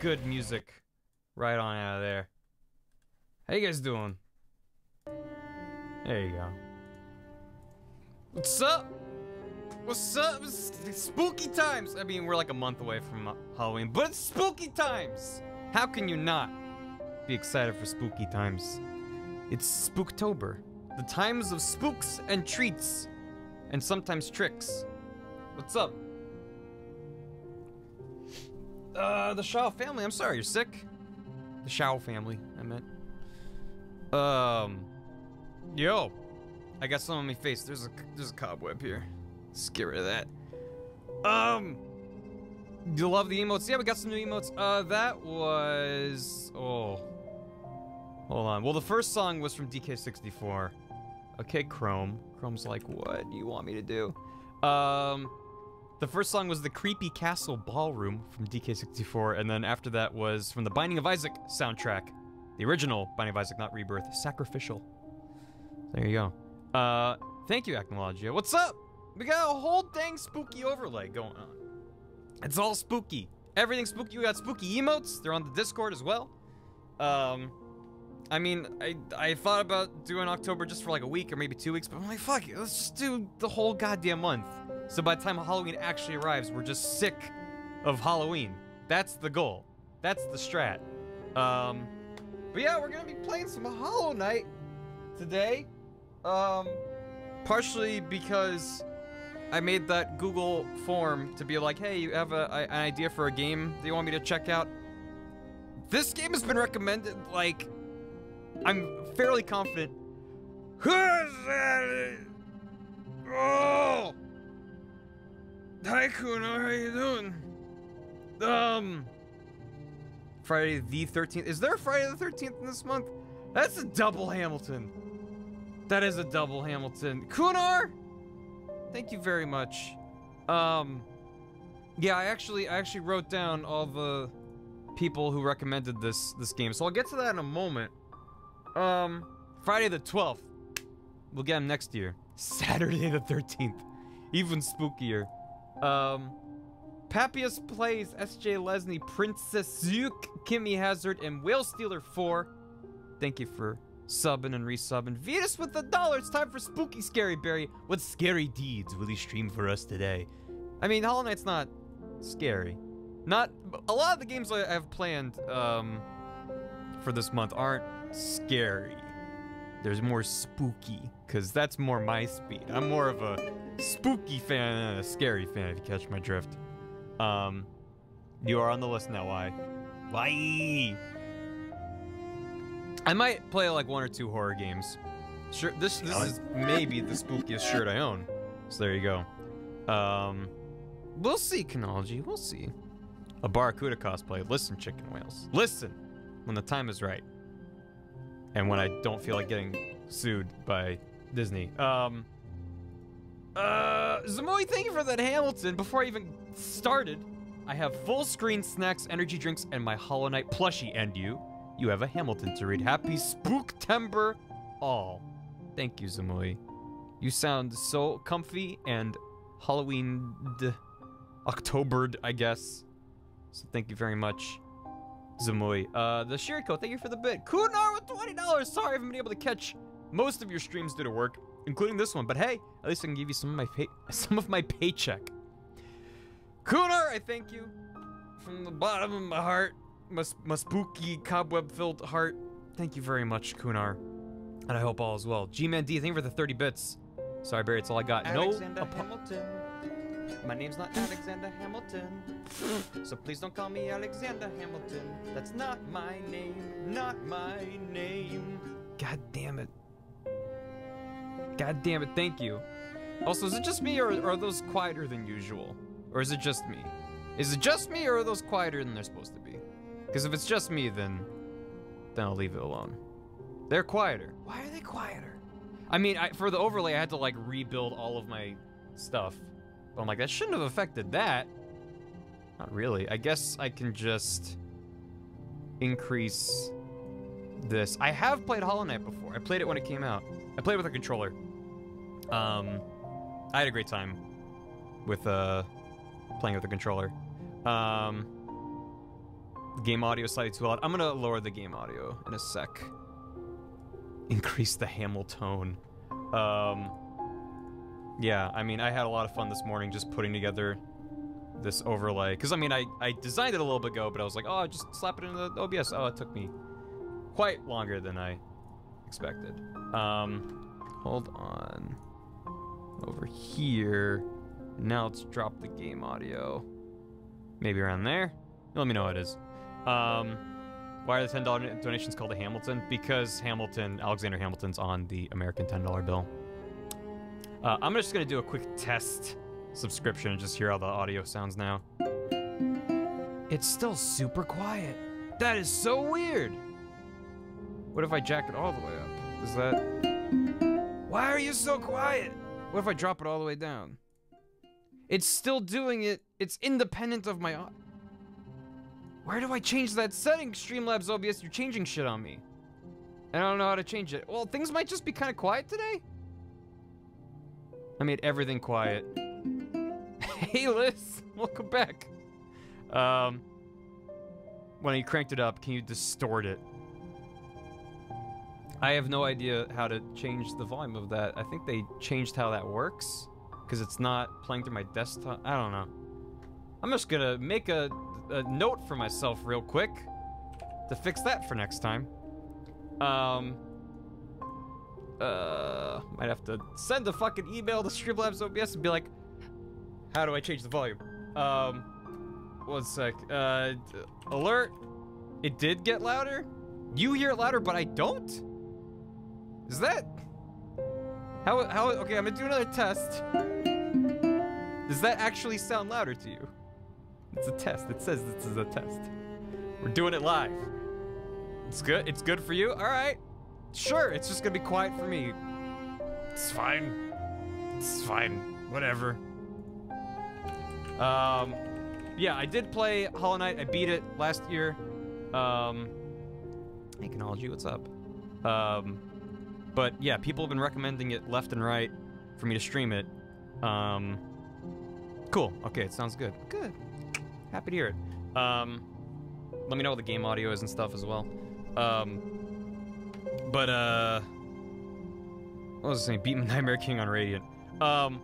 good music right on out of there. How you guys doing? There you go. What's up? What's up? It's spooky times. I mean, we're like a month away from Halloween, but it's spooky times. How can you not be excited for spooky times? It's Spooktober, the times of spooks and treats, and sometimes tricks. What's up? Uh, the Shaw family. I'm sorry, you're sick. The Shaw family. I meant. Um. Yo, I got some on my face. There's a there's a cobweb here. Let's get rid of that. Um. You love the emotes? Yeah, we got some new emotes. Uh, that was oh. Hold on. Well, the first song was from DK64. Okay, Chrome. Chrome's like, what do you want me to do? Um, the first song was the Creepy Castle Ballroom from DK64, and then after that was from the Binding of Isaac soundtrack, the original Binding of Isaac, not Rebirth, Sacrificial. There you go. Uh, thank you, Acnologia. What's up? We got a whole dang spooky overlay going on. It's all spooky. Everything spooky. We got spooky emotes. They're on the Discord as well. Um, I mean, I I thought about doing October just for like a week or maybe two weeks, but I'm like, fuck it, let's just do the whole goddamn month. So by the time Halloween actually arrives, we're just sick of Halloween. That's the goal. That's the strat. Um, but yeah, we're gonna be playing some Hollow Knight today. Um, partially because I made that Google form to be like, hey, you have a, a, an idea for a game that you want me to check out? This game has been recommended, like, I'm fairly confident. Who's that? Oh! Kuno, how you doing? Um, Friday the 13th. Is there Friday the 13th in this month? That's a double Hamilton. That is a double Hamilton. Kunar, thank you very much. Um, yeah, I actually, I actually wrote down all the people who recommended this this game, so I'll get to that in a moment. Um, Friday the 12th. We'll get him next year. Saturday the 13th. Even spookier. Um, Papias plays S.J. Lesney, Princess Zook, Kimmy Hazard, and Whale Stealer 4. Thank you for subbing and resubbing. Venus with the dollar. It's time for Spooky Scary Barry. What scary deeds will he stream for us today? I mean, Hollow Knight's not scary. Not a lot of the games I have planned um, for this month aren't scary. There's more spooky, because that's more my speed. I'm more of a spooky fan a scary fan, if you catch my drift. Um, you are on the list now, why? Why? I might play like one or two horror games. Sure, this this is maybe the spookiest shirt I own. So there you go. Um, we'll see, Chronology. We'll see. A Barracuda cosplay. Listen, chicken whales. Listen when the time is right and when I don't feel like getting sued by Disney. Um, uh, Zamoi, thank you for that Hamilton. Before I even started, I have full screen snacks, energy drinks, and my Hollow Knight plushie. And you, you have a Hamilton to read. Happy Spooktember all. Thank you, Zamoi. You sound so comfy and Halloween Octobered, I guess. So thank you very much. Zamui. Uh, the Shiriko, thank you for the bit. Kunar with $20. Sorry I haven't been able to catch most of your streams due to work, including this one. But hey, at least I can give you some of my pay some of my paycheck. Kunar, I thank you from the bottom of my heart, my, my spooky cobweb-filled heart. Thank you very much, Kunar. And I hope all is well. G-Man D, thank you for the 30 bits. Sorry, Barry, it's all I got. Alexander no. Hamilton. My name's not Alexander Hamilton. So please don't call me Alexander Hamilton. That's not my name. Not my name. God damn it. God damn it, thank you. Also, is it just me or are those quieter than usual? Or is it just me? Is it just me or are those quieter than they're supposed to be? Because if it's just me, then then I'll leave it alone. They're quieter. Why are they quieter? I mean, I, for the overlay, I had to like rebuild all of my stuff. But I'm like, that shouldn't have affected that. Not really. I guess I can just increase this. I have played Hollow Knight before. I played it when it came out. I played with a controller. Um, I had a great time with uh, playing with a controller. Um, game audio slightly too loud. I'm gonna lower the game audio in a sec. Increase the Hamilton. Um, yeah, I mean, I had a lot of fun this morning just putting together this overlay. Because, I mean, I, I designed it a little bit ago, but I was like, oh, just slap it into the OBS. Oh, it took me quite longer than I expected. Um, hold on. Over here. Now let's drop the game audio. Maybe around there. Let me know what it is. Um, why are the $10 donations called a Hamilton? Because Hamilton, Alexander Hamilton's on the American $10 bill. Uh, I'm just going to do a quick test subscription and just hear how the audio sounds now. It's still super quiet. That is so weird. What if I jack it all the way up? Is that... Why are you so quiet? What if I drop it all the way down? It's still doing it. It's independent of my... Where do I change that setting, Streamlabs OBS? You're changing shit on me. And I don't know how to change it. Well, things might just be kind of quiet today. I made everything quiet. hey, Liz. Welcome back. Um, when you cranked it up, can you distort it? I have no idea how to change the volume of that. I think they changed how that works because it's not playing through my desktop. I don't know. I'm just gonna make a, a note for myself real quick to fix that for next time. Um, uh, might have to send a fucking email to Streamlabs OBS and be like, how do I change the volume? Um, one sec. Uh, alert. It did get louder? You hear it louder, but I don't? Is that... How, how, okay, I'm gonna do another test. Does that actually sound louder to you? It's a test. It says this is a test. We're doing it live. It's good. It's good for you. All right. Sure. It's just gonna be quiet for me. It's fine. It's fine. Whatever. Um, yeah, I did play Hollow Knight. I beat it last year. Um, hey, Chronology, what's up? Um, but yeah, people have been recommending it left and right for me to stream it. Um, cool. Okay, it sounds good. Good. Happy to hear it. Um, let me know what the game audio is and stuff as well. Um, but uh, what was I saying? Beat Nightmare King on Radiant. Um,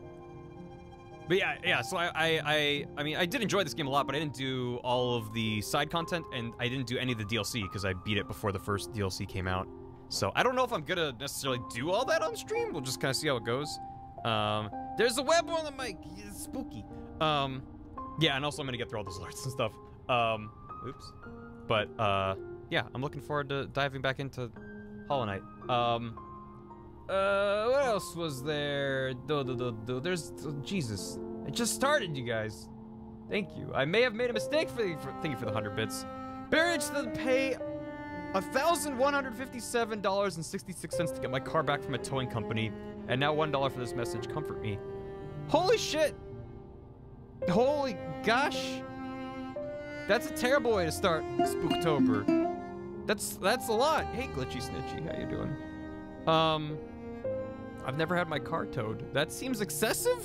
but yeah, yeah. So I, I, I, I mean, I did enjoy this game a lot, but I didn't do all of the side content, and I didn't do any of the DLC because I beat it before the first DLC came out. So I don't know if I'm gonna necessarily do all that on stream. We'll just kind of see how it goes. Um, there's a web on the mic. It's spooky. Um, yeah, and also I'm gonna get through all those alerts and stuff. Um, oops. But uh, yeah, I'm looking forward to diving back into Hollow Knight. Um, uh, what else was there? Do, do, do, do. There's oh, Jesus. It just started, you guys. Thank you. I may have made a mistake for the. For, thank you for the hundred bits. Barrage to pay thousand one hundred fifty-seven dollars and sixty-six cents to get my car back from a towing company, and now one dollar for this message. Comfort me. Holy shit! Holy gosh! That's a terrible way to start Spooktober. That's that's a lot. Hey, Glitchy Snitchy, how you doing? Um, I've never had my car towed. That seems excessive.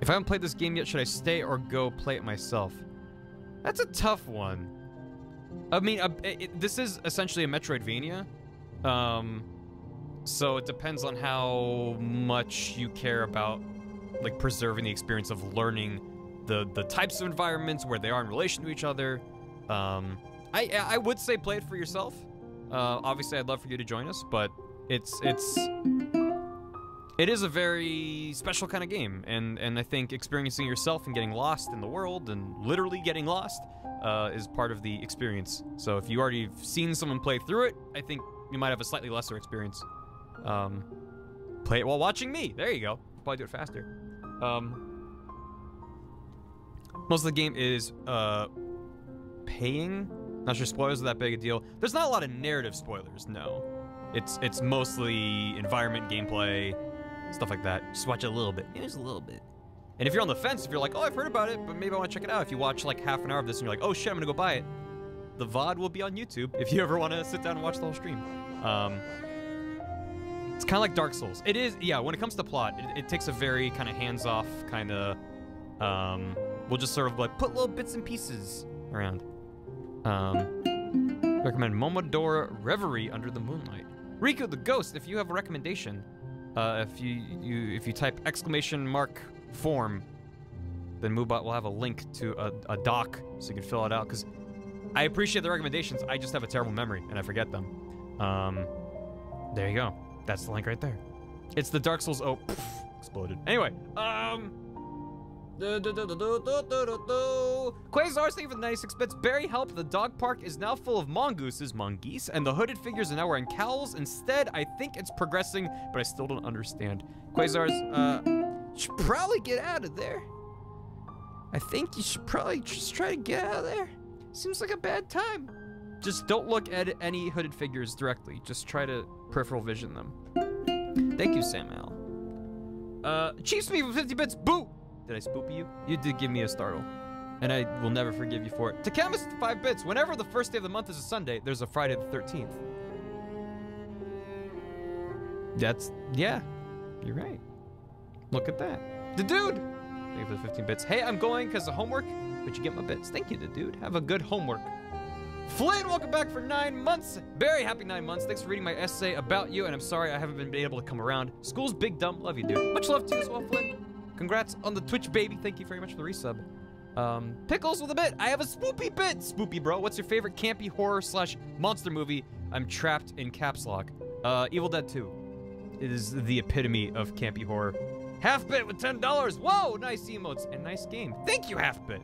If I haven't played this game yet, should I stay or go play it myself? That's a tough one. I mean, uh, it, this is essentially a Metroidvania. Um, so it depends on how much you care about like preserving the experience of learning the the types of environments where they are in relation to each other. Um, I I would say play it for yourself. Uh, obviously, I'd love for you to join us, but it's it's it is a very special kind of game, and and I think experiencing yourself and getting lost in the world and literally getting lost uh, is part of the experience. So if you already seen someone play through it, I think you might have a slightly lesser experience. Um, play it while watching me. There you go. Probably do it faster. Um, most of the game is uh, paying. Not sure spoilers are that big a deal. There's not a lot of narrative spoilers, no. It's it's mostly environment, gameplay, stuff like that. Just watch a little bit. Just a little bit. And if you're on the fence, if you're like, oh, I've heard about it, but maybe I want to check it out. If you watch like half an hour of this and you're like, oh shit, I'm gonna go buy it. The VOD will be on YouTube if you ever want to sit down and watch the whole stream. Um, it's kind of like Dark Souls. It is, yeah, when it comes to plot, it, it takes a very kind of hands-off kind of um, we'll just sort of like put little bits and pieces around. Um, recommend Momodora Reverie Under the Moonlight. Riku the Ghost, if you have a recommendation, uh, if you, you if you type exclamation mark form, then Moobot will have a link to a, a doc so you can fill it out. Because I appreciate the recommendations, I just have a terrible memory and I forget them. Um, there you go. That's the link right there. It's the Dark Souls. Oh, exploded. Anyway, um. Quasar, thank you for the 96 bits. Barry help. The dog park is now full of mongooses, mongoose, and the hooded figures are now wearing cowls. Instead, I think it's progressing, but I still don't understand. Quasars, uh, should probably get out of there. I think you should probably just try to get out of there. Seems like a bad time. Just don't look at any hooded figures directly. Just try to peripheral vision them. Thank you, Sam Al. Uh, Chief Speed with 50 bits. Boo! Did I spoopy you? You did give me a startle. And I will never forgive you for it. To Takamis 5 bits. Whenever the first day of the month is a Sunday, there's a Friday the 13th. That's, yeah, you're right. Look at that. The dude! Thank you for the 15 bits. Hey, I'm going because of homework, but you get my bits. Thank you, the dude. Have a good homework. Flynn, welcome back for nine months. Very happy nine months. Thanks for reading my essay about you, and I'm sorry I haven't been able to come around. School's big dumb. Love you, dude. Much love to you as well, Flynn. Congrats on the Twitch, baby. Thank you very much for the resub. Um, Pickles with a bit. I have a spoopy bit. Spoopy, bro. What's your favorite campy horror slash monster movie? I'm trapped in caps lock. Uh, Evil Dead 2. It is the epitome of campy horror. Half bit with $10. Whoa, nice emotes and nice game. Thank you, Half bit.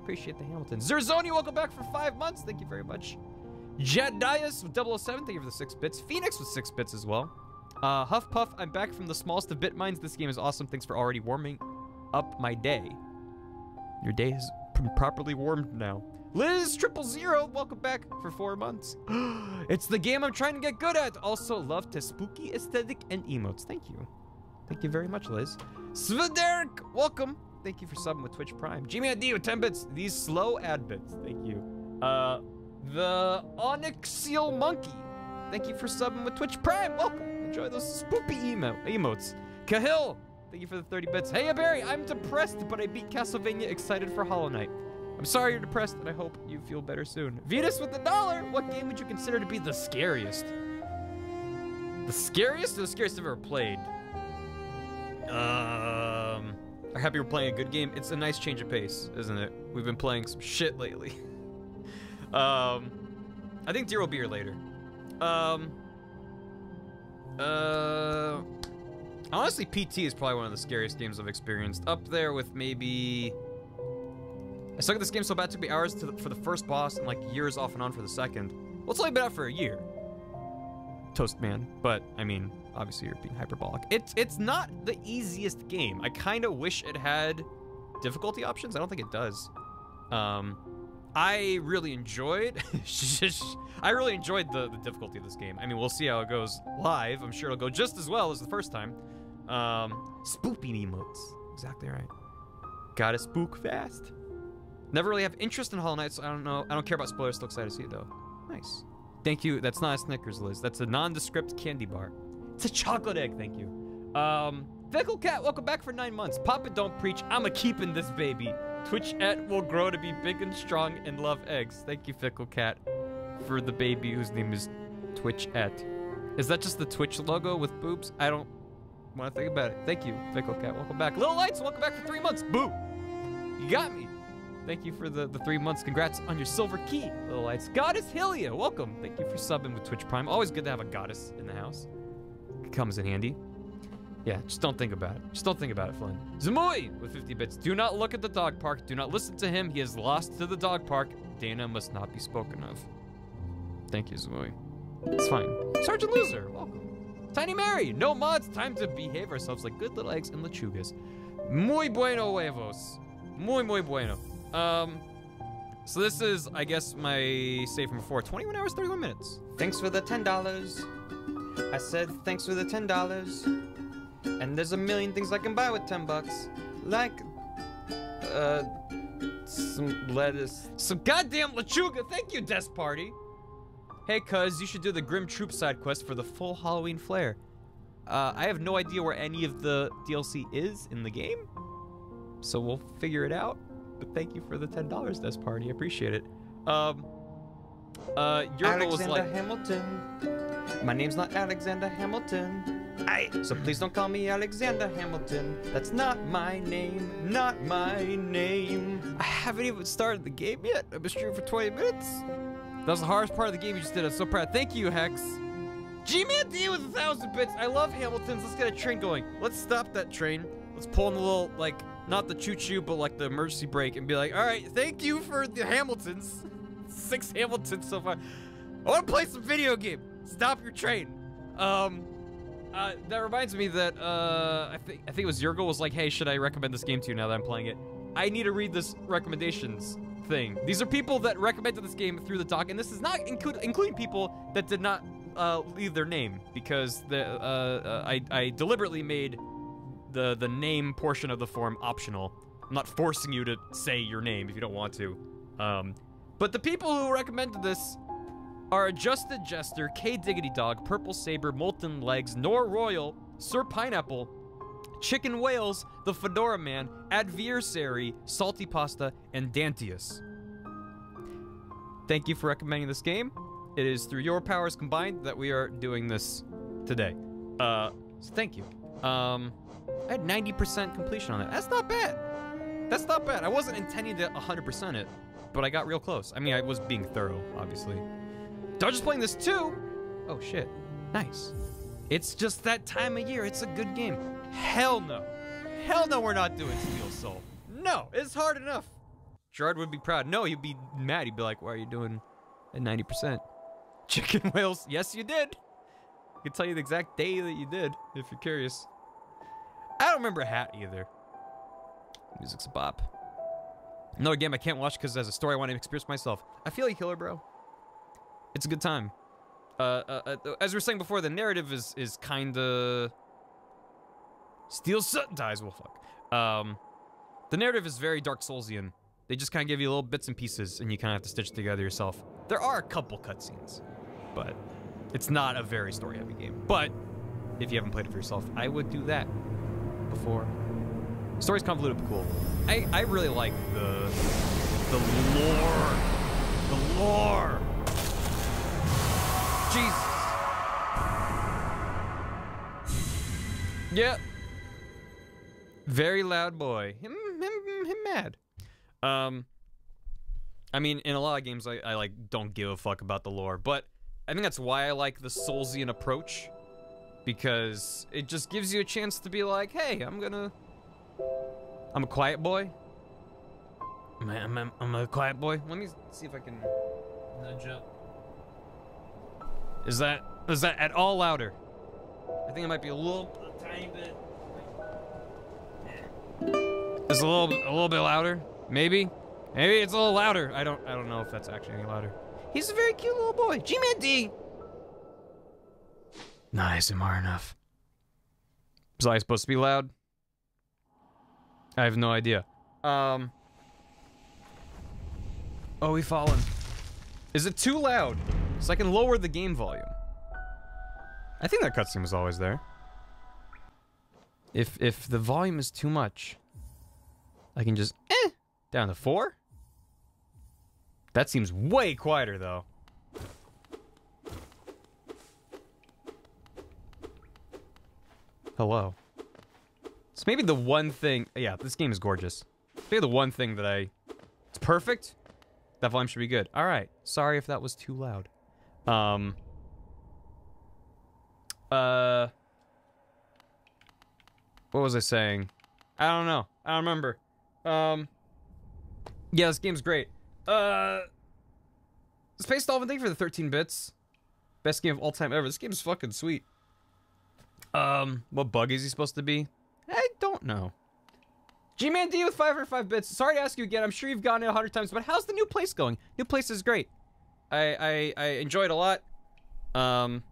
Appreciate the Hamilton. Zerzoni, welcome back for five months. Thank you very much. Jedias with 007, thank you for the six bits. Phoenix with six bits as well. Uh, Huff Puff, I'm back from the smallest of bit mines. This game is awesome. Thanks for already warming up my day. Your day has been properly warmed now. Liz Triple Zero, welcome back for four months. it's the game I'm trying to get good at. Also, love to spooky aesthetic and emotes. Thank you. Thank you very much, Liz. Svederk, welcome. Thank you for subbing with Twitch Prime. Jimmy D with 10 bits. These slow ad bits. Thank you. Uh, the Onyxial Monkey. Thank you for subbing with Twitch Prime. Welcome. Enjoy those spoopy emo emotes. Cahill. Thank you for the 30 bits. Hey, Barry. I'm depressed, but I beat Castlevania excited for Hollow Knight. I'm sorry you're depressed, and I hope you feel better soon. Venus with the dollar. What game would you consider to be the scariest? The scariest or the scariest I've ever played? Um... I'm happy we're playing a good game. It's a nice change of pace, isn't it? We've been playing some shit lately. um, I think Deer will be here later. Um, uh, honestly, PT is probably one of the scariest games I've experienced. Up there with maybe. I suck at this game so bad it took me hours the, for the first boss and like years off and on for the second. Well, it's only been out for a year. Toast man, but I mean, obviously you're being hyperbolic. It's it's not the easiest game. I kind of wish it had difficulty options. I don't think it does. Um, I really enjoyed. I really enjoyed the, the difficulty of this game. I mean, we'll see how it goes live. I'm sure it'll go just as well as the first time. Um, spooping emotes. Exactly right. Gotta spook fast. Never really have interest in Hollow Knight, so I don't know. I don't care about spoilers. Still excited to see it though. Nice. Thank you. That's not a Snickers, Liz. That's a nondescript candy bar. It's a chocolate egg, thank you. Um, Fickle Cat, welcome back for nine months. Papa don't preach, I'm a keeping this baby. Twitch et will grow to be big and strong and love eggs. Thank you, Fickle Cat, for the baby whose name is Twitch et. Is that just the Twitch logo with boobs? I don't want to think about it. Thank you, Fickle Cat. Welcome back. Little Lights, welcome back for three months. Boo! You got me. Thank you for the, the three months. Congrats on your silver key, Little Lights. Goddess Hylia, welcome. Thank you for subbing with Twitch Prime. Always good to have a goddess in the house comes in handy. Yeah, just don't think about it. Just don't think about it, Flynn. Zamui with 50 bits. Do not look at the dog park. Do not listen to him. He is lost to the dog park. Dana must not be spoken of. Thank you, Zamui. It's fine. Sergeant Loser, welcome. Tiny Mary, no mods. Time to behave ourselves like good little eggs and lechugas. Muy bueno huevos. Muy, muy bueno. Um, so this is, I guess, my save from before. 21 hours, 31 minutes. Thanks for the $10. I said thanks for the ten dollars. And there's a million things I can buy with ten bucks. Like uh some lettuce. Some goddamn lechuga. Thank you, Desk Party. Hey, cuz, you should do the Grimm Troupe side quest for the full Halloween flair. Uh, I have no idea where any of the DLC is in the game, so we'll figure it out. but thank you for the ten dollars, Des Party. I appreciate it. Um, uh, your goal was Alexander like, Hamilton. My name's not Alexander Hamilton. I. So please don't call me Alexander Hamilton. That's not my name. Not my name. I haven't even started the game yet. I've been streaming for 20 minutes. That was the hardest part of the game you just did. I'm so proud. Thank you, Hex. G-Man D with a thousand bits. I love Hamiltons. Let's get a train going. Let's stop that train. Let's pull in the little, like, not the choo-choo, but like the emergency brake and be like, all right, thank you for the Hamiltons. Six Hamilton so far. I want to play some video game. Stop your train. Um, uh, that reminds me that uh, I think I think it was Yurgle was like, "Hey, should I recommend this game to you now that I'm playing it?" I need to read this recommendations thing. These are people that recommended this game through the doc, and this is not include, including people that did not uh, leave their name because the uh, uh, I I deliberately made the the name portion of the form optional. I'm not forcing you to say your name if you don't want to. Um, but the people who recommended this are Adjusted Jester, K Diggity Dog, Purple Saber, Molten Legs, Nor Royal, Sir Pineapple, Chicken Whales, The Fedora Man, Adversary, Salty Pasta, and Dantius. Thank you for recommending this game. It is through your powers combined that we are doing this today. Uh, so thank you. Um, I had 90% completion on it. That's not bad. That's not bad. I wasn't intending to 100% it, but I got real close. I mean, I was being thorough, obviously. Dodger's playing this too. Oh shit. Nice. It's just that time of year. It's a good game. Hell no. Hell no, we're not doing Steel Soul. No, it's hard enough. Gerard would be proud. No, he'd be mad. He'd be like, why are you doing at 90%? Chicken whales. Yes, you did. I can tell you the exact day that you did, if you're curious. I don't remember a hat either. Music's a bop. Another game I can't watch because there's a story I want to experience myself. I feel like Killer Bro. It's a good time. Uh, uh, uh, as we were saying before, the narrative is is kind of Steel Soot dies. Well, fuck. Um, the narrative is very Dark Soulsian. They just kind of give you little bits and pieces, and you kind of have to stitch together yourself. There are a couple cutscenes, but it's not a very story-heavy game. But if you haven't played it for yourself, I would do that before. Story's convoluted but cool. I I really like the the lore. The lore. Jesus. Yep. Very loud boy. Him, him, him mad. Um, I mean, in a lot of games, I, I like don't give a fuck about the lore, but I think that's why I like the Soulsian approach, because it just gives you a chance to be like, hey, I'm gonna, I'm a quiet boy. I'm a, I'm a, I'm a quiet boy. Let me see if I can nudge up. Is that is that at all louder? I think it might be a little, a tiny bit. It's a little, a little bit louder. Maybe, maybe it's a little louder. I don't, I don't know if that's actually any louder. He's a very cute little boy. G-Man D. Nice, MR enough. Was I supposed to be loud? I have no idea. Um. Oh, we fallen. Is it too loud? So I can lower the game volume. I think that cutscene was always there. If if the volume is too much, I can just eh down to four. That seems way quieter though. Hello. Maybe the one thing. Yeah, this game is gorgeous. Maybe the one thing that I. It's perfect. That volume should be good. All right. Sorry if that was too loud. Um. Uh. What was I saying? I don't know. I don't remember. Um. Yeah, this game's great. Uh. Space Dolphin, thank you for the 13 bits. Best game of all time ever. This game's fucking sweet. Um, what bug is he supposed to be? Don't know. G-Man D with 505 bits. Sorry to ask you again. I'm sure you've gotten it a hundred times, but how's the new place going? New place is great. I I, I enjoy it a lot. Um,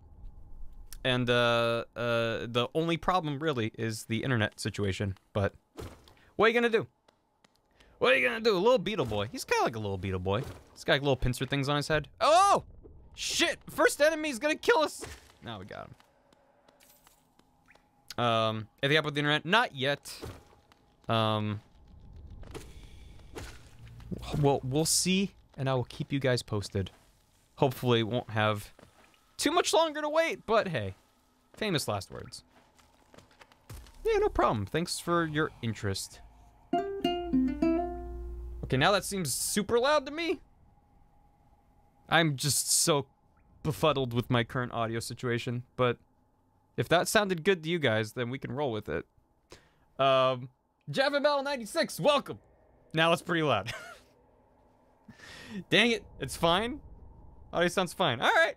and uh, uh, the only problem really is the internet situation. But what are you gonna do? What are you gonna do? A little Beetle Boy. He's kind of like a little Beetle Boy. He's got like little pincer things on his head. Oh! Shit! First enemy's gonna kill us! Now we got him. Um, anything up with the internet? Not yet. Um, Well, we'll see, and I will keep you guys posted. Hopefully, won't have too much longer to wait, but hey, famous last words. Yeah, no problem. Thanks for your interest. Okay, now that seems super loud to me. I'm just so befuddled with my current audio situation, but if that sounded good to you guys, then we can roll with it. Um, JavaMel96, welcome! Now it's pretty loud. Dang it, it's fine. Audio sounds fine. All right.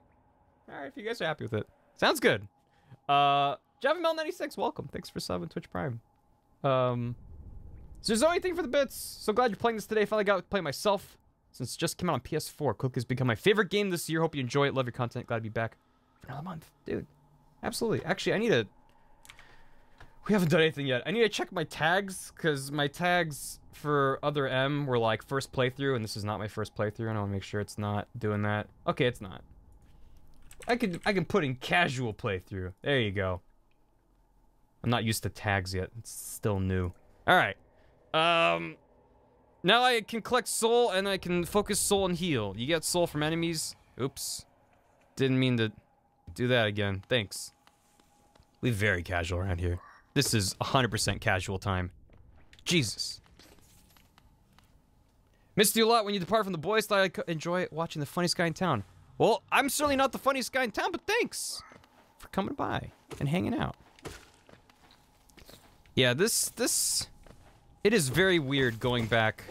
All right, if you guys are happy with it. Sounds good. Uh, JavaMel96, welcome. Thanks for subbing Twitch Prime. Um, so there's only thing for the bits. So glad you're playing this today. Finally got to play myself since it just came out on PS4. Cook has become my favorite game this year. Hope you enjoy it. Love your content. Glad to be back for another month. Dude, absolutely. Actually, I need to... We haven't done anything yet. I need to check my tags, because my tags for Other M were like first playthrough, and this is not my first playthrough, and I want to make sure it's not doing that. Okay, it's not. I can I can put in casual playthrough. There you go. I'm not used to tags yet. It's still new. All right. Um, now I can collect soul and I can focus soul and heal. You get soul from enemies. Oops. Didn't mean to do that again. Thanks. We very casual around here. This is 100% casual time. Jesus. Missed you a lot when you depart from the boys. Thought I'd enjoy watching the funniest guy in town. Well, I'm certainly not the funniest guy in town, but thanks for coming by and hanging out. Yeah, this, this, it is very weird going back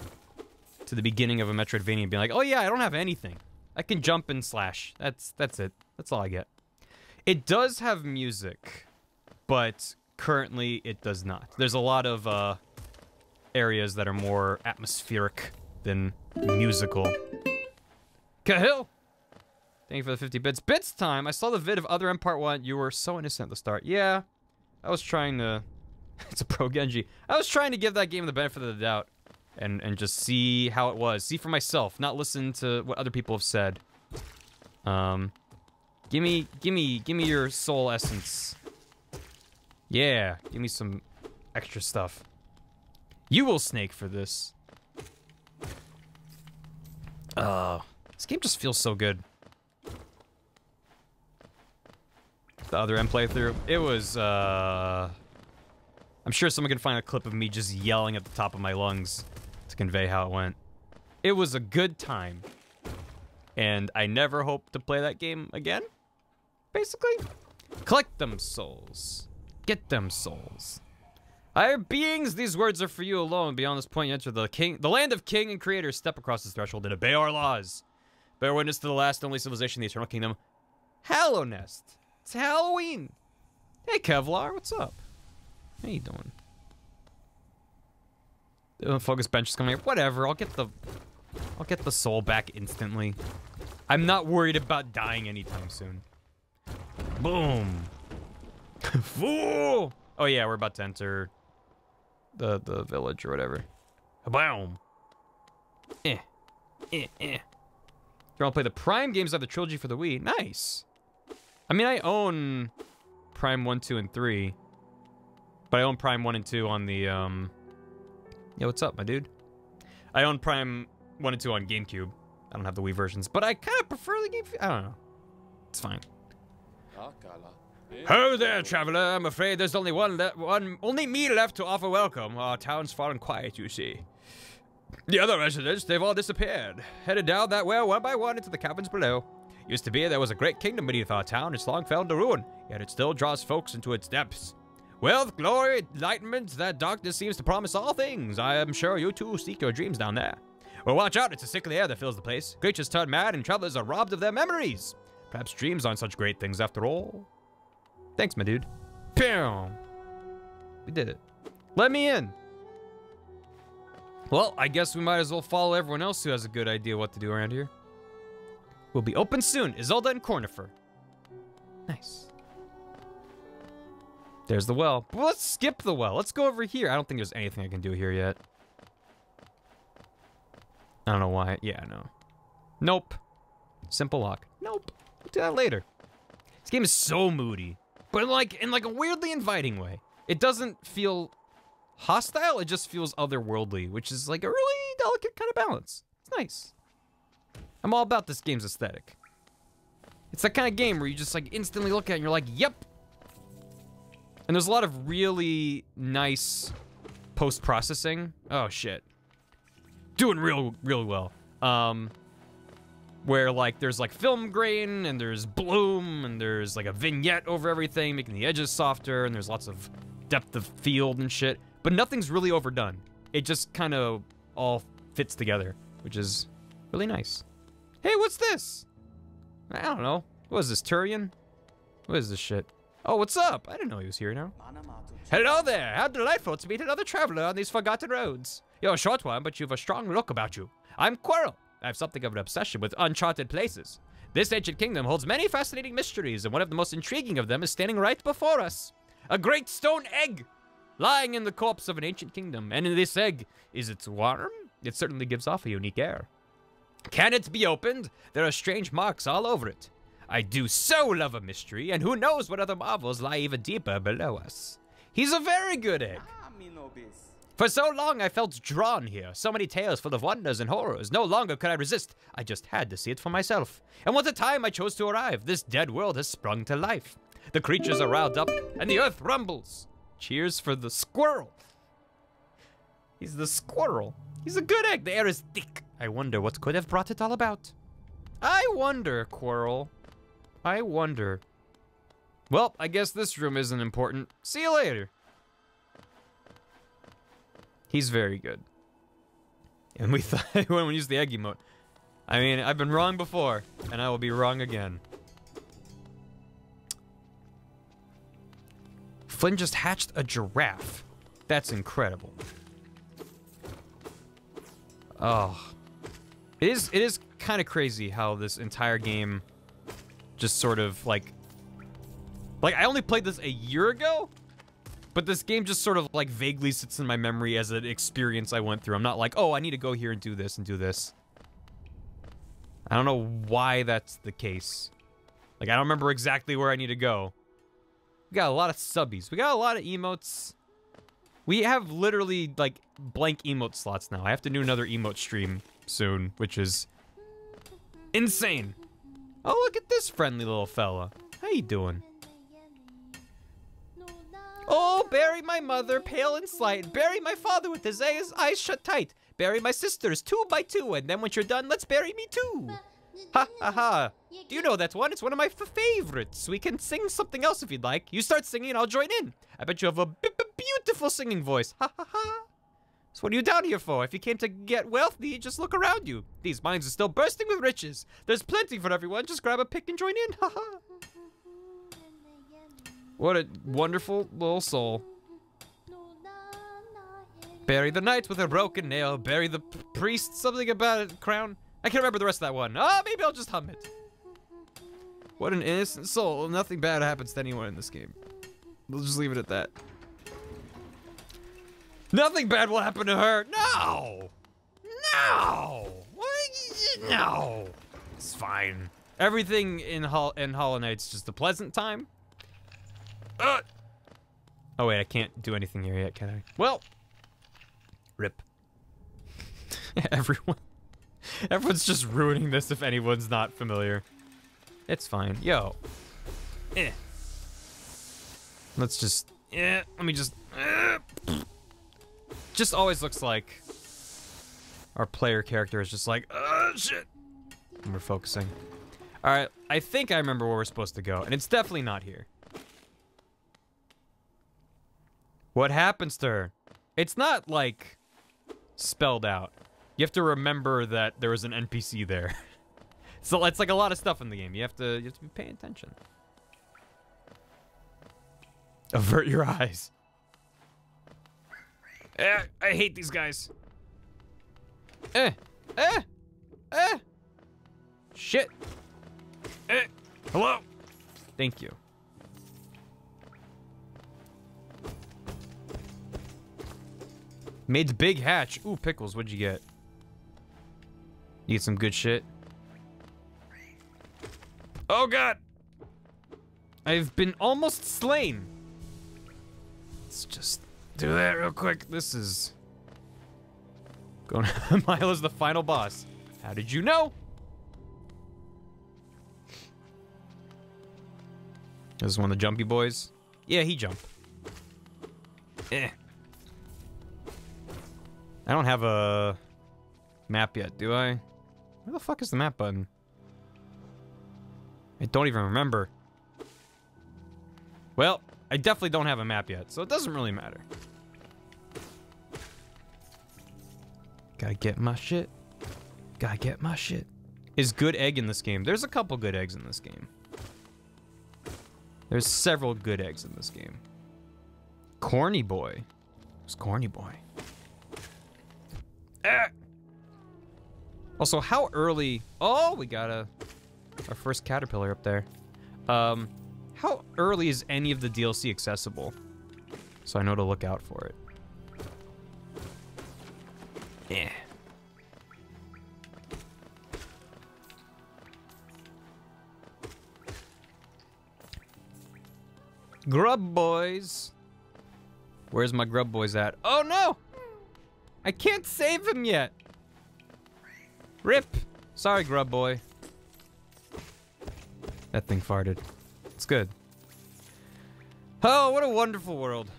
to the beginning of a Metroidvania and being like, oh yeah, I don't have anything. I can jump and slash. That's, that's it. That's all I get. It does have music, but currently it does not. There's a lot of, uh, areas that are more atmospheric than musical. Cahill! Thank you for the 50 bits. Bits time! I saw the vid of Other M Part 1. You were so innocent at the start. Yeah, I was trying to... it's a pro Genji. I was trying to give that game the benefit of the doubt. And, and just see how it was. See for myself, not listen to what other people have said. Um, give me, give me, give me your soul essence. Yeah, give me some extra stuff. You will snake for this. Uh, this game just feels so good. The other M playthrough, it was, uh... I'm sure someone can find a clip of me just yelling at the top of my lungs to convey how it went. It was a good time. And I never hope to play that game again, basically. Collect them souls. Get them souls. Higher beings, these words are for you alone. Beyond this point, you enter the king, the land of king and creator. Step across this threshold and obey our laws. Bear witness to the last and only civilization, the eternal kingdom, Hallownest. It's Halloween. Hey, Kevlar, what's up? How you doing? The focus bench is coming up. Whatever, I'll get the... I'll get the soul back instantly. I'm not worried about dying anytime soon. Boom. Fool! Oh yeah, we're about to enter the the village or whatever. Boom. Eh. Eh, eh. You want to play the Prime games of the trilogy for the Wii? Nice. I mean, I own Prime 1, 2, and 3. But I own Prime 1 and 2 on the, um... Yo, what's up, my dude? I own Prime 1 and 2 on GameCube. I don't have the Wii versions, but I kind of prefer the GameCube. I don't know. It's fine. Ho there, traveler. I'm afraid there's only one, one, only me left to offer welcome. Our town's fallen quiet, you see. The other residents, they've all disappeared. Headed down that way one by one into the caverns below. Used to be there was a great kingdom beneath our town. It's long fell into ruin, yet it still draws folks into its depths. Wealth, glory, enlightenment, that darkness seems to promise all things. I am sure you too seek your dreams down there. Well, watch out, it's a sickly air that fills the place. Creatures turn mad and travelers are robbed of their memories. Perhaps dreams aren't such great things after all. Thanks, my dude. Pew! We did it. Let me in. Well, I guess we might as well follow everyone else who has a good idea what to do around here. We'll be open soon. Isolde and Cornifer. Nice. There's the well. Well, let's skip the well. Let's go over here. I don't think there's anything I can do here yet. I don't know why. Yeah, no. Nope. Simple lock. Nope. We'll do that later. This game is so moody. But like in like a weirdly inviting way. It doesn't feel hostile, it just feels otherworldly, which is like a really delicate kind of balance. It's nice. I'm all about this game's aesthetic. It's that kind of game where you just like instantly look at it and you're like, yep. And there's a lot of really nice post-processing. Oh shit. Doing real, real well. Um, where like there's like film grain and there's bloom and there's like a vignette over everything, making the edges softer, and there's lots of depth of field and shit. But nothing's really overdone. It just kind of all fits together, which is really nice. Hey, what's this? I don't know. What is this, Turian? What is this shit? Oh, what's up? I didn't know he was here now. Hello there. How delightful to meet another traveler on these forgotten roads. You're a short one, but you've a strong look about you. I'm Quirrell. I have something of an obsession with uncharted places. This ancient kingdom holds many fascinating mysteries, and one of the most intriguing of them is standing right before us. A great stone egg lying in the corpse of an ancient kingdom. And in this egg, is it warm? It certainly gives off a unique air. Can it be opened? There are strange marks all over it. I do so love a mystery, and who knows what other marvels lie even deeper below us. He's a very good egg. Ah, For so long I felt drawn here, so many tales full of wonders and horrors. No longer could I resist. I just had to see it for myself. And what a time I chose to arrive. This dead world has sprung to life. The creatures are riled up, and the earth rumbles. Cheers for the squirrel. He's the squirrel. He's a good egg. The air is thick. I wonder what could have brought it all about. I wonder, Quirrell. I wonder. Well, I guess this room isn't important. See you later. He's very good. And we thought when we used the egg emote. I mean, I've been wrong before, and I will be wrong again. Flynn just hatched a giraffe. That's incredible. Oh. It is it is kind of crazy how this entire game just sort of like like I only played this a year ago, but this game just sort of like vaguely sits in my memory as an experience I went through. I'm not like, "Oh, I need to go here and do this and do this." I don't know why that's the case. Like I don't remember exactly where I need to go. We got a lot of subbies. We got a lot of emotes. We have literally like blank emote slots now. I have to do another emote stream soon, which is insane. Oh, look at this friendly little fella. How you doing? Oh, bury my mother, pale and slight. Bury my father with his eyes, shut tight. Bury my sisters two by two, and then when you're done, let's bury me too. Ha ha ha. Do you know that one? It's one of my favorites. We can sing something else if you'd like. You start singing, and I'll join in. I bet you have a beautiful singing voice. Ha ha ha. So what are you down here for? If you came to get wealthy, just look around you. These mines are still bursting with riches. There's plenty for everyone. Just grab a pick and join in. Ha ha. What a wonderful little soul. Bury the knight with a broken nail. Bury the priest. Something about a crown. I can't remember the rest of that one. Oh, maybe I'll just hum it. What an innocent soul. Nothing bad happens to anyone in this game. We'll just leave it at that. Nothing bad will happen to her. No! No! No! It's fine. Everything in, Hol in Hollow Knight's just a pleasant time. Uh. Oh wait, I can't do anything here yet, can I? Well, rip. Everyone. Everyone's just ruining this if anyone's not familiar. It's fine. Yo. Eh. Let's just... Yeah, let me just... Uh, just always looks like our player character is just like, oh shit. And we're focusing. All right, I think I remember where we're supposed to go, and it's definitely not here. What happens to her? It's not like spelled out. You have to remember that there was an NPC there. so it's like a lot of stuff in the game. You have to you have to be paying attention. Avert your eyes. Eh, I hate these guys. Eh, eh, eh. Shit. Eh, hello. Thank you. Made the big hatch. Ooh, pickles. What'd you get? You get some good shit. Oh god! I've been almost slain. Let's just do that real quick. This is... Going... Milo's the final boss. How did you know? This is one of the jumpy boys. Yeah, he jumped. Eh. I don't have a map yet, do I? Where the fuck is the map button? I don't even remember. Well, I definitely don't have a map yet, so it doesn't really matter. Gotta get my shit. Gotta get my shit. Is good egg in this game? There's a couple good eggs in this game. There's several good eggs in this game. Corny boy. Who's corny boy? Ah! Also, how early? Oh, we got a our first caterpillar up there. Um, how early is any of the DLC accessible? So I know to look out for it. Yeah. Grub boys. Where's my grub boys at? Oh no! I can't save him yet. Rip. Sorry, grub boy. That thing farted. It's good. Oh, what a wonderful world.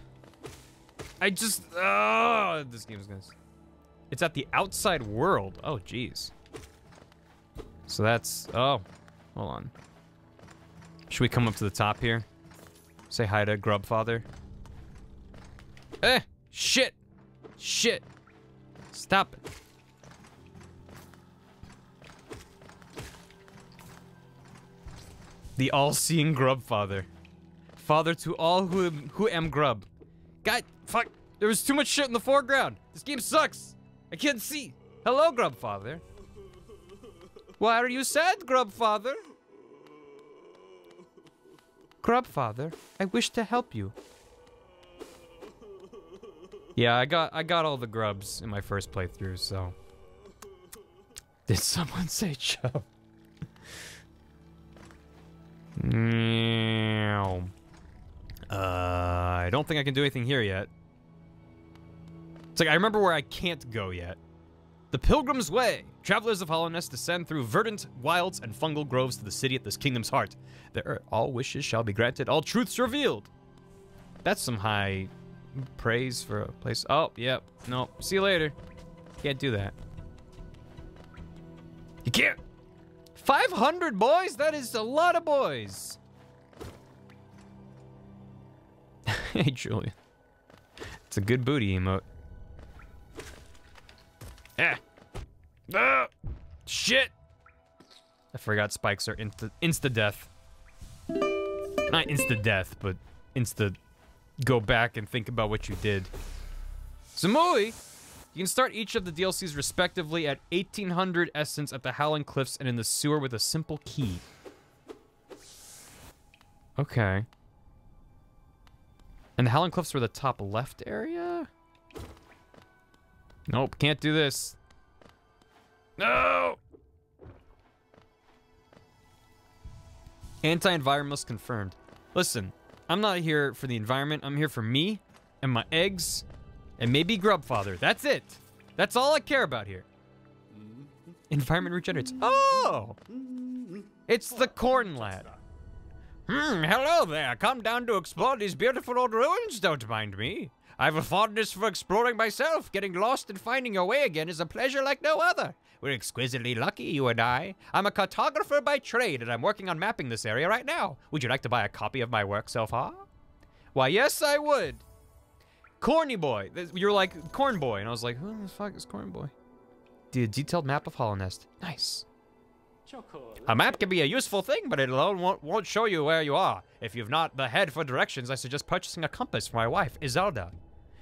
I just... Oh, this game's gonna... It's at the outside world. Oh, jeez. So that's... Oh, hold on. Should we come up to the top here? Say hi to Grubfather. Eh! Shit! Shit! Stop it. The all-seeing Grubfather. Father to all who who am Grub. God, fuck. There was too much shit in the foreground. This game sucks. I can't see. Hello, Grubfather. Why are you sad, Grubfather? Grub Father, I wish to help you. Yeah, I got I got all the grubs in my first playthrough, so. Did someone say? Meow. Uh, I don't think I can do anything here yet. It's like I remember where I can't go yet. The Pilgrim's Way. Travelers of Hallownest descend through verdant wilds and fungal groves to the city at this kingdom's heart. There, all wishes shall be granted, all truths revealed. That's some high praise for a place. Oh, yep. No. See you later. Can't do that. You can't. 500 boys? That is a lot of boys. hey, Julian. It's a good booty emote. Eh. Ah! Shit! I forgot spikes are insta, insta death. Not insta death, but insta go back and think about what you did. Zamui! You can start each of the DLCs respectively at 1800 Essence at the Howling Cliffs and in the sewer with a simple key. Okay. And the Howling Cliffs were the top left area? Nope, can't do this. No! Anti-environmentalist confirmed. Listen, I'm not here for the environment. I'm here for me and my eggs and maybe Grubfather. That's it. That's all I care about here. Environment regenerates. Oh! It's the corn lad. Hmm, hello there. Come down to explore these beautiful old ruins, don't mind me. I've a fondness for exploring myself. Getting lost and finding your way again is a pleasure like no other. We're exquisitely lucky, you and I. I'm a cartographer by trade, and I'm working on mapping this area right now. Would you like to buy a copy of my work so far? Why, yes, I would. Corny Boy. You're like, Corn Boy. And I was like, who the fuck is Corn Boy? The detailed map of Hallownest. Nice. A map can be a useful thing, but it alone won't, won't show you where you are. If you've not the head for directions, I suggest purchasing a compass for my wife, Iselda.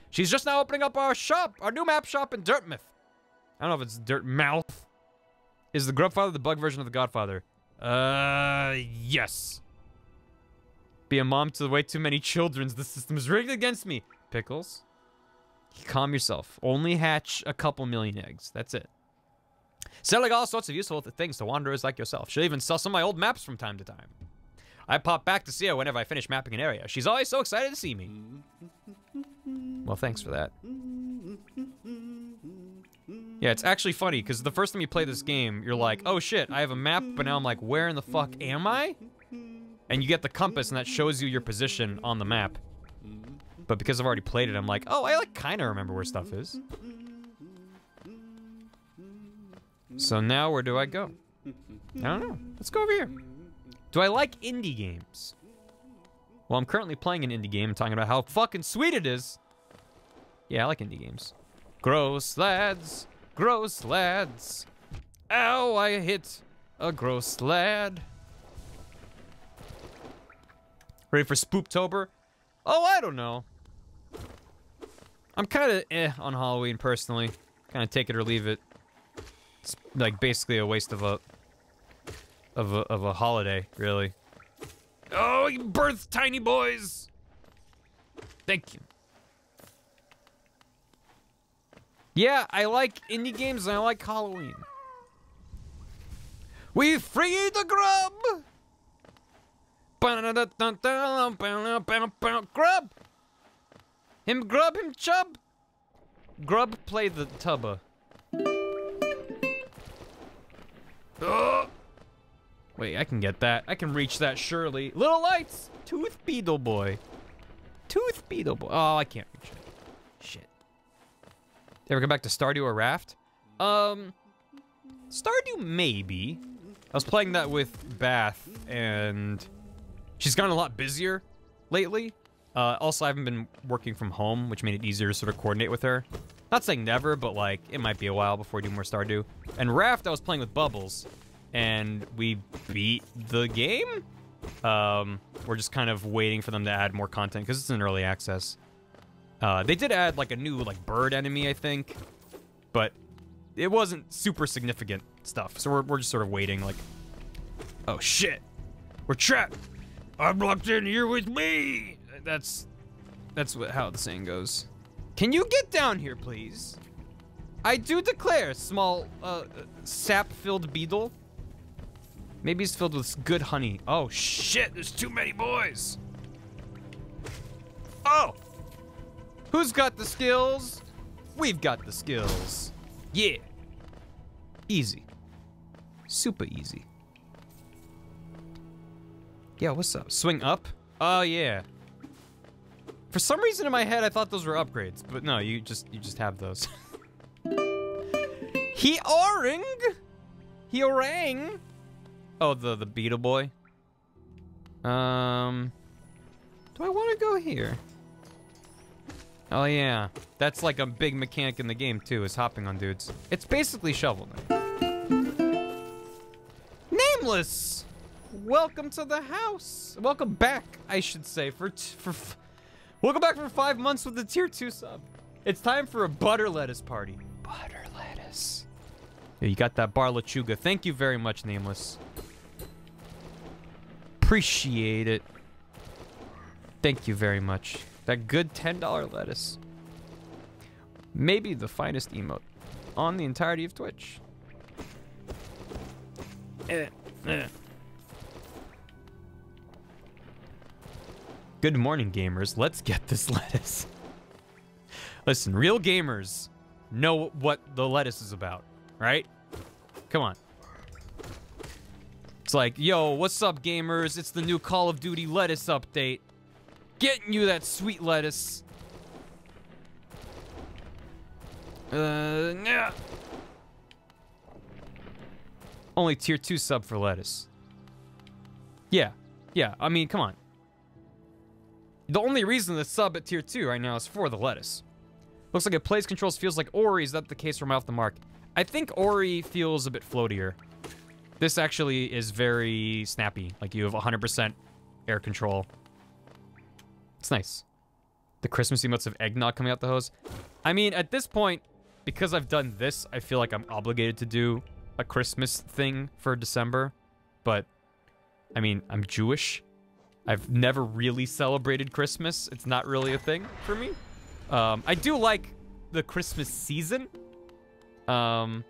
She's just now opening up our shop, our new map shop in Dirtmouth. I don't know if it's Dirt Mouth. Is the Grubfather the bug version of the Godfather? Uh, yes. Be a mom to way too many children's. The system is rigged against me. Pickles. Calm yourself. Only hatch a couple million eggs. That's it. Selling all sorts of useful things to wanderers like yourself. She'll even sell some of my old maps from time to time. I pop back to see her whenever I finish mapping an area. She's always so excited to see me. Well, thanks for that. Yeah, it's actually funny because the first time you play this game, you're like, oh shit, I have a map, but now I'm like, where in the fuck am I? And you get the compass and that shows you your position on the map. But because I've already played it, I'm like, oh, I like kind of remember where stuff is. So now where do I go? I don't know. Let's go over here. Do I like indie games? Well, I'm currently playing an indie game and talking about how fucking sweet it is. Yeah, I like indie games. Gross lads. Gross lads. Ow, I hit a gross lad. Ready for Spooptober? Oh, I don't know. I'm kind of eh on Halloween personally. Kind of take it or leave it. It's like basically a waste of a of a of a holiday, really. Oh, you birth tiny boys. Thank you. Yeah, I like indie games and I like Halloween. We free the grub. Grub. Him grub, him chub. Grub play the tubba. Ugh. Wait, I can get that. I can reach that surely. Little lights! Tooth Beetle Boy. Tooth Beetle Boy. Oh, I can't reach it. Shit. Ever go back to Stardew or Raft? Um, Stardew maybe. I was playing that with Bath, and she's gotten a lot busier lately. Uh, also, I haven't been working from home, which made it easier to sort of coordinate with her. Not saying never, but like, it might be a while before we do more Stardew. And Raft, I was playing with Bubbles, and we beat the game. Um, we're just kind of waiting for them to add more content because it's in early access. Uh, they did add like a new like bird enemy, I think, but it wasn't super significant stuff. So we're we're just sort of waiting. Like, oh shit, we're trapped. I'm locked in here with me. That's that's what how the saying goes. Can you get down here, please? I do declare, small uh, sap-filled beetle. Maybe it's filled with good honey. Oh shit, there's too many boys. Oh! Who's got the skills? We've got the skills. Yeah. Easy. Super easy. Yeah, what's up? Swing up? Oh yeah. For some reason in my head I thought those were upgrades, but no, you just you just have those. he oring! He orang! Oh, the, the Beetle Boy. Um, do I want to go here? Oh yeah, that's like a big mechanic in the game too, is hopping on dudes. It's basically Shovel Knight. Nameless! Welcome to the house. Welcome back, I should say, for for. welcome back for five months with the tier two sub. It's time for a butter lettuce party. Butter lettuce. Yeah, you got that bar lechuga. Thank you very much, Nameless. Appreciate it. Thank you very much. That good $10 lettuce. Maybe the finest emote on the entirety of Twitch. Eh, eh. Good morning, gamers. Let's get this lettuce. Listen, real gamers know what the lettuce is about, right? Come on. It's like, yo, what's up, gamers? It's the new Call of Duty lettuce update. Getting you that sweet lettuce. Uh, yeah. Only tier 2 sub for lettuce. Yeah. Yeah, I mean, come on. The only reason the sub at tier 2 right now is for the lettuce. Looks like it plays controls feels like Ori. Is that the case from Mouth the Mark? I think Ori feels a bit floatier. This actually is very snappy. Like you have 100% air control. It's nice. The Christmas emotes of eggnog coming out the hose. I mean, at this point, because I've done this, I feel like I'm obligated to do a Christmas thing for December. But, I mean, I'm Jewish. I've never really celebrated Christmas. It's not really a thing for me. Um, I do like the Christmas season. Um,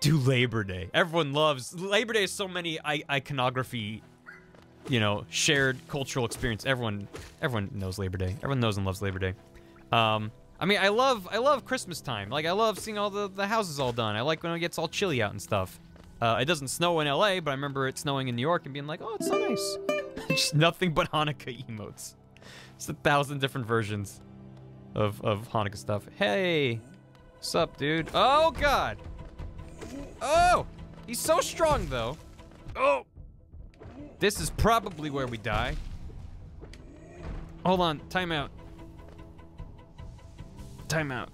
do Labor Day. Everyone loves Labor Day. Is so many iconography, you know, shared cultural experience. Everyone, everyone knows Labor Day. Everyone knows and loves Labor Day. Um, I mean, I love I love Christmas time. Like I love seeing all the the houses all done. I like when it gets all chilly out and stuff. Uh, it doesn't snow in LA, but I remember it snowing in New York and being like, oh, it's so nice. Just nothing but Hanukkah emotes. Just a thousand different versions of of Hanukkah stuff. Hey, what's up, dude? Oh God. Oh, he's so strong though. Oh, this is probably where we die. Hold on, timeout. Timeout.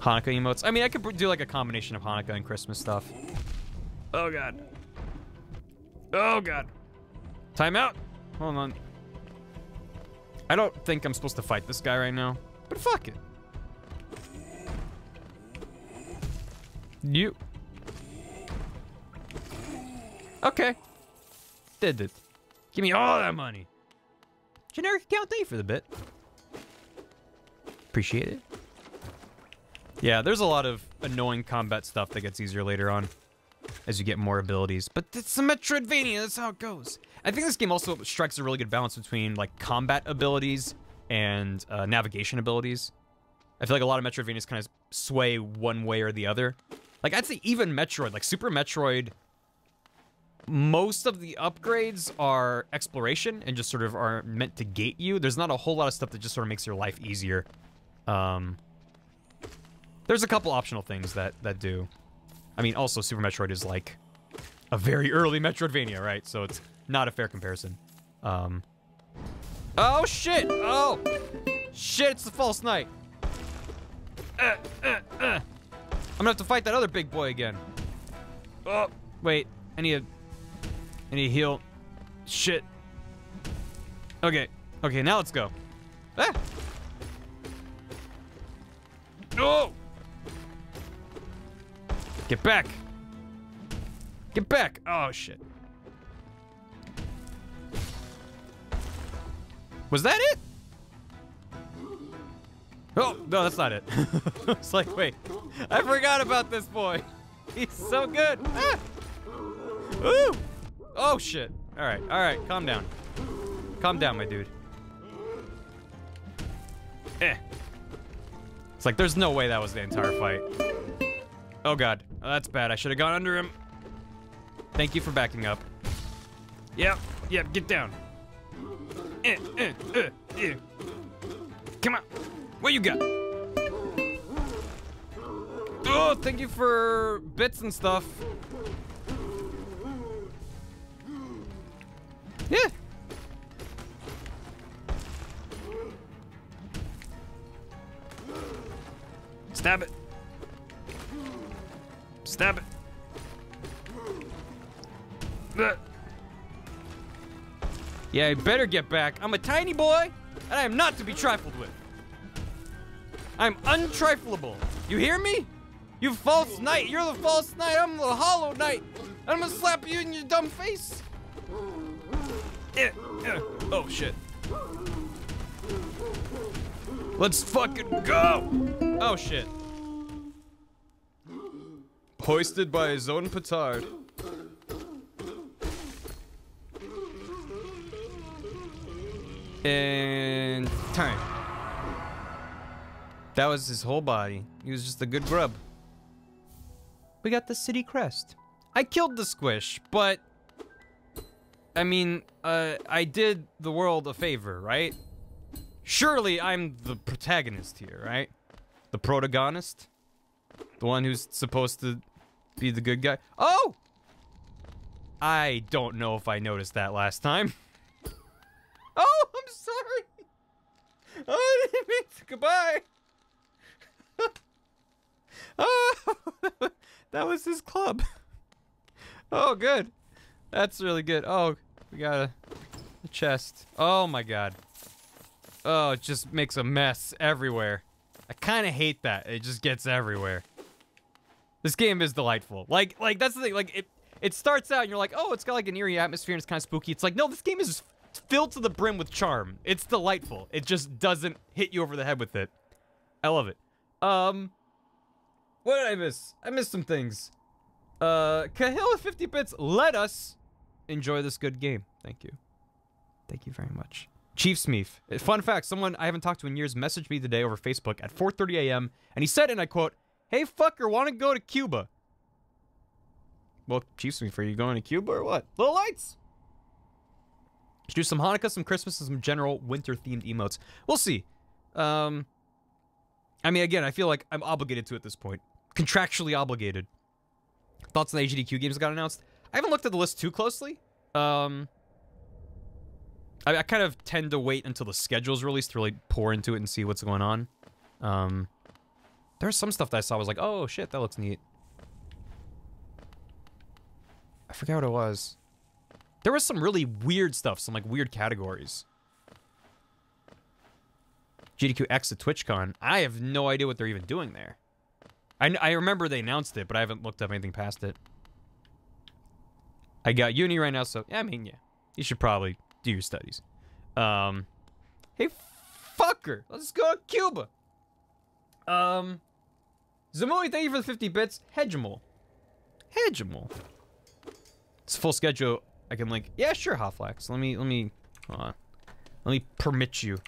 Hanukkah emotes. I mean, I could do like a combination of Hanukkah and Christmas stuff. Oh god. Oh god. Timeout. Hold on. I don't think I'm supposed to fight this guy right now, but fuck it. You. Okay. Did it. Give me all that money. Generic account, thank you for the bit. Appreciate it. Yeah, there's a lot of annoying combat stuff that gets easier later on as you get more abilities. But it's a Metroidvania, that's how it goes. I think this game also strikes a really good balance between like combat abilities and uh, navigation abilities. I feel like a lot of Metroidvanias kind of sway one way or the other. Like I'd say even Metroid, like Super Metroid, most of the upgrades are exploration and just sort of are meant to gate you. There's not a whole lot of stuff that just sort of makes your life easier. Um, there's a couple optional things that that do. I mean, also Super Metroid is like a very early Metroidvania, right? So it's not a fair comparison. Um, oh shit! Oh shit! It's the false knight. Uh, uh, uh. I'm gonna have to fight that other big boy again. Oh wait, I need a, To heal. Shit. Okay, okay, now let's go. Ah! No! Get back! Get back! Oh, shit. Was that it? Oh, no, that's not it. it's like, wait. I forgot about this boy. He's so good. Ah! Ooh! Oh, shit. All right, all right, calm down. Calm down, my dude. Eh. It's like, there's no way that was the entire fight. Oh god, oh, that's bad. I should have gone under him. Thank you for backing up. Yep, yep, get down. Eh, eh, eh, eh. Come on. What you got? Oh, thank you for bits and stuff. Yeah. Stab it. Stab it. Yeah, I better get back. I'm a tiny boy, and I am not to be trifled with. I'm untrifleable. You hear me? You false knight. You're the false knight. I'm the hollow knight. I'm gonna slap you in your dumb face. Oh, shit. Let's fucking go. Oh, shit. Hoisted by his own petard. And time. That was his whole body. He was just a good grub. We got the city crest. I killed the squish, but I mean, uh, I did the world a favor, right? Surely I'm the protagonist here, right? The protagonist? The one who's supposed to be the good guy. Oh! I don't know if I noticed that last time. Oh, I'm sorry. Oh, I didn't mean to. Goodbye. oh, that was his club. Oh, good. That's really good. Oh, we got a, a chest. Oh my god. Oh, it just makes a mess everywhere. I kind of hate that. It just gets everywhere. This game is delightful. Like, like that's the thing. Like, it it starts out and you're like, oh, it's got like an eerie atmosphere and it's kind of spooky. It's like, no, this game is filled to the brim with charm. It's delightful. It just doesn't hit you over the head with it. I love it. Um, what did I miss? I missed some things. Uh, Cahill with 50 bits, let us enjoy this good game. Thank you. Thank you very much. Chief Smeef. Uh, Fun fact: Someone I haven't talked to in years messaged me today over Facebook at 4:30 a.m. and he said, and I quote, "Hey fucker, want to go to Cuba?" Well, Chief Smeef, are you going to Cuba or what? Little lights. Should do some Hanukkah, some Christmas, and some general winter-themed emotes. We'll see. Um, I mean, again, I feel like I'm obligated to at this point, contractually obligated. Thoughts on the AGDQ games that got announced? I haven't looked at the list too closely. Um, I, I kind of tend to wait until the schedule's released to really pour into it and see what's going on. Um, there's some stuff that I saw I was like, oh shit, that looks neat. I forget what it was. There was some really weird stuff, some like weird categories. GDQX at TwitchCon. I have no idea what they're even doing there. I, I remember they announced it, but I haven't looked up anything past it. I got uni right now, so I mean, yeah, you should probably do your studies. Um, hey, fucker, let's go to Cuba. Um, Zamui, thank you for the 50 bits. Hegemol. Hegemol. It's full schedule. I can link. Yeah, sure, Hoflax. Let me, let me, hold on. Let me permit you.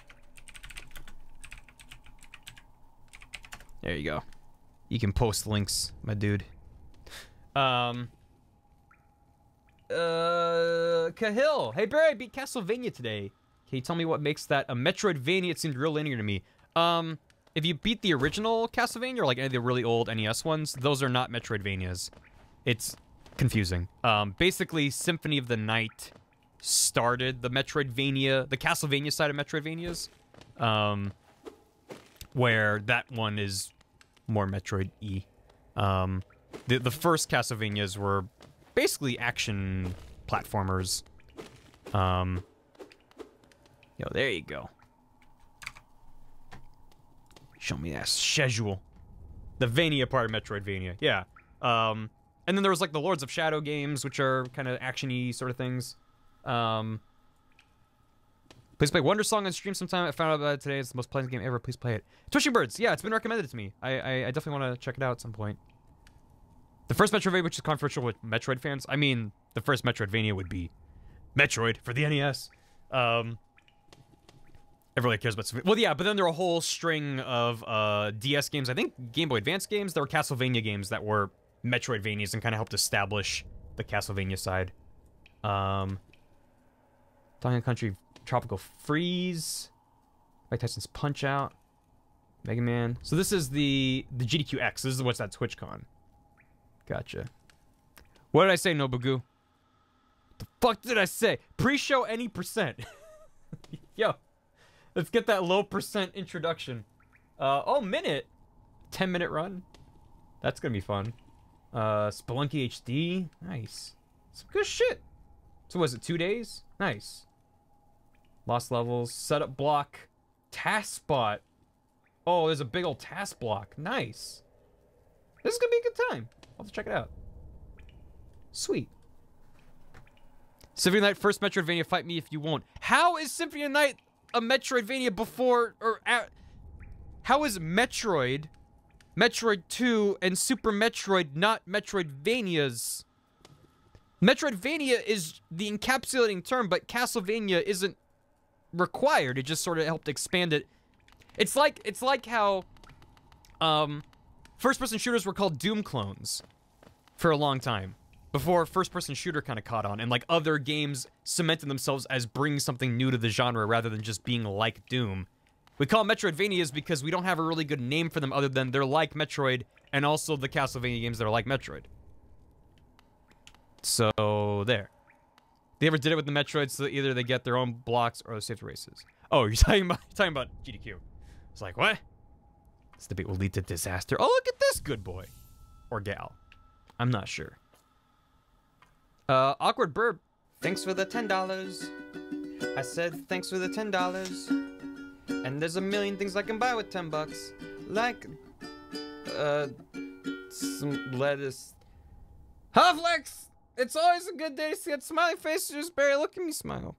There you go. You can post links, my dude. Um. Uh, Cahill. Hey, Barry, I beat Castlevania today. Can you tell me what makes that a Metroidvania? It seemed real linear to me. Um, if you beat the original Castlevania or like any of the really old NES ones, those are not Metroidvanias. It's confusing. Um, basically, Symphony of the Night started the Metroidvania, the Castlevania side of Metroidvanias. Um, where that one is more Metroid-y. Um, the the first Castlevanias were basically action platformers. Um, yo, there you go. Show me that schedule. The Vania part of Metroidvania, yeah. Um, and then there was like the Lords of Shadow games, which are kind of actiony sort of things. Um, Please play Wandersong on stream sometime. I found out about it today. It's the most pleasant game ever. Please play it. Twitching Birds. Yeah, it's been recommended to me. I, I, I definitely want to check it out at some point. The first Metroidvania, which is controversial with Metroid fans. I mean, the first Metroidvania would be Metroid for the NES. Um, everybody cares about. Well, yeah, but then there are a whole string of uh, DS games. I think Game Boy Advance games. There were Castlevania games that were Metroidvanias and kind of helped establish the Castlevania side. Um, Country Tropical Freeze, Mike Tyson's Punch Out, Mega Man. So this is the the GDQX. This is what's at TwitchCon. Gotcha. What did I say, Nobugu? The fuck did I say? Pre-show any percent. Yo, let's get that low percent introduction. Uh, oh, minute. 10 minute run. That's gonna be fun. Uh, Spelunky HD. Nice. Some good shit. So was it two days? Nice. Lost levels, setup block, task spot. Oh, there's a big old task block. Nice. This is gonna be a good time. I'll have to check it out. Sweet. Symphony Night, first Metroidvania, fight me if you won't. How is Symphony Night a Metroidvania before or at, how is Metroid, Metroid 2, and Super Metroid not Metroidvanias? Metroidvania is the encapsulating term, but Castlevania isn't required. It just sort of helped expand it. It's like it's like how um, first-person shooters were called Doom clones for a long time before first-person shooter kind of caught on, and like other games cemented themselves as bringing something new to the genre rather than just being like Doom. We call Metroidvanias because we don't have a really good name for them other than they're like Metroid and also the Castlevania games that are like Metroid. So there. They ever did it with the Metroids, so either they get their own blocks or they races. Oh, you're talking about you're talking about GDQ. It's like what? This debate will lead to disaster. Oh, look at this good boy, or gal. I'm not sure. Uh, awkward burp. Thanks for the ten dollars. I said thanks for the ten dollars. And there's a million things I can buy with ten bucks, like uh, some lettuce. Hoflax! It's always a good day to see that smiling face. Just Barry, look at me smile.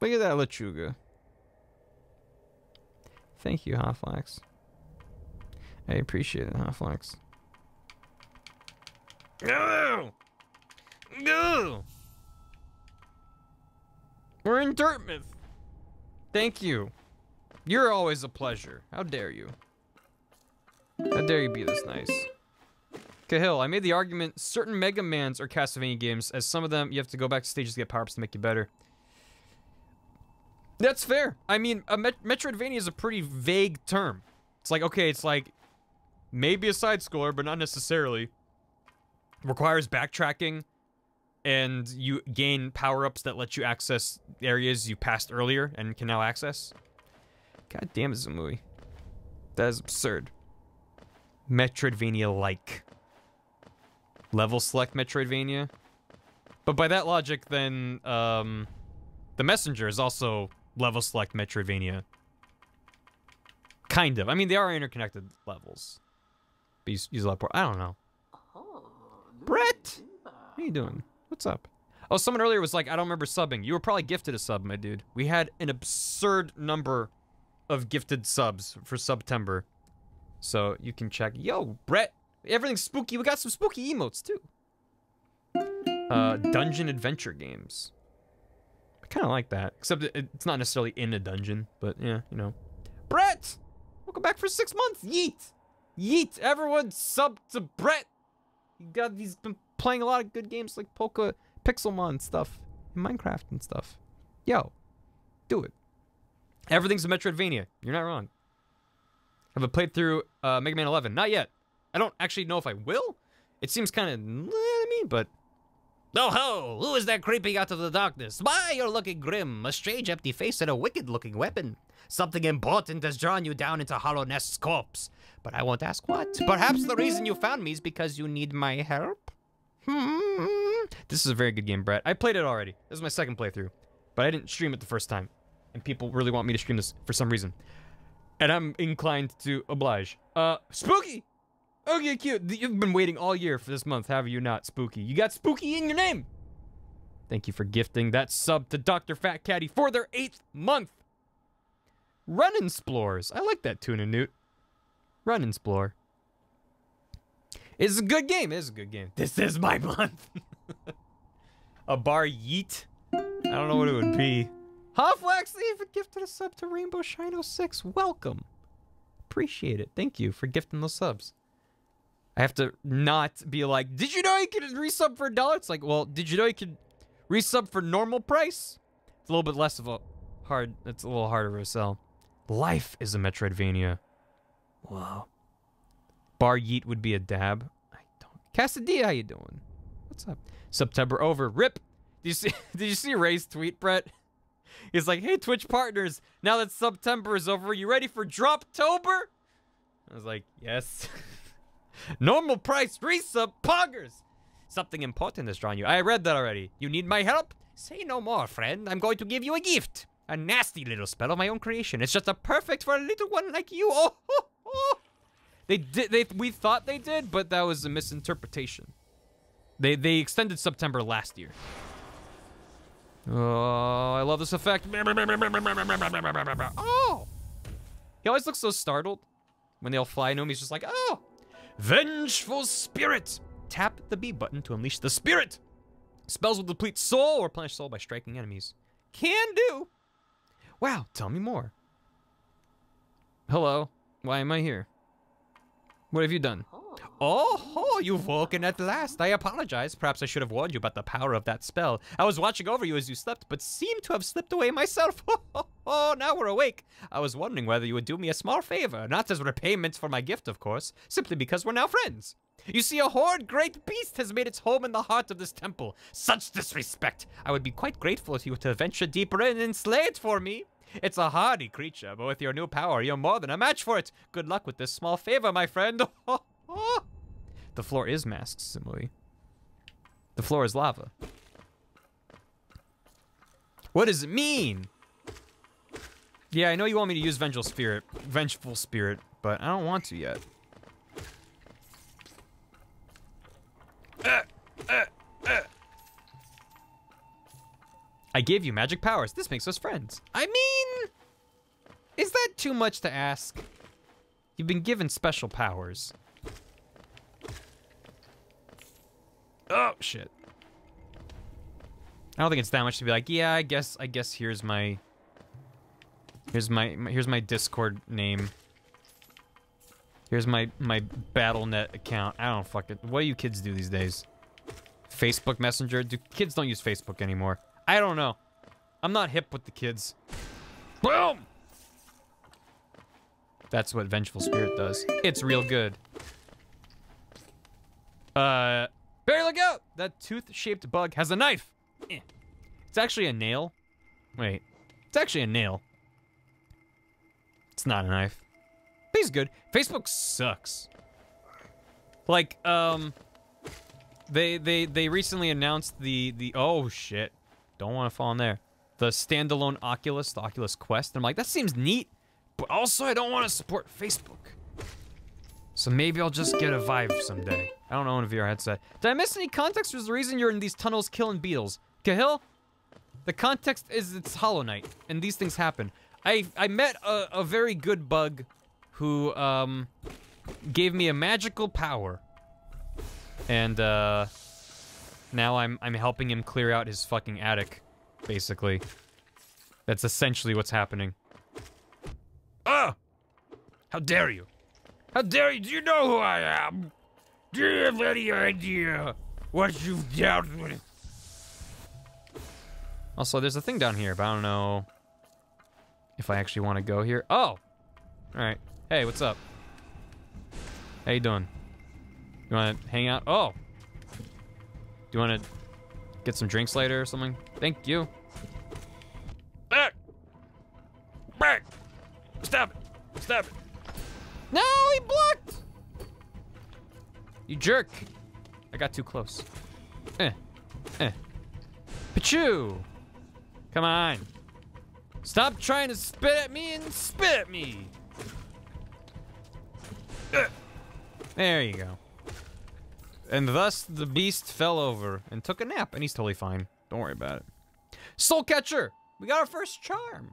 Look at that Lechuga. Thank you, Hoflax. I appreciate it, Hoflax. No! No! We're in Dartmouth. Thank you. You're always a pleasure. How dare you? How dare you be this nice? Cahill, I made the argument certain Mega Mans are Castlevania games, as some of them you have to go back to stages to get power-ups to make you better. That's fair. I mean, a Met Metroidvania is a pretty vague term. It's like, okay, it's like maybe a side scroller, but not necessarily. Requires backtracking, and you gain power-ups that let you access areas you passed earlier and can now access. God damn, a movie. That is absurd. Metroidvania-like. Level select Metroidvania. But by that logic, then, um, The Messenger is also level select Metroidvania. Kind of. I mean, they are interconnected levels. But use, use a lot more. I don't know. Brett! How you doing? What's up? Oh, someone earlier was like, I don't remember subbing. You were probably gifted a sub, my dude. We had an absurd number of gifted subs for September. So you can check. Yo, Brett, everything's spooky. We got some spooky emotes too. Uh, dungeon adventure games. I kind of like that, except it's not necessarily in a dungeon, but yeah, you know. Brett, welcome back for six months. Yeet, yeet. Everyone sub to Brett. Got he's been playing a lot of good games like Polka, Pixelmon stuff, and Minecraft and stuff. Yo, do it. Everything's a Metroidvania. You're not wrong. Have I played through uh, Mega Man 11? Not yet. I don't actually know if I will. It seems kind of me, but. Oh ho! Who is that creeping out of the darkness? Why, you're looking grim. A strange empty face and a wicked looking weapon. Something important has drawn you down into Hallownest's corpse. But I won't ask what. Perhaps the reason you found me is because you need my help? Hmm. This is a very good game, Brett. I played it already. This is my second playthrough. But I didn't stream it the first time and people really want me to stream this for some reason. And I'm inclined to oblige. Uh, Spooky! Okay, cute. You've been waiting all year for this month, have you not, Spooky? You got Spooky in your name! Thank you for gifting that sub to Dr. Fat Caddy for their eighth month! Run Explorers. I like that tuna, Newt. Run and Explore. It's a good game. It's a good game. This is my month. a bar yeet? I don't know what it would be. Hoflax even gifted a sub to Rainbow Shino 6. Welcome. Appreciate it. Thank you for gifting those subs. I have to not be like, did you know you could resub for a dollar? It's like, well, did you know you could resub for normal price? It's a little bit less of a hard, it's a little harder to sell. Life is a Metroidvania. Wow. Bar Yeet would be a dab. I don't. Cassidy, how you doing? What's up? September over. Rip. Did you see? Did you see Ray's tweet, Brett? He's like, hey, Twitch partners, now that September is over, you ready for Droptober? I was like, yes. Normal price resub poggers. Something important has drawn you. I read that already. You need my help? Say no more, friend. I'm going to give you a gift. A nasty little spell of my own creation. It's just a perfect for a little one like you. Oh, oh, oh. They did. They we thought they did, but that was a misinterpretation. They they extended September last year. Oh, I love this effect. Oh! He always looks so startled when they all fly into him. He's just like, oh! Vengeful Spirit! Tap the B button to unleash the spirit. Spells will deplete soul or replenish soul by striking enemies. Can do! Wow, tell me more. Hello, why am I here? What have you done? Oh, oh, you've woken at last. I apologize. Perhaps I should have warned you about the power of that spell. I was watching over you as you slept, but seemed to have slipped away myself. Oh, now we're awake. I was wondering whether you would do me a small favor, not as repayment for my gift, of course, simply because we're now friends. You see, a horrid great beast has made its home in the heart of this temple. Such disrespect. I would be quite grateful if you were to venture deeper in and slay it for me. It's a hardy creature, but with your new power, you're more than a match for it. Good luck with this small favor, my friend. Oh! The floor is masked, similarly. The floor is lava. What does it mean? Yeah, I know you want me to use Vengeful Spirit, Vengeful Spirit, but I don't want to yet. I gave you magic powers. This makes us friends. I mean, is that too much to ask? You've been given special powers. Oh, shit. I don't think it's that much to be like, yeah, I guess, I guess here's my, here's my, my here's my Discord name. Here's my, my Battle.net account. I don't fucking, what do you kids do these days? Facebook Messenger? Do kids don't use Facebook anymore? I don't know. I'm not hip with the kids. Boom! That's what Vengeful Spirit does. It's real good. Uh, Barry, look out! That tooth-shaped bug has a knife. Eh. It's actually a nail. Wait, it's actually a nail. It's not a knife. But he's good. Facebook sucks. Like, um, they they they recently announced the the oh shit, don't want to fall in there. The standalone Oculus, the Oculus Quest. And I'm like, that seems neat, but also I don't want to support Facebook. So maybe I'll just get a Vive someday. I don't own a VR headset. Did I miss any context? Was the reason you're in these tunnels killing beetles. Cahill, the context is it's Hollow Knight, and these things happen. I I met a, a very good bug who um gave me a magical power. And uh now I'm I'm helping him clear out his fucking attic, basically. That's essentially what's happening. Ah! How dare you? How dare you? Do you know who I am? Do you have any idea what you've dealt with? Also, there's a thing down here, but I don't know if I actually want to go here. Oh! Alright. Hey, what's up? How you doing? You want to hang out? Oh! Do you want to get some drinks later or something? Thank you. Back! Back! Stop it! Stop it! No, he blocked! You jerk! I got too close. Eh. Eh. Pichu! Come on. Stop trying to spit at me and spit at me! Eh. There you go. And thus the beast fell over and took a nap, and he's totally fine. Don't worry about it. Soul Catcher! We got our first charm!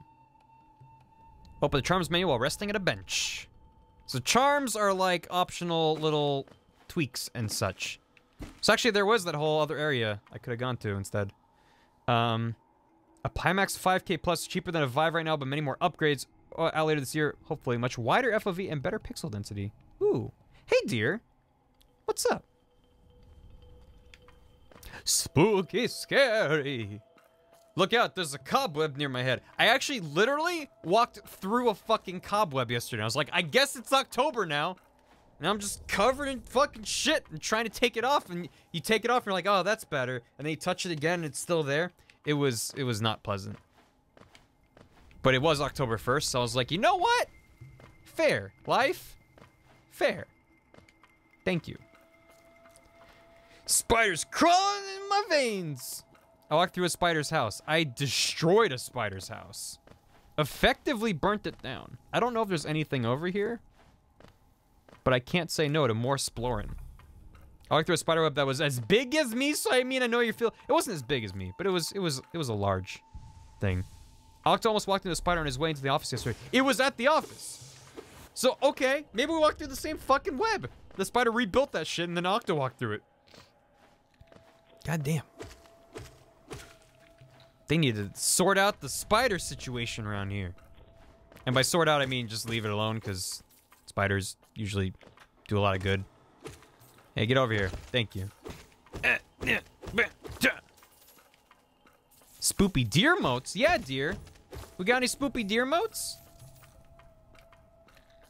Open the charms menu while resting at a bench. So charms are like optional little tweaks and such. So actually there was that whole other area I could have gone to instead. Um, a Pimax 5K Plus cheaper than a Vive right now, but many more upgrades uh, out later this year. Hopefully, much wider FOV and better pixel density. Ooh. Hey, dear. What's up? Spooky scary. Look out, there's a cobweb near my head. I actually literally walked through a fucking cobweb yesterday. I was like, I guess it's October now. And I'm just covered in fucking shit and trying to take it off. And you take it off and you're like, oh, that's better. And then you touch it again and it's still there. It was, it was not pleasant. But it was October 1st, so I was like, you know what? Fair. Life? Fair. Thank you. Spiders crawling in my veins. I walked through a spider's house. I destroyed a spider's house. Effectively burnt it down. I don't know if there's anything over here, but I can't say no to more exploring. I walked through a spider web that was as big as me, so I mean I know you feel it wasn't as big as me, but it was it was it was a large thing. Octo almost walked into a spider on his way into the office yesterday. It was at the office. So okay, maybe we walked through the same fucking web. The spider rebuilt that shit and then Octo walked through it. God damn. They need to sort out the spider situation around here. And by sort out, I mean just leave it alone, because spiders usually do a lot of good. Hey, get over here. Thank you. Spoopy deer motes? Yeah, deer. We got any spoopy deer motes?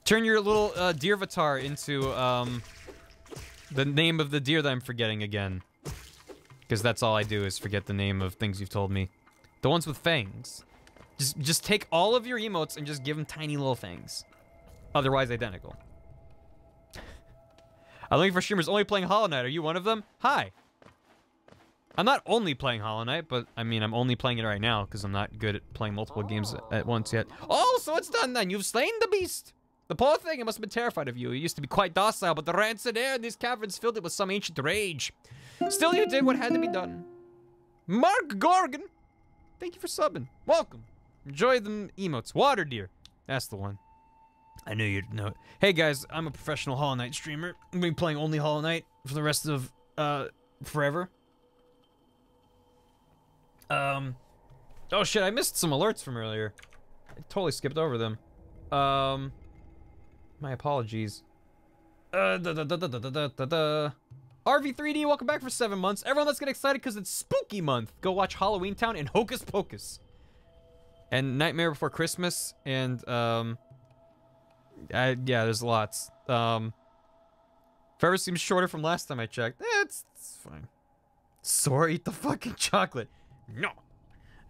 Turn your little uh, deer avatar into um, the name of the deer that I'm forgetting again. Because that's all I do is forget the name of things you've told me. The ones with fangs. Just, just take all of your emotes and just give them tiny little fangs. Otherwise identical. I'm looking for streamers only playing Hollow Knight. Are you one of them? Hi. I'm not only playing Hollow Knight, but I mean, I'm only playing it right now because I'm not good at playing multiple oh. games at once yet. Oh, so it's done then. You've slain the beast. The poor thing, it must have been terrified of you. It used to be quite docile, but the rancid air in these caverns filled it with some ancient rage. Still, you did what had to be done. Mark Gorgon, thank you for subbing. Welcome. Enjoy the emotes. Water deer. That's the one. I knew you'd know. Hey guys, I'm a professional Hollow Knight streamer. I'm gonna be playing only Hollow Knight for the rest of uh forever. Um, oh shit, I missed some alerts from earlier. I totally skipped over them. Um, my apologies. Uh, da, da, da, da, da, da, da, da. RV3D, welcome back for seven months. Everyone, let's get excited because it's spooky month. Go watch Halloween Town and Hocus Pocus. And Nightmare Before Christmas, and, um, I, yeah, there's lots. Um, Forever seems shorter from last time I checked. Eh, it's, it's fine. Sora, eat the fucking chocolate. No.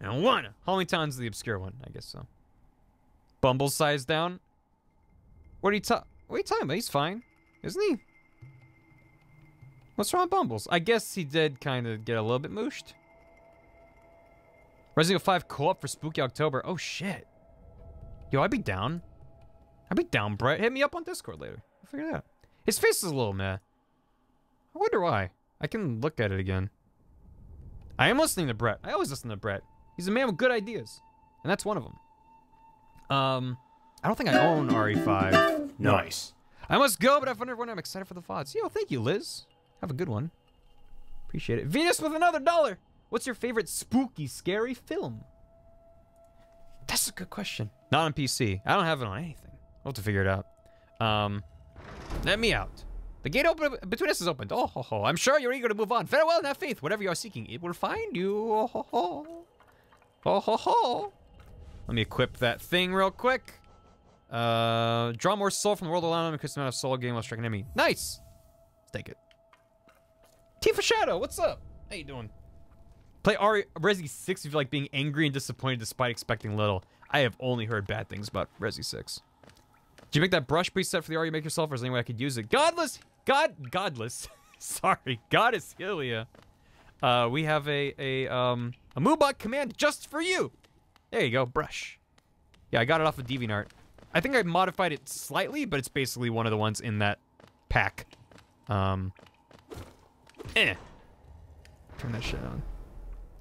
I don't wanna. Halloween Town's the obscure one, I guess so. Bumble size down. What are you ta- What are you talking about? He's fine, isn't he? What's wrong with Bumbles? I guess he did kind of get a little bit mooshed. Resident Evil 5 co-op for Spooky October. Oh shit. Yo, I'd be down. I'd be down, Brett. Hit me up on Discord later. I'll figure it out. His face is a little meh. I wonder why. I can look at it again. I am listening to Brett. I always listen to Brett. He's a man with good ideas. And that's one of them. Um, I don't think I own RE5. Nice. I must go, but I've wondered when I'm excited for the VODs. Yo, thank you, Liz. Have a good one. Appreciate it. Venus with another dollar. What's your favorite spooky, scary film? That's a good question. Not on PC. I don't have it on anything. I'll have to figure it out. Um, let me out. The gate open between us is opened. Oh ho ho. I'm sure you're eager to move on. Farewell and have faith. Whatever you are seeking, it will find you. Oh ho ho. Oh ho ho. Let me equip that thing real quick. Uh, draw more soul from the world around him because not a soul game while striking enemy. Nice. Let's take it. Tifa Shadow, what's up? How you doing? Play Ari Resi 6 if you like being angry and disappointed despite expecting little. I have only heard bad things about Resi 6. Did you make that brush preset for the R you make yourself, or is there any way I could use it? Godless! God, godless. Sorry, Goddess Hylia. Uh, we have a, a, um, a Moobot command just for you. There you go, brush. Yeah, I got it off of DeviantArt. I think I modified it slightly, but it's basically one of the ones in that pack. Um, eh. Turn that shit on.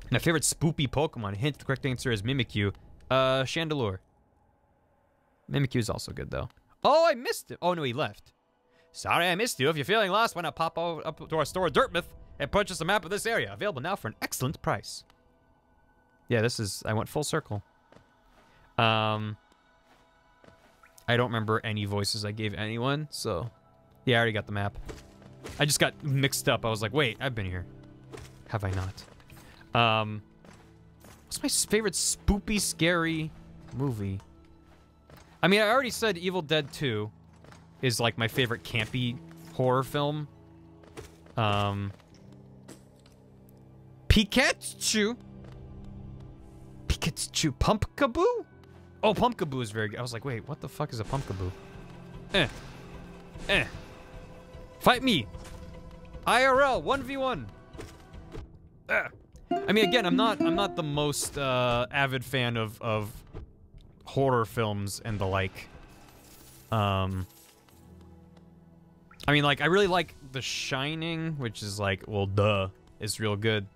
My favorite spoopy Pokemon. Hint, the correct answer is Mimikyu. Uh, Chandelure. Mimikyu is also good, though. Oh, I missed it. Oh, no, he left. Sorry I missed you. If you're feeling lost, why not pop up to our store, Dirtmouth, and purchase a map of this area. Available now for an excellent price. Yeah, this is... I went full circle. Um... I don't remember any voices I gave anyone, so... Yeah, I already got the map. I just got mixed up. I was like, wait, I've been here. Have I not? Um... What's my favorite spoopy, scary movie? I mean, I already said Evil Dead 2 is like my favorite campy horror film. Um, Pikachu. Pikachu. Pumpkaboo? Oh, Pumpkaboo is very good. I was like, wait, what the fuck is a Pumpkaboo? Eh. Eh. Fight me. IRL 1v1. Eh. I mean, again, I'm not I'm not the most uh, avid fan of of horror films and the like. Um, I mean, like, I really like The Shining, which is like, well, duh, it's real good.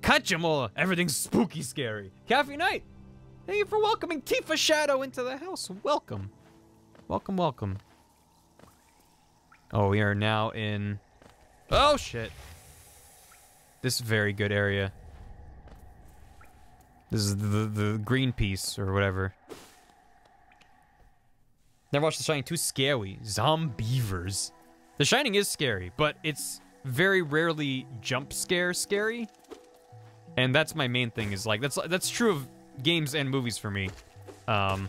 Kachamola, everything's spooky scary. Cafe Night, thank you for welcoming Tifa Shadow into the house. Welcome. Welcome, welcome. Oh, we are now in... Oh, shit. This very good area. This is the, the green piece, or whatever. Never watched The Shining. Too scary. Zombievers. The Shining is scary, but it's very rarely jump scare scary. And that's my main thing is like, that's that's true of games and movies for me. Um,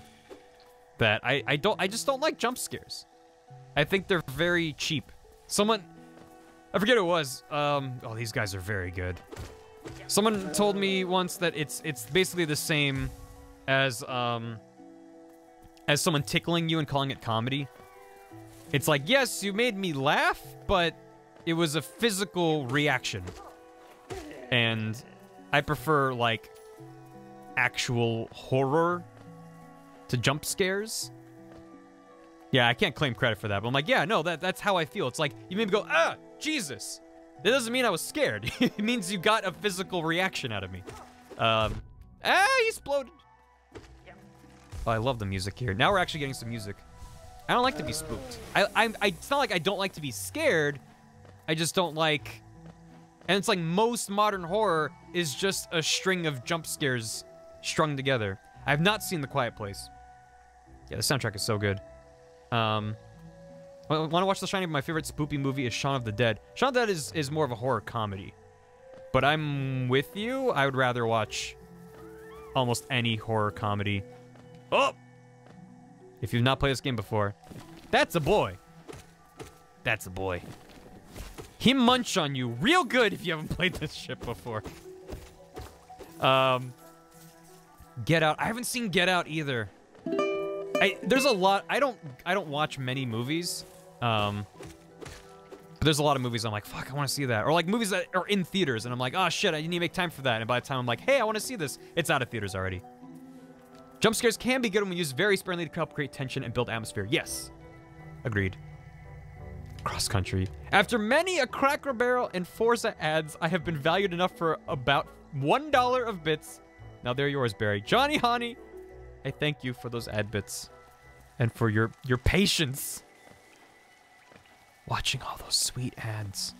that I, I don't, I just don't like jump scares. I think they're very cheap. Someone, I forget who it was. Um, oh, these guys are very good. Someone told me once that it's it's basically the same as um as someone tickling you and calling it comedy. It's like, yes, you made me laugh, but it was a physical reaction. And I prefer like actual horror to jump scares. Yeah, I can't claim credit for that, but I'm like, yeah, no, that that's how I feel. It's like you made me go, ah, Jesus. That doesn't mean I was scared. it means you got a physical reaction out of me. Um, ah, he exploded. Oh, I love the music here. Now we're actually getting some music. I don't like to be spooked. I, I, I, it's not like I don't like to be scared. I just don't like And it's like most modern horror is just a string of jump scares strung together. I have not seen The Quiet Place. Yeah, the soundtrack is so good. Um, want to watch The Shining? But my favorite spoopy movie is Shaun of the Dead. Shaun of the Dead is, is more of a horror comedy. But I'm with you. I would rather watch almost any horror comedy. Oh! If you've not played this game before, that's a boy. That's a boy. He munch on you real good if you haven't played this shit before. Um, Get Out. I haven't seen Get Out either. I, there's a lot. I don't. I don't watch many movies. Um, but there's a lot of movies I'm like, fuck, I want to see that. Or like movies that are in theaters, and I'm like, oh shit, I need to make time for that. And by the time I'm like, hey, I want to see this, it's out of theaters already. Jump scares can be good when we use very sparingly to help create tension and build atmosphere. Yes. Agreed. Cross country. After many a Cracker Barrel and Forza ads, I have been valued enough for about $1 of bits. Now they're yours, Barry. Johnny Honey, I thank you for those ad bits and for your, your patience watching all those sweet ads.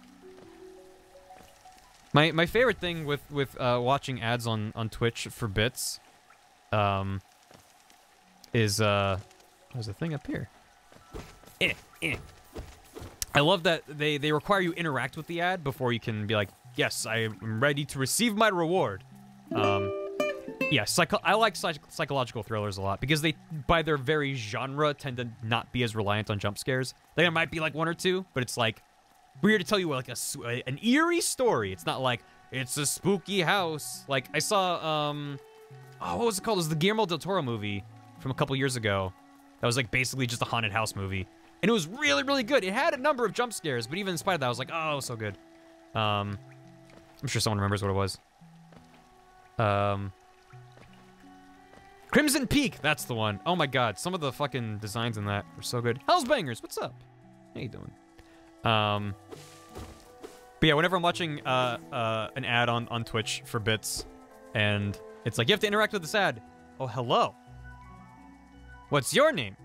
My my favorite thing with with uh, watching ads on on Twitch for bits, um, is uh, there's a thing up here. Eh, eh. I love that they they require you interact with the ad before you can be like, yes, I am ready to receive my reward. Um, yeah, I like psych psychological thrillers a lot because they, by their very genre, tend to not be as reliant on jump scares. There might be like one or two, but it's like we're here to tell you like a an eerie story. It's not like it's a spooky house. Like I saw, um, oh, what was it called? It was the Guillermo del Toro movie from a couple years ago. That was like basically just a haunted house movie, and it was really really good. It had a number of jump scares, but even in spite of that, I was like, oh, so good. Um, I'm sure someone remembers what it was. Um, Crimson Peak, that's the one. Oh my god, some of the fucking designs in that were so good. Hell's Bangers, what's up? How you doing? Um, but yeah, whenever I'm watching uh, uh, an ad on, on Twitch for bits, and it's like, you have to interact with this ad. Oh, hello. What's your name?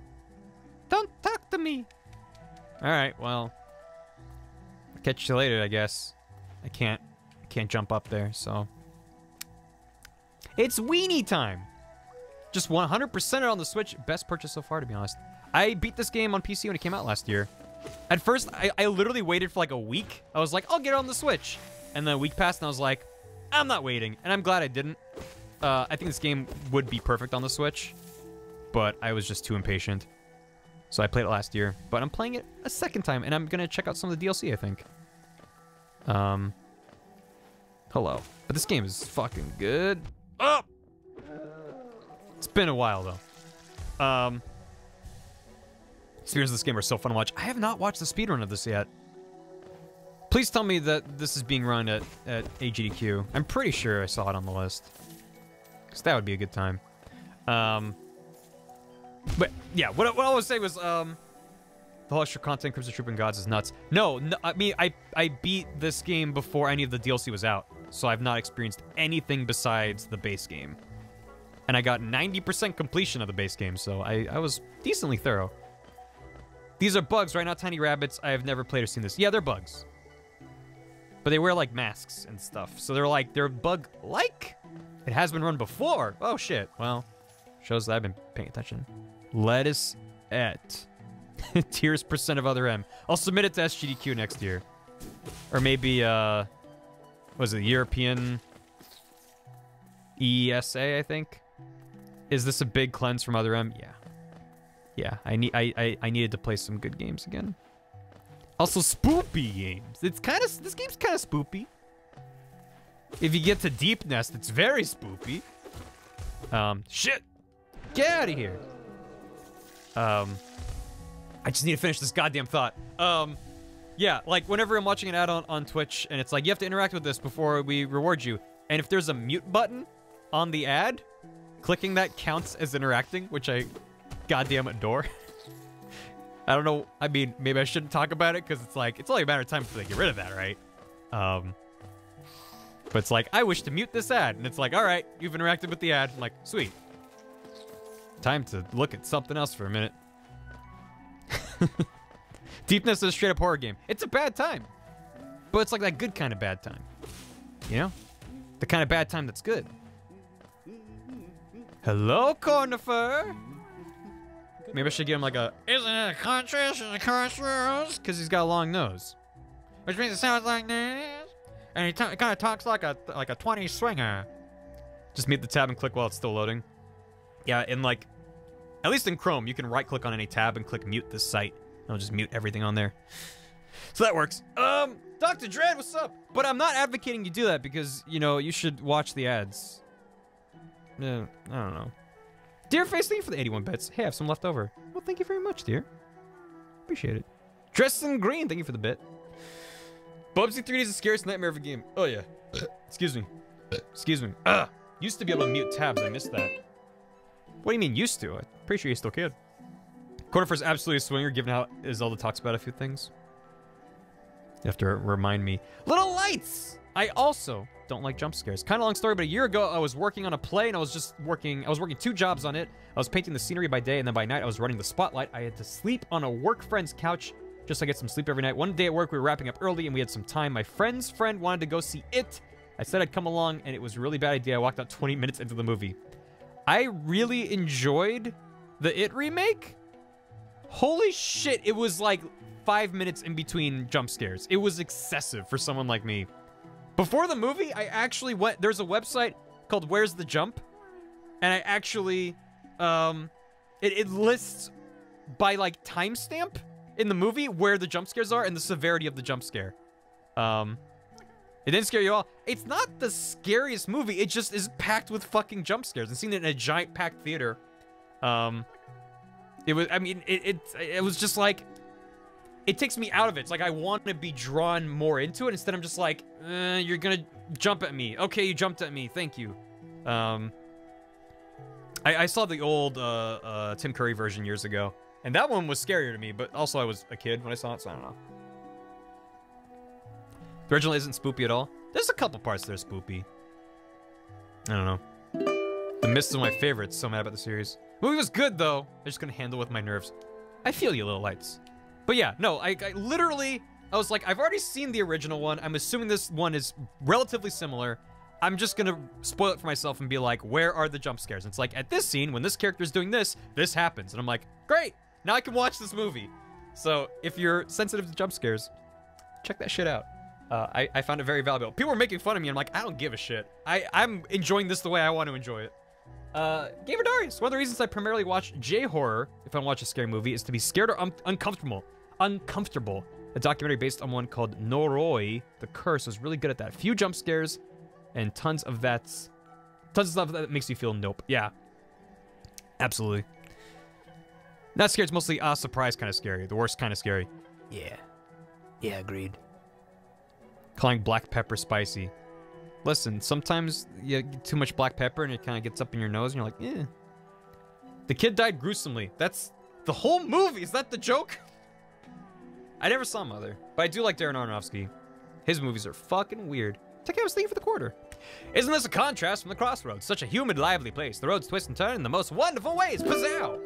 Don't talk to me. All right, well, I'll catch you later, I guess. I can't, I can't jump up there, so. It's weenie time. Just 100% on the Switch. Best purchase so far, to be honest. I beat this game on PC when it came out last year. At first, I, I literally waited for like a week. I was like, I'll get it on the Switch. And then a week passed, and I was like, I'm not waiting. And I'm glad I didn't. Uh, I think this game would be perfect on the Switch. But I was just too impatient. So I played it last year. But I'm playing it a second time, and I'm going to check out some of the DLC, I think. Um, hello. But this game is fucking good. Oh! It's been a while, though. Um, spears of this game are so fun to watch. I have not watched the speedrun of this yet. Please tell me that this is being run at, at AGDQ. I'm pretty sure I saw it on the list. Because that would be a good time. Um, but, yeah, what, what I was say was, um, the whole extra content, Grimm Troupe and Gods is nuts. No, no, I mean, I, I beat this game before any of the DLC was out. So I've not experienced anything besides the base game and I got 90% completion of the base game, so I, I was decently thorough. These are bugs, right? Not tiny rabbits. I have never played or seen this. Yeah, they're bugs. But they wear, like, masks and stuff. So they're, like, they're bug-like? It has been run before. Oh, shit. Well, shows that I've been paying attention. Lettuce et. Tears percent of other M. I'll submit it to SGDQ next year. Or maybe, uh... Was it European... ESA, I think? Is this a big cleanse from Other M? Yeah. Yeah, I need I, I, I needed to play some good games again. Also spoopy games. It's kind of this game's kind of spoopy. If you get to Deepnest, it's very spoopy. Um, shit. Get out of here. Um, I just need to finish this goddamn thought. Um, yeah, like whenever I'm watching an ad on, on Twitch and it's like, you have to interact with this before we reward you. And if there's a mute button on the ad, Clicking that counts as interacting, which I goddamn adore. I don't know. I mean, maybe I shouldn't talk about it because it's like, it's only a matter of time before they get rid of that, right? Um, but it's like, I wish to mute this ad. And it's like, all right, you've interacted with the ad. I'm like, sweet. Time to look at something else for a minute. Deepnest is a straight up horror game. It's a bad time. But it's like that good kind of bad time. You know? The kind of bad time that's good. Hello, Cornifer. Maybe I should give him like a, isn't it a contrast in the crossroads? Because he's got a long nose. Which means it sounds like this. And he kind of talks like a like a 20 swinger. Just mute the tab and click while it's still loading. Yeah, in like, at least in Chrome, you can right click on any tab and click mute this site. It'll just mute everything on there. So that works. Um, Dr. Dread, what's up? But I'm not advocating you do that because, you know, you should watch the ads. Yeah, I don't know. Dear Face, thank you for the 81 bits. Hey, I have some left over. Well, thank you very much, dear. Appreciate it. Dressed in green, thank you for the bit. Bubsy 3D is the scariest nightmare of a game. Oh, yeah. Excuse me. Excuse me. Ugh. Used to be able to mute tabs. I missed that. What do you mean used to? I'm pretty sure you still can. Cornifer's absolutely a swinger, given how Iselda talks about a few things. You have to remind me. Little lights! I also don't like jump scares. Kind of long story, but a year ago I was working on a play and I was just working, I was working two jobs on it. I was painting the scenery by day and then by night I was running the spotlight. I had to sleep on a work friend's couch just to get some sleep every night. One day at work we were wrapping up early and we had some time. My friend's friend wanted to go see it. I said I'd come along and it was a really bad idea. I walked out 20 minutes into the movie. I really enjoyed the It remake. Holy shit, it was like five minutes in between jump scares. It was excessive for someone like me. Before the movie, I actually went, there's a website called Where's the Jump? And I actually, um, it, it lists by like timestamp in the movie where the jump scares are and the severity of the jump scare. Um, it didn't scare you all. It's not the scariest movie. It just is packed with fucking jump scares. And seeing it in a giant packed theater, um, it was, I mean, it, it, it was just like, it takes me out of it. It's like I want to be drawn more into it. Instead, I'm just like, eh, you're gonna jump at me. Okay, you jumped at me. Thank you. Um, I, I saw the old uh, uh, Tim Curry version years ago, and that one was scarier to me. But also, I was a kid when I saw it, so I don't know. The original isn't spoopy at all. There's a couple parts that are spoopy. I don't know. The Mist is my favorite. So mad about the series. movie was good though. I'm just couldn't handle with my nerves. I feel you, little lights. But yeah, no, I, I literally, I was like, I've already seen the original one. I'm assuming this one is relatively similar. I'm just gonna spoil it for myself and be like, where are the jump scares? And it's like, at this scene, when this character's doing this, this happens. And I'm like, great, now I can watch this movie. So if you're sensitive to jump scares, check that shit out. Uh, I, I found it very valuable. People were making fun of me. I'm like, I don't give a shit. I, I'm enjoying this the way I want to enjoy it. Uh, Gamer Darius, one of the reasons I primarily watch J-horror, if I watch a scary movie, is to be scared or un uncomfortable. Uncomfortable. A documentary based on one called Noroi, The Curse, was really good at that. Few jump scares, and tons of that's... Tons of stuff that makes you feel nope. Yeah. Absolutely. Not scared, it's mostly a uh, surprise kind of scary. The worst kind of scary. Yeah. Yeah, agreed. Calling black pepper spicy. Listen, sometimes you get too much black pepper and it kind of gets up in your nose and you're like, eh. The kid died gruesomely. That's the whole movie. Is that the joke? I never saw Mother, but I do like Darren Aronofsky. His movies are fucking weird. Check out his thing for the quarter. Isn't this a contrast from the crossroads? Such a humid, lively place. The roads twist and turn in the most wonderful ways. Pizzow!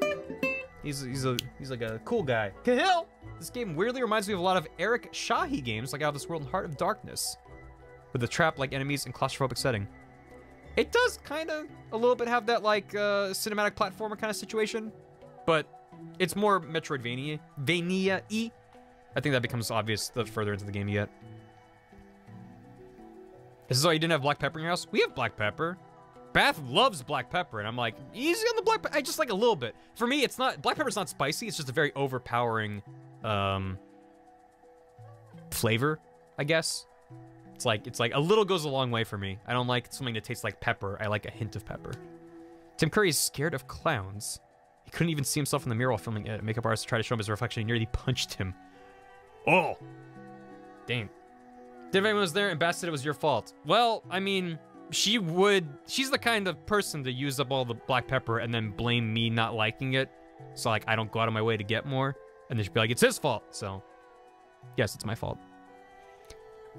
He's he's a he's like a cool guy. Cahill! This game weirdly reminds me of a lot of Eric Chahi games, like Out of This World and Heart of Darkness, with the trap-like enemies and claustrophobic setting. It does kind of a little bit have that like uh, cinematic platformer kind of situation, but it's more Metroidvania, Vania-y I think that becomes obvious the further into the game you get. This is why you didn't have black pepper in your house? We have black pepper. Bath loves black pepper, and I'm like, easy on the black pepper. I just like a little bit. For me, it's not, black pepper's not spicy, it's just a very overpowering, um, flavor, I guess. It's like, it's like, a little goes a long way for me. I don't like something that tastes like pepper. I like a hint of pepper. Tim Curry is scared of clowns. He couldn't even see himself in the mirror while filming it. Makeup artist tried to show him his reflection. He nearly punched him. Oh! Damn. Anyone was there and Bass said it was your fault. Well, I mean, she would... She's the kind of person to use up all the black pepper and then blame me not liking it. So, like, I don't go out of my way to get more. And then she'd be like, it's his fault. So, yes, it's my fault.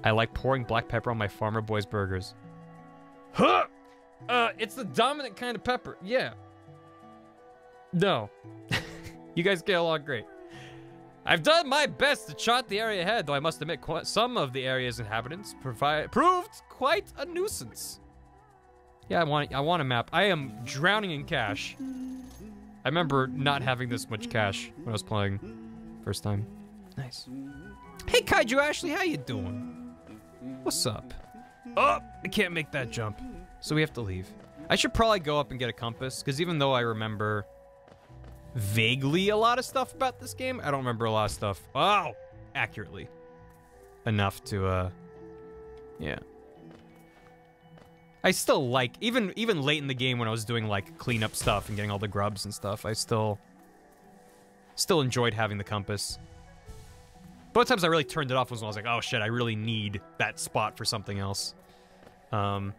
I like pouring black pepper on my Farmer Boys burgers. Huh! Uh, it's the dominant kind of pepper. Yeah. No. you guys get along great. I've done my best to chart the area ahead, though I must admit some of the area's inhabitants proved quite a nuisance. Yeah, I want I want a map. I am drowning in cash. I remember not having this much cash when I was playing first time. Nice. Hey Kaiju Ashley, how you doing? What's up? Oh, I can't make that jump. So we have to leave. I should probably go up and get a compass, because even though I remember vaguely a lot of stuff about this game, I don't remember a lot of stuff. Oh, accurately. Enough to, uh, yeah. I still like, even even late in the game when I was doing like cleanup stuff and getting all the grubs and stuff, I still, still enjoyed having the compass. Both times I really turned it off was when I was like, oh shit, I really need that spot for something else. Um,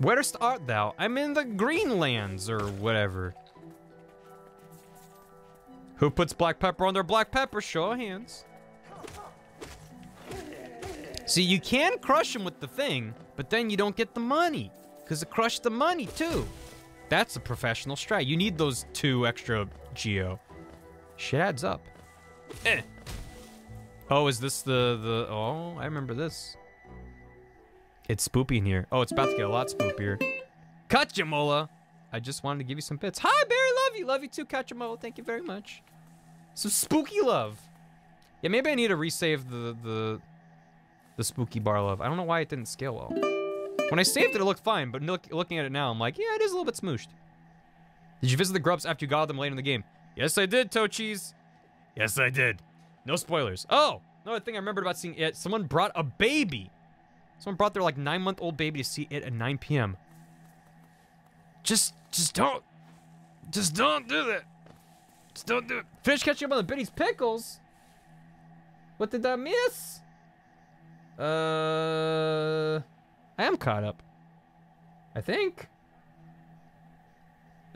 where'st art thou? I'm in the Greenlands or whatever. Who puts black pepper on their black pepper? Show of hands. See, you can crush them with the thing, but then you don't get the money. Because it crushed the money, too. That's a professional strat. You need those two extra geo. Shit adds up. Eh. Oh, is this the, the... Oh, I remember this. It's spoopy in here. Oh, it's about to get a lot spoopier. Kachamola! I just wanted to give you some bits. Hi, Barry! Love you! Love you too, Kachamola. Thank you very much. Some spooky love. Yeah, maybe I need to resave the, the, the spooky bar love. I don't know why it didn't scale well. When I saved it, it looked fine, but look, looking at it now, I'm like, yeah, it is a little bit smooshed. Did you visit the grubs after you got them late in the game? Yes, I did, Tochis. Yes, I did. No spoilers. Oh, another thing I remembered about seeing it, someone brought a baby. Someone brought their like nine month old baby to see it at 9 p.m. Just, just don't, just don't do that. Just don't do it. Fish catching up on the Biddy's pickles. What did I miss? Uh, I am caught up. I think.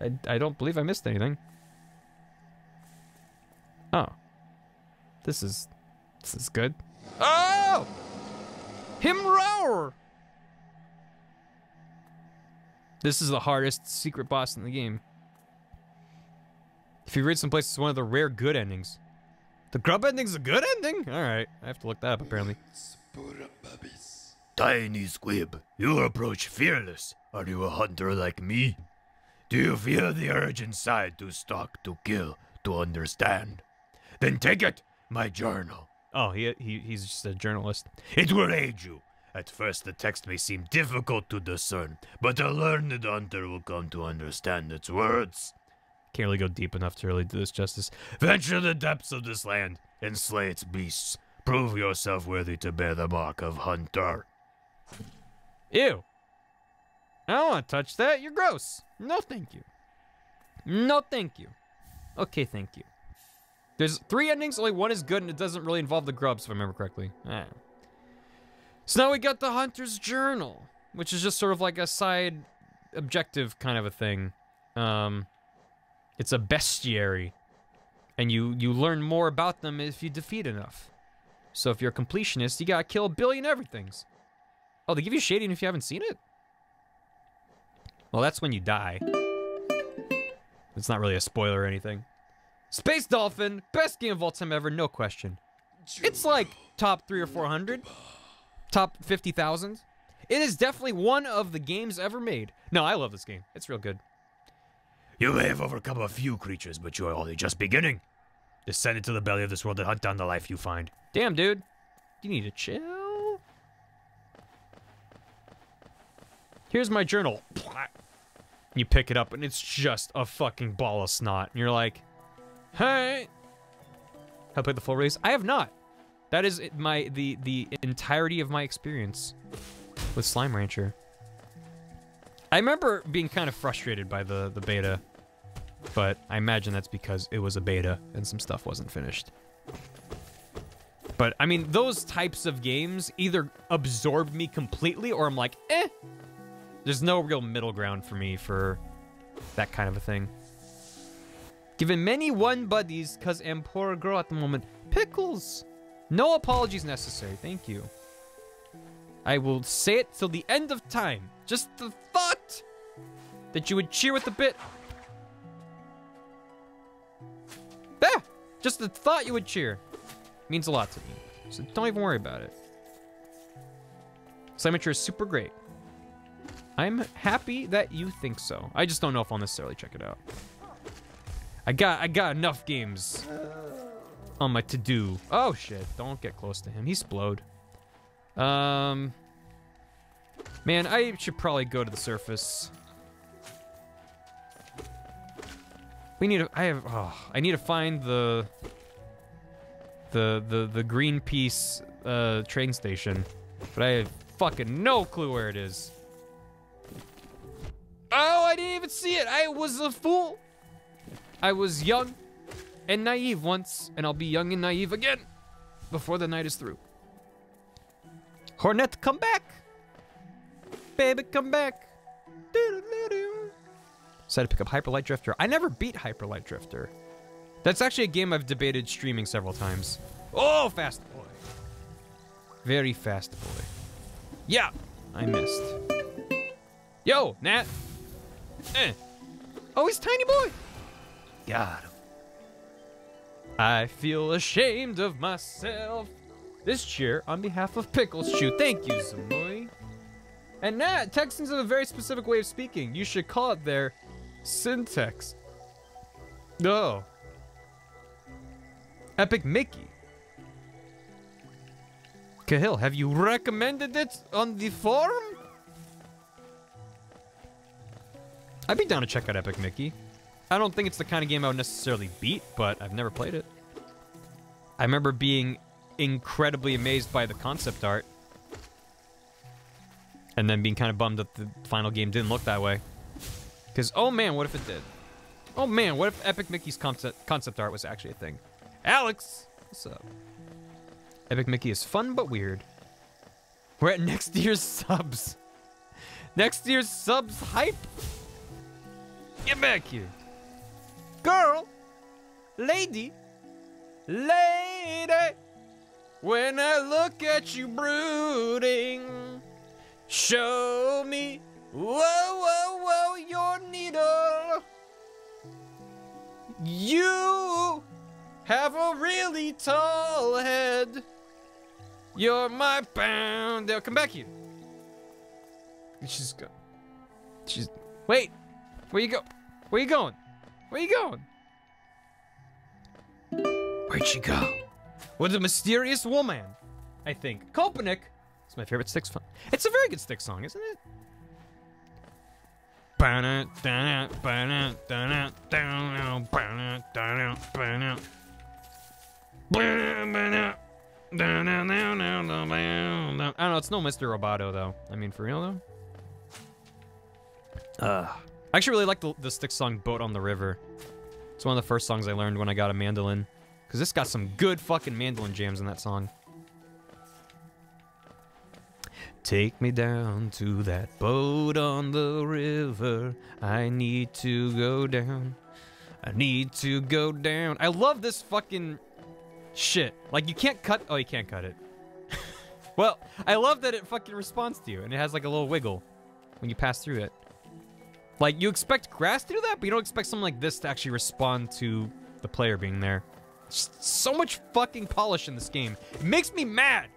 I, I don't believe I missed anything. Oh. This is, this is good. Oh! Him roar! This is the hardest secret boss in the game. If you read someplace, it's one of the rare good endings. The grub ending's a good ending? Alright, I have to look that up apparently. Tiny squib, you approach fearless. Are you a hunter like me? Do you feel the urge inside to stalk, to kill, to understand? Then take it, my journal. Oh, he, he he's just a journalist. It will aid you. At first, the text may seem difficult to discern, but a learned hunter will come to understand its words. Can't really go deep enough to really do this justice. Venture the depths of this land and slay its beasts. Prove yourself worthy to bear the mark of hunter. Ew. I don't want to touch that. You're gross. No, thank you. No, thank you. Okay, thank you. There's three endings. Only one is good, and it doesn't really involve the grubs, if I remember correctly. Ah. So now we got the Hunter's Journal, which is just sort of like a side objective kind of a thing. Um, it's a bestiary, and you you learn more about them if you defeat enough. So if you're a completionist, you gotta kill a billion everythings. Oh, they give you shading if you haven't seen it? Well, that's when you die. It's not really a spoiler or anything. Space Dolphin, best game of all time ever, no question. It's like top three or four hundred, top fifty thousand. It is definitely one of the games ever made. No, I love this game. It's real good. You may have overcome a few creatures, but you are only just beginning. Descend into the belly of this world and hunt down the life you find. Damn, dude. You need to chill. Here's my journal. You pick it up and it's just a fucking ball of snot. And you're like, hey. Have I played the full race? I have not. That is my the the entirety of my experience with Slime Rancher. I remember being kind of frustrated by the the beta, but I imagine that's because it was a beta and some stuff wasn't finished. But I mean, those types of games either absorb me completely or I'm like, eh. There's no real middle ground for me for that kind of a thing. Given many one buddies, cause I'm poor girl at the moment. Pickles! No apologies necessary, thank you. I will say it till the end of time. Just the thought that you would cheer with a bit. Ah! Just the thought you would cheer means a lot to me. So don't even worry about it. Symmetry is super great. I'm happy that you think so. I just don't know if I'll necessarily check it out. I got I got enough games on my to-do. Oh shit, don't get close to him. He's splode. Um Man, I should probably go to the surface. We need to I have oh, I need to find the the the the Greenpeace uh train station. But I have fucking no clue where it is. Oh, I didn't even see it. I was a fool. I was young and naive once, and I'll be young and naive again before the night is through. Hornet, come back. Baby, come back. Decided to pick up Hyper Light Drifter. I never beat Hyper Light Drifter. That's actually a game I've debated streaming several times. Oh, fast boy. Very fast boy. Yeah, I missed. Yo, Nat. Eh. Oh, he's tiny boy. Got him. I feel ashamed of myself. This cheer on behalf of Pickles Chew. Thank you, Zamoy. And Nat, Texans have a very specific way of speaking. You should call it their syntax. No. Epic Mickey. Cahill, have you recommended it on the forum? I'd be down to check out Epic Mickey. I don't think it's the kind of game I would necessarily beat, but I've never played it. I remember being incredibly amazed by the concept art. And then being kind of bummed that the final game didn't look that way. Because, oh man, what if it did? Oh man, what if Epic Mickey's concept, concept art was actually a thing? Alex! What's up? Epic Mickey is fun but weird. We're at next year's subs. Next year's subs hype. Get back here. Girl. Lady. Lady. When I look at you brooding, show me, whoa, whoa, whoa, your needle. You have a really tall head. You're my bound. They'll come back here. She's go. She's. Wait. Where you go? Where you going? Where you going? Where'd she go? With a mysterious woman, I think. Kopanik. It's my favorite Styx song. It's a very good Styx song, isn't it? I don't know, it's no Mr. Roboto though. I mean, for real though. Uh, I actually really like the, the Styx song Boat on the River. It's one of the first songs I learned when I got a mandolin. Because this got some good fucking mandolin jams in that song. Take me down to that boat on the river. I need to go down. I need to go down. I love this fucking shit. Like, you can't cut. Oh, you can't cut it. well, I love that it fucking responds to you and it has like a little wiggle when you pass through it. Like, you expect grass to do that, but you don't expect something like this to actually respond to the player being there. Just so much fucking polish in this game. It makes me mad.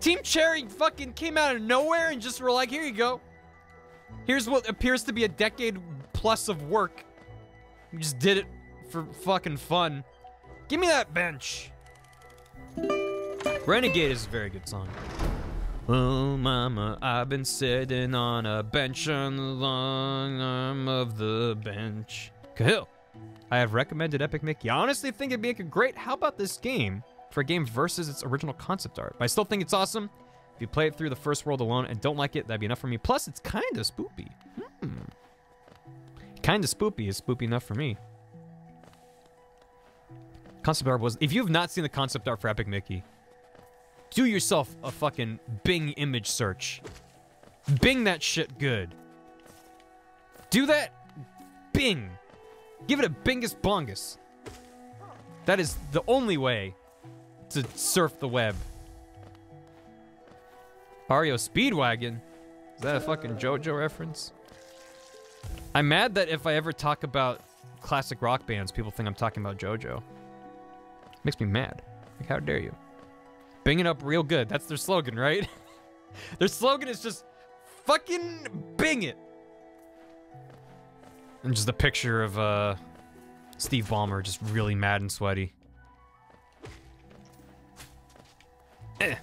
Team Cherry fucking came out of nowhere and just were like, here you go. Here's what appears to be a decade plus of work. We just did it for fucking fun. Give me that bench. Renegade is a very good song. Oh, mama, I've been sitting on a bench on the long arm of the bench. Cahill, I have recommended Epic Mickey. I honestly think it'd make a great, how about this game? For a game versus its original concept art. But I still think it's awesome. If you play it through the first world alone and don't like it, that'd be enough for me. Plus, it's kind of spoopy. Hmm. Kind of spoopy is spoopy enough for me. Concept art was, if you have not seen the concept art for Epic Mickey, do yourself a fucking Bing image search. Bing that shit good. Do that. Bing. Give it a bingus bongus. That is the only way to surf the web. REO Speedwagon? Is that a fucking JoJo reference? I'm mad that if I ever talk about classic rock bands, people think I'm talking about JoJo. Makes me mad. Like, how dare you? Bing it up real good. That's their slogan, right? their slogan is just fucking bing it. And just a picture of uh, Steve Ballmer just really mad and sweaty. Eh.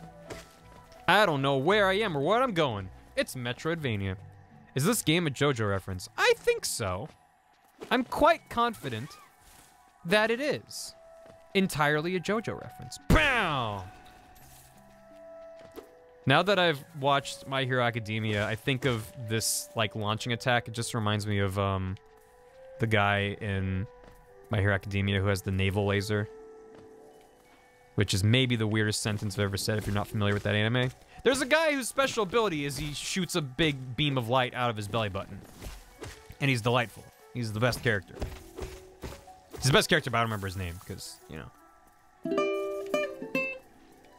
I don't know where I am or what I'm going. It's Metroidvania. Is this game a JoJo reference? I think so. I'm quite confident that it is entirely a JoJo reference. Bow! Now that I've watched My Hero Academia, I think of this like launching attack. It just reminds me of um, the guy in My Hero Academia who has the navel laser, which is maybe the weirdest sentence I've ever said. If you're not familiar with that anime, there's a guy whose special ability is he shoots a big beam of light out of his belly button, and he's delightful. He's the best character. He's the best character, but I don't remember his name because you know.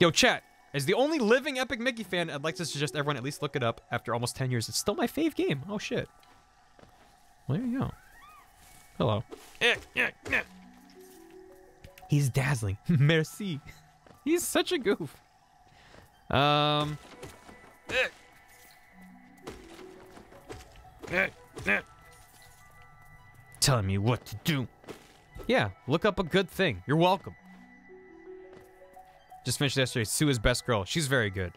Yo, chat. As the only living Epic Mickey fan, I'd like to suggest everyone at least look it up after almost 10 years. It's still my fave game. Oh, shit. Well, there you go. Hello. He's dazzling. Merci. He's such a goof. Um. Telling me what to do. Yeah, look up a good thing. You're welcome. Just finished yesterday. Sue is best girl. She's very good.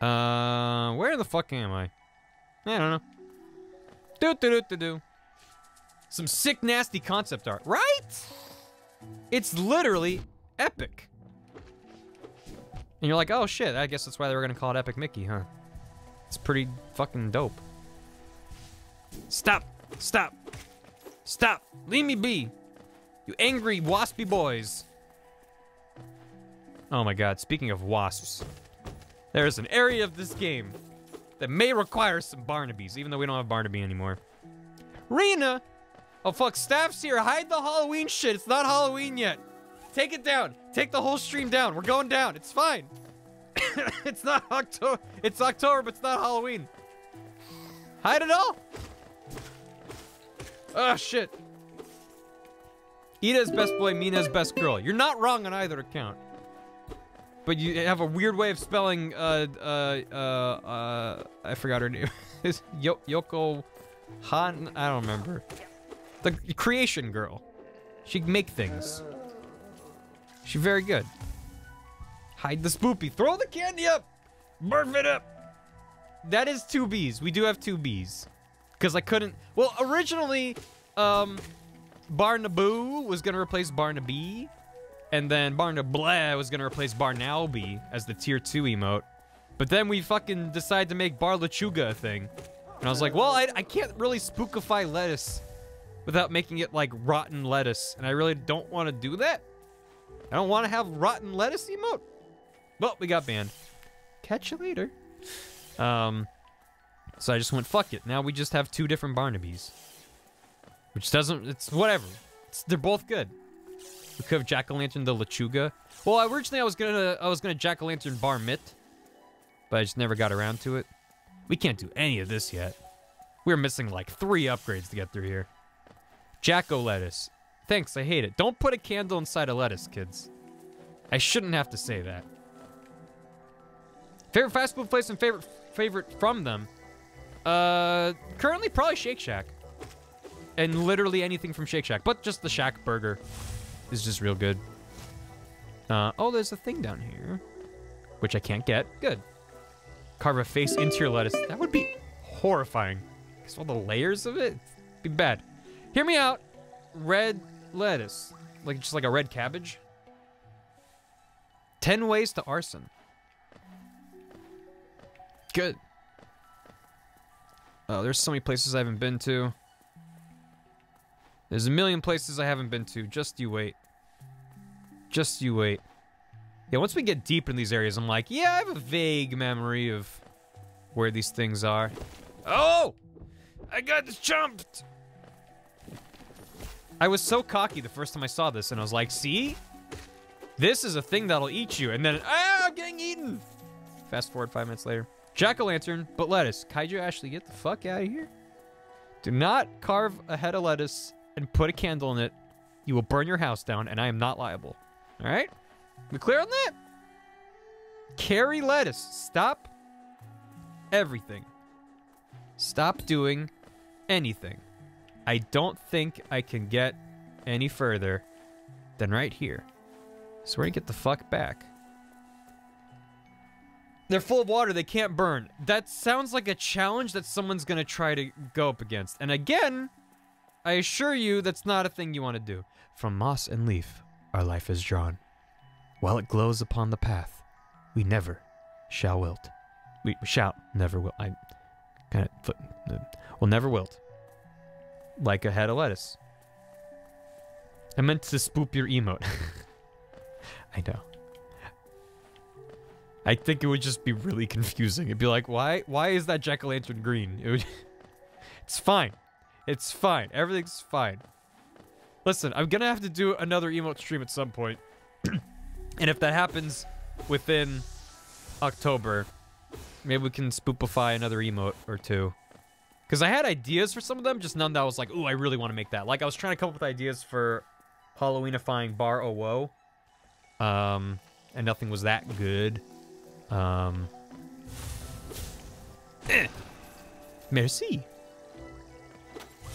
Uh, where the fuck am I? I don't know. Do do do do do. Some sick, nasty concept art, right? It's literally epic. And you're like, oh shit, I guess that's why they were gonna call it Epic Mickey, huh? It's pretty fucking dope. Stop! Stop! Stop! Leave me be! You angry, waspy boys! Oh my god, speaking of wasps, there's an area of this game that may require some Barnabys, even though we don't have Barnaby anymore. Rena! Oh fuck, staff's here, hide the Halloween shit, it's not Halloween yet. Take it down, take the whole stream down, we're going down, it's fine. it's not October, it's October, but it's not Halloween. Hide it all! Oh shit. Ida's best boy, Mina's best girl. You're not wrong on either account. But you have a weird way of spelling, uh, uh, uh, uh, I forgot her name. Is Yo Yoko Han? I don't remember. The creation girl. She can make things. She's very good. Hide the spoopy. Throw the candy up! Barf it up! That is two B's. We do have two B's. Because I couldn't... Well, originally, um, Barnaboo was going to replace Barnaby. And then Barnablah was going to replace Barnalby as the tier 2 emote. But then we fucking decided to make Barlachuga a thing. And I was like, well, I, I can't really spookify lettuce without making it like rotten lettuce. And I really don't want to do that. I don't want to have rotten lettuce emote. Well, we got banned. Catch you later. Um, so I just went, fuck it. Now we just have two different Barnabys. Which doesn't, it's whatever. It's, they're both good. We could have Jack-O-Lantern the Lechuga. Well, originally I was gonna, I was gonna Jack-O-Lantern Bar Mitt. But I just never got around to it. We can't do any of this yet. We're missing like three upgrades to get through here. Jack-O-Lettuce. Thanks, I hate it. Don't put a candle inside a lettuce, kids. I shouldn't have to say that. Favorite fast food place and favorite favorite from them? Uh, currently probably Shake Shack. And literally anything from Shake Shack, but just the Shack burger is just real good. Uh, oh, there's a thing down here, which I can't get. Good. Carve a face into your lettuce. That would be horrifying. Because all the layers of it, be bad. Hear me out. Red lettuce, like just like a red cabbage. Ten ways to arson. Good. Oh, there's so many places I haven't been to. There's a million places I haven't been to. Just you wait. Just you wait. Yeah, once we get deep in these areas, I'm like, yeah, I have a vague memory of where these things are. Oh! I got jumped! I was so cocky the first time I saw this, and I was like, see? This is a thing that'll eat you. And then, ah, I'm getting eaten! Fast forward five minutes later. Jack-o'-lantern, but lettuce. Kaiju Ashley, get the fuck out of here. Do not carve a head of lettuce and put a candle in it you will burn your house down, and I am not liable. All right? We clear on that? Carry lettuce. Stop everything. Stop doing anything. I don't think I can get any further than right here. So we're gonna get the fuck back. They're full of water, they can't burn. That sounds like a challenge that someone's gonna try to go up against. And again, I assure you that's not a thing you want to do. From moss and leaf, our life is drawn. While it glows upon the path, we never shall wilt. We shall never wilt. I kind of foot. Will never wilt. Like a head of lettuce. I meant to spoop your emote. I know. I think it would just be really confusing. It'd be like, why why is that jack-o'-lantern green? It would It's fine. It's fine. Everything's fine. Listen, I'm gonna have to do another emote stream at some point. and if that happens within October, maybe we can spoopify another emote or two. Because I had ideas for some of them, just none that was like, ooh, I really want to make that. Like, I was trying to come up with ideas for Halloweenifying Bar O Woe. Um, and nothing was that good. Um, eh. Merci.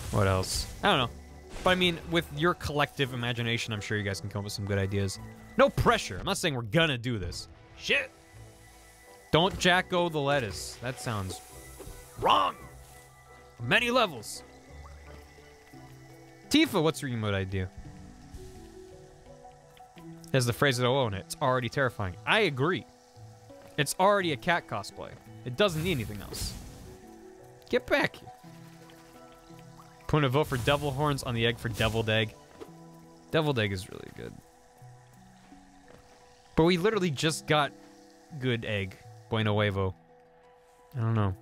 What else? I don't know. But I mean, with your collective imagination, I'm sure you guys can come up with some good ideas. No pressure. I'm not saying we're gonna do this. Shit. Don't jacko the lettuce. That sounds wrong. Many levels. Tifa, what's your emote idea? As the phrase that I own it, it's already terrifying. I agree. It's already a cat cosplay. It doesn't need anything else. Get back here. Put a vote for devil horns on the egg for deviled egg. Deviled egg is really good. But we literally just got good egg. Bueno huevo. I don't know.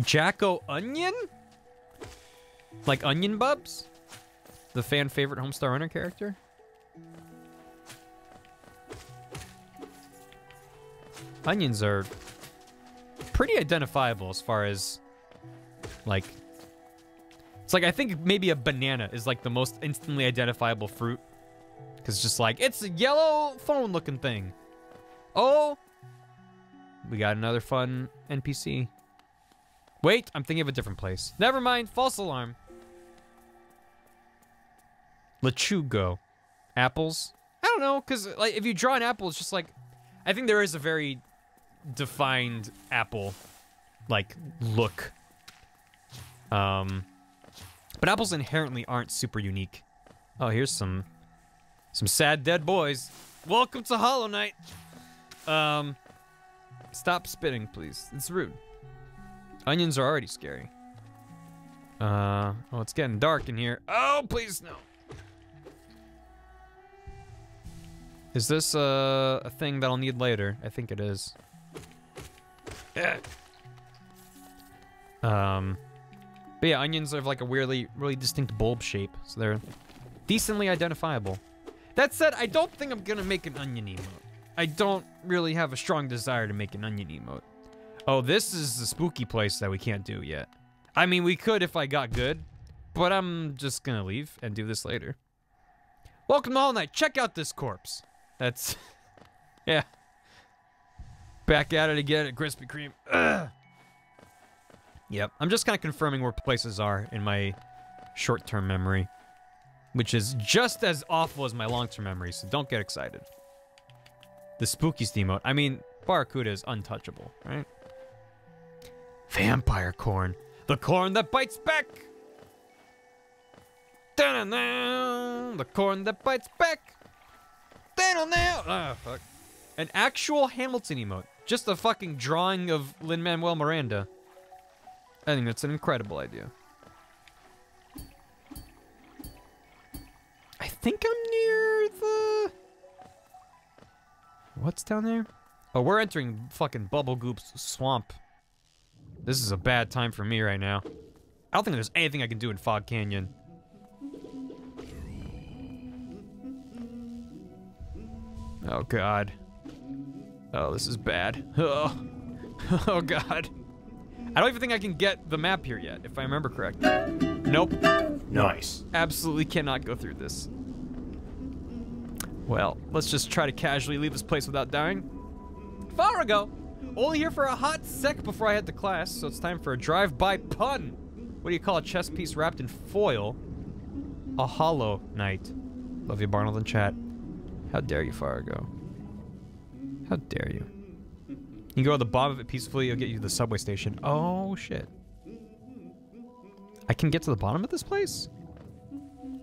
Jacko Onion? Like Onion Bubs? The fan favorite Homestar Runner character? Onions are pretty identifiable as far as like it's like I think maybe a banana is like the most instantly identifiable fruit because it's just like it's a yellow phone looking thing. Oh, we got another fun NPC. Wait, I'm thinking of a different place. Never mind, false alarm. Lechugo. Apples? I don't know, because like if you draw an apple, it's just like I think there is a very defined apple like look. Um but apples inherently aren't super unique. Oh, here's some some sad dead boys. Welcome to Hollow Knight. Um stop spitting, please. It's rude. Onions are already scary. Uh oh, it's getting dark in here. Oh, please no. Is this uh, a thing that I'll need later? I think it is. Yeah. Um, but yeah, onions have like a weirdly, really distinct bulb shape, so they're decently identifiable. That said, I don't think I'm gonna make an onion emote. I don't really have a strong desire to make an onion emote. Oh, this is the spooky place that we can't do yet. I mean, we could if I got good, but I'm just gonna leave and do this later. Welcome to All Night. Check out this corpse. That's, yeah. Back at it again at Krispy Kreme. Ugh. Yep, I'm just kind of confirming where places are in my short-term memory, which is just as awful as my long-term memory, so don't get excited. The spooky emote. I mean, Barracuda is untouchable, right? Vampire corn. The corn that bites back! Da-da-da! The corn that bites back! Da-da-da! Ah, fuck. An actual Hamilton emote. Just a fucking drawing of Lin-Manuel Miranda. I think that's an incredible idea. I think I'm near the... What's down there? Oh, we're entering fucking Bubble Goop's swamp. This is a bad time for me right now. I don't think there's anything I can do in Fog Canyon. Oh, God. Oh, this is bad. Oh. Oh, God. I don't even think I can get the map here yet, if I remember correctly. Nope. Nice. Absolutely cannot go through this. Well, let's just try to casually leave this place without dying. Farago! Only here for a hot sec before I head to class, so it's time for a drive-by pun. What do you call a chess piece wrapped in foil? A hollow knight. Love you, Barnold and chat. How dare you, Farago? How dare you? You can go to the bottom of it peacefully, it'll get you to the subway station. Oh, shit. I can get to the bottom of this place?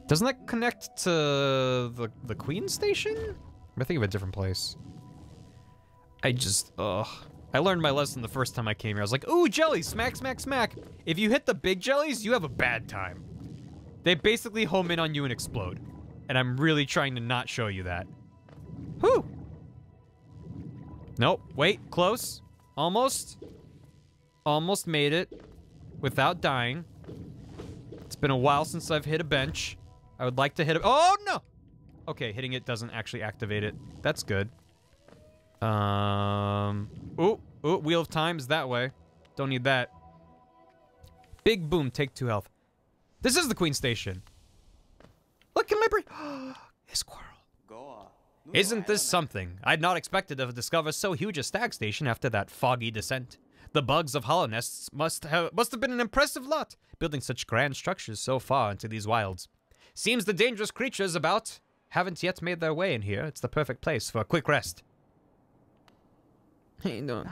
Doesn't that connect to the, the Queen station? I'm thinking of a different place. I just, ugh. I learned my lesson the first time I came here. I was like, ooh, jellies, smack, smack, smack. If you hit the big jellies, you have a bad time. They basically home in on you and explode. And I'm really trying to not show you that. Whew. Nope, wait, close. Almost. Almost made it. Without dying. It's been a while since I've hit a bench. I would like to hit a- Oh, no! Okay, hitting it doesn't actually activate it. That's good. Um, ooh, ooh, Wheel of Time is that way. Don't need that. Big boom, take two health. This is the Queen Station. Look at my brain. a squirrel. Isn't this something? I'd not expected to discover so huge a stag station after that foggy descent. The bugs of Hallownest's must have must have been an impressive lot, building such grand structures so far into these wilds. Seems the dangerous creatures about haven't yet made their way in here. It's the perfect place for a quick rest. How you doing?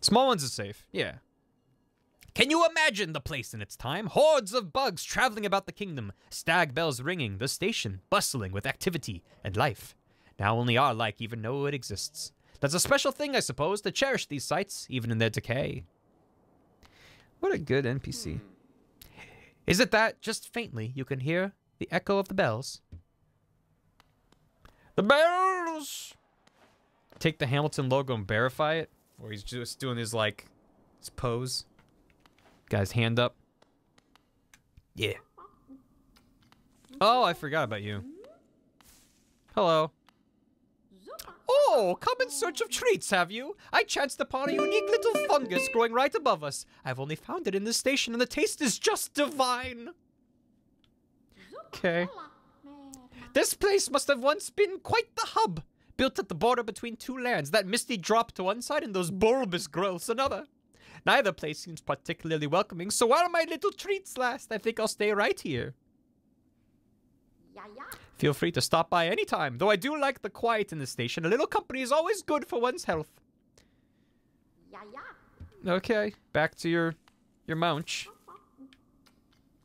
Small ones are safe, yeah. Can you imagine the place in its time? Hordes of bugs traveling about the kingdom, stag bells ringing, the station bustling with activity and life. Now only our like even know it exists. That's a special thing, I suppose, to cherish these sights, even in their decay. What a good NPC. Hmm. Is it that, just faintly, you can hear the echo of the bells? The bells! Take the Hamilton logo and verify it? Or he's just doing his, like, his pose. Guy's hand up. Yeah. Oh, I forgot about you. Hello. Oh, come in search of treats, have you? I chanced upon a unique little fungus growing right above us. I've only found it in this station, and the taste is just divine. Okay. This place must have once been quite the hub, built at the border between two lands, that misty drop to one side and those bulbous growths another. Neither place seems particularly welcoming, so while my little treats last, I think I'll stay right here. Feel free to stop by anytime, though I do like the quiet in the station. A little company is always good for one's health. Okay, back to your your mounch.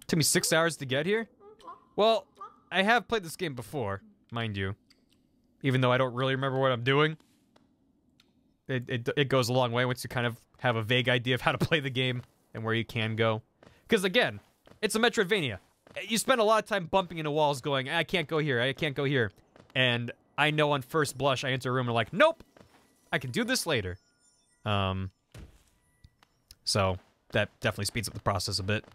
Took me six hours to get here. Well, I have played this game before, mind you. Even though I don't really remember what I'm doing. It, it, it goes a long way once you kind of have a vague idea of how to play the game and where you can go. Because again, it's a Metroidvania. You spend a lot of time bumping into walls going, I can't go here, I can't go here. And I know on first blush, I enter a room and like, nope, I can do this later. Um, so that definitely speeds up the process a bit.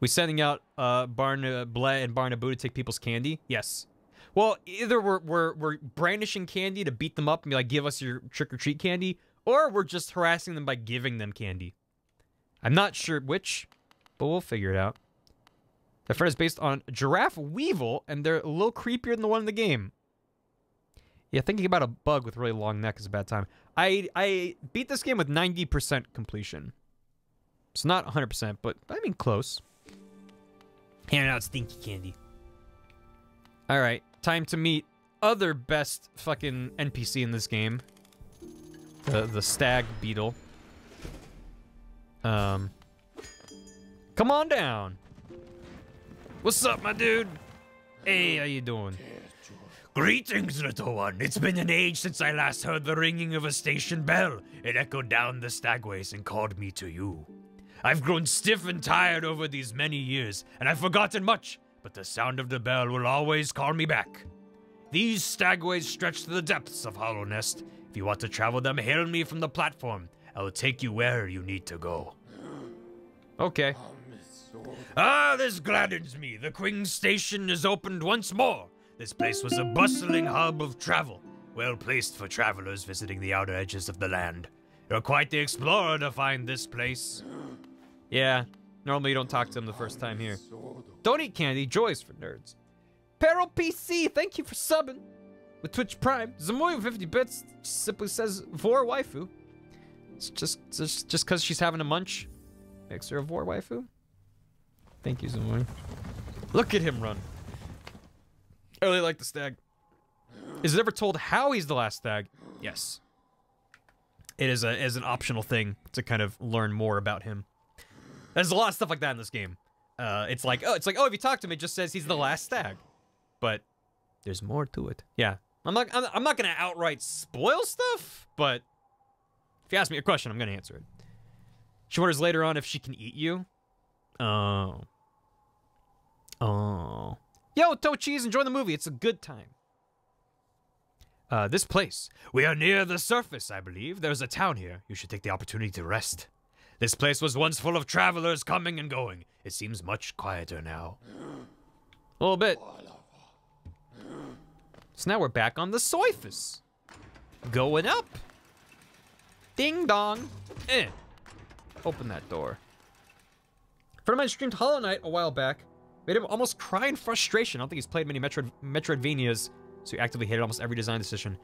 We sending out uh, Barna Bleh and Barna Barnaboo to take people's candy? Yes. Well, either we're, we're, we're brandishing candy to beat them up and be like, give us your trick-or-treat candy, or we're just harassing them by giving them candy. I'm not sure which, but we'll figure it out. The friend is based on Giraffe Weevil, and they're a little creepier than the one in the game. Yeah, thinking about a bug with really long neck is a bad time. I I beat this game with 90% completion. It's not 100%, but I mean close. Handing out stinky candy. All right, time to meet other best fucking NPC in this game. The the stag beetle. Um. Come on down. What's up, my dude? Hey, how you doing? Greetings, little one. It's been an age since I last heard the ringing of a station bell. It echoed down the stagways and called me to you. I've grown stiff and tired over these many years, and I've forgotten much, but the sound of the bell will always call me back. These stagways stretch to the depths of Hallownest. If you want to travel them, hail me from the platform. I will take you where you need to go. Okay. Ah, this gladdens me. The Queen Station is opened once more. This place was a bustling hub of travel, well placed for travelers visiting the outer edges of the land. You're quite the explorer to find this place. Yeah. Normally you don't talk to him the first time here. Don't eat candy. Joy's for nerds. Peril PC, thank you for subbing with Twitch Prime. Zamuy with 50 bits simply says vor waifu. It's just just just because she's having a munch makes her a vor waifu. Thank you, Zamuy. Look at him run. I really like the stag. Is it ever told how he's the last stag? Yes. It is a is an optional thing to kind of learn more about him. There's a lot of stuff like that in this game. Uh, it's like oh, it's like oh, if you talk to him, it just says he's the last stag, but there's more to it. Yeah, I'm not I'm, I'm not gonna outright spoil stuff, but if you ask me a question, I'm gonna answer it. She wonders later on if she can eat you. Oh. Oh. Yo, Toe Cheese, enjoy the movie. It's a good time. Uh, this place. We are near the surface, I believe. There's a town here. You should take the opportunity to rest. This place was once full of travelers coming and going. It seems much quieter now. A little bit. So now we're back on the surface. Going up. Ding dong. Eh. Open that door. A friend of mine streamed Hollow Knight a while back. Made him almost cry in frustration. I don't think he's played many Metroid Metroidvanias, so he actively hated almost every design decision.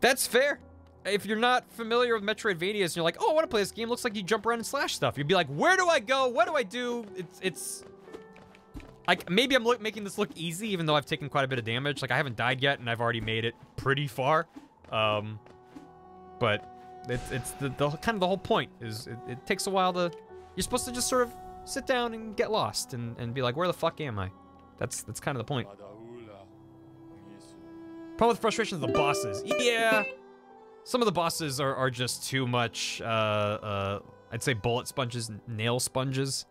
That's fair. If you're not familiar with Metroidvanias and you're like, oh, I want to play this game, looks like you jump around and slash stuff. You'd be like, where do I go? What do I do? It's, it's, like, maybe I'm making this look easy, even though I've taken quite a bit of damage. Like, I haven't died yet, and I've already made it pretty far. Um, but it's, it's the, the kind of the whole point is it, it takes a while to, you're supposed to just sort of sit down and get lost and, and be like, where the fuck am I? That's that's kind of the point. Problem with frustration is the bosses. Yeah, some of the bosses are, are just too much, uh, uh, I'd say bullet sponges, nail sponges.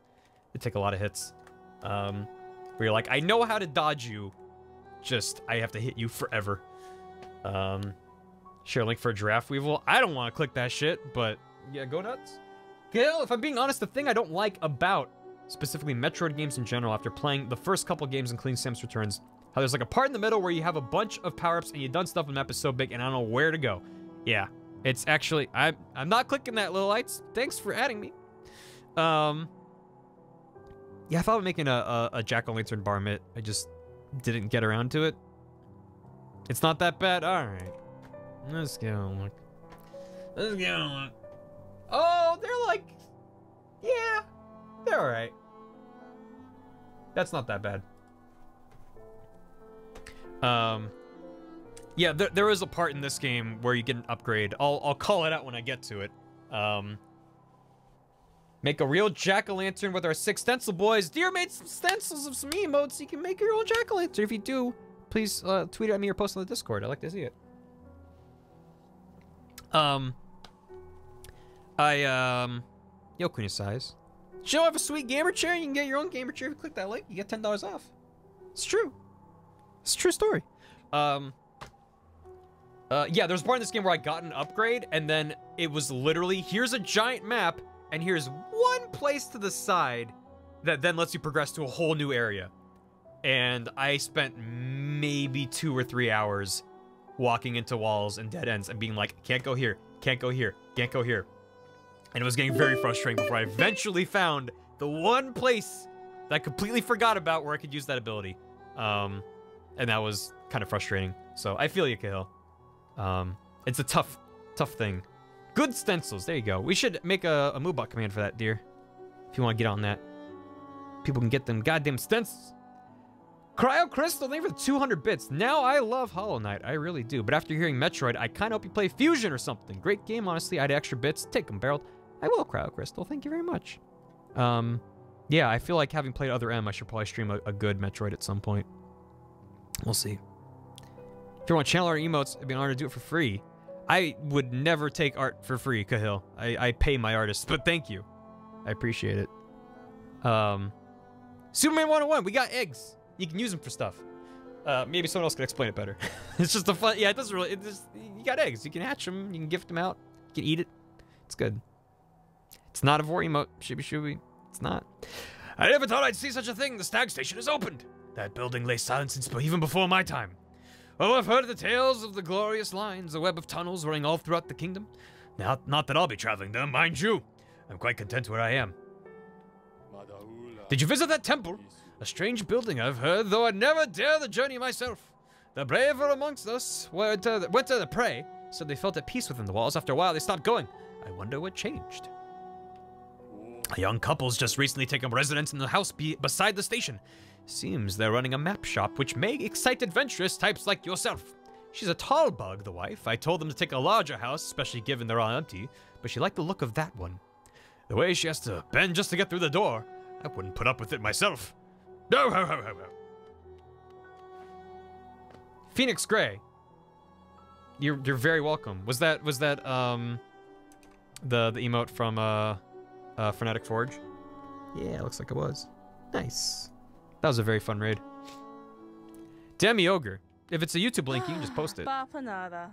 They take a lot of hits. Um, where you're like, I know how to dodge you, just I have to hit you forever. Um, share link for a giraffe weevil. I don't want to click that shit, but yeah, go nuts. Gail, if I'm being honest, the thing I don't like about specifically Metroid games in general after playing the first couple games in Clean Samus Returns, how there's like a part in the middle where you have a bunch of power-ups and you've done stuff and the map is so big and I don't know where to go. Yeah, it's actually, I'm, I'm not clicking that, little lights. Thanks for adding me. Um, yeah, I thought of making a, a, a jack-o'-lantern bar mitt. I just didn't get around to it. It's not that bad. All right. Let's get go look. Let's get go look. Oh, they're like, yeah, they're all right. That's not that bad. Um, yeah, there, there is a part in this game where you get an upgrade. I'll, I'll call it out when I get to it. Um, make a real jack-o'-lantern with our six stencil boys. Dear made some stencils of some emotes. You can make your own jack-o'-lantern. If you do, please uh, tweet at me or post on the Discord. I'd like to see it. Um, I, um, yo, Queen of Size. Show have a sweet gamer chair. You can get your own gamer chair if you click that link. You get $10 off. It's true. It's a true story. Um, uh, yeah, there's a part in this game where I got an upgrade, and then it was literally, here's a giant map, and here's one place to the side that then lets you progress to a whole new area. And I spent maybe two or three hours walking into walls and dead ends and being like, can't go here, can't go here, can't go here. And it was getting very frustrating before I eventually found the one place that I completely forgot about where I could use that ability. Um, and that was kind of frustrating. So I feel you, Cahill. Um, it's a tough, tough thing. Good stencils. There you go. We should make a, a command for that, dear. If you want to get on that. People can get them goddamn stencils. Cryo Crystal, thank you for the 200 bits. Now I love Hollow Knight. I really do. But after hearing Metroid, I kind of hope you play Fusion or something. Great game, honestly. I had extra bits. Take them, barreled. I will, Cryo Crystal. Thank you very much. Um, yeah, I feel like having played Other M, I should probably stream a, a good Metroid at some point. We'll see. If you want to channel our emotes, it'd be an honor to do it for free. I would never take art for free, Cahill. I, I pay my artists, but thank you. I appreciate it. Um, Superman 101, we got eggs. You can use them for stuff. Uh, maybe someone else can explain it better. it's just a fun, yeah, it doesn't really, it just, you got eggs. You can hatch them, you can gift them out, you can eat it. It's good. It's not a vor emote, shibby shooby. It's not. I never thought I'd see such a thing. The stag station is opened. That building lay silent since even before my time. Oh, I've heard the tales of the glorious lines, a web of tunnels running all throughout the kingdom. Not, not that I'll be traveling them, mind you. I'm quite content where I am. Did you visit that temple? A strange building, I've heard, though I'd never dare the journey myself. The braver amongst us went to the, went to the pray, so they felt at peace within the walls. After a while, they stopped going. I wonder what changed. A young couple's just recently taken residence in the house be beside the station. Seems they're running a map shop, which may excite adventurous types like yourself. She's a tall bug, the wife. I told them to take a larger house, especially given they're all empty, but she liked the look of that one. The way she has to bend just to get through the door, I wouldn't put up with it myself. No, ho, ho, ho, ho. Phoenix Gray. You're you're very welcome. Was that was that um the the emote from uh uh Frenetic Forge? Yeah, looks like it was. Nice. That was a very fun raid. Demi Ogre. If it's a YouTube link, you can just post it. Bapanada.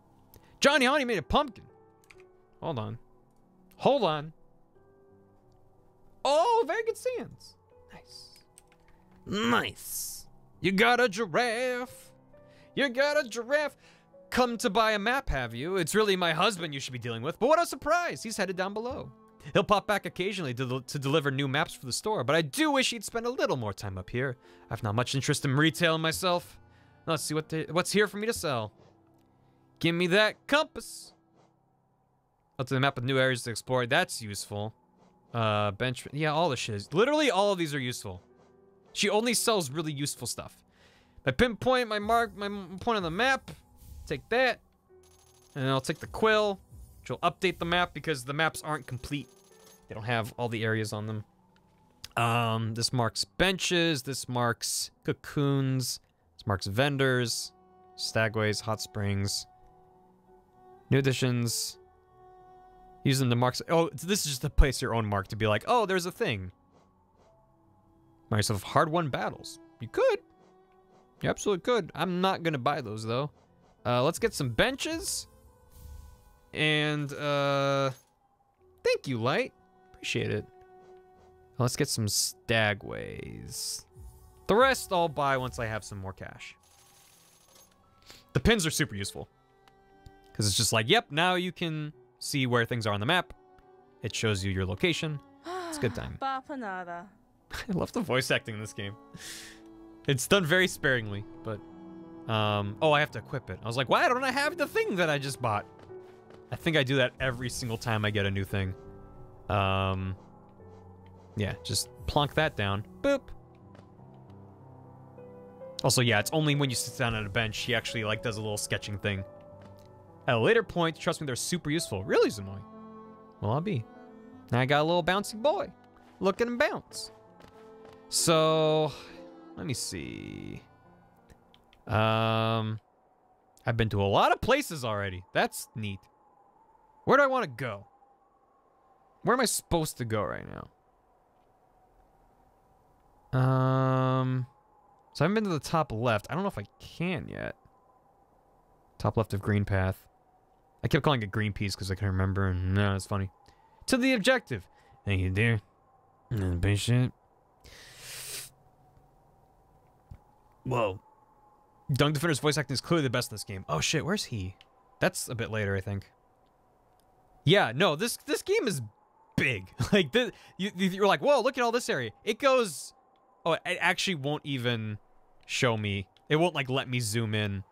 Johnny Honey made a pumpkin. Hold on. Hold on. Oh, very good sands. Nice. Nice. You got a giraffe. You got a giraffe. Come to buy a map, have you? It's really my husband you should be dealing with. But what a surprise. He's headed down below. He'll pop back occasionally to, to deliver new maps for the store, but I do wish he'd spend a little more time up here. I've not much interest in retail myself. Let's see what what's here for me to sell. Give me that compass. Up to the map with new areas to explore. That's useful. Uh, bench. Yeah, all the shit is. Literally, all of these are useful. She only sells really useful stuff. My pinpoint, my mark, my point on the map. Take that. And I'll take the quill, which will update the map because the maps aren't complete. They don't have all the areas on them. Um, this marks benches. This marks cocoons. This marks vendors, stagways, hot springs. New additions. Use them to mark. Oh, this is just to place your own mark to be like, oh, there's a thing. Mark yourself hard-won battles. You could. You absolutely could. I'm not gonna buy those though. Uh, let's get some benches. And uh, thank you, Light. Appreciate it. Let's get some stagways. The rest I'll buy once I have some more cash. The pins are super useful. Because it's just like, yep, now you can see where things are on the map. It shows you your location. It's a good time. Bapanada. I love the voice acting in this game. It's done very sparingly, but... Um, oh, I have to equip it. I was like, why don't I have the thing that I just bought? I think I do that every single time I get a new thing. Um, yeah, just plonk that down. Boop. Also, yeah, it's only when you sit down on a bench, he actually, like, does a little sketching thing. At a later point, trust me, they're super useful. Really, Zamoy? Well, I'll be. Now I got a little bouncy boy. Look at him bounce. So, let me see. Um, I've been to a lot of places already. That's neat. Where do I want to go? Where am I supposed to go right now? Um, so I haven't been to the top left. I don't know if I can yet. Top left of Green Path. I kept calling it Green Peas because I can remember, no, it's funny. To the objective. Thank you, dear. And patient. Whoa. Dung Defender's voice acting is clearly the best in this game. Oh shit, where's he? That's a bit later, I think. Yeah, no, this this game is big. Like this, you you're like, whoa, look at all this area. It goes. Oh, it actually won't even show me. It won't like let me zoom in,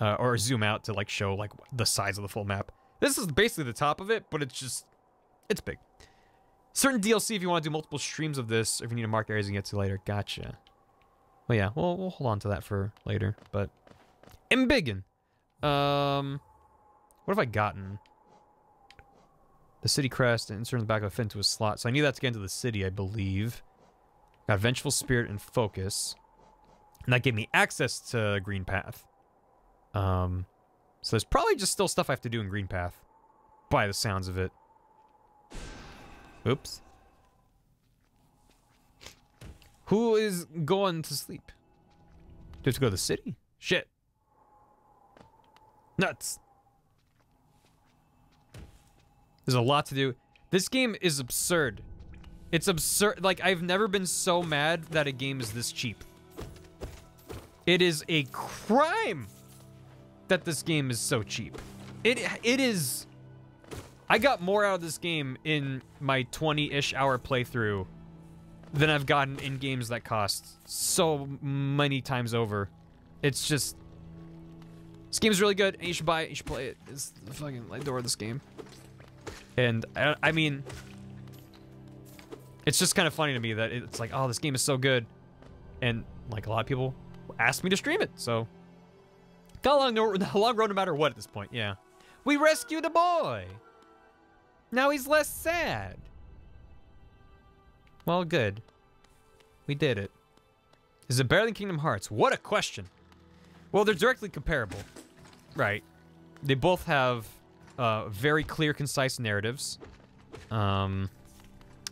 uh, or zoom out to like show like the size of the full map. This is basically the top of it, but it's just, it's big. Certain DLC if you want to do multiple streams of this, or if you need to mark areas and get to later. Gotcha. Well, yeah, we'll, we'll hold on to that for later, but... Embiggen! Um... What have I gotten? The city crest and insert in the back of a fin to a slot. So I need that to get into the city, I believe. Got Vengeful Spirit and Focus. And that gave me access to Green Path. Um, so there's probably just still stuff I have to do in Green Path. By the sounds of it. Oops. Who is going to sleep? Do you have to go to the city? Shit. Nuts. There's a lot to do. This game is absurd. It's absurd. Like, I've never been so mad that a game is this cheap. It is a crime that this game is so cheap. It It is... I got more out of this game in my 20-ish hour playthrough than I've gotten in games that cost so many times over. It's just this game's really good, and you should buy it. You should play it. It's the fucking I adore this game, and I, I mean, it's just kind of funny to me that it's like, oh, this game is so good, and like a lot of people asked me to stream it, so got a long, a long road no matter what at this point. Yeah, we rescued a boy. Now he's less sad. Well, good. We did it. Is it better than Kingdom Hearts? What a question. Well, they're directly comparable. Right. They both have uh, very clear, concise narratives. Um,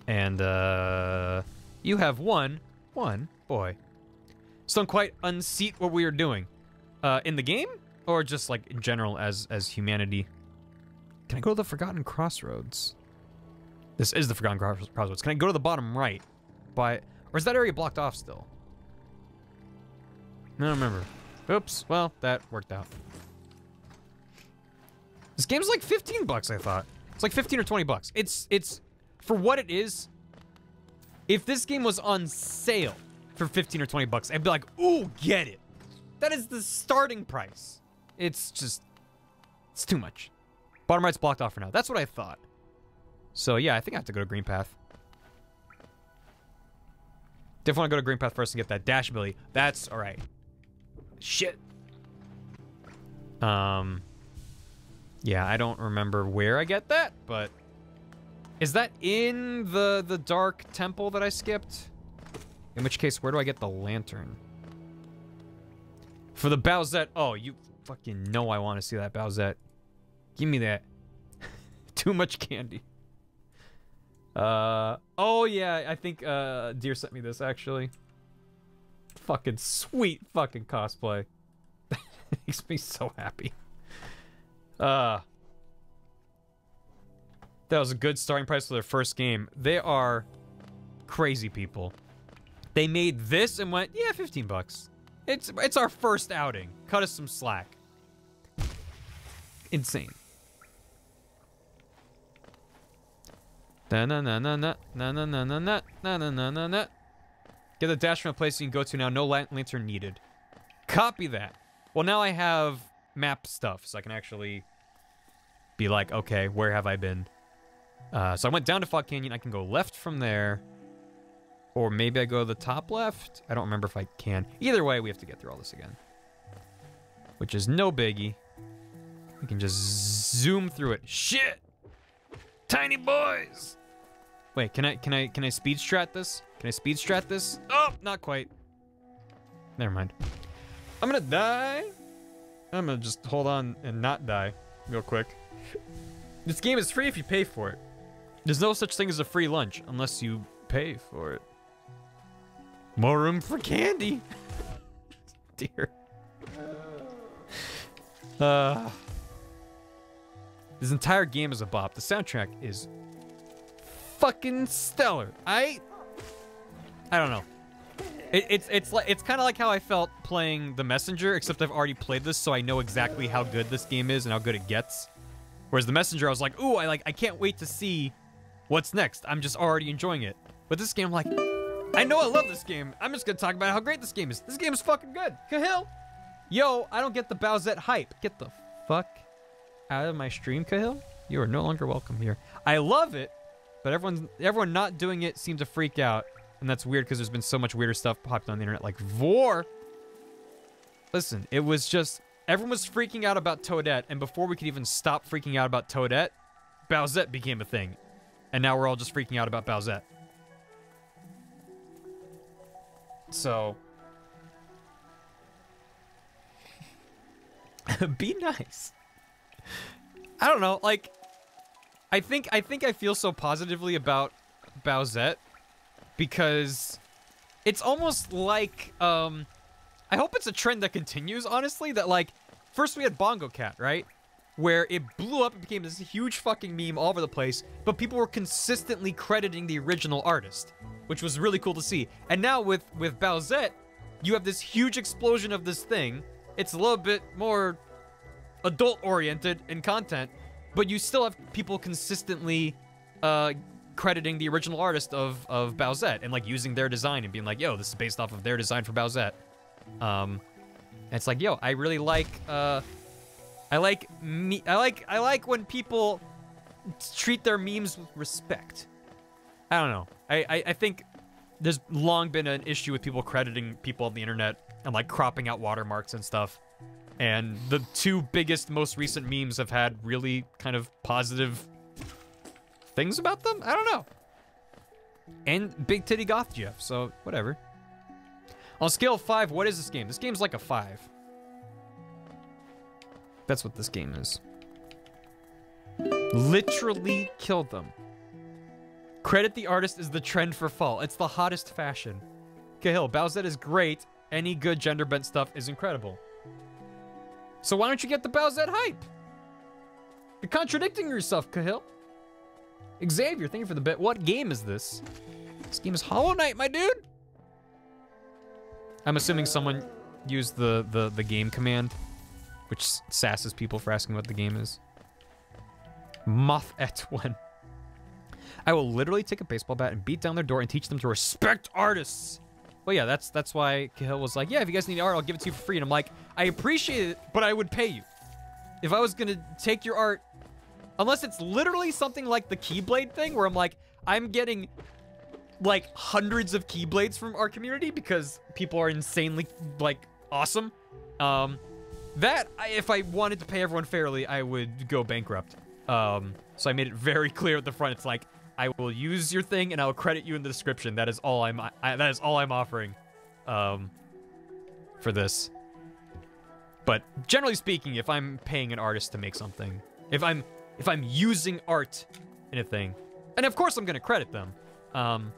and uh, you have one, one boy. So don't quite unseat what we are doing. Uh, in the game? Or just like in general as, as humanity? Can I go to the Forgotten Crossroads? This is the Forgotten Crossroads. Can I go to the bottom right? By, or is that area blocked off still? I don't remember. Oops. Well, that worked out. This game's like 15 bucks, I thought. It's like 15 or 20 bucks. It's, it's, for what it is, if this game was on sale for 15 or 20 bucks, I'd be like, ooh, get it. That is the starting price. It's just, it's too much. Bottom right's blocked off for now. That's what I thought. So yeah, I think I have to go to Green Path. Definitely want to go to Green Path first and get that dash ability. That's all right. Shit. Um. Yeah, I don't remember where I get that, but is that in the the dark temple that I skipped? In which case, where do I get the lantern? For the Bowsette. Oh, you fucking know I want to see that Bowsette. Give me that. Too much candy. Uh, oh yeah, I think uh, Deer sent me this actually. Fucking sweet fucking cosplay. Makes me so happy. Uh, that was a good starting price for their first game. They are crazy people. They made this and went, yeah, 15 bucks. It's it's our first outing. Cut us some slack. Insane. Na na na na na na na na na na na na. Get the dash from a place you can go to now. No lantern needed. Copy that. Well, now I have map stuff, so I can actually be like, okay, where have I been? Uh, so I went down to Fog Canyon. I can go left from there. Or maybe I go to the top left. I don't remember if I can. Either way, we have to get through all this again. Which is no biggie. We can just zoom through it. Shit! Tiny boys! Wait, can I can I can I speed strat this? Can I speed strat this? Oh, not quite. Never mind. I'm gonna die. I'm gonna just hold on and not die real quick. This game is free if you pay for it. There's no such thing as a free lunch unless you pay for it. More room for candy. Dear. Uh, this entire game is a bop. The soundtrack is fucking stellar. I I don't know. It, it's it's like it's kind of like how I felt playing The Messenger, except I've already played this, so I know exactly how good this game is and how good it gets. Whereas The Messenger, I was like, ooh, I like I can't wait to see what's next. I'm just already enjoying it. But this game, like, I know I love this game. I'm just gonna talk about how great this game is. This game is fucking good. Cahill, yo, I don't get the Bowsette hype. Get the fuck out of my stream, Cahill. You are no longer welcome here. I love it, but everyone's everyone not doing it seems to freak out. And that's weird because there's been so much weirder stuff popping on the internet, like Vor. Listen, it was just everyone was freaking out about Toadette, and before we could even stop freaking out about Toadette, Bowsette became a thing, and now we're all just freaking out about Bowsette. So, be nice. I don't know, like, I think I think I feel so positively about Bowsette because it's almost like um I hope it's a trend that continues honestly that like first we had Bongo Cat, right? Where it blew up and became this huge fucking meme all over the place, but people were consistently crediting the original artist, which was really cool to see. And now with with Bowsette, you have this huge explosion of this thing. It's a little bit more adult oriented in content, but you still have people consistently uh crediting the original artist of of Bowsette and like using their design and being like, "Yo, this is based off of their design for Bowsette." Um, it's like, "Yo, I really like uh, I like me, I like I like when people treat their memes with respect." I don't know. I, I, I think there's long been an issue with people crediting people on the internet and like cropping out watermarks and stuff. And the two biggest, most recent memes have had really kind of positive things about them. I don't know. And Big Titty Goth Jeff, so whatever. On scale of five, what is this game? This game's like a five. That's what this game is. Literally killed them. Credit the artist is the trend for fall. It's the hottest fashion. Cahill, Bowsette is great. Any good gender bent stuff is incredible. So why don't you get the Bowsette hype? You're contradicting yourself, Cahill. Xavier, thank you for the bit. What game is this? This game is Hollow Knight, my dude. I'm assuming someone used the, the, the game command, which sasses people for asking what the game is. Moth one. I will literally take a baseball bat and beat down their door and teach them to respect artists. Well, yeah, that's that's why Cahill was like, yeah, if you guys need art, I'll give it to you for free. And I'm like, I appreciate it, but I would pay you. If I was gonna take your art, unless it's literally something like the Keyblade thing, where I'm like, I'm getting like hundreds of Keyblades from our community because people are insanely like awesome. Um, that if I wanted to pay everyone fairly, I would go bankrupt. Um, so I made it very clear at the front. It's like I will use your thing and I will credit you in the description. That is all I'm. I, that is all I'm offering, um, for this. But generally speaking, if I'm paying an artist to make something, if I'm if I'm using art in a thing, and of course I'm gonna credit them. Um,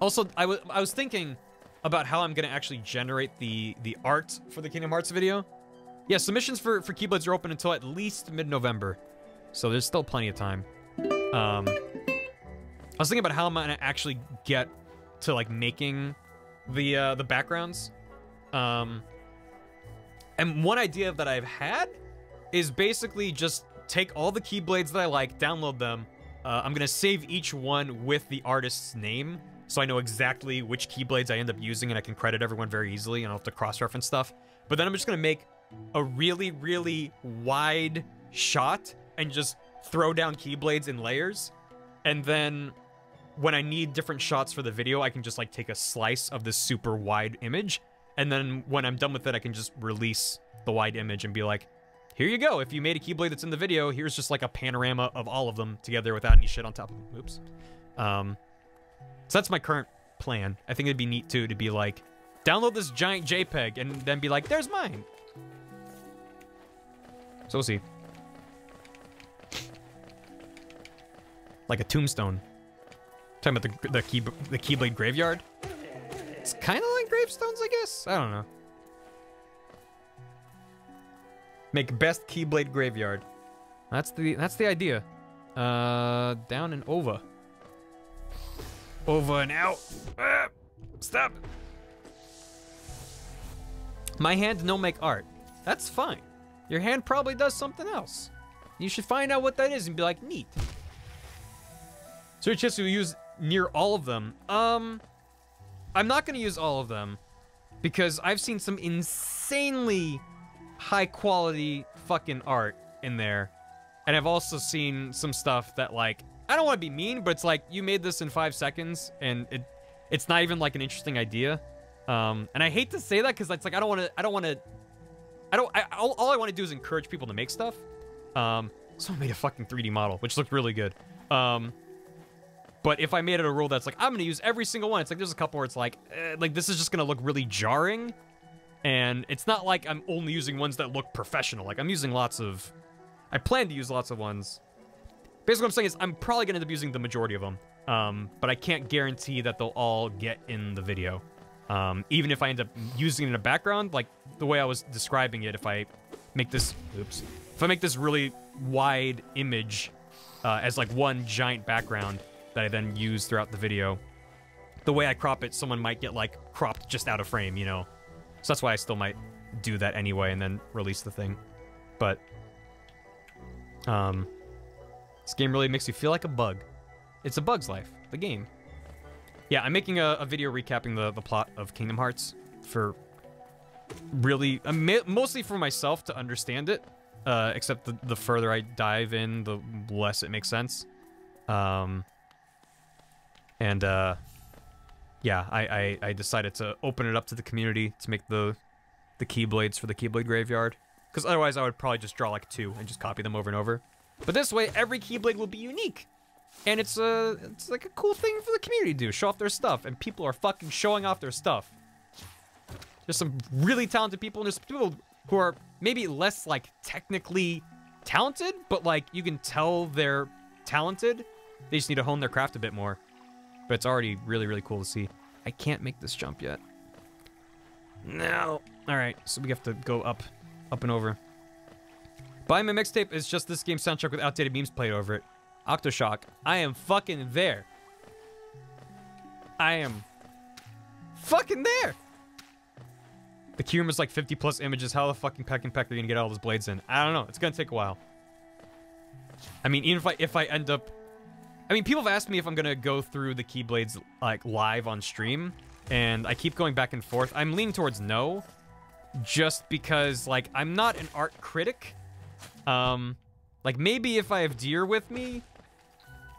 also, I was I was thinking about how I'm gonna actually generate the the art for the Kingdom Hearts video. Yeah, submissions for for Keyblades are open until at least mid-November, so there's still plenty of time. Um, I was thinking about how I'm gonna actually get to like making the uh, the backgrounds. Um, and one idea that I've had is basically just take all the Keyblades that I like, download them. Uh, I'm gonna save each one with the artist's name, so I know exactly which Keyblades I end up using, and I can credit everyone very easily, and I'll have to cross-reference stuff. But then I'm just gonna make a really, really wide shot and just throw down Keyblades in layers, and then when I need different shots for the video, I can just like take a slice of this super wide image, and then when I'm done with it, I can just release the wide image and be like, here you go. If you made a Keyblade that's in the video, here's just like a panorama of all of them together without any shit on top of them. Oops. Um, so that's my current plan. I think it'd be neat too to be like, download this giant JPEG and then be like, there's mine. So we'll see. like a tombstone. Talking about the the key the Keyblade graveyard. It's kind of like gravestones, I guess. I don't know. Make best Keyblade graveyard. That's the that's the idea. Uh, down and over. Over and out. Ah, stop. My hand no make art. That's fine. Your hand probably does something else. You should find out what that is and be like, neat. So to use near all of them. Um, I'm not going to use all of them because I've seen some insanely high quality fucking art in there. And I've also seen some stuff that like, I don't want to be mean, but it's like you made this in five seconds and it, it's not even like an interesting idea. Um, and I hate to say that because it's like, I don't want to, I don't want to, I don't, I, all, all I want to do is encourage people to make stuff. Um, someone made a fucking 3D model, which looked really good. Um, but if I made it a rule that's like, I'm going to use every single one, it's like there's a couple where it's like, eh, like this is just to look really jarring. And it's not like I'm only using ones that look professional. Like I'm using lots of, I plan to use lots of ones. Basically what I'm saying is I'm probably going to end up using the majority of them. Um, but I can't guarantee that they'll all get in the video. Um, even if I end up using it in a background, like the way I was describing it, if I make this, oops, if I make this really wide image uh, as like one giant background, that I then use throughout the video. The way I crop it, someone might get like cropped just out of frame, you know? So that's why I still might do that anyway and then release the thing. But, um, this game really makes you feel like a bug. It's a Bug's Life, the game. Yeah, I'm making a, a video recapping the, the plot of Kingdom Hearts for really, uh, mostly for myself to understand it. Uh, except the, the further I dive in, the less it makes sense. Um, and uh, yeah, I, I, I decided to open it up to the community to make the the Keyblades for the Keyblade Graveyard. Because otherwise I would probably just draw like two and just copy them over and over. But this way, every Keyblade will be unique. And it's a, it's like a cool thing for the community to do, show off their stuff. And people are fucking showing off their stuff. There's some really talented people, and there's people who are maybe less like technically talented, but like you can tell they're talented. They just need to hone their craft a bit more. But it's already really, really cool to see. I can't make this jump yet. No. All right, so we have to go up, up and over. Buy my mixtape is just this game soundtrack with outdated memes played over it. Octoshock, I am fucking there. I am fucking there. The queue is like 50 plus images. How the fucking peck and peck are you gonna get all those blades in? I don't know. It's gonna take a while. I mean, even if I if I end up, I mean, people have asked me if I'm gonna go through the keyblades like live on stream, and I keep going back and forth. I'm leaning towards no, just because like I'm not an art critic. Um, like maybe if I have Deer with me,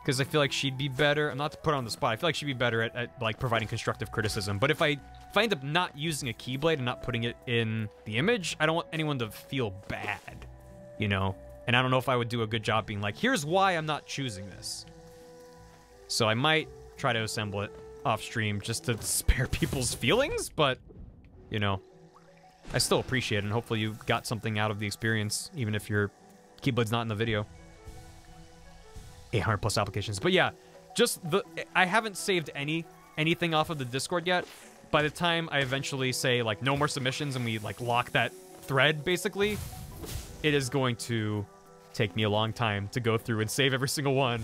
because I feel like she'd be better. I'm not to put her on the spot. I feel like she'd be better at, at like providing constructive criticism. But if I if I end up not using a keyblade and not putting it in the image, I don't want anyone to feel bad, you know. And I don't know if I would do a good job being like, here's why I'm not choosing this. So I might try to assemble it off stream just to spare people's feelings, but you know, I still appreciate it, and hopefully you got something out of the experience, even if your keyblade's not in the video. 800 plus applications. But yeah, just the I haven't saved any anything off of the Discord yet. By the time I eventually say like no more submissions and we like lock that thread basically, it is going to take me a long time to go through and save every single one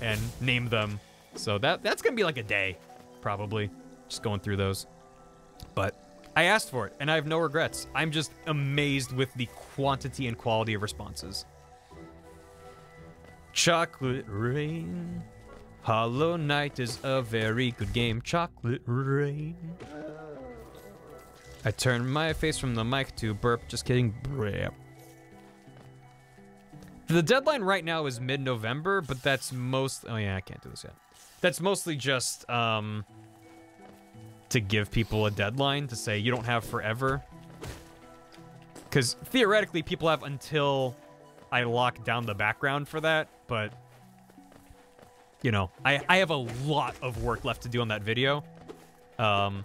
and name them. So that that's to be like a day probably just going through those. But I asked for it and I have no regrets. I'm just amazed with the quantity and quality of responses. Chocolate Rain. Hollow Knight is a very good game. Chocolate Rain. I turned my face from the mic to burp. Just kidding. Brap. The deadline right now is mid-November, but that's most. Oh yeah, I can't do this yet. That's mostly just um to give people a deadline to say you don't have forever. Because theoretically, people have until I lock down the background for that, but you know, I, I have a lot of work left to do on that video. Um,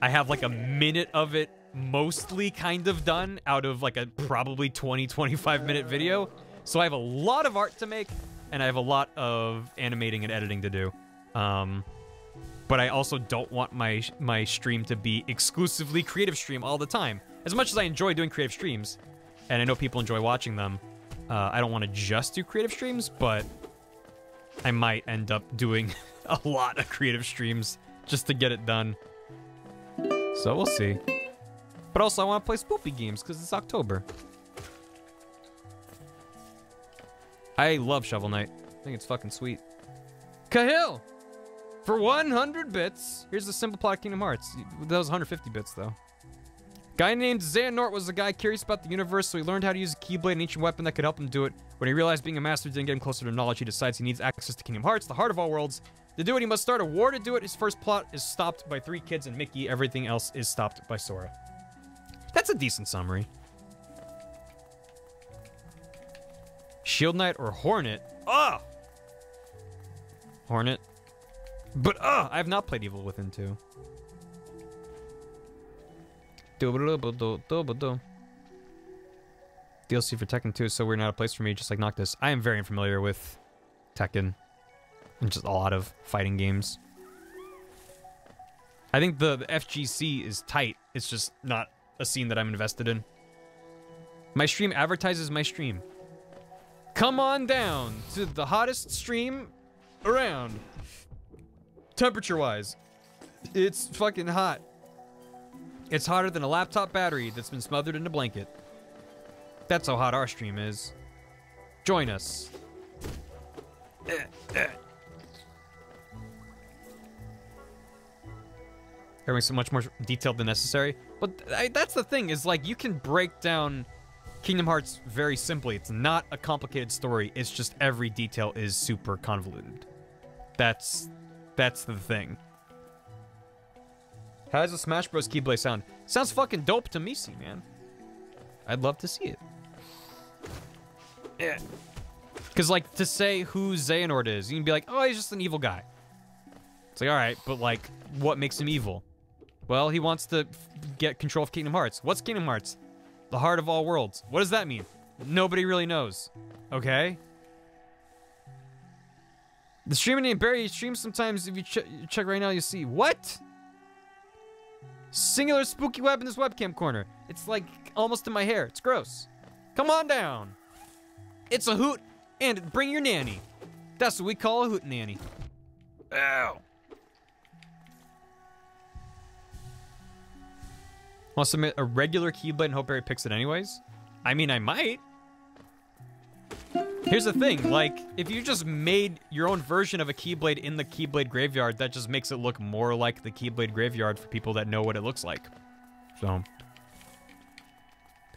I have like a minute of it mostly kind of done out of like a probably 20, 25 minute video. So I have a lot of art to make and I have a lot of animating and editing to do. Um, but I also don't want my my stream to be exclusively creative stream all the time. As much as I enjoy doing creative streams, and I know people enjoy watching them, uh, I don't want to just do creative streams, but I might end up doing a lot of creative streams just to get it done. So we'll see. But also, I want to play spoopy games because it's October. I love Shovel Knight. I think it's fucking sweet. Cahill! For 100 bits. Here's the simple plot of Kingdom Hearts. That was 150 bits, though. Guy named Xehanort was a guy curious about the universe, so he learned how to use a Keyblade, an ancient weapon that could help him do it. When he realized being a master didn't get him closer to knowledge, he decides he needs access to Kingdom Hearts, the heart of all worlds. To do it, he must start a war to do it. His first plot is stopped by three kids and Mickey. Everything else is stopped by Sora. That's a decent summary. Shield Knight or Hornet? Ah! Hornet. But, ah! I have not played Evil Within 2. DLC for Tekken 2 is so weird not a place for me, just like Noctis. I am very unfamiliar with Tekken and just a lot of fighting games. I think the, the FGC is tight. It's just not a scene that I'm invested in. My stream advertises my stream come on down to the hottest stream around. Temperature wise, it's fucking hot. It's hotter than a laptop battery that's been smothered in a blanket. That's how hot our stream is. Join us. Having so much more detailed than necessary. But I, that's the thing, is like, you can break down Kingdom Hearts very simply. It's not a complicated story. It's just every detail is super convoluted. That's that's the thing. How does a Smash Bros. Keyblade sound? Sounds fucking dope to me, see, man. I'd love to see it. Yeah. Because, like, to say who Xehanort is, you can be like, oh, he's just an evil guy. It's like, all right, but, like, what makes him evil? Well, he wants to get control of Kingdom Hearts. What's Kingdom Hearts? The heart of all worlds. What does that mean? Nobody really knows. Okay? The streaming name Barry streams sometimes. If you ch check right now, you see. What? Singular spooky web in this webcam corner. It's like almost in my hair. It's gross. Come on down. It's a hoot and bring your nanny. That's what we call a hoot nanny. Ow. Want to submit a regular Keyblade and hope Barry picks it anyways? I mean, I might. Here's the thing, like, if you just made your own version of a Keyblade in the Keyblade Graveyard, that just makes it look more like the Keyblade Graveyard for people that know what it looks like. So.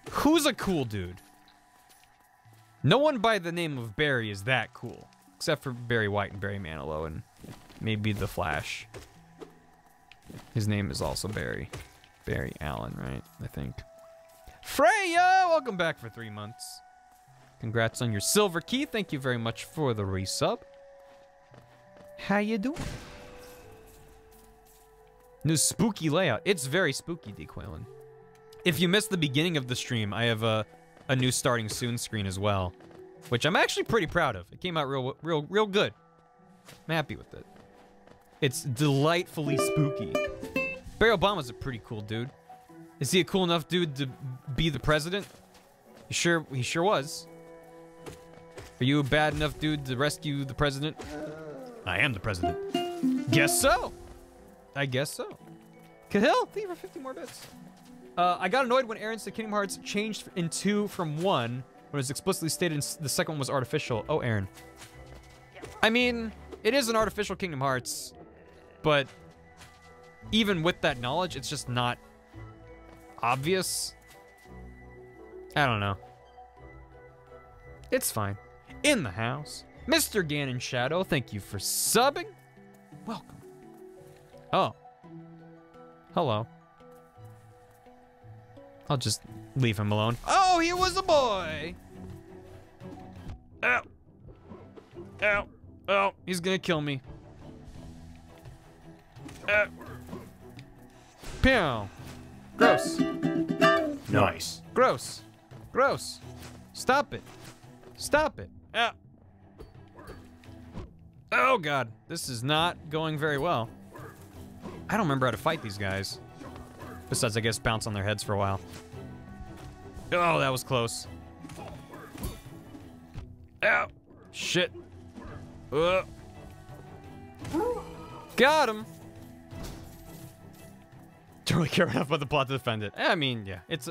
Who's a cool dude? No one by the name of Barry is that cool. Except for Barry White and Barry Manilow and maybe The Flash. His name is also Barry. Barry Allen, right? I think. Freya! Welcome back for three months. Congrats on your silver key. Thank you very much for the resub. How you doing? New spooky layout. It's very spooky, DeQuillen. If you missed the beginning of the stream, I have a, a new starting soon screen as well, which I'm actually pretty proud of. It came out real, real, real good. I'm happy with it. It's delightfully spooky. Barry Obama's a pretty cool dude. Is he a cool enough dude to be the president? He sure, he sure was. Are you a bad enough dude to rescue the president? I am the president. Guess so. I guess so. Cahill, thank you for 50 more bits. Uh, I got annoyed when Aaron said Kingdom Hearts changed in two from one when it was explicitly stated the second one was artificial. Oh, Aaron. I mean, it is an artificial Kingdom Hearts, but even with that knowledge, it's just not obvious. I don't know. It's fine. In the house, Mr. Ganon Shadow, thank you for subbing. Welcome. Oh. Hello. I'll just leave him alone. Oh, he was a boy! Ow. Ow. Oh, he's gonna kill me. Ow. Pew. Gross. Nice. Gross. Gross. Stop it. Stop it. Ah. Oh god, this is not going very well. I don't remember how to fight these guys. Besides, I guess bounce on their heads for a while. Oh, that was close. Ow. Shit. Uh. Got him. Don't really care enough about the plot to defend it. I mean, yeah, it's...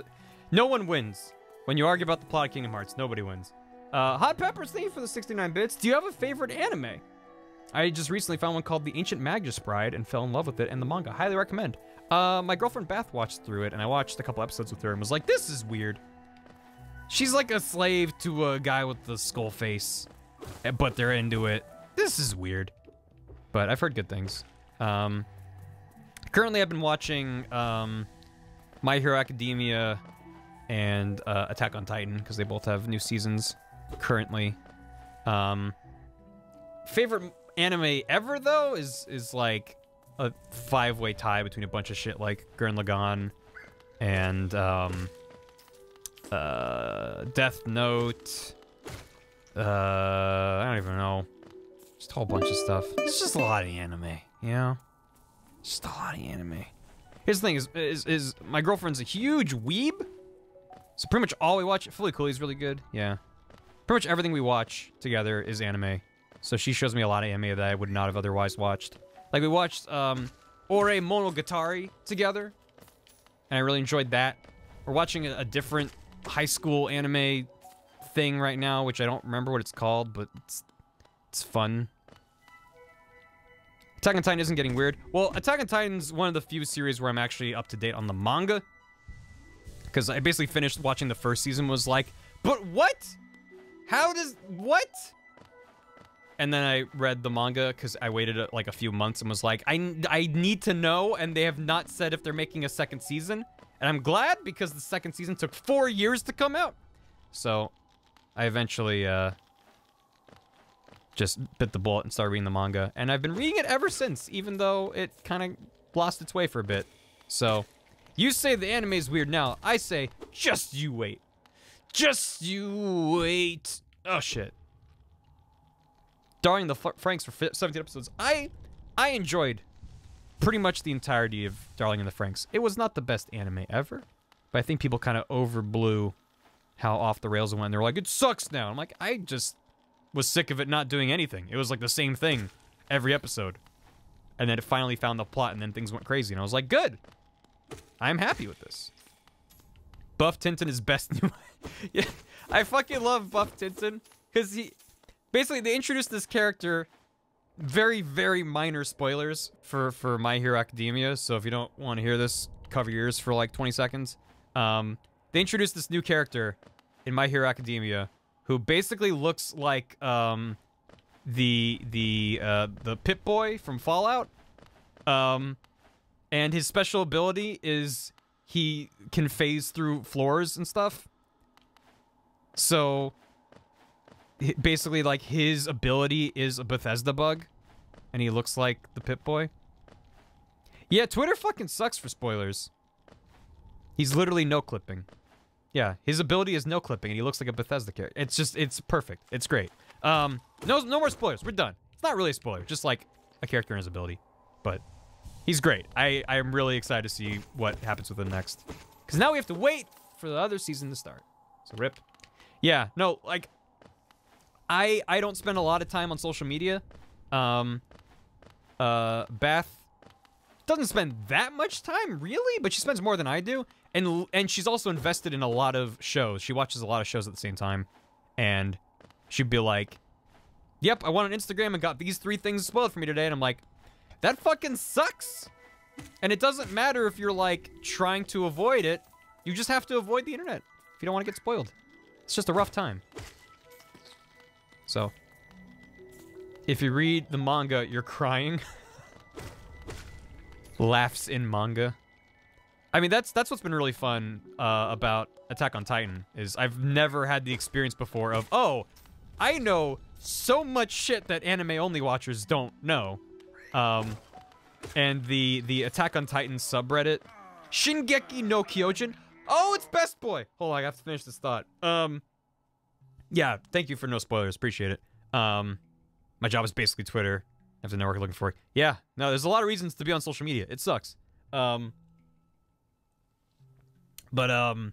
no one wins. When you argue about the plot of Kingdom Hearts, nobody wins. Uh, Hot Peppers, thank you for the 69 bits. Do you have a favorite anime? I just recently found one called The Ancient Magus Bride and fell in love with it and the manga. Highly recommend. Uh, my girlfriend Beth watched through it, and I watched a couple episodes with her and was like, this is weird. She's like a slave to a guy with the skull face, eh, but they're into it. This is weird. But I've heard good things. Um, currently, I've been watching um, My Hero Academia and uh, Attack on Titan because they both have new seasons currently. Um, favorite anime ever though is is like a five-way tie between a bunch of shit like Gurren Lagann and um, uh, Death Note. Uh, I don't even know. Just a whole bunch of stuff. It's just a lot of anime, you know? Just a lot of anime. Here's the thing: is is, is my girlfriend's a huge weeb, so pretty much all we watch. Fully Cool is really good. Yeah, pretty much everything we watch together is anime. So she shows me a lot of anime that I would not have otherwise watched. Like we watched um, Ore Monogatari together, and I really enjoyed that. We're watching a, a different high school anime thing right now, which I don't remember what it's called, but it's it's fun. Attack on Titan isn't getting weird. Well, Attack on Titan's one of the few series where I'm actually up to date on the manga. Because I basically finished watching the first season, was like, but what? How does, what? And then I read the manga because I waited uh, like a few months and was like, I, I need to know. And they have not said if they're making a second season. And I'm glad because the second season took four years to come out. So I eventually uh, just bit the bullet and started reading the manga. And I've been reading it ever since, even though it kind of lost its way for a bit. So you say the anime is weird now. I say, just you wait. Just you wait. Oh, shit. Darling the Fr Franxx for 17 episodes. I I enjoyed pretty much the entirety of Darling in the Franxx. It was not the best anime ever, but I think people kind of overblew how off the rails it went. They're like, it sucks now. I'm like, I just was sick of it not doing anything. It was like the same thing every episode. And then it finally found the plot, and then things went crazy. And I was like, good. I'm happy with this. Buff Tintin is best new. yeah, I fucking love Buff Tintin because he basically they introduced this character. Very, very minor spoilers for for My Hero Academia. So if you don't want to hear this, cover your ears for like 20 seconds. Um, they introduced this new character in My Hero Academia who basically looks like um, the the uh, the Pip Boy from Fallout. Um, and his special ability is he can phase through floors and stuff. So basically like his ability is a Bethesda bug and he looks like the Pip Boy. Yeah, Twitter fucking sucks for spoilers. He's literally no clipping. Yeah, his ability is no clipping and he looks like a Bethesda character. It's just it's perfect. It's great. Um no no more spoilers. We're done. It's not really a spoiler, just like a character and his ability. But he's great. I I am really excited to see what happens with him next. Cuz now we have to wait for the other season to start. So rip. Yeah, no, like I I don't spend a lot of time on social media. Um, uh, Beth doesn't spend that much time really, but she spends more than I do, and and she's also invested in a lot of shows. She watches a lot of shows at the same time, and she'd be like, "Yep, I went on Instagram and got these three things spoiled for me today," and I'm like, "That fucking sucks." And it doesn't matter if you're like trying to avoid it. You just have to avoid the internet if you don't want to get spoiled. It's just a rough time. So, if you read the manga, you're crying. Laughs in manga. I mean, that's that's what's been really fun uh, about Attack on Titan is I've never had the experience before of oh, I know so much shit that anime only watchers don't know. Um, and the the Attack on Titan subreddit, Shingeki no Kyojin. Oh, it's Best Boy. Hold on, I have to finish this thought. Um, yeah, thank you for no spoilers. Appreciate it. Um, my job is basically Twitter. I have the network looking for. Yeah, no, there's a lot of reasons to be on social media. It sucks. Um, but um,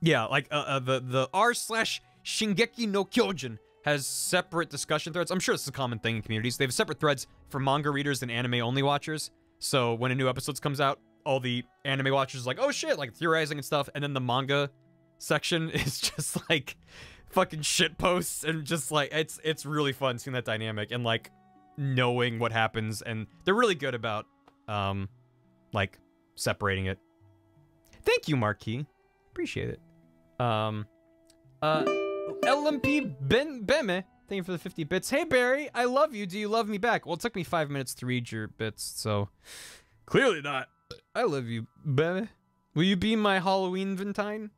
yeah, like uh, uh, the the r slash Shingeki no Kyojin has separate discussion threads. I'm sure it's a common thing in communities. They have separate threads for manga readers and anime only watchers. So when a new episode comes out, all the anime watchers like, oh shit, like theorizing and stuff, and then the manga section is just like fucking shit posts and just like it's it's really fun seeing that dynamic and like knowing what happens and they're really good about um like separating it. Thank you, Marquis. Appreciate it. Um uh LMP Ben Beme, thank you for the 50 bits. Hey Barry, I love you. Do you love me back? Well, it took me five minutes to read your bits, so clearly not. I love you, Beme. Will you be my Halloween Valentine?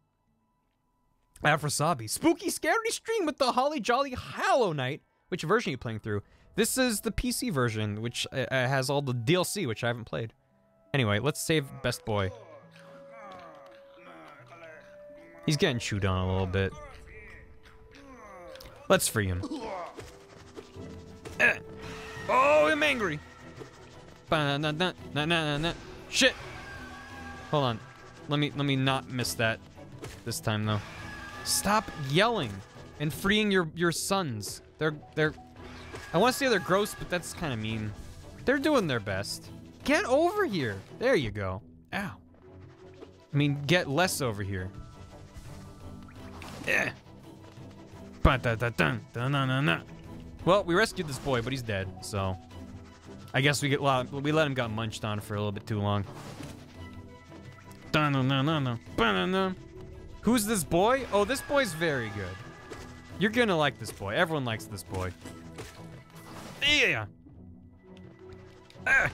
Afrosabi. Spooky Scary Stream with the Holly Jolly Hollow Knight. Which version are you playing through? This is the PC version, which uh, uh, has all the DLC, which I haven't played. Anyway, let's save Best Boy. He's getting chewed on a little bit. Let's free him. Eh. Oh, I'm angry. Shit. Hold on. Let me let me not miss that this time though. Stop yelling and freeing your your sons. They're they're I want to say they're gross, but that's kind of mean. They're doing their best. Get over here. There you go. Ow. I mean, get less over here. Yeah. Well, we rescued this boy, but he's dead, so. I guess we get lot we let him got munched on for a little bit too long. Who's this boy? Oh, this boy's very good. You're gonna like this boy. Everyone likes this boy. Yeah. Ah.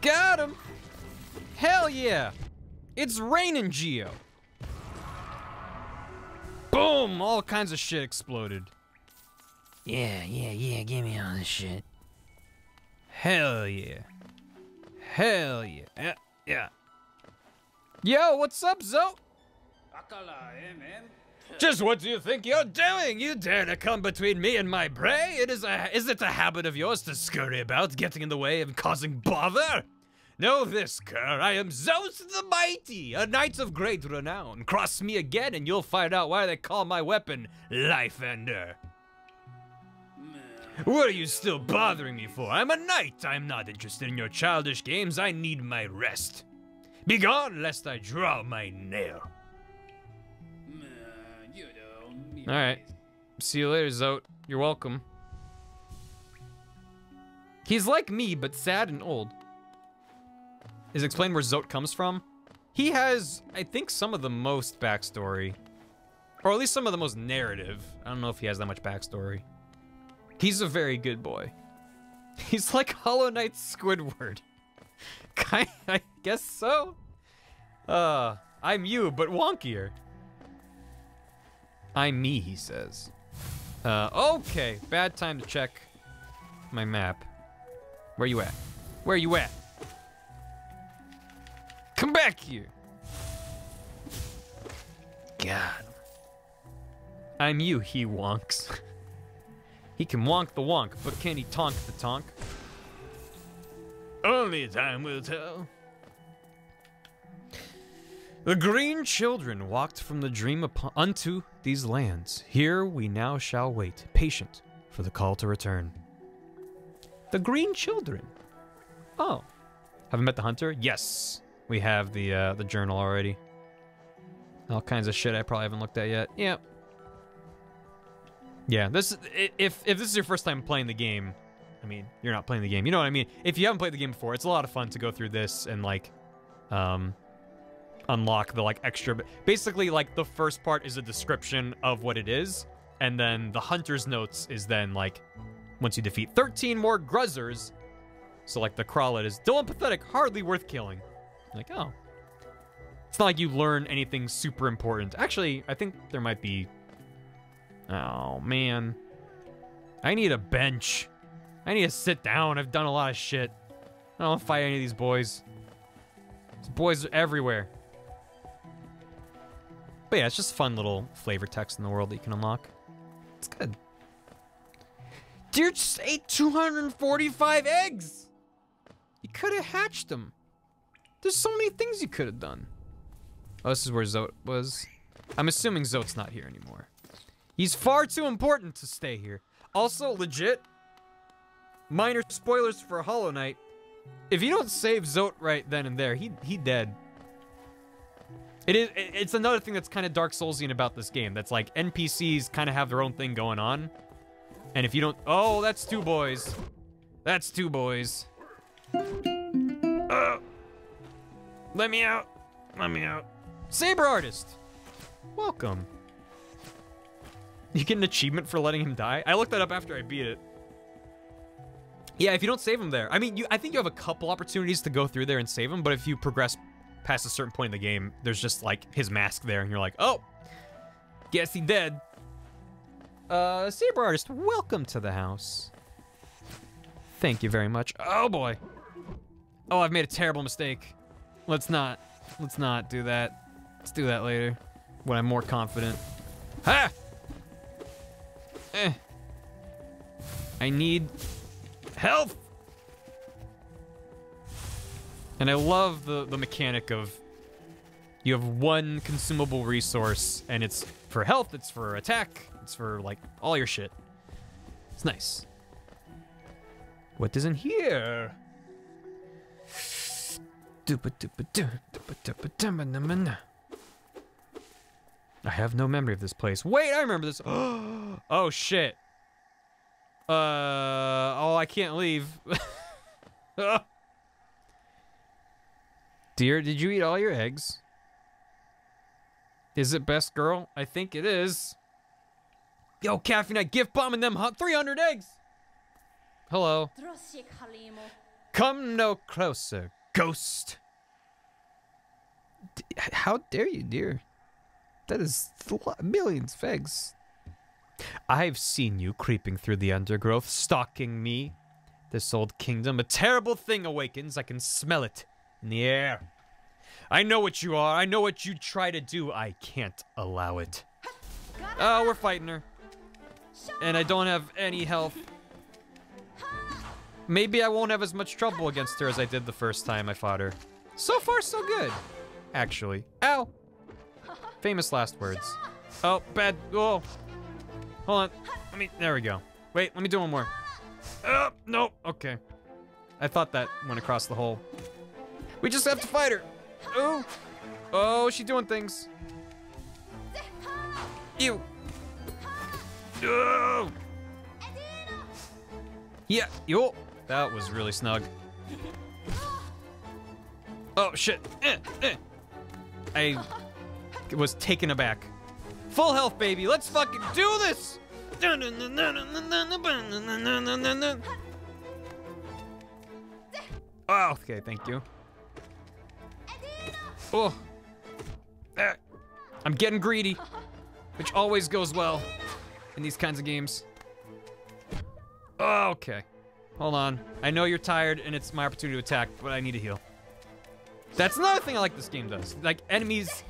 Got him. Hell yeah. It's raining Geo. Boom! All kinds of shit exploded. Yeah, yeah, yeah, give me all this shit. Hell yeah. Hell yeah. Yeah. yeah. Yo, what's up, Zo? Just what do you think you're doing? You dare to come between me and my prey? It is a is it a habit of yours to scurry about, getting in the way and causing bother? Know this, cur. I am Zote the Mighty, a knight of great renown. Cross me again, and you'll find out why they call my weapon Life Ender. What are you still bothering me for? I'm a knight. I'm not interested in your childish games. I need my rest. Begone, lest I draw my nail. All right. See you later, Zote. You're welcome. He's like me, but sad and old. Is explain where Zote comes from? He has, I think, some of the most backstory. Or at least some of the most narrative. I don't know if he has that much backstory. He's a very good boy. He's like Hollow Knight Squidward. Kind, I guess so. Uh, I'm you, but wonkier. I'm me, he says. Uh, okay, bad time to check my map. Where you at? Where you at? Come back here. God. I'm you, he wonks. he can wonk the wonk, but can he tonk the tonk? Only time will tell. The green children walked from the dream upon, unto these lands. Here we now shall wait, patient, for the call to return. The green children. Oh. Haven't met the hunter? Yes. We have the uh, the journal already. All kinds of shit I probably haven't looked at yet. Yep. Yeah, this if if this is your first time playing the game, I mean, you're not playing the game. You know what I mean? If you haven't played the game before, it's a lot of fun to go through this and like um unlock the like extra basically like the first part is a description of what it is and then the hunter's notes is then like once you defeat 13 more gruzzers so like the crawlid is still empathetic hardly worth killing like oh. It's not like you learn anything super important. Actually i think there might be. Oh man. I need a bench. I need to sit down. I've done a lot of shit. I don't fight any of these boys. These boys everywhere. But yeah, it's just fun little flavor text in the world that you can unlock. It's good. Deer just ate 245 eggs! You could have hatched them. There's so many things you could have done. Oh, this is where Zote was. I'm assuming Zote's not here anymore. He's far too important to stay here. Also, legit, minor spoilers for Hollow Knight. If you don't save Zote right then and there, he he dead. It is. It's another thing that's kind of Dark Soulsian about this game. That's like NPCs kind of have their own thing going on, and if you don't, oh, that's two boys. That's two boys. Uh, let me out. Let me out. Saber artist. Welcome. You get an achievement for letting him die. I looked that up after I beat it. Yeah, if you don't save him there. I mean, you, I think you have a couple opportunities to go through there and save him, but if you progress past a certain point in the game, there's just like his mask there, and you're like, oh, guess he dead. Uh, Saber Artist, welcome to the house. Thank you very much. Oh boy. Oh, I've made a terrible mistake. Let's not, let's not do that. Let's do that later, when I'm more confident. Ha! Eh. I need health. And I love the, the mechanic of you have one consumable resource and it's for health, it's for attack, it's for like all your shit. It's nice. What is in here? I have no memory of this place. Wait, I remember this. oh shit. Uh oh, I can't leave. Dear, did you eat all your eggs? Is it best girl? I think it is. Yo, Caffeine Night gift bombing them hu- 300 eggs. Hello. Come no closer, ghost. D- how dare you, dear? That is lo- millions of eggs. I've seen you creeping through the undergrowth, stalking me. This old kingdom, a terrible thing awakens. I can smell it in the air. I know what you are. I know what you try to do. I can't allow it. Oh, we're fighting her. And I don't have any health. Maybe I won't have as much trouble against her as I did the first time I fought her. So far, so good. Actually. Ow! Famous last words. Oh, bad. Oh. Hold on. Let me. There we go. Wait, let me do one more. Oh, no. Okay. I thought that went across the hole. We just have to fight her. Oh. Oh, she's doing things. Ew. Oh. Yeah, yo. That was really snug. Oh, shit. Eh, eh. I was taken aback. Full health, baby. Let's fucking do this. Oh, okay, thank you. Oh. Eh. I'm getting greedy, which always goes well in these kinds of games. Okay. Hold on. I know you're tired and it's my opportunity to attack, but I need to heal. That's another thing I like this game does. Like, enemies,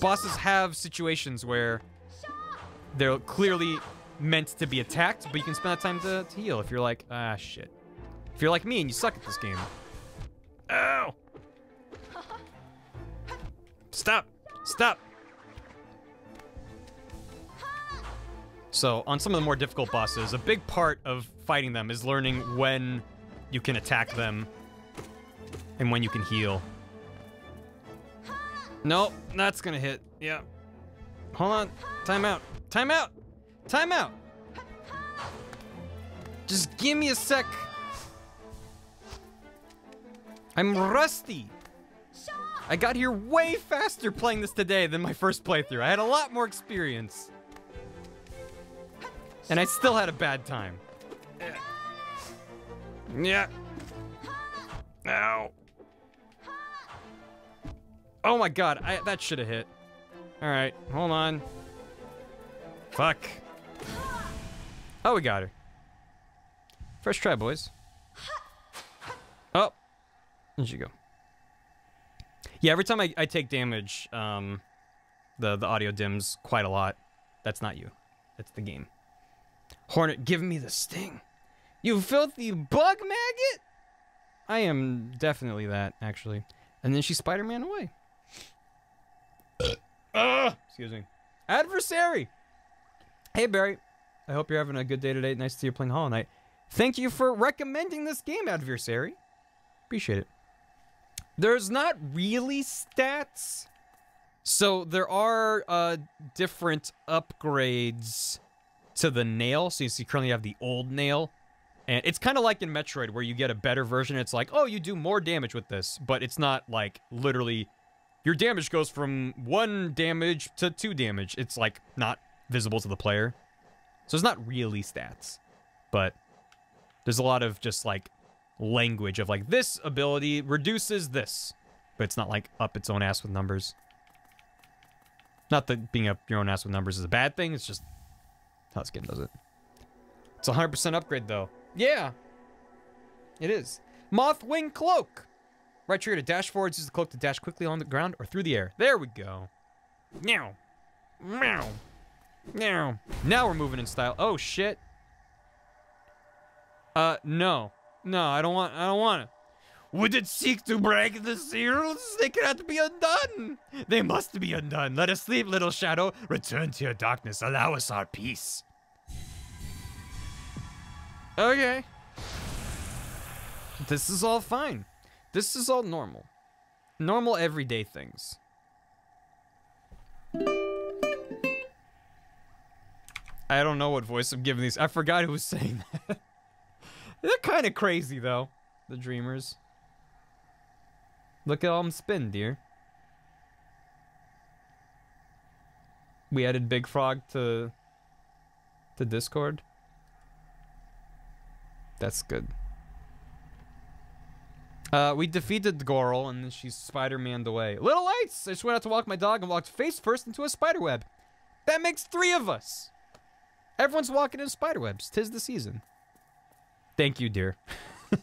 bosses have situations where they're clearly meant to be attacked, but you can spend that time to, to heal if you're like, ah, shit. If you're like me and you suck at this game. Ow! Stop! Stop! So, on some of the more difficult bosses, a big part of fighting them is learning when you can attack them and when you can heal. Nope, that's gonna hit. Yeah. Hold on. Time out. Time out. Time out. Just give me a sec. I'm rusty. I got here way faster playing this today than my first playthrough. I had a lot more experience. And I still had a bad time. Yeah. Ow. Oh my god, I, that should have hit. Alright, hold on. Fuck. Oh, we got her. First try, boys. Oh. There you go. Yeah, every time I, I take damage, um, the, the audio dims quite a lot. That's not you. That's the game. Hornet, give me the sting. You filthy bug maggot! I am definitely that, actually. And then she Spider-Man away. Ugh! Excuse me. Adversary! Hey, Barry. I hope you're having a good day today. Nice to see you playing Hollow Knight. Thank you for recommending this game, Adversary. Appreciate it. There's not really stats. So there are uh, different upgrades to the nail. So you see currently have the old nail. And it's kind of like in Metroid where you get a better version. It's like, oh, you do more damage with this. But it's not like literally your damage goes from one damage to two damage. It's like not visible to the player. So it's not really stats. But there's a lot of just like language of like this ability reduces this. But it's not like up its own ass with numbers. Not that being up your own ass with numbers is a bad thing. It's just how this game does it. It's 100% upgrade though. Yeah. It is. Mothwing Cloak. Right trigger to dash forwards. Use the cloak to dash quickly on the ground or through the air. There we go. Meow. Meow. Meow. Now we're moving in style. Oh shit. Uh, no. No, I don't want I don't want it. Would it seek to break the seals? They cannot be undone. They must be undone. Let us sleep, little shadow. Return to your darkness. Allow us our peace. Okay. This is all fine. This is all normal. Normal everyday things. I don't know what voice I'm giving these. I forgot who was saying that. They're kind of crazy though. the dreamers. Look at all them spin, dear. We added Big Frog to to Discord. That's good. Uh, we defeated Goral, and then she Spider-Maned away. Little lights! I just went out to walk my dog and walked face first into a spider web. That makes three of us! Everyone's walking in spider webs. Tis the season. Thank you, dear.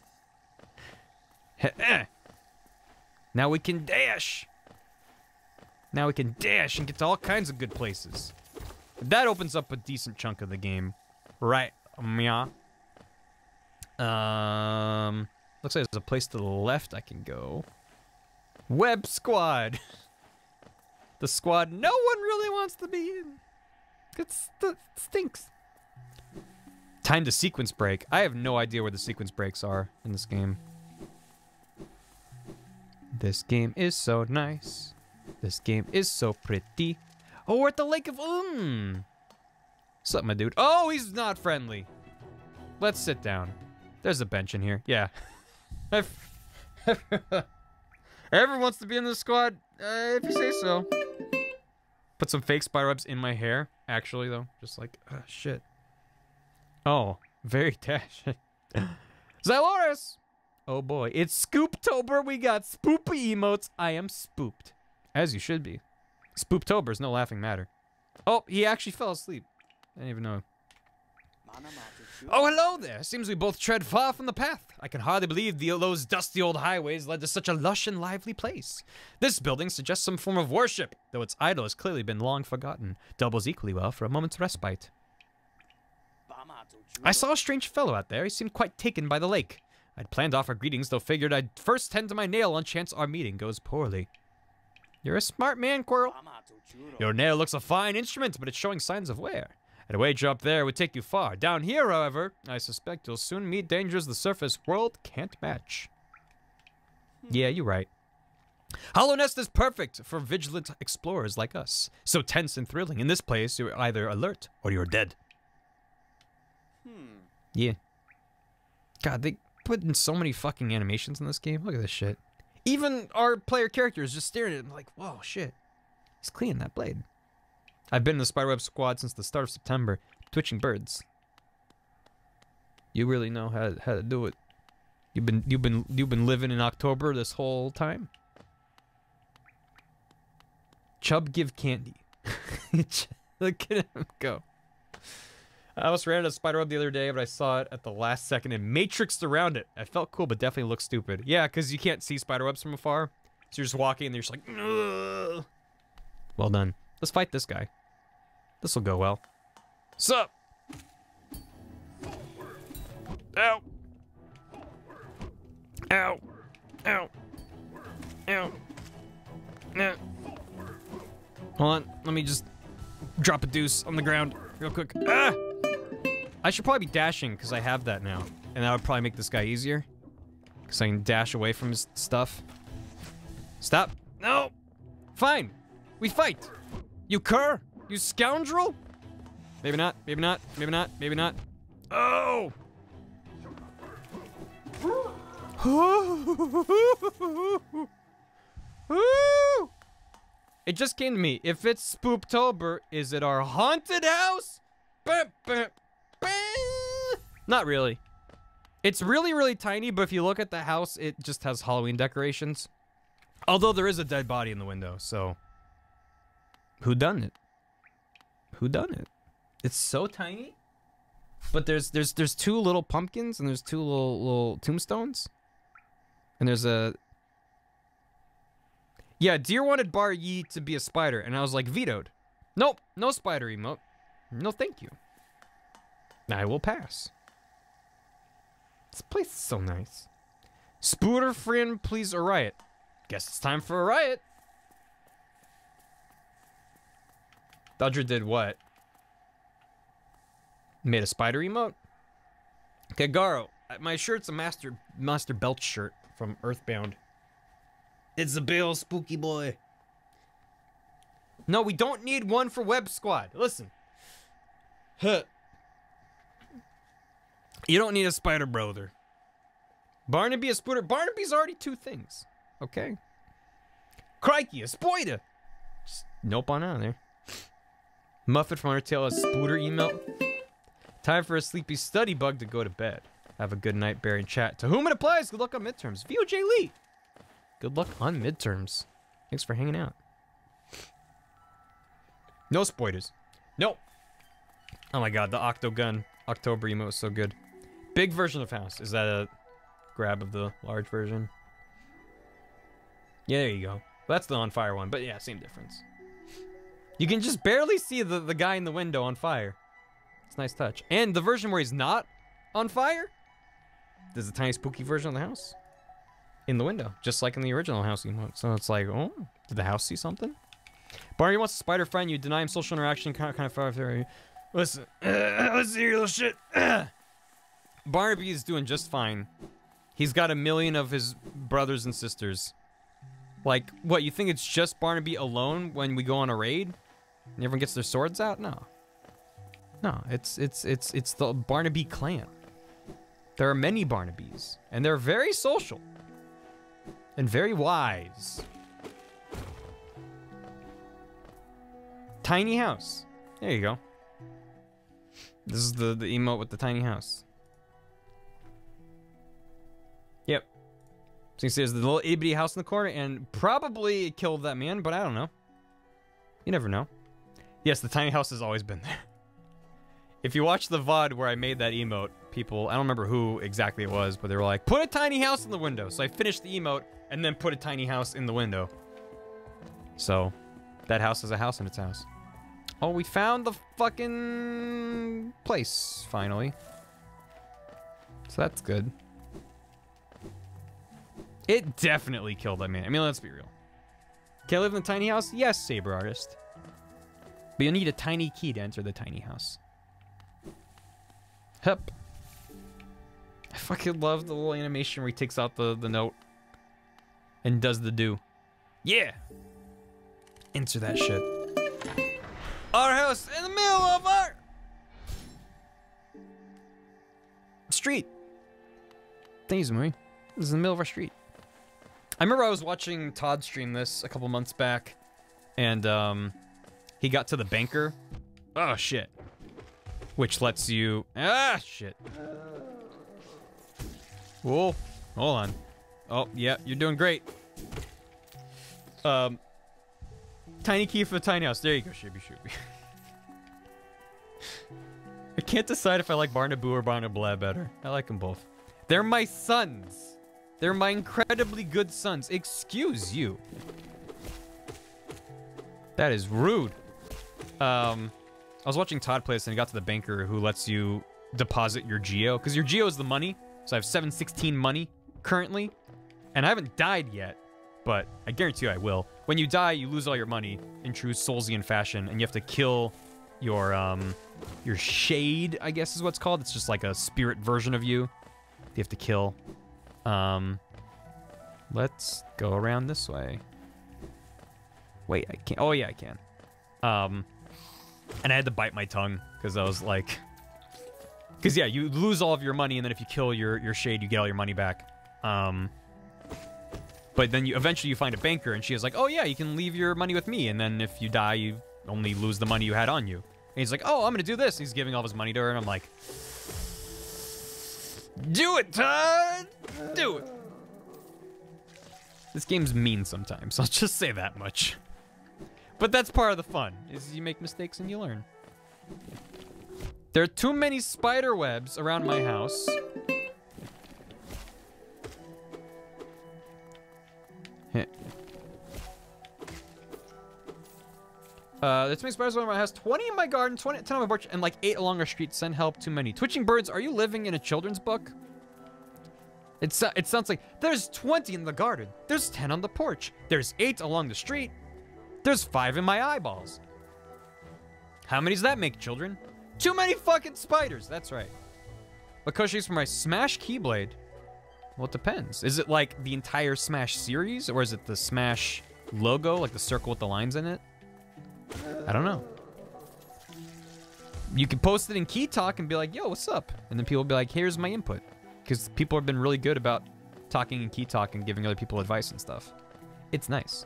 now we can dash! Now we can dash and get to all kinds of good places. That opens up a decent chunk of the game. Right, yeah. Um, looks like there's a place to the left I can go. Web Squad. the squad no one really wants to be in. The stinks. Time to sequence break. I have no idea where the sequence breaks are in this game. This game is so nice. This game is so pretty. Oh, we're at the Lake of Um. What's up, my dude? Oh, he's not friendly. Let's sit down. There's a bench in here. Yeah. Everyone wants to be in the squad, uh, if you say so. Put some fake spider webs in my hair, actually, though. Just like, uh, shit. Oh, very dashing. Xyloris! Oh boy, it's Scooptober. We got spoopy emotes. I am spooped. As you should be. Spooptober is no laughing matter. Oh, he actually fell asleep. I didn't even know. Oh, hello there. Seems we both tread far from the path. I can hardly believe the, those dusty old highways led to such a lush and lively place. This building suggests some form of worship, though its idol has clearly been long forgotten. Doubles equally well for a moment's respite. I saw a strange fellow out there. He seemed quite taken by the lake. I'd planned to offer greetings, though figured I'd first tend to my nail on chance our meeting goes poorly. You're a smart man, Quirrell. Your nail looks a fine instrument, but it's showing signs of wear. At a wage up there would take you far. Down here, however, I suspect you'll soon meet dangers the surface world can't match. Yeah, you're right. Hallownest is perfect for vigilant explorers like us. So tense and thrilling. In this place, you're either alert or you're dead. Hmm. Yeah. God, they put in so many fucking animations in this game. Look at this shit. Even our player character is just staring at him like, whoa, shit. He's cleaning that blade. I've been in the Spiderweb squad since the start of September, twitching birds. You really know how, how to do it. You've been you've been you've been living in October this whole time. Chub give candy. Look at him go. I almost ran into of spider web the other day, but I saw it at the last second and matrixed around it. I felt cool, but definitely looked stupid. Yeah, because you can't see spider webs from afar. So you're just walking and you're just like, Ugh. well done. Let's fight this guy. This will go well. Sup? Ow. Ow. Ow. Ow. Yeah. Hold on. Let me just drop a deuce on the ground real quick. Ah! I should probably be dashing because I have that now. And that would probably make this guy easier. Because I can dash away from his stuff. Stop. No. Fine. We fight. You cur. You scoundrel. Maybe not. Maybe not. Maybe not. Maybe not. Oh. it just came to me. If it's Spooptober, is it our haunted house? Not really. It's really, really tiny, but if you look at the house, it just has Halloween decorations. Although there is a dead body in the window, so... Who done it? Who done it? It's so tiny, but there's there's there's two little pumpkins and there's two little little tombstones, and there's a yeah. Deer wanted Bar Yi to be a spider, and I was like vetoed. Nope, no spider emote. No, thank you. I will pass. This place is so nice. Spooter friend, please a riot. Guess it's time for a riot. Dodger did what? Made a spider emote? Okay, Garo. Uh, my shirt's a Master Master Belch shirt from Earthbound. It's a Bill Spooky Boy. No, we don't need one for Web Squad. Listen. Huh. You don't need a spider brother. Barnaby a spooter. Barnaby's already two things. Okay. Crikey, a spoiler. Just nope on out of there. Muffet from Undertale, a spooter email. Time for a sleepy study bug to go to bed. Have a good night, Barry, and chat. To whom it applies, good luck on midterms. VOJ Lee. Good luck on midterms. Thanks for hanging out. No spoilers. Nope. Oh my god, the Octogun October emote is so good. Big version of house. Is that a grab of the large version? Yeah, there you go. That's the on fire one, but yeah, same difference. You can just barely see the, the guy in the window on fire. It's a nice touch. And the version where he's not on fire, there's a tiny spooky version of the house in the window, just like in the original house emote. So it's like, oh, did the house see something? Barney wants a spider friend. You deny him social interaction. Kind of, kind of far. Listen, uh, listen to little shit. Barnaby is doing just fine. He's got a million of his brothers and sisters. Like, what, you think it's just Barnaby alone when we go on a raid? And everyone gets their swords out? No. No, it's it's it's it's the Barnaby clan. There are many Barnabys, and they're very social and very wise. Tiny house. There you go. This is the, the emote with the tiny house. So you see there's the little itty house in the corner, and probably killed that man, but I don't know. You never know. Yes, the tiny house has always been there. If you watch the VOD where I made that emote, people, I don't remember who exactly it was, but they were like, put a tiny house in the window. So I finished the emote and then put a tiny house in the window. So that house is a house in its house. Oh, we found the fucking place, finally. So that's good. It definitely killed that man. I mean, let's be real. Can I live in the tiny house? Yes, Saber Artist. But you'll need a tiny key to enter the tiny house. Hup. I fucking love the little animation where he takes out the, the note and does the do. Yeah. Enter that shit. Our house in the middle of our street. Thanks, Marie. This is in the middle of our street. I remember I was watching Todd stream this a couple months back, and um, he got to the banker. Oh shit. Which lets you ah shit. Whoa, hold on. Oh yeah, you're doing great. Um, tiny key for the tiny house. There you go, Shibby Shooby. I can't decide if I like Barnaboo or Barnabla better. I like them both. They're my sons. They're my incredibly good sons. Excuse you. That is rude. Um, I was watching Todd play this and he got to the banker who lets you deposit your geo because your geo is the money. So I have 716 money currently, and I haven't died yet, but I guarantee you I will. When you die, you lose all your money in true Soulsian fashion, and you have to kill your um your shade, I guess is what's called. It's just like a spirit version of you. You have to kill. Um, let's go around this way. Wait, I can't. Oh yeah, I can. Um, and I had to bite my tongue because I was like, because yeah, you lose all of your money, and then if you kill your your shade, you get all your money back. Um, but then you eventually you find a banker, and she is like, oh yeah, you can leave your money with me, and then if you die, you only lose the money you had on you. And he's like, oh, I'm gonna do this. He's giving all his money to her, and I'm like, do it, Todd! Do it! This game's mean sometimes, I'll just say that much. But that's part of the fun, is you make mistakes and you learn. There are too many spider webs around my house. Heh. Uh, too many spiders my house. 20 in my garden, 20, 10 on my porch, and like 8 along our street. Send help, too many. Twitching birds, are you living in a children's book? It, so- it sounds like there's 20 in the garden. There's 10 on the porch. There's 8 along the street. There's 5 in my eyeballs. How many does that make, children? Too many fucking spiders. That's right. Makoshi's for my Smash Keyblade. Well, it depends. Is it like the entire Smash series, or is it the Smash logo, like the circle with the lines in it? I don't know. You can post it in Key Talk and be like, yo, what's up? And then people will be like, here's my input. Because people have been really good about talking in key talk and giving other people advice and stuff. It's nice.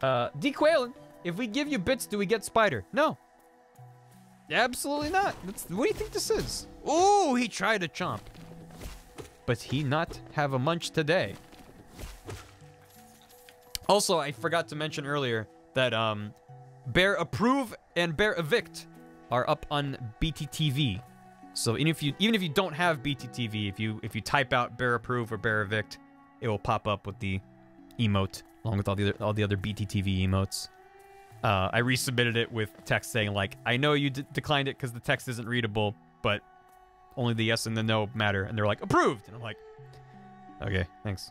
Uh, D. Quaylen, if we give you bits, do we get Spider? No. Absolutely not. That's, what do you think this is? Ooh, he tried to chomp. But he not have a munch today. Also, I forgot to mention earlier that um, Bear Approve and Bear Evict are up on BTTV. So even if you even if you don't have BTTV, if you if you type out Bear Approve or Bear Evict, it will pop up with the emote along with all the other, all the other BTTV emotes. Uh, I resubmitted it with text saying like, I know you declined it because the text isn't readable, but only the yes and the no matter. And they're like, approved. And I'm like, okay, thanks.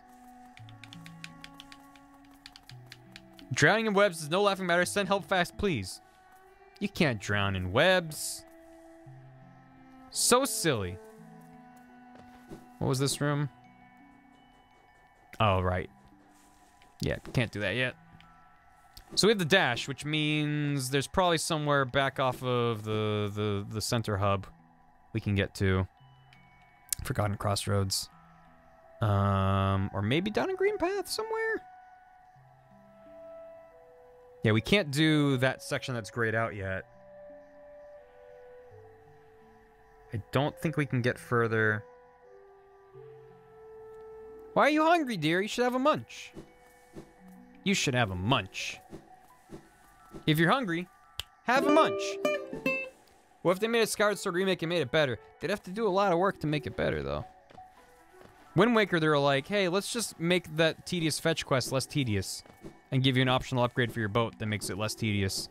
Drowning in webs is no laughing matter. Send help fast, please. You can't drown in webs. So silly. What was this room? Oh, right. Yeah, can't do that yet. So we have the dash, which means there's probably somewhere back off of the, the, the center hub we can get to. Forgotten Crossroads. Um, or maybe down a green path somewhere? Yeah, we can't do that section that's grayed out yet. I don't think we can get further. Why are you hungry, dear? You should have a munch. You should have a munch. If you're hungry, have a munch. What if they made a Skyward Sword remake and made it better? They'd have to do a lot of work to make it better, though. Wind Waker, they were like, hey, let's just make that tedious fetch quest less tedious. And give you an optional upgrade for your boat that makes it less tedious.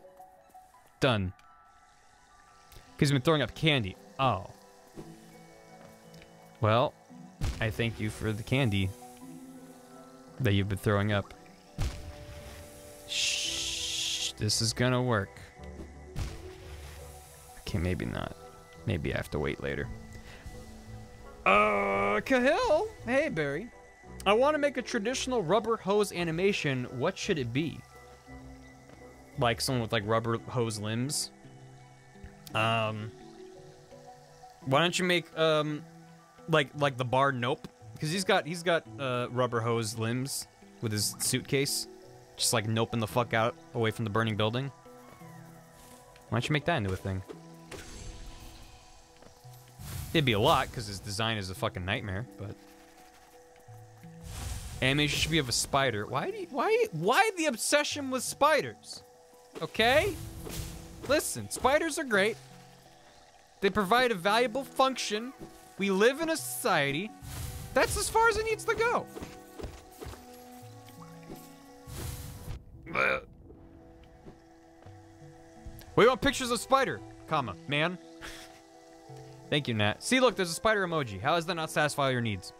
Done. Because you've been throwing up candy. Oh. Well, I thank you for the candy that you've been throwing up. Shh, this is gonna work. Okay, maybe not. Maybe I have to wait later. Uh, Cahill? Hey, Barry. I want to make a traditional rubber hose animation. What should it be? Like someone with like rubber hose limbs. Um, why don't you make um, like like the bar Nope? Because he's got he's got uh rubber hose limbs with his suitcase, just like noping the fuck out away from the burning building. Why don't you make that into a thing? It'd be a lot because his design is a fucking nightmare, but. Animation should be of a spider. Why do you, why why the obsession with spiders? Okay? Listen, spiders are great. They provide a valuable function. We live in a society. That's as far as it needs to go. We want pictures of spider, comma, man. Thank you, Nat. See, look, there's a spider emoji. How does that not satisfy your needs?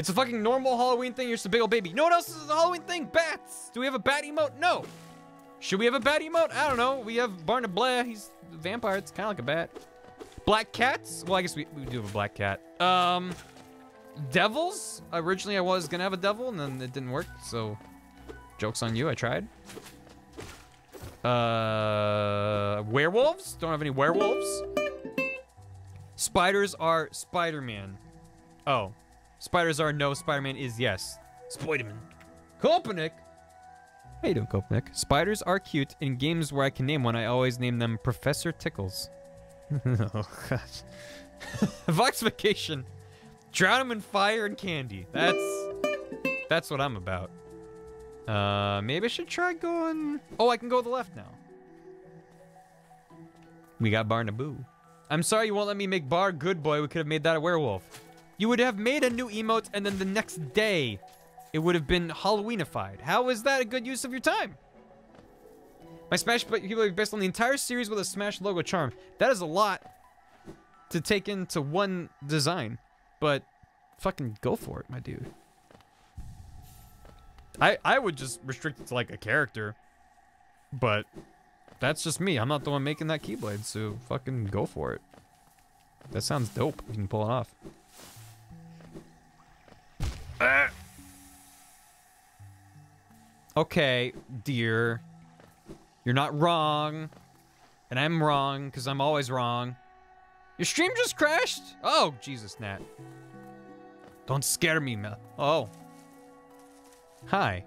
It's a fucking normal Halloween thing. You're just a big old baby. You know what else is a Halloween thing? Bats. Do we have a bat emote? No. Should we have a bat emote? I don't know. We have Barna Blair. He's a vampire. It's kind of like a bat. Black cats? Well, I guess we, we do have a black cat. Um, devils? Originally, I was gonna have a devil, and then it didn't work. So, jokes on you. I tried. Uh, werewolves? Don't have any werewolves. Spiders are Spider-Man. Oh, spiders are no. Spider-Man is yes. Spider-Man. Kopanik. How you doing, Kopanik? Spiders are cute. In games where I can name one, I always name them Professor Tickles. oh, gosh. Vox Vacation. Drown them in fire and candy. That's that's what I'm about. Uh, maybe I should try going... Oh, I can go to the left now. We got Barnaboo. I'm sorry you won't let me make Bar Good Boy. We could have made that a werewolf. You would have made a new emote, and then the next day, it would have been Halloweenified. How is that a good use of your time? My Smash people are based on the entire series with a Smash logo charm. That is a lot to take into one design, but fucking go for it, my dude. I I would just restrict it to like a character, but that's just me. I'm not the one making that Keyblade, so fucking go for it. That sounds dope. You can pull it off. Uh. Okay, dear. You're not wrong. And I'm wrong, because I'm always wrong. Your stream just crashed? Oh, Jesus, Nat. Don't scare me, man. Oh, Hi.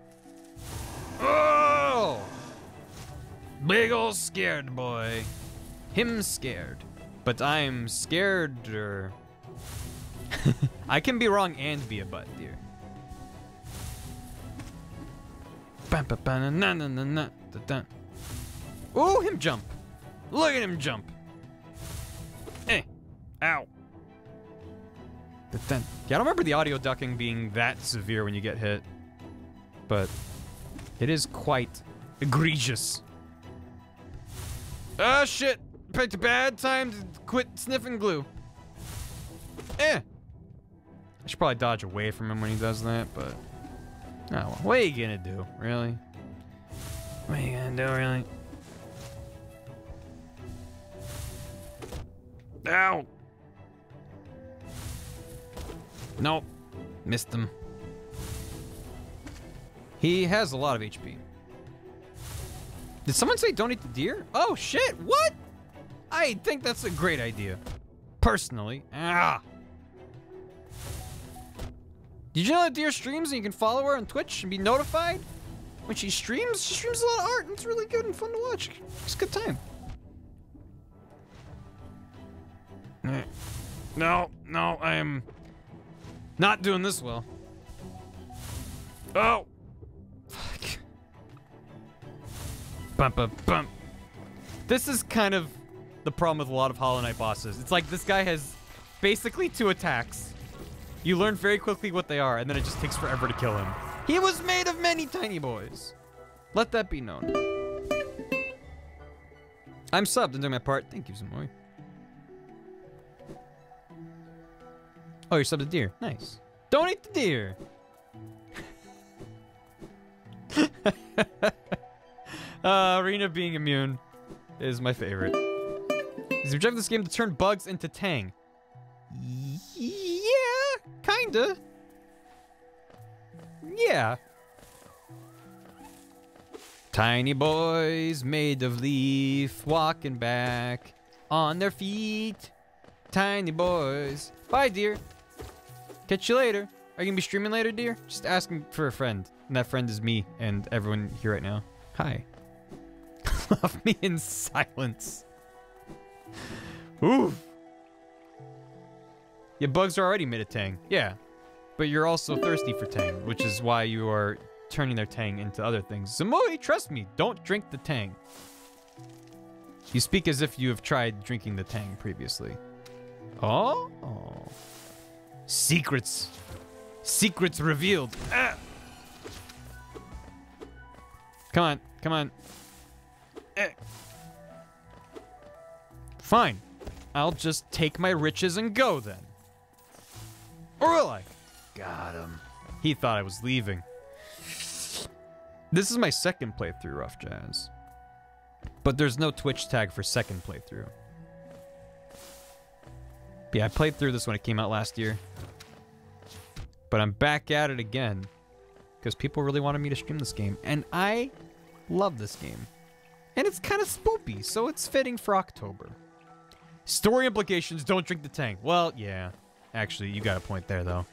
Oh! Big ol' scared boy. Him scared. But I'm scared or I can be wrong and be a butt deer. Ooh, him jump. Look at him jump. Eh. Ow. Yeah, I don't remember the audio ducking being that severe when you get hit. But it is quite egregious. Ah, shit. Picked a bad time to quit sniffing glue. Eh. I should probably dodge away from him when he does that, but... What are you gonna do, really? What are you gonna do, really? Ow! Nope. Missed him. He has a lot of HP. Did someone say don't eat the deer? Oh, shit, what? I think that's a great idea. Personally. Ah! Did you know that Deer streams and you can follow her on Twitch and be notified when she streams? She streams a lot of art and it's really good and fun to watch. It's a good time. No, no, I am not doing this well. Oh! Fuck. Bump, bump, bump. This is kind of the problem with a lot of Hollow Knight bosses. It's like this guy has basically two attacks. You learn very quickly what they are, and then it just takes forever to kill him. He was made of many tiny boys. Let that be known. I'm subbed and doing my part. Thank you, Zamoy. Oh, you're subbed to deer. Nice. Don't eat the deer. uh, Arena being immune is my favorite. Is objective of this game to turn bugs into Tang? Yeah, kinda. Yeah. Tiny boys made of leaf walking back on their feet. Tiny boys. Bye, dear. Catch you later. Are you gonna be streaming later, dear? Just asking for a friend. And that friend is me and everyone here right now. Hi. Love me in silence. Oof. Your bugs are already made of tang. Yeah. But you're also thirsty for tang, which is why you are turning their tang into other things. Zamoi, trust me, don't drink the tang. You speak as if you have tried drinking the tang previously. Oh? oh. Secrets. Secrets revealed. Ah. Come on, come on. Eh. Fine. I'll just take my riches and go then. Or will I? Got him. He thought I was leaving. This is my second playthrough, Rough Jazz. But there's no Twitch tag for second playthrough. Yeah, I played through this when it came out last year. But I'm back at it again. Because people really wanted me to stream this game. And I love this game. And it's kind of spoopy, so it's fitting for October. Story implications, don't drink the tank. Well, yeah. Actually, you got a point there, though.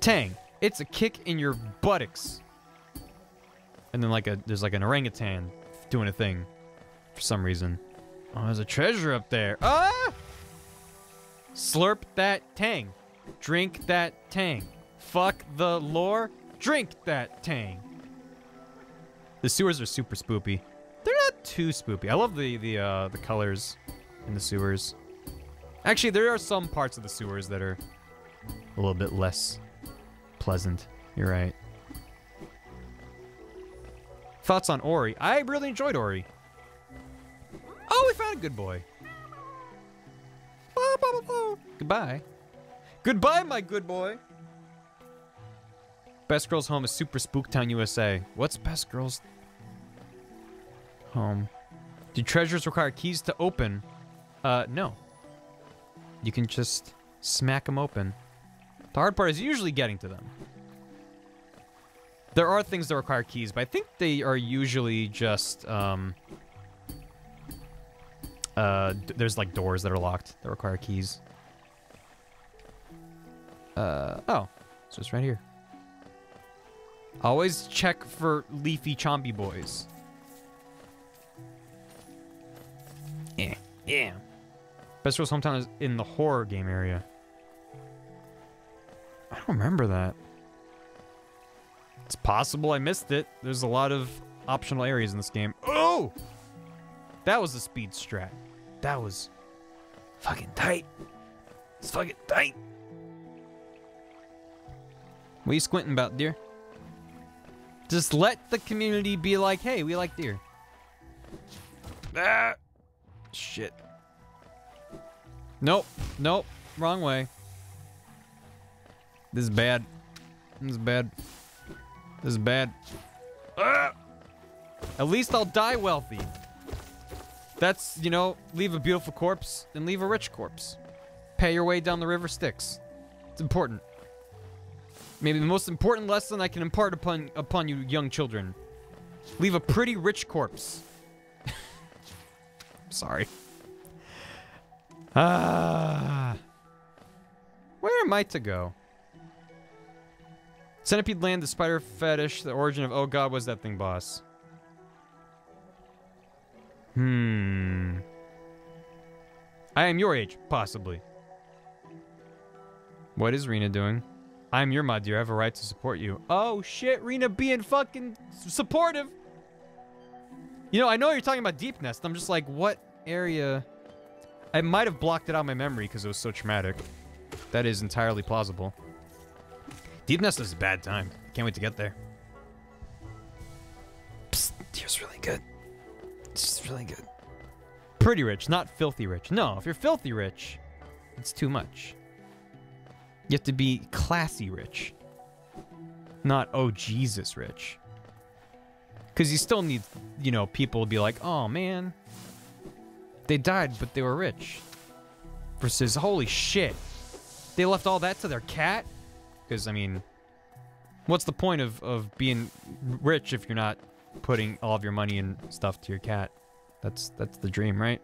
Tang. It's a kick in your buttocks. And then like a there's like an orangutan doing a thing for some reason. Oh, there's a treasure up there. Ah! Slurp that tang. Drink that tang. Fuck the lore. Drink that tang. The sewers are super spoopy. They're not too spoopy. I love the the uh, the colors in the sewers. Actually, there are some parts of the sewers that are a little bit less pleasant. You're right. Thoughts on Ori? I really enjoyed Ori. Oh, we found a good boy. Goodbye. Goodbye, my good boy. Best Girls Home is Super Spooktown, USA. What's Best Girls Home? Do treasures require keys to open? Uh, no. You can just smack them open. The hard part is usually getting to them. There are things that require keys, but I think they are usually just, um... Uh, there's like doors that are locked that require keys. Uh, oh. So it's right here. Always check for leafy chompy boys. Yeah, yeah. Best Rose hometown is in the horror game area. I don't remember that. It's possible I missed it. There's a lot of optional areas in this game. Oh! That was a speed strat. That was Fucking tight. It's fucking tight. What are you squinting about, dear? Just let the community be like, hey, we like deer. Ah! Shit. Nope. Nope. Wrong way. This is bad. This is bad. This is bad. Ah! At least I'll die wealthy. That's, you know, leave a beautiful corpse and leave a rich corpse. Pay your way down the river Styx. It's important. Maybe the most important lesson I can impart upon upon you young children. Leave a pretty rich corpse. Sorry. Ah. Where am I to go? Centipede Land, the spider fetish, the origin of Oh God, was that thing, boss? Hmm. I am your age, possibly. What is Rena doing? I'm your mod, dear. I have a right to support you. Oh shit, Rena being fucking supportive. You know, I know you're talking about Deepnest. I'm just like, what area? I might have blocked it out of my memory because it was so traumatic. That is entirely plausible. Deepnest is a bad time. Can't wait to get there. Psst, deer's really good. It's just really good. Pretty rich, not filthy rich. No, if you're filthy rich, it's too much. You have to be classy rich. Not, oh, Jesus rich. Because you still need, you know, people to be like, oh, man. They died, but they were rich. Versus, holy shit. They left all that to their cat? Because, I mean, what's the point of, of being rich if you're not putting all of your money and stuff to your cat? That's that's the dream, right?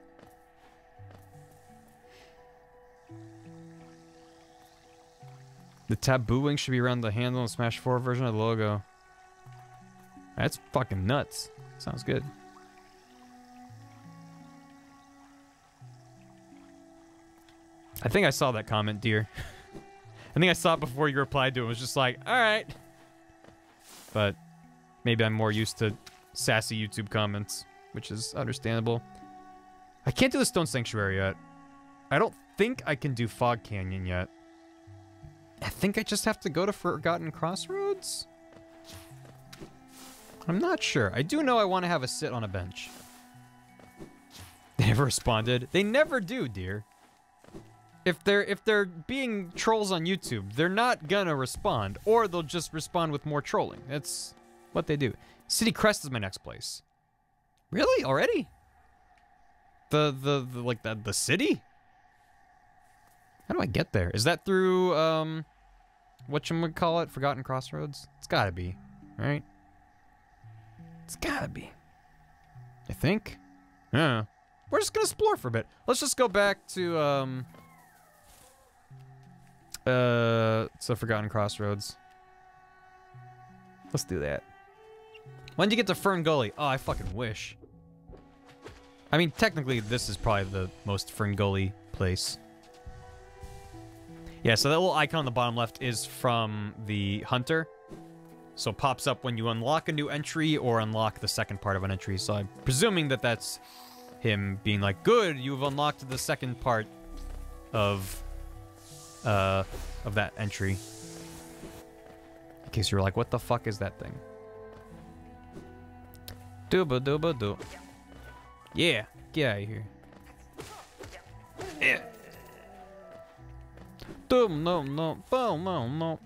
The taboo wing should be around the handle and Smash 4 version of the logo. That's fucking nuts. Sounds good. I think I saw that comment, dear. I think I saw it before you replied to it. It was just like, alright. But maybe I'm more used to sassy YouTube comments, which is understandable. I can't do the Stone Sanctuary yet. I don't think I can do Fog Canyon yet. I think I just have to go to Forgotten Crossroads? I'm not sure. I do know I want to have a sit on a bench. They never responded. They never do, dear. If they're if they're being trolls on YouTube, they're not gonna respond, or they'll just respond with more trolling. That's what they do. City Crest is my next place. Really? Already? The the, the like the the city? How do I get there? Is that through um what you would call it? Forgotten Crossroads? It's gotta be, right? It's gotta be. I think. Yeah. We're just gonna explore for a bit. Let's just go back to um uh to Forgotten Crossroads. Let's do that. When do you get to Fern Gully? Oh, I fucking wish. I mean, technically, this is probably the most Fern Gully place. Yeah, so that little icon on the bottom left is from the Hunter. So pops up when you unlock a new entry or unlock the second part of an entry. So I'm presuming that that's him being like, good, you've unlocked the second part of, uh, of that entry. In case you're like, what the fuck is that thing? Dooba dooba doo. Yeah, get out of here. Yeah. Doom no no boom no no.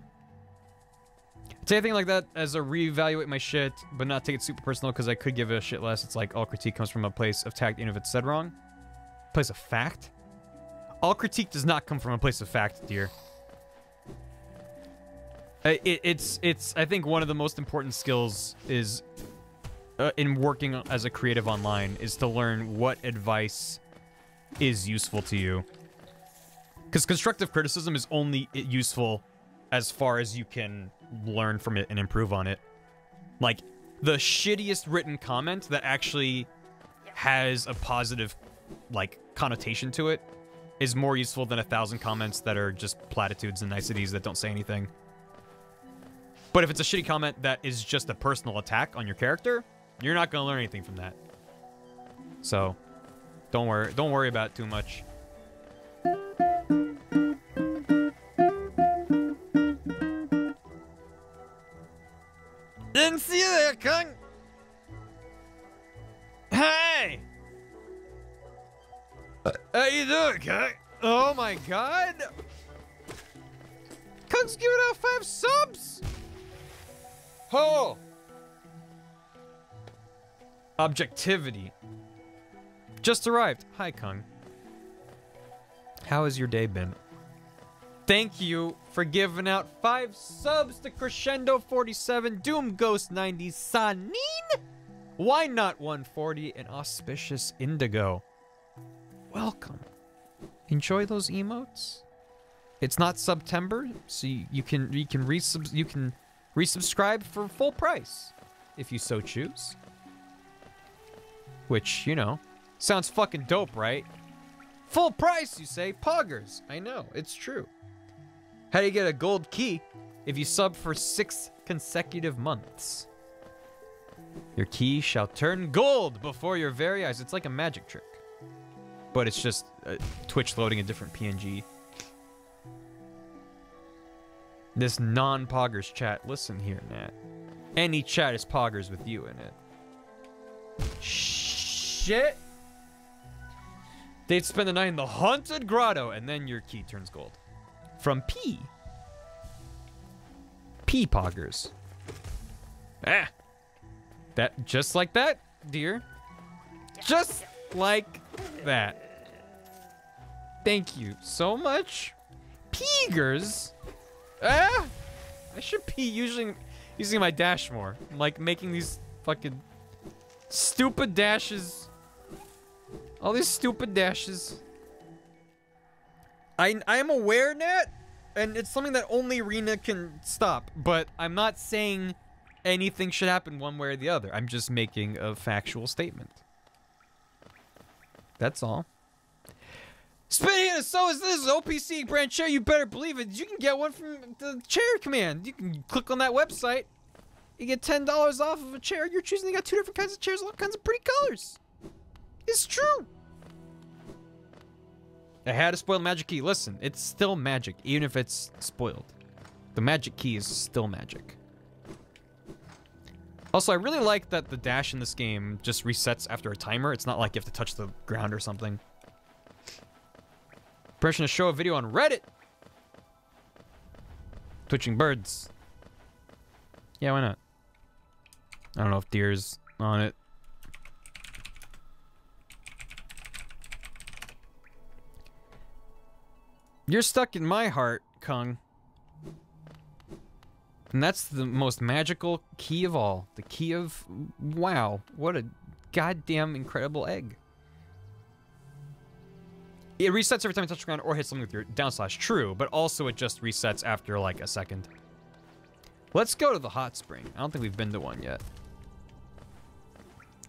Say anything like that as a reevaluate my shit, but not take it super personal because I could give a shit less. It's like all critique comes from a place of tact, even if it's said wrong. Place of fact. All critique does not come from a place of fact, dear. Uh, It, it's it's I think one of the most important skills is uh, in working as a creative online is to learn what advice is useful to you. Because constructive criticism is only useful as far as you can learn from it and improve on it. Like the shittiest written comment that actually has a positive like connotation to it is more useful than a thousand comments that are just platitudes and niceties that don't say anything. But if it's a shitty comment that is just a personal attack on your character, you're not gonna learn anything from that. So, don't worry. Don't worry about too much. Didn't see you there, Kung. How you doing, Kung? Oh my God. Kung's giving out five subs. Ho. Objectivity. Just arrived. Hi, Kung. How has your day been? Thank you for giving out five subs to Crescendo 47, Doom Ghost 90, Sanin, Why Not 140, and Auspicious Indigo. Welcome. Enjoy those emotes. It's not September, so you, you can you can resub you can resubscribe for full price if you so choose. Which, you know, sounds fucking dope, right? Full price, you say? Poggers. I know, it's true. How do you get a gold key if you sub for six consecutive months? Your key shall turn gold before your very eyes. It's like a magic trick. But it's just uh, Twitch loading a different PNG. This non-poggers chat. Listen here, Nat. Any chat is poggers with you in it. Shit. They'd spend the night in the haunted grotto, and then your key turns gold. From P. P poggers. Ah. That just like that, dear. Just like that. Thank you so much. Peegers. Ah. I should be using using my dash more. I'm like making these fucking stupid dashes. All these stupid dashes. I I am aware, Nat, and it's something that only Rena can stop. But I'm not saying anything should happen one way or the other. I'm just making a factual statement. That's all. Speaking of, so is this OPC brand chair. You better believe it. You can get one from the chair command. You can click on that website. You get ten dollars off of a chair you're choosing. They got two different kinds of chairs, all kinds of pretty colors. It's true. I had a spoiled magic key. Listen, it's still magic, even if it's spoiled. The magic key is still magic. Also, I really like that the dash in this game just resets after a timer. It's not like you have to touch the ground or something. Permission to show a video on Reddit. Twitching birds. Yeah, why not? I don't know if deer's on it. You're stuck in my heart, Kung. And that's the most magical key of all. The key of... Wow. What a goddamn incredible egg. It resets every time you touch the ground or hit something with your down slash. True, but also it just resets after like a second. Let's go to the hot spring. I don't think we've been to one yet.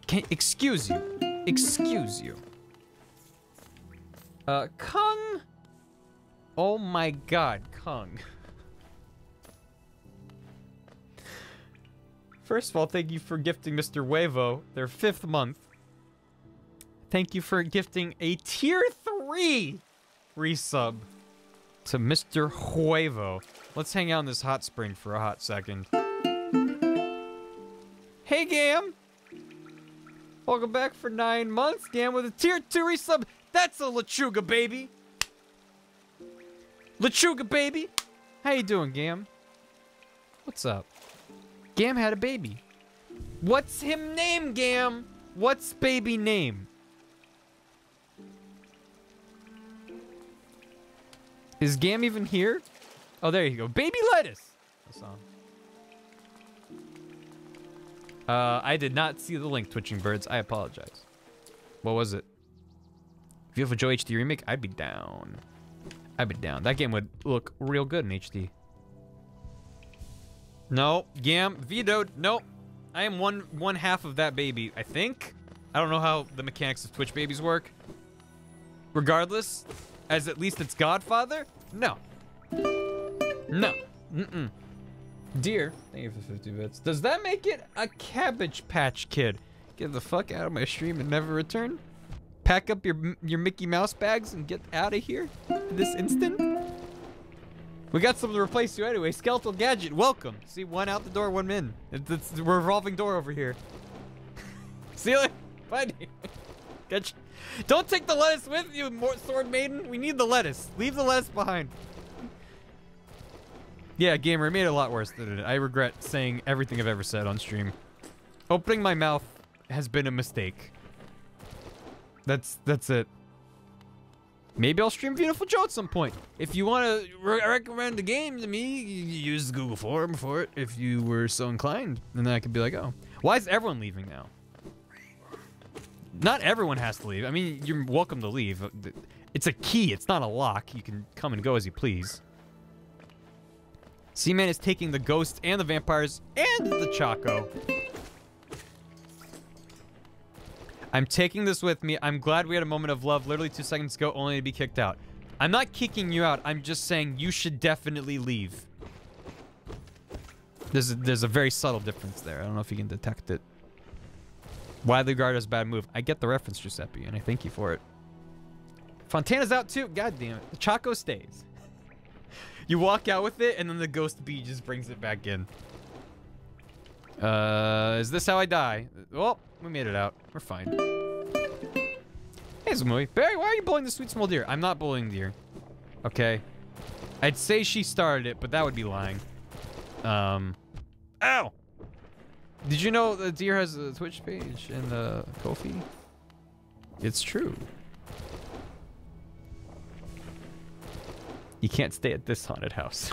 Can excuse you. Excuse you. Uh, Kung. Oh my god, Kung. First of all, thank you for gifting Mr. Huevo their fifth month. Thank you for gifting a tier 3 resub to Mr. Huevo. Let's hang out in this hot spring for a hot second. Hey, Gam! Welcome back for nine months, Gam, with a tier 2 resub. That's a Lechuga, baby! Lechuga, baby! How you doing, Gam? What's up? Gam had a baby. What's him name, Gam? What's baby name? Is Gam even here? Oh, there you go. Baby lettuce. Uh, I did not see the link, Twitching Birds. I apologize. What was it? If you have a Joe HD remake, I'd be down. I'd be down. That game would look real good in HD. No, Gam, vetoed. Nope. I am one one half of that baby. I think. I don't know how the mechanics of Twitch babies work. Regardless, as at least its godfather, no. No. Mm-mm. Dear, thank you for 50 bits. Does that make it a Cabbage Patch Kid? Get the fuck out of my stream and never return? Pack up your your Mickey Mouse bags and get out of here this instant? We got something to replace you anyway. Skeletal Gadget, welcome. See, one out the door, one in. It's, it's a revolving door over here. See you later. Bye. Catch. Don't take the lettuce with you, Sword Maiden. We need the lettuce. Leave the lettuce behind. Yeah, gamer, it made it a lot worse, didn't it? I regret saying everything I've ever said on stream. Opening my mouth has been a mistake. That's that's it. Maybe I'll stream Viewtiful Joe at some point. If you want to re recommend a game to me, use the Google form for it if you were so inclined. And then I could be like, oh. Why is everyone leaving now? Not everyone has to leave. I mean, you're welcome to leave. It's a key. It's not a lock. You can come and go as you please. Seaman is taking the ghosts and the vampires and the Choco. I'm taking this with me. I'm glad we had a moment of love literally two seconds ago only to be kicked out. I'm not kicking you out. I'm just saying you should definitely leave. There's a, there's a very subtle difference there. I don't know if you can detect it. Widely regarded as a bad move. I get the reference, Giuseppe, and I thank you for it. Fontana's out too. God damn it. The Choco stays. you walk out with it, and then the ghost bee just brings it back in. Uh, is this how I die? Well, we made it out. We're fine. Hey, Zamui. Barry, why are you bullying the sweet small deer? I'm not bullying deer. Okay. I'd say she started it, but that would be lying. Um. Ow! Did you know the deer has a Twitch page and the Ko-fi? It's true. You can't stay at this haunted house.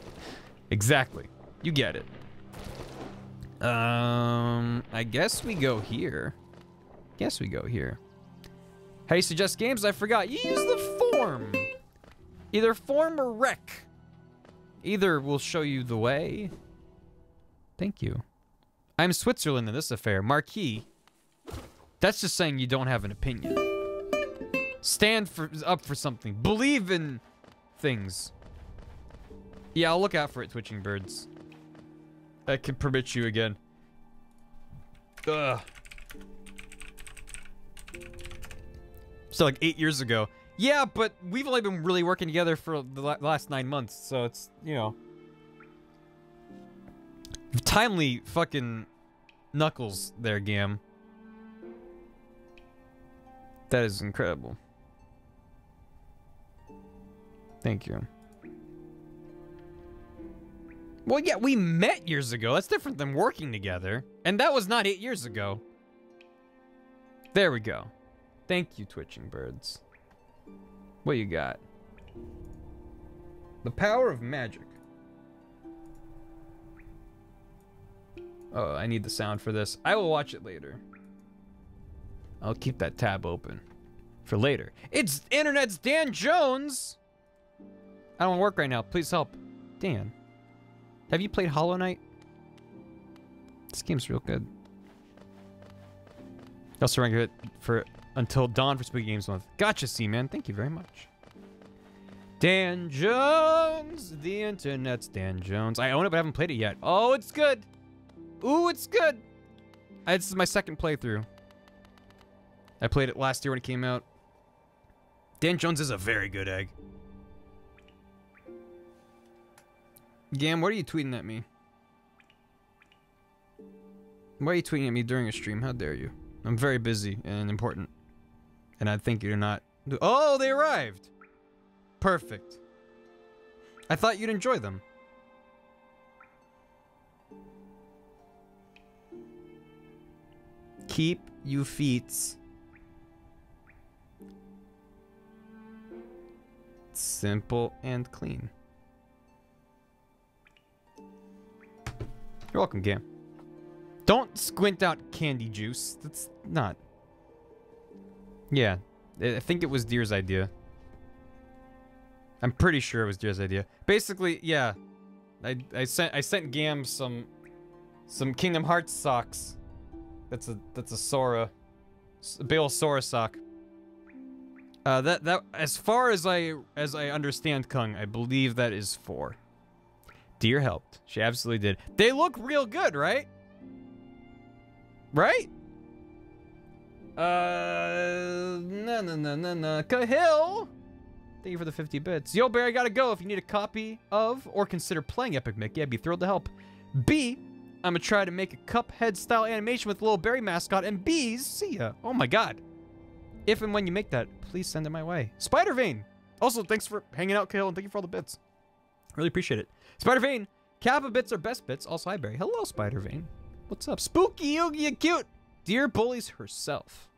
exactly. You get it. Um, I guess we go here. Guess we go here. How do you suggest games? I forgot. You use the form. Either form or rec. Either will show you the way. Thank you. I'm Switzerland in this affair. Marquis. That's just saying you don't have an opinion. Stand for up for something. Believe in things. Yeah, I'll look out for it, Twitching Birds. I can permit you again. Ugh. So like eight years ago. Yeah, but we've only been really working together for the last nine months, so it's, you know. Timely fucking knuckles there, Gam. That is incredible. Thank you. Well, yeah, we met years ago. That's different than working together. And that was not eight years ago. There we go. Thank you, Twitching Birds. What you got? The power of magic. Oh, I need the sound for this. I will watch it later. I'll keep that tab open for later. It's internet's Dan Jones. I don't work right now. Please help. Dan. Have you played Hollow Knight? This game's real good. Also rank it for until dawn for Spooky Games Month. Gotcha, C-Man. Thank you very much. Dan Jones! The internet's Dan Jones. I own it, but I haven't played it yet. Oh, it's good! Ooh, it's good! I, this is my second playthrough. I played it last year when it came out. Dan Jones is a very good egg. Gam, what are you tweeting at me? Why are you tweeting at me during a stream? How dare you? I'm very busy and important. And I think you're not... Oh, they arrived! Perfect. I thought you'd enjoy them. Keep you feet Simple and clean. You're welcome, Gam. Don't squint out candy juice. That's not. Yeah, I think it was Deer's idea. I'm pretty sure it was Deer's idea. Basically, yeah. I I sent I sent Gam some Some Kingdom Hearts socks. That's a that's a Sora. A big Sora sock. Uh, that that as far as I as I understand Kung, I believe that is four. Deer helped. She absolutely did. They look real good, right? Right? Uh, no, no, no, no, no. Cahill! Thank you for the 50 bits. Yo, Barry, gotta go. If you need a copy of or consider playing Epic Mickey, I'd be thrilled to help. B, I'm gonna try to make a Cuphead style animation with Little Barry mascot and bees. See ya. Oh my god. If and when you make that, please send it my way. Spider Vein. Also, thanks for hanging out, Cahill, and thank you for all the bits. Really appreciate it. Spider Vein. Kappa bits are best bits. Also, hi, Barry. Hello, Spider Vein. What's up? Spooky and cute. Deer bullies herself.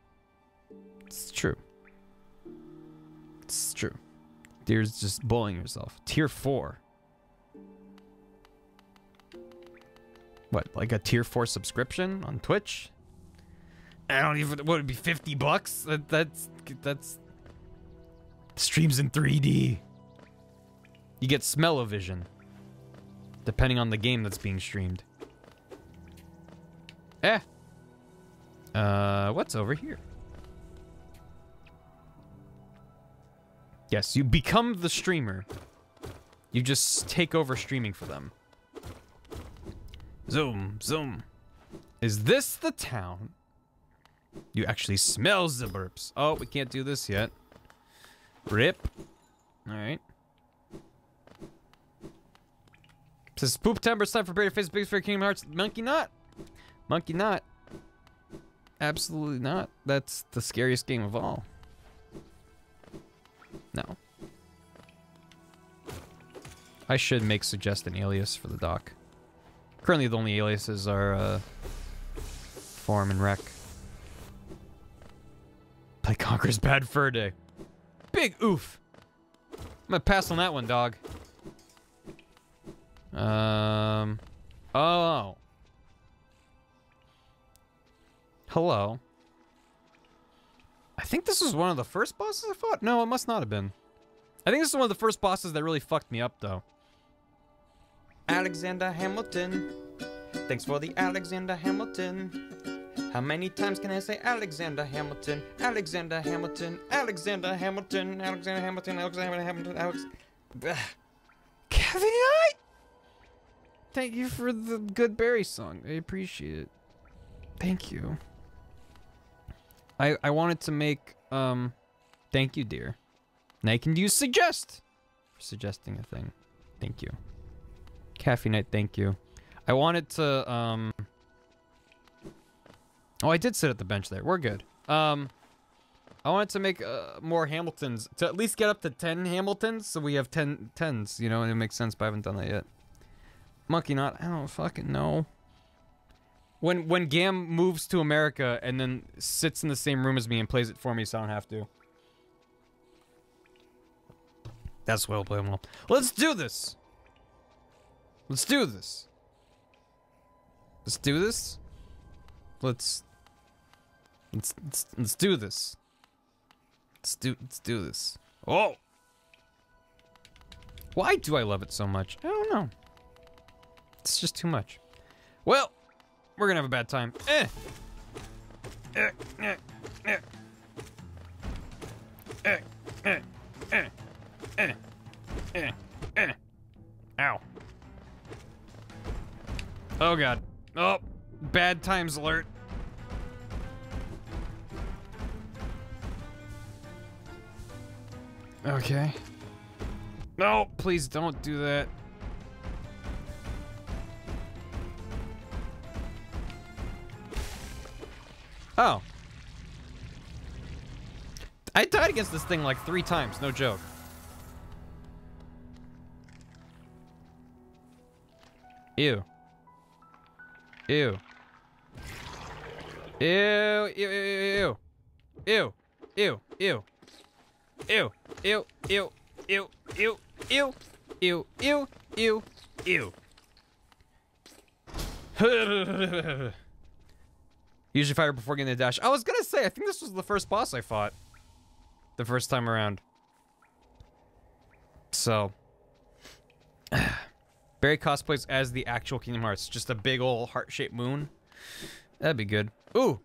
It's true. It's true. Deer's just bullying herself. Tier 4. What, like a tier 4 subscription on Twitch? I don't even what would be 50 bucks? That, that's that's streams in 3D. You get smell-o-vision depending on the game that's being streamed. Eh. Uh, what's over here? Yes, you become the streamer. You just take over streaming for them. Zoom, zoom. Is this the town? You actually smell the burps. Oh, we can't do this yet. Rip. Alright. Says poop timber time for Brady Face Big for Kingdom Hearts. Monkey not. Monkey not. Absolutely not. That's the scariest game of all. No. I should make suggest an alias for the doc. Currently, the only aliases are uh, Form and wreck. Play Conker's Bad Fur Day. Big oof. I'm gonna pass on that one, dog. Um. Oh. Hello. I think this was one of the first bosses I fought. No, it must not have been. I think this is one of the first bosses that really fucked me up, though. Alexander Hamilton. Thanks for the Alexander Hamilton. How many times can I say Alexander Hamilton? Alexander Hamilton. Alexander Hamilton. Alexander Hamilton. Alexander Hamilton. Alex. Ugh. Kevin Knight. Thank you for the good Barry song. I appreciate it. Thank you. I I wanted to make um thank you dear. Now you suggest for suggesting a thing. Thank you. Caffeine night, thank you. I wanted to um Oh, I did sit at the bench there. We're good. Um I wanted to make uh, more Hamiltons to at least get up to 10 Hamiltons so we have 10 tens, you know, and it makes sense, but I haven't done that yet. Monkey Knot, I don't fucking know. When when Gam moves to America and then sits in the same room as me and plays it for me so I don't have to. That's well played well. Let's do this. Let's do this. Let's do this. Let's let's let's, let's do this. Let's do let's do this. Oh. Why do I love it so much? I don't know. It's just too much. Well, we're gonna have a bad time. Eh. Eh, eh, eh. Eh, eh, eh, eh, eh, eh. Ow. Oh god. Oh, bad times alert. Okay. No, please don't do that. Oh. I died against this thing like three times, no joke. Ew. Ew. Ew, ew, ew, ew, ew. Ew, ew, ew. Ew, ew, ew, ew, ew, ew, ew, ew, ew, ew. Usually fire before getting the dash. I was gonna say, I think this was the first boss I fought. The first time around. So. Barry cosplays as the actual Kingdom Hearts, just a big old heart-shaped moon. That'd be good. Ooh.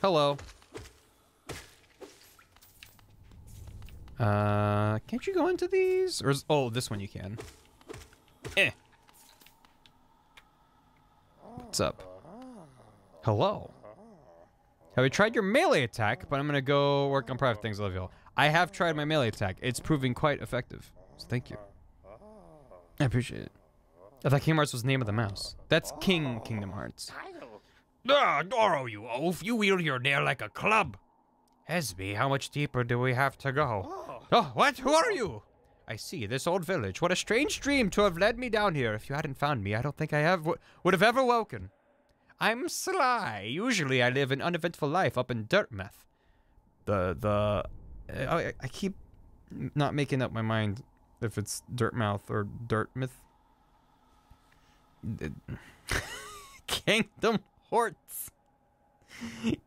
Hello. Uh, can't you go into these? Or is, oh, this one you can. Eh. What's up? Hello. Have you tried your melee attack? But I'm gonna go work on private things, Olivia. I have tried my melee attack. It's proving quite effective. So thank you. I appreciate it. I thought Kingdom Hearts was the name of the mouse. That's King Kingdom Hearts. Ah, Doro, you oaf! You wield your nail like a club. Esme, how much deeper do we have to go? Oh, what? Who are you? I see, this old village. What a strange dream to have led me down here. If you hadn't found me, I don't think I have would have ever woken. I'm Sly. Usually I live an uneventful life up in Dirtmouth. The, the... uh, I, I keep not making up my mind if it's Dirtmouth or Dirtmouth. Kingdom Hearts.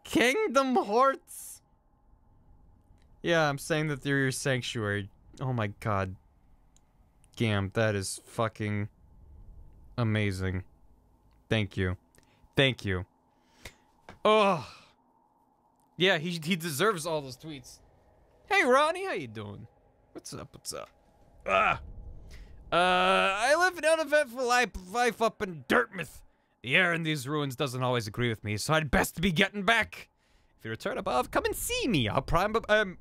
Kingdom Hearts. Yeah, I'm saying that they're your sanctuary. Oh my god. Gam, that is fucking amazing. Thank you. Thank you. Oh. Yeah, he he deserves all those tweets. Hey Ronnie, how you doing? What's up? What's up? Ah. Uh, I live an uneventful life, life up in Dartmouth. The air in these ruins doesn't always agree with me, so I'd best be getting back. If you return above, come and see me. I'll prob- um,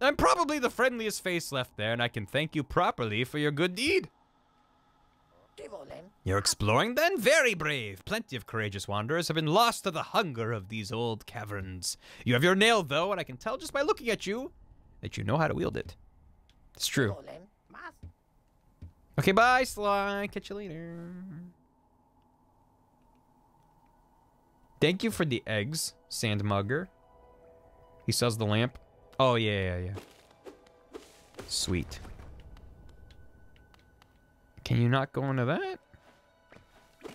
I'm probably the friendliest face left there, and I can thank you properly for your good deed. You're exploring then? Very brave. Plenty of courageous wanderers have been lost to the hunger of these old caverns. You have your nail, though, and I can tell just by looking at you that you know how to wield it. It's true. Okay, bye, Sly. Catch you later. Thank you for the eggs, Sandmugger. He sells the lamp. Oh, yeah, yeah, yeah. Sweet. Can you not go into that? I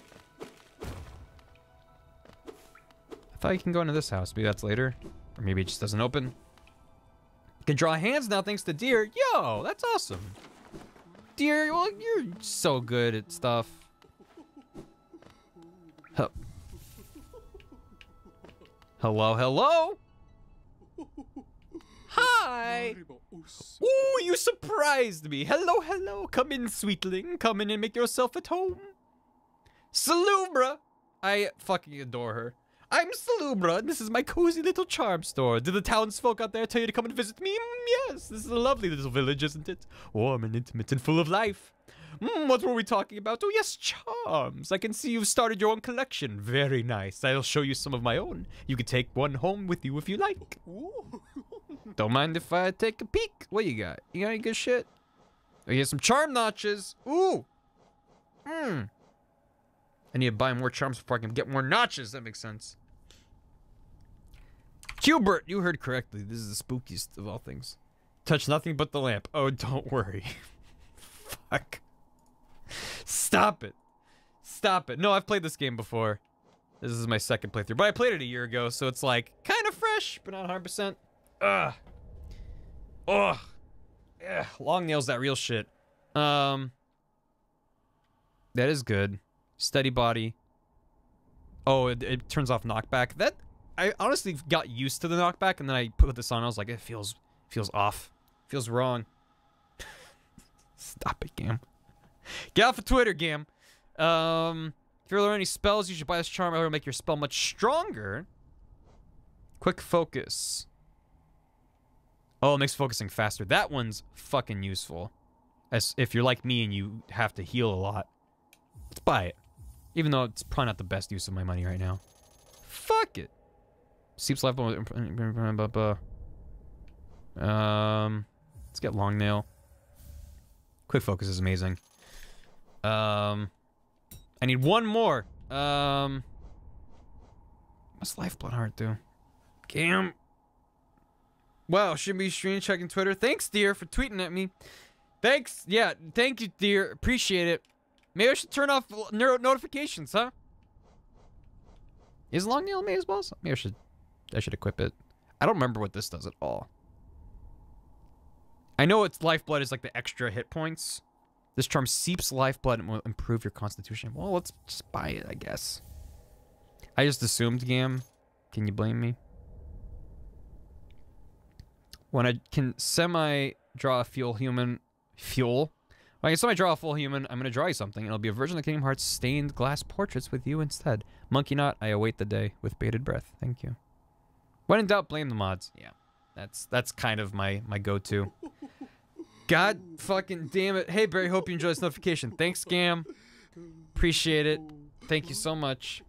thought you can go into this house. Maybe that's later. Or maybe it just doesn't open. Can draw hands now thanks to Deer. Yo, that's awesome. Deer, well, you're so good at stuff. Hello, hello. Hi. Ooh, you surprised me. Hello, hello. Come in, sweetling. Come in and make yourself at home. Salubra. I fucking adore her. I'm Salubra, and this is my cozy little charm store. Did the townsfolk out there tell you to come and visit me? Mm, yes, this is a lovely little village, isn't it? Warm and intimate and full of life. Mm, what were we talking about? Oh, yes, charms. I can see you've started your own collection. Very nice. I'll show you some of my own. You can take one home with you if you like. Don't mind if I take a peek. What you got? You got any good shit? I have some charm notches. Ooh. Hmm. I need to buy more charms before I can get more notches. That makes sense. Hubert, you heard correctly. This is the spookiest of all things. Touch nothing but the lamp. Oh, don't worry. Fuck. Stop it. Stop it. No, I've played this game before. This is my second playthrough, but I played it a year ago, so it's like kind of fresh, but not 100%. Ugh. Ugh. Yeah, long nails that real shit. Um. That is good. Steady body. Oh, it, it turns off knockback. That I honestly got used to the knockback, and then I put this on. I was like, it feels feels off. Feels wrong. Stop it, Gam. Get off of Twitter, Gam. Um, if you're learning any spells, you should buy this charm. It'll make your spell much stronger. Quick focus. Oh, it makes focusing faster. That one's fucking useful. As if you're like me and you have to heal a lot. Let's buy it. Even though it's probably not the best use of my money right now. Fuck it. Seeps life. Um, let's get long nail. Quick focus is amazing. Um, I need one more. Um, what's lifeblood heart do? Cam. Wow, shouldn't be stream checking Twitter. Thanks, dear, for tweeting at me. Thanks. Yeah, thank you, dear. Appreciate it. Maybe I should turn off neuro notifications, huh? Is long nail maze boss? Maybe I should. I should equip it. I don't remember what this does at all. I know its lifeblood is like the extra hit points. This charm seeps lifeblood and will improve your constitution. Well, let's just buy it, I guess. I just assumed, Gam. Can you blame me? When I can semi draw a fuel human, fuel. When I can semi draw a full human, I'm gonna draw you something. and It'll be a version of the Kingdom Hearts stained glass portraits with you instead. Monkey Knot, I await the day with bated breath. Thank you. When in doubt, blame the mods. Yeah, that's that's kind of my my go-to. God fucking damn it! Hey Barry, hope you enjoy this notification. Thanks, Gam. Appreciate it. Thank you so much.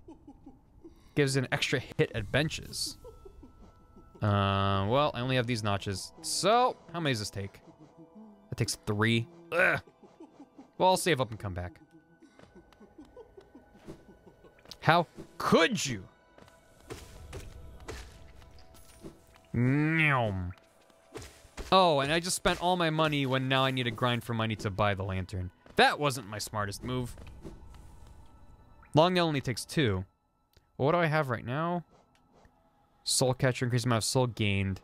Gives an extra hit at benches. Uh, well, I only have these notches. So, how many does this take? That takes three. Ugh. Well, I'll save up and come back. How could you? Oh, and I just spent all my money when now I need to grind for money to buy the lantern. That wasn't my smartest move. Long nail only takes two. What do I have right now? Soul catcher, increase amount of soul gained.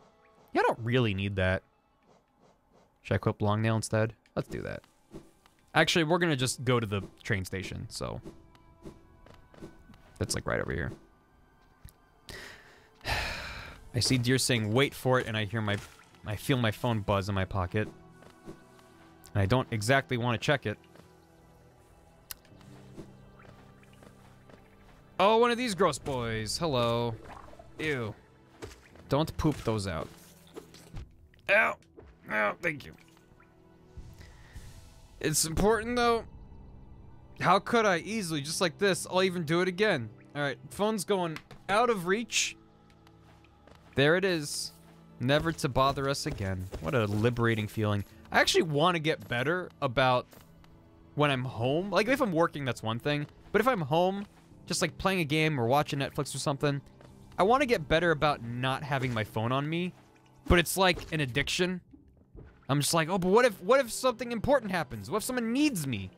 Yeah, I don't really need that. Should I equip long nail instead? Let's do that. Actually, we're gonna just go to the train station, so. That's like right over here. I see deer saying wait for it and I hear my I feel my phone buzz in my pocket. And I don't exactly want to check it. Oh, one of these gross boys. Hello. Ew. Don't poop those out. Ow. Ow, thank you. It's important though. How could I easily, just like this, I'll even do it again. Alright, phone's going out of reach. There it is. Never to bother us again. What a liberating feeling. I actually want to get better about when I'm home. Like, if I'm working, that's one thing. But if I'm home, just like playing a game or watching Netflix or something, I want to get better about not having my phone on me. But it's like an addiction. I'm just like, oh, but what if what if something important happens? What if someone needs me?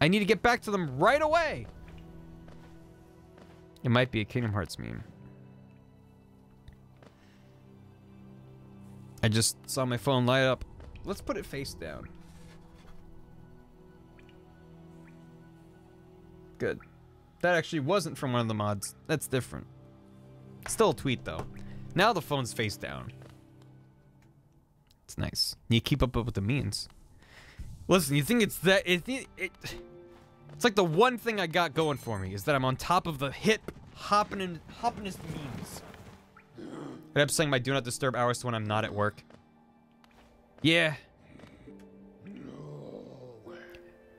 I need to get back to them right away. It might be a Kingdom Hearts meme. I just saw my phone light up. Let's put it face down. Good. That actually wasn't from one of the mods. That's different. Still a tweet, though. Now the phone's face down. It's nice. You keep up with the means. Listen, you think it's that... It, it, it, it's like the one thing I got going for me is that I'm on top of the hip, hopping and hoppingest memes. And I'm saying my do not disturb hours when I'm not at work. Yeah.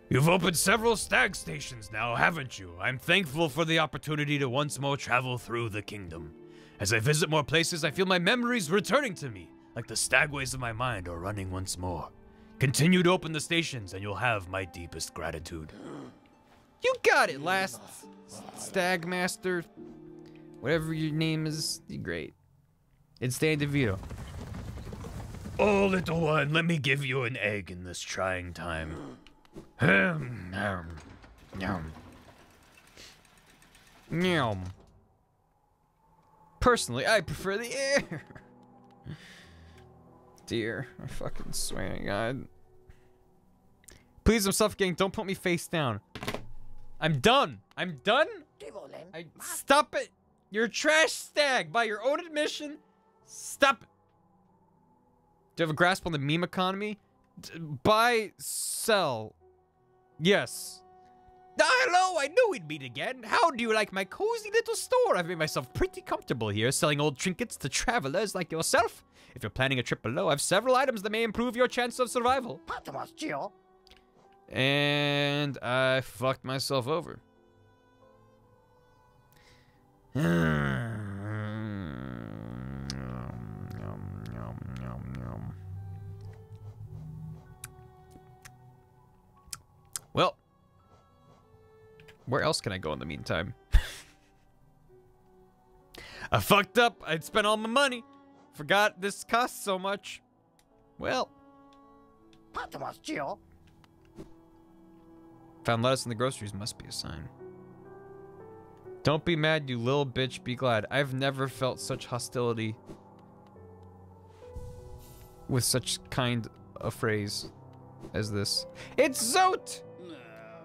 You've opened several stag stations now, haven't you? I'm thankful for the opportunity to once more travel through the kingdom. As I visit more places, I feel my memories returning to me, like the stagways of my mind are running once more. Continue to open the stations, and you'll have my deepest gratitude. You got it, last stagmaster. Whatever your name is, you're great. It's Dan DeVito. Oh, little one, let me give you an egg in this trying time. Ahem, yum. Meow. Personally, I prefer the air. Deer, I fucking swear to God. Please, I'm suffocating. Don't put me face down. I'm done. I'm done. I, stop it. You're a trash stag by your own admission. Stop it. Do you have a grasp on the meme economy? D buy, sell. Yes. Ah, hello, I knew we'd meet again. How do you like my cozy little store? I've made myself pretty comfortable here, selling old trinkets to travelers like yourself. If you're planning a trip below, I have several items that may improve your chance of survival. And I fucked myself over. where else can I go in the meantime? I fucked up. I'd spent all my money. Forgot this costs so much. Well. Found lettuce in the groceries must be a sign. Don't be mad, you little bitch. Be glad. I've never felt such hostility with such kind a phrase. as this. It's Zote!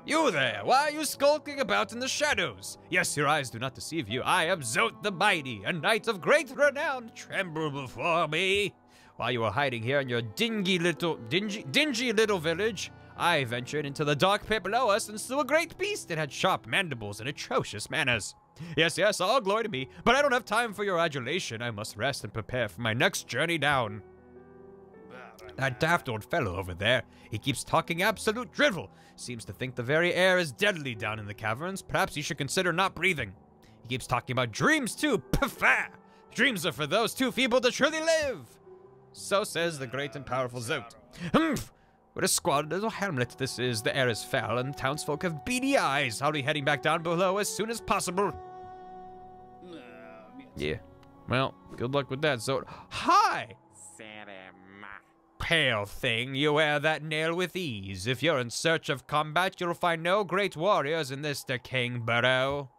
You there, why are you skulking about in the shadows? Yes, your eyes do not deceive you. I am Zote the Mighty, a knight of great renown. Tremble before me. While you are hiding here in your dingy little, dingy, dingy little village, I ventured into the dark pit below us and slew a great beast that had sharp mandibles and atrocious manners. Yes, yes, all glory to me, but I don't have time for your adulation. I must rest and prepare for my next journey down. That daft old fellow over there, he keeps talking absolute drivel. Seems to think the very air is deadly down in the caverns. Perhaps he should consider not breathing. He keeps talking about dreams too. Paffa! Dreams are for those too feeble to truly live. So says the great and powerful Zote. Humph! What a squalid little hamlet this is. The air is foul and the townsfolk have beady eyes. I'll be heading back down below as soon as possible. Yeah. Well, good luck with that, Zote. Hi! Pale thing, you wear that nail with ease. If you're in search of combat, you'll find no great warriors in this decaying burrow.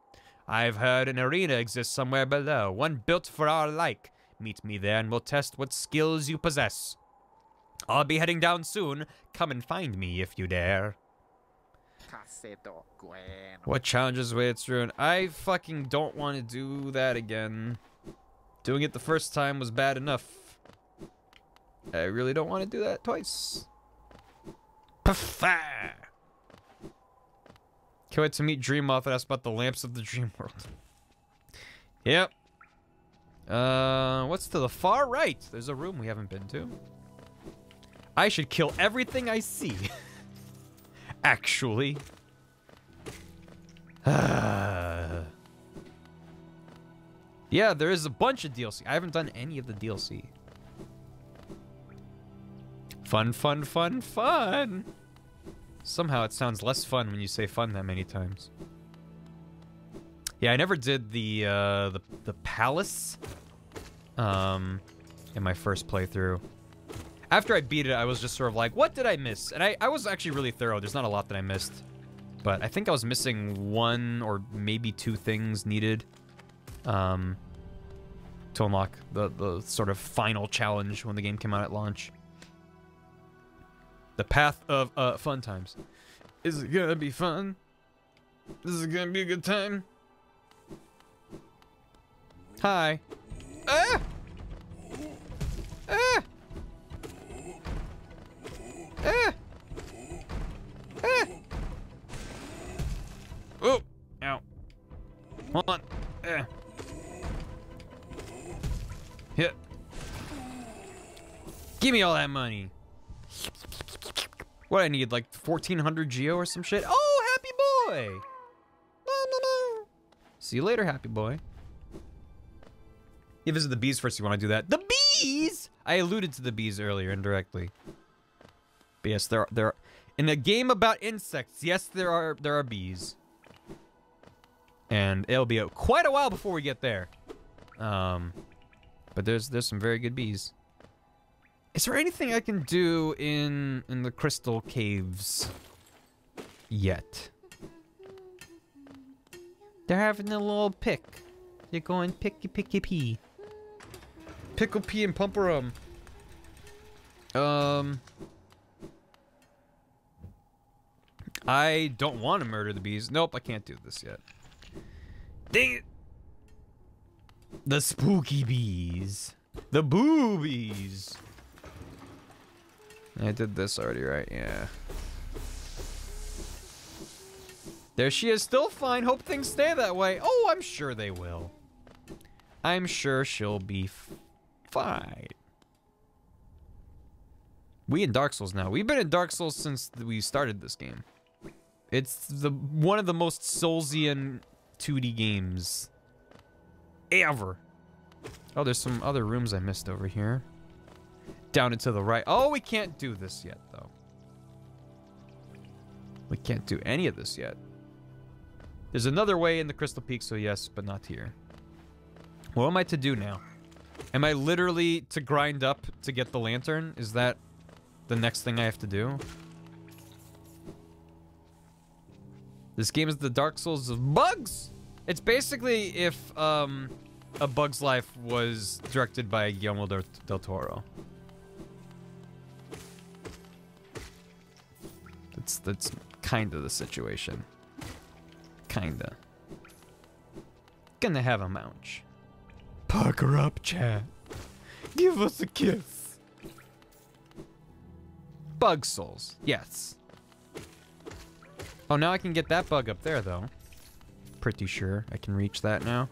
I've heard an arena exists somewhere below, one built for our like. Meet me there and we'll test what skills you possess. I'll be heading down soon. Come and find me if you dare. What challenges wait through? I fucking don't want to do that again. Doing it the first time was bad enough. I really don't want to do that twice. Can't wait to meet Dreammoth and ask about the lamps of the dream world. Yep. Uh, what's to the far right? There's a room we haven't been to. I should kill everything I see. Actually. yeah, there is a bunch of DLC. I haven't done any of the DLC. Fun, fun, fun, fun. Somehow it sounds less fun when you say fun that many times. Yeah, I never did the uh, the the palace um, in my first playthrough. After I beat it, I was just sort of like, what did I miss? And I, I was actually really thorough. There's not a lot that I missed. But I think I was missing one or maybe two things needed um, to unlock the, the sort of final challenge when the game came out at launch. The path of uh, fun times. Is it gonna be fun? Is it gonna be a good time? Hi. Ah! Ah! Ah! Ah! Oh! Ow. Hold on. Ah. Hit. Give me all that money. What I need, like 1400 geo or some shit? Oh, happy boy! See you later, happy boy. You visit the bees first, you want to do that. The bees! I alluded to the bees earlier indirectly. But yes, there are, there are, in a game about insects, yes, there are there are bees. And it'll be a, quite a while before we get there. Um, but there's there's some very good bees. Is there anything I can do in in the crystal caves yet? They're having a little pick. They're going picky picky pee. Pickle pee and pumperum. Um I don't want to murder the bees. Nope, I can't do this yet. Dang it! The spooky bees. The boobies. I did this already, right? Yeah. There she is, still fine. Hope things stay that way. Oh, I'm sure they will. I'm sure she'll be fine. We in Dark Souls now. We've been in Dark Souls since we started this game. It's the one of the most Soulsian 2D games ever. Oh, there's some other rooms I missed over here. Down and to the right. Oh, we can't do this yet, though. We can't do any of this yet. There's another way in the Crystal Peak, so yes, but not here. What am I to do now? Am I literally to grind up to get the lantern? Is that the next thing I have to do? This game is the Dark Souls of bugs! It's basically if um, A Bug's Life was directed by Guillermo del, del Toro. That's that's kind of the situation. Kinda. Gonna have a munch. Pucker up, chat. Give us a kiss. Bug souls. Yes. Oh, now I can get that bug up there, though. Pretty sure I can reach that now.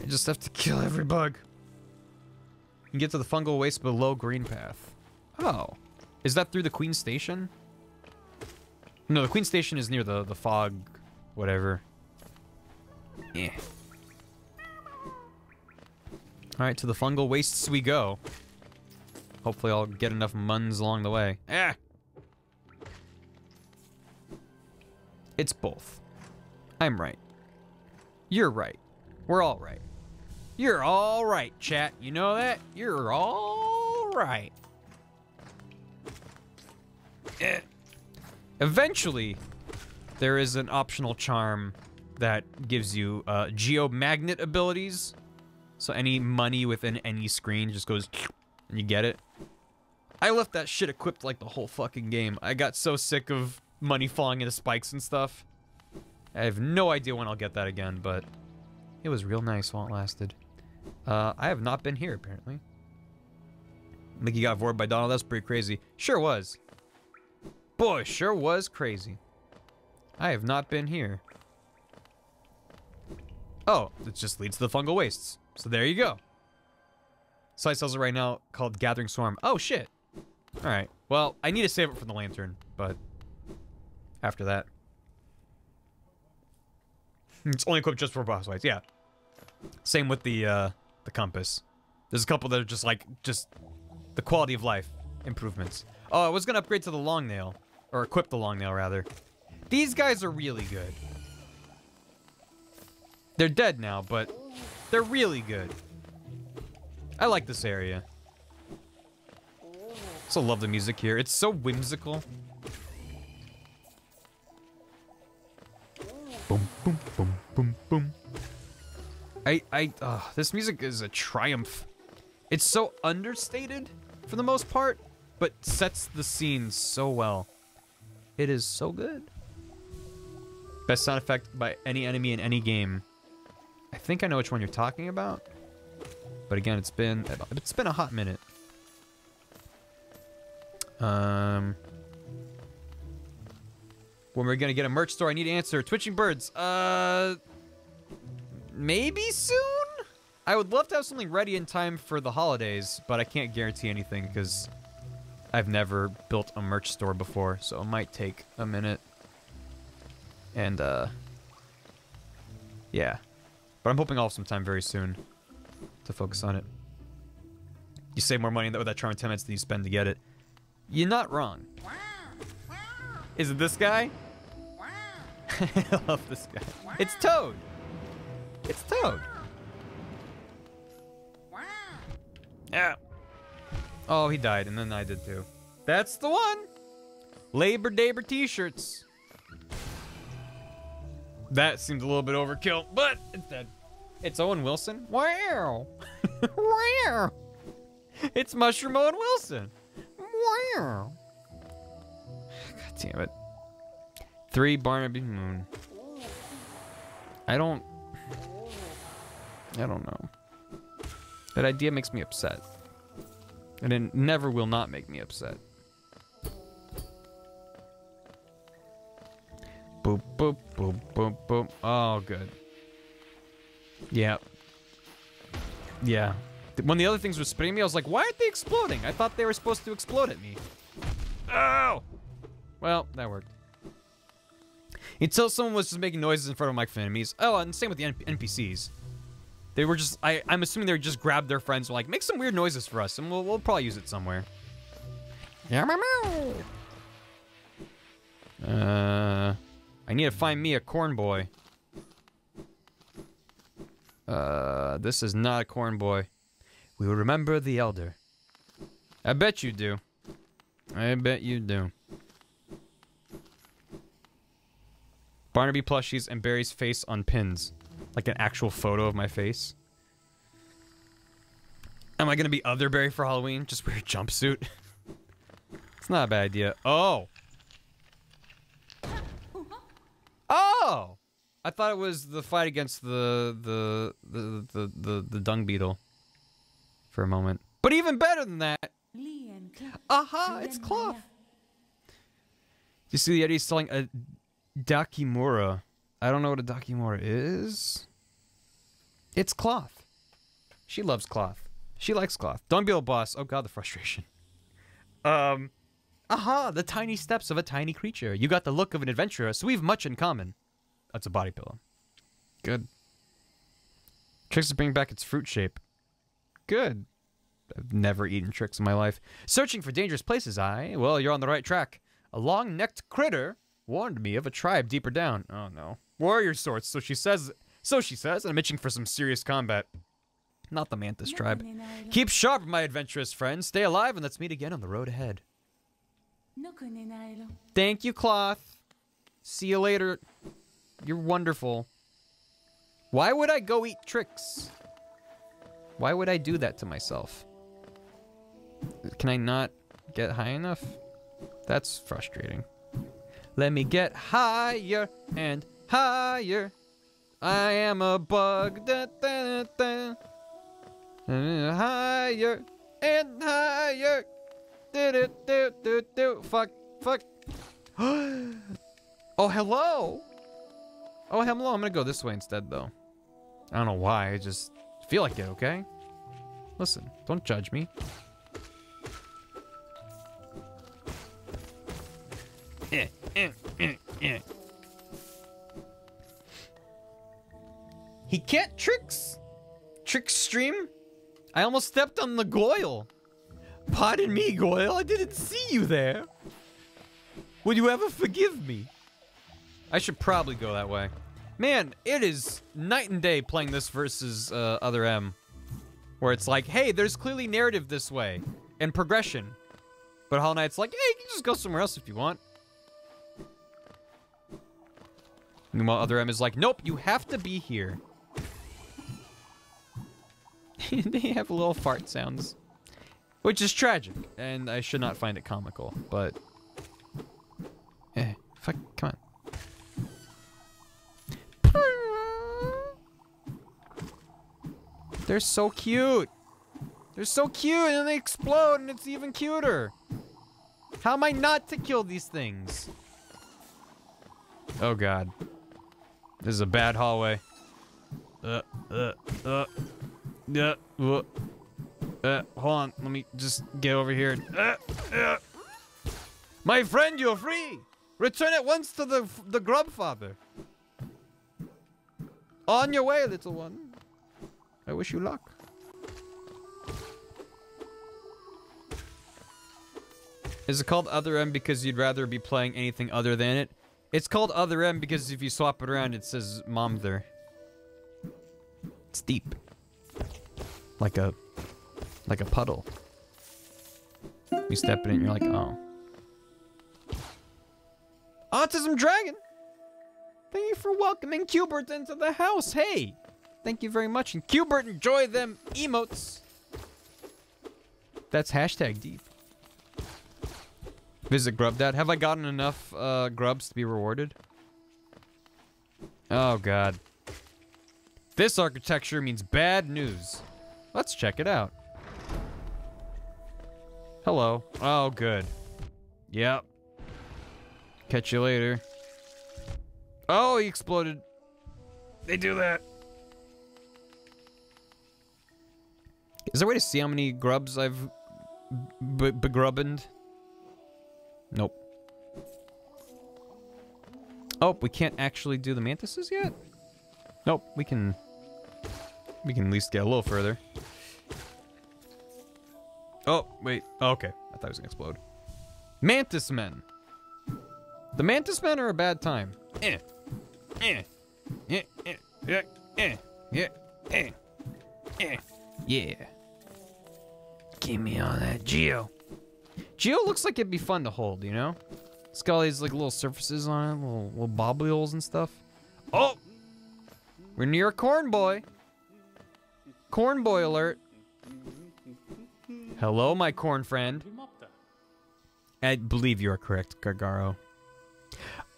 I just have to kill every bug. You get to the fungal waste below Green Path. Oh. Is that through the Queen Station? No, the Queen Station is near the, the fog, whatever. Yeah. Alright, to the fungal wastes we go. Hopefully I'll get enough muns along the way. Ah! It's both. I'm right. You're right. We're all right. You're all right, chat. You know that? You're all right. Eh. Eventually, there is an optional charm that gives you uh, geomagnet abilities. So any money within any screen just goes and you get it. I left that shit equipped like the whole fucking game. I got so sick of money falling into spikes and stuff. I have no idea when I'll get that again, but it was real nice while it lasted. Uh, I have not been here, apparently. Mickey got vored by Donald. That's pretty crazy. Sure was. Boy, sure was crazy. I have not been here. Oh, it just leads to the fungal wastes. So there you go. Site sells it right now called Gathering Swarm. Oh, shit. All right. Well, I need to save it for the lantern, but after that. It's only equipped just for boss fights. Yeah. Same with the uh, the compass. There's a couple that are just like just the quality of life improvements. Oh, I was gonna upgrade to the long nail, or equip the long nail rather. These guys are really good. They're dead now, but they're really good. I like this area. Also love the music here. It's so whimsical. Boom, boom, boom, boom, boom. I, I, uh, this music is a triumph. It's so understated for the most part, but sets the scene so well. It is so good. Best sound effect by any enemy in any game. I think I know which one you're talking about. But again, it's been it's been a hot minute. Um, when we're gonna get a merch store, I need to answer. Twitching birds. Uh, maybe soon. I would love to have something ready in time for the holidays, but I can't guarantee anything because I've never built a merch store before, so it might take a minute. And uh, yeah, but I'm hoping I'll have some time very soon to focus on it. You save more money with that charm 10 minutes than you spend to get it. You're not wrong. Is it this guy? I love this guy. It's Toad. It's Toad. Yeah. Oh, he died, and then I did too. That's the one. Labor Daber t-shirts. That seemed a little bit overkill, but it's dead. It's Owen Wilson. Wow. wow. It's Mushroom Owen Wilson. Wow. God damn it. Three Barnaby Moon. I don't. I don't know. That idea makes me upset. And it never will not make me upset. Boop, boop, boop, boop, boop. Oh, good. Yeah. Yeah. When the other things were spraying me, I was like, why aren't they exploding? I thought they were supposed to explode at me. Oh! Well, that worked. Until someone was just making noises in front of my enemies. Oh, and same with the NPCs. They were just, I, I'm assuming they just grabbed their friends and were like, make some weird noises for us, and we'll, we'll probably use it somewhere. Yeah, meow, meow. Uh, I need to find me a corn boy. Uh, this is not a corn boy. We will remember the elder. I bet you do. I bet you do. Barnaby plushies and Barry's face on pins. Like an actual photo of my face. Am I gonna be other Barry for Halloween? Just wear a jumpsuit? it's not a bad idea. Oh! Oh, I thought it was the fight against the the the the the, the dung beetle. For a moment, but even better than that. Aha! It's cloth. You see the Eddie's selling a Dakimura. I don't know what a Dakimura is. It's cloth. She loves cloth. She likes cloth. Don't be a boss. Oh god, the frustration. Um, aha! The tiny steps of a tiny creature. You got the look of an adventurer, so we've much in common. That's a body pillow. Good. Trix is bringing back its fruit shape. Good. I've never eaten Trix in my life. Searching for dangerous places, I. Well, you're on the right track. A long necked critter warned me of a tribe deeper down. Oh no. Warrior sorts, so she says. So she says, and I'm itching for some serious combat. Not the Mantis tribe. Keep sharp, my adventurous friends. Stay alive, and let's meet again on the road ahead. Thank you, Cloth. See you later. You're wonderful. Why would I go eat Trix? Why would I do that to myself? Can I not get high enough? That's frustrating. Let me get higher and higher. I am a bug. Da, da, da, da. Higher and higher. Do, do, do, do, do. Fuck, fuck. oh, hello. Oh, hello. I'm gonna go this way instead, though. I don't know why. I just feel like it, okay? Listen, don't judge me. Eh, eh, eh, eh. He can't tricks. Trick stream? I almost stepped on the Goyle. Pardon me, Goyle. I didn't see you there. Would you ever forgive me? I should probably go that way. Man, it is night and day playing this versus uh, Other M. Where it's like, hey, there's clearly narrative this way and progression. But Hollow Knight's like, hey, you can just go somewhere else if you want. Meanwhile, Other M is like, nope, you have to be here. they have little fart sounds. Which is tragic, and I should not find it comical, but... Eh, fuck, come on. They're so cute. They're so cute, and they explode, and it's even cuter. How am I not to kill these things? Oh god. This is a bad hallway. Uh, uh, uh. Yeah, uh, uh, hold on. Let me just get over here. Uh, uh. My friend, you're free. Return at once to the the Grubfather. On your way, little one. I wish you luck. Is it called Other M because you'd rather be playing anything other than it? It's called Other M because if you swap it around, it says Mom there. It's deep. Like a, like a puddle. You step in it and you're like, oh. Autism Dragon! Thank you for welcoming Cubert into the house. Hey! Thank you very much. And Cubert, enjoy them emotes. That's hashtag deep. Visit Grubdad. Have I gotten enough uh, grubs to be rewarded? Oh, God. This architecture means bad news. Let's check it out. Hello. Oh, good. Yep. Catch you later. Oh, he exploded. They do that. Is there a way to see how many grubs I've begrubbed? Nope. Oh, we can't actually do the mantises yet? Nope, we can... We can at least get a little further. Oh, wait. Oh, okay. I thought it was gonna explode. Mantis men. The mantis men are a bad time. Eh. Eh. Eh. Eh. Eh. Eh. Eh. Eh. Eh. Yeah. Give me all that Geo. Geo looks like it'd be fun to hold, you know? It's got all these like little surfaces on it, little, little bobbly and stuff. Oh! We're near a corn boy. Corn boy alert. Hello, my corn friend. I believe you are correct, Gargaro.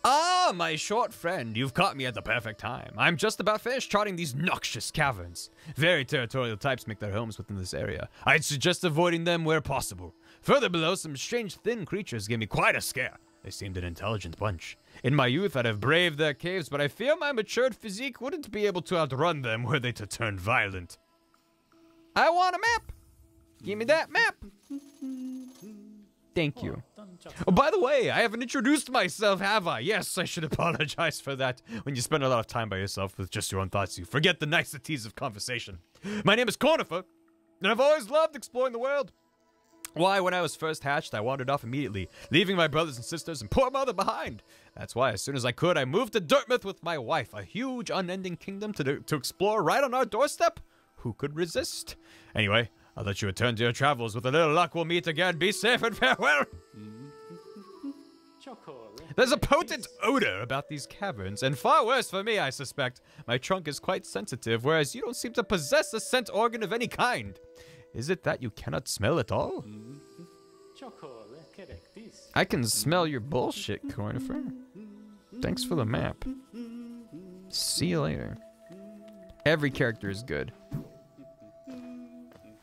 Ah, my short friend, you've caught me at the perfect time. I'm just about finished charting these noxious caverns. Very territorial types make their homes within this area. I'd suggest avoiding them where possible. Further below, some strange thin creatures gave me quite a scare. They seemed an intelligent bunch. In my youth, I'd have braved their caves, but I fear my matured physique wouldn't be able to outrun them were they to turn violent. I want a map! Give me that map! Thank you. Oh, by the way, I haven't introduced myself, have I? Yes, I should apologize for that. When you spend a lot of time by yourself with just your own thoughts, you forget the niceties of conversation. My name is Cornifer, and I've always loved exploring the world. Why, when I was first hatched, I wandered off immediately, leaving my brothers and sisters and poor mother behind. That's why, as soon as I could, I moved to Dirtmouth with my wife, a huge, unending kingdom to, to explore right on our doorstep. Who could resist? Anyway, I'll let you return to your travels. With a little luck, we'll meet again. Be safe and farewell. There's a potent odor about these caverns, and far worse for me, I suspect. My trunk is quite sensitive, whereas you don't seem to possess a scent organ of any kind. Is it that you cannot smell at all? I can smell your bullshit, Cornifer. Thanks for the map. See you later. Every character is good.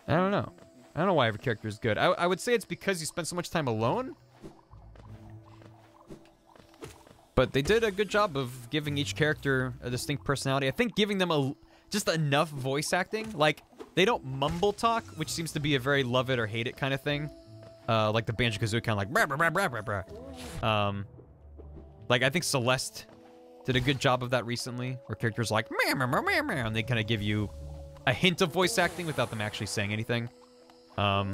I don't know. I don't know why every character is good. I, I would say it's because you spend so much time alone. But they did a good job of giving each character a distinct personality. I think giving them a just enough voice acting. Like, they don't mumble talk, which seems to be a very love it or hate it kind of thing. Uh, like the Banjo-Kazooie kind of like, brah, brah, brah, brah, brah. Um, like, I think Celeste did a good job of that recently, where characters like, meow, meow, meow, meow, and they kind of give you a hint of voice acting without them actually saying anything. Um,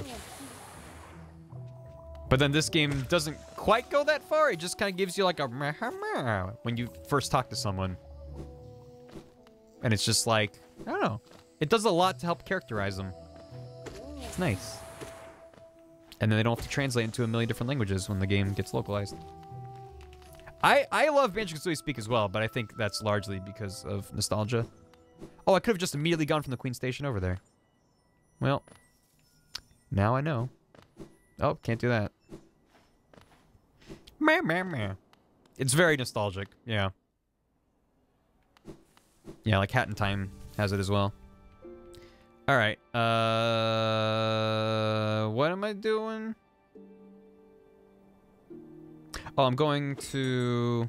but then this game doesn't quite go that far. It just kind of gives you like a when you first talk to someone. And it's just like, I don't know. It does a lot to help characterize them. It's nice. And then they don't have to translate into a million different languages when the game gets localized. I, I love Banjo-Kazooie Speak as well, but I think that's largely because of nostalgia. Oh, I could have just immediately gone from the Queen Station over there. Well, now I know. Oh, can't do that. Meh, meh, meh. It's very nostalgic, yeah. Yeah, like Hat in Time has it as well. All right. Uh, what am I doing? Oh, I'm going to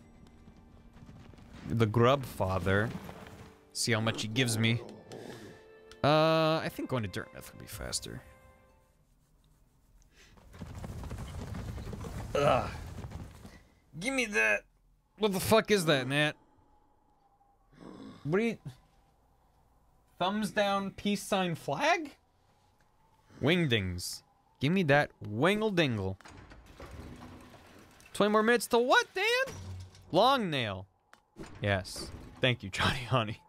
the Grubfather. See how much he gives me. Uh, I think going to Dirtmouth would be faster. Ugh. Give me that. What the fuck is that, Nat? What are you... Thumbs down, peace sign, flag? Wingdings. Give me that wingle dingle. 20 more minutes to what, Dan? Long nail. Yes. Thank you, Johnny Honey.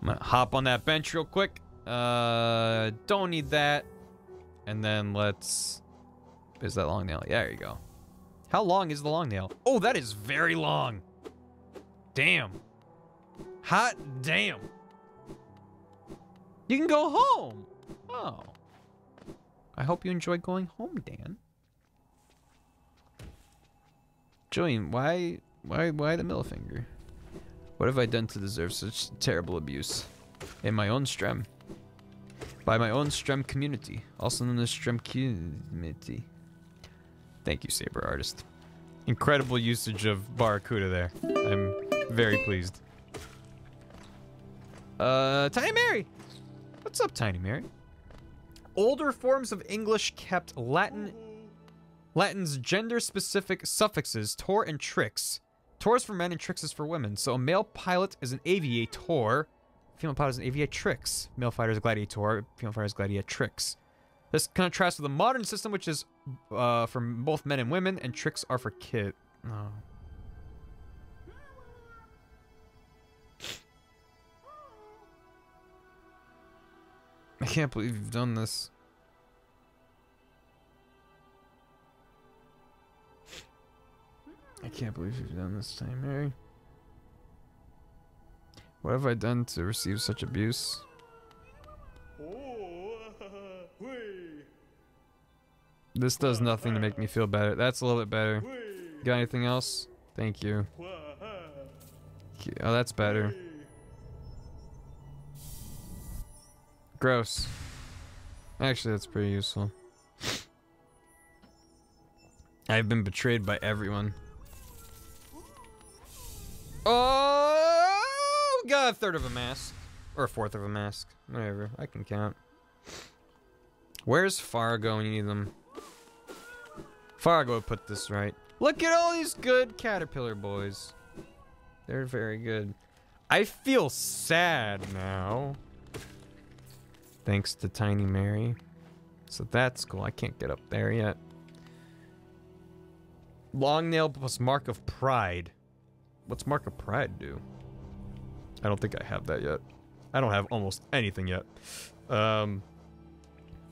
I'm gonna hop on that bench real quick. Uh, don't need that. And then let's... Is that long nail? Yeah, there you go. How long is the long nail? Oh, that is very long. Damn. Hot damn. You can go home. Oh. I hope you enjoy going home, Dan. Julian, why, why, why the middle finger? What have I done to deserve such terrible abuse? In my own Strem. By my own Strem community, also known as Strem community. Thank you, Saber Artist. Incredible usage of Barracuda there. I'm very pleased. Uh, Tiny Mary! What's up, Tiny Mary? Older forms of English kept Latin Latin's gender-specific suffixes tor and trix. Tor is for men and tricks is for women. So a male pilot is an aviator. Female pilot is an aviatrix. Male fighter is a gladiator. Female fighter is gladiatrix. This contrasts with the modern system, which is uh, for both men and women, and tricks are for kid. Oh. I can't believe you've done this. I can't believe you've done this time, Mary. What have I done to receive such abuse? This does nothing to make me feel better. That's a little bit better. Got anything else? Thank you. Oh, that's better. Gross. Actually, that's pretty useful. I've been betrayed by everyone. Oh, got a third of a mask. Or a fourth of a mask. Whatever, I can count. Where's Fargo when you need them? Fargo put this right. Look at all these good caterpillar boys. They're very good. I feel sad now. Thanks to Tiny Mary. So that's cool. I can't get up there yet. Long nail plus mark of pride. What's mark of pride do? I don't think I have that yet. I don't have almost anything yet. Um,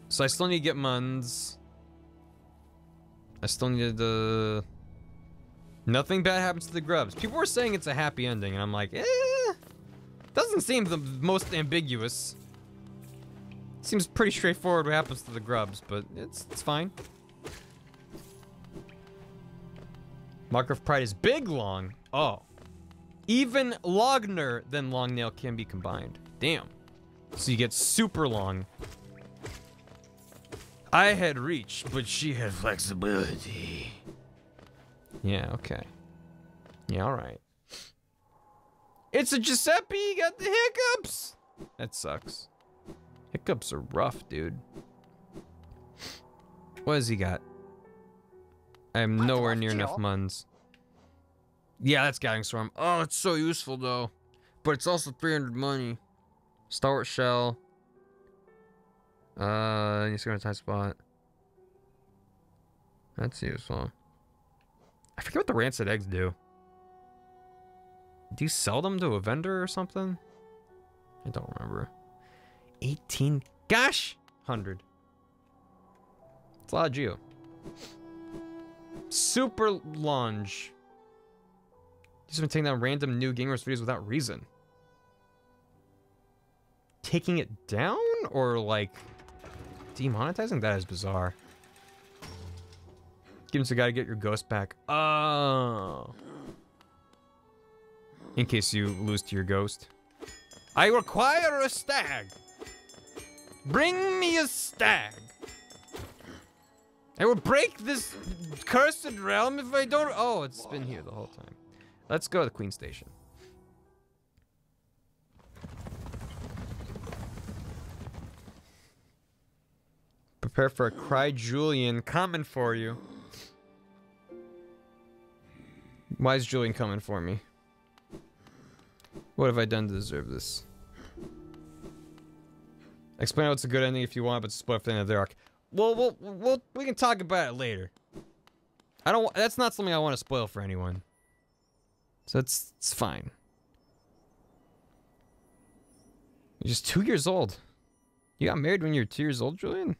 so I still need to get Muns. I still need to... Nothing bad happens to the grubs. People were saying it's a happy ending, and I'm like, eh. Doesn't seem the most ambiguous. Seems pretty straightforward what happens to the grubs, but it's it's fine. Mark of Pride is big long. Oh. Even longer than long nail can be combined. Damn. So you get super long. I had reach, but she had flexibility. Yeah, okay. Yeah, alright. It's a Giuseppe! You got the hiccups! That sucks. Hiccups are rough, dude. What has he got? I am nowhere near enough muns. Yeah, that's Gathering Swarm. Oh, it's so useful, though. But it's also 300 money. Stalwart Shell. Uh, you going to tight spot. That's useful. I forget what the rancid eggs do. Do you sell them to a vendor or something? I don't remember. 18. Gosh! 100. It's a lot of geo. Super lunge. He's been taking down random new gamers videos without reason. Taking it down or like demonetizing? That is bizarre. Give him to guy to get your ghost back. Oh. In case you lose to your ghost. I require a stag. Bring me a stag. I will break this cursed realm if I don't. Oh, it's been here the whole time. Let's go to the Queen Station. Prepare for a Cry Julian coming for you. Why is Julian coming for me? What have I done to deserve this? Explain it's a good ending if you want, but spoil the end of the arc. Well, we'll, we'll, we can talk about it later. I don't. That's not something I want to spoil for anyone. So it's it's fine. You're just two years old. You got married when you were two years old, Julian.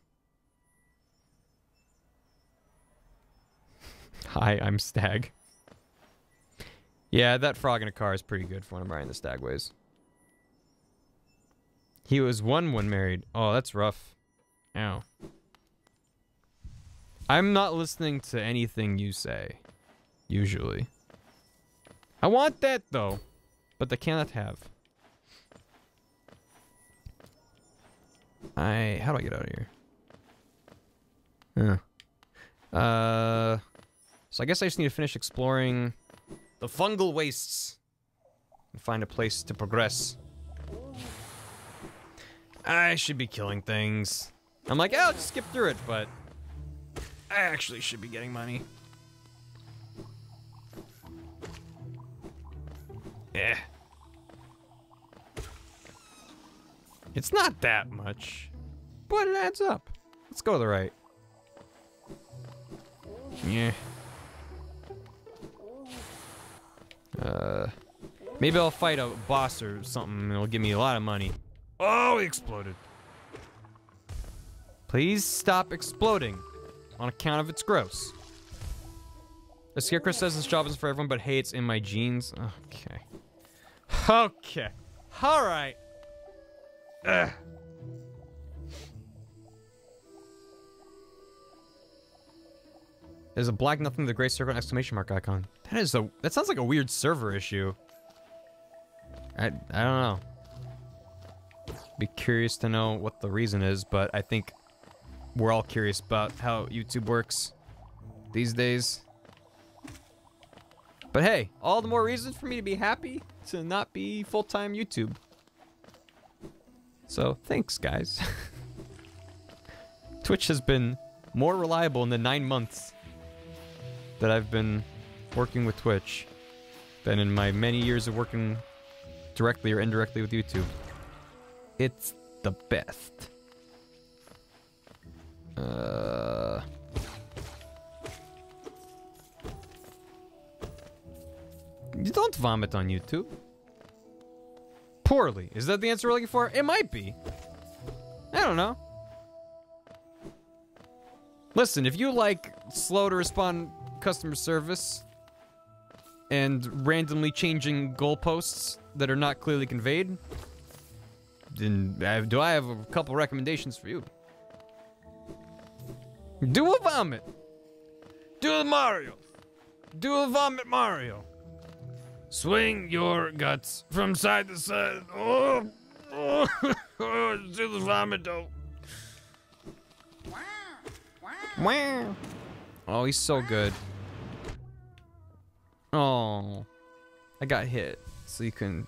Hi, I'm Stag. Yeah, that frog in a car is pretty good for when I'm riding the Stagways. He was one when married. Oh, that's rough. Ow. I'm not listening to anything you say. Usually. I want that, though. But they cannot have. I... How do I get out of here? Huh. Uh... So I guess I just need to finish exploring the fungal wastes and find a place to progress. I should be killing things. I'm like, oh, just skip through it, but I actually should be getting money. Yeah. It's not that much, but it adds up. Let's go to the right. Yeah. Uh, maybe I'll fight a boss or something it'll give me a lot of money. Oh, he exploded. Please stop exploding on account of its gross. The Scarecrow says this job is for everyone, but hey, it's in my genes. Okay. Okay. Alright. There's a black nothing with a gray circle exclamation mark icon. That is a that sounds like a weird server issue. I I don't know. Be curious to know what the reason is, but I think we're all curious about how YouTube works these days. But hey, all the more reason for me to be happy to not be full-time YouTube. So, thanks guys. Twitch has been more reliable in the 9 months that I've been working with Twitch than in my many years of working directly or indirectly with YouTube. It's the best. Uh You don't vomit on YouTube. Poorly. Is that the answer we're looking for? It might be. I don't know. Listen, if you like slow to respond customer service and randomly changing goalposts that are not clearly conveyed, then I- do I have a couple recommendations for you? Do a vomit. Do a Mario. Do a vomit Mario. Swing your guts from side to side. Oh, oh, oh the vomit. Oh, he's so good. Oh, I got hit, so you can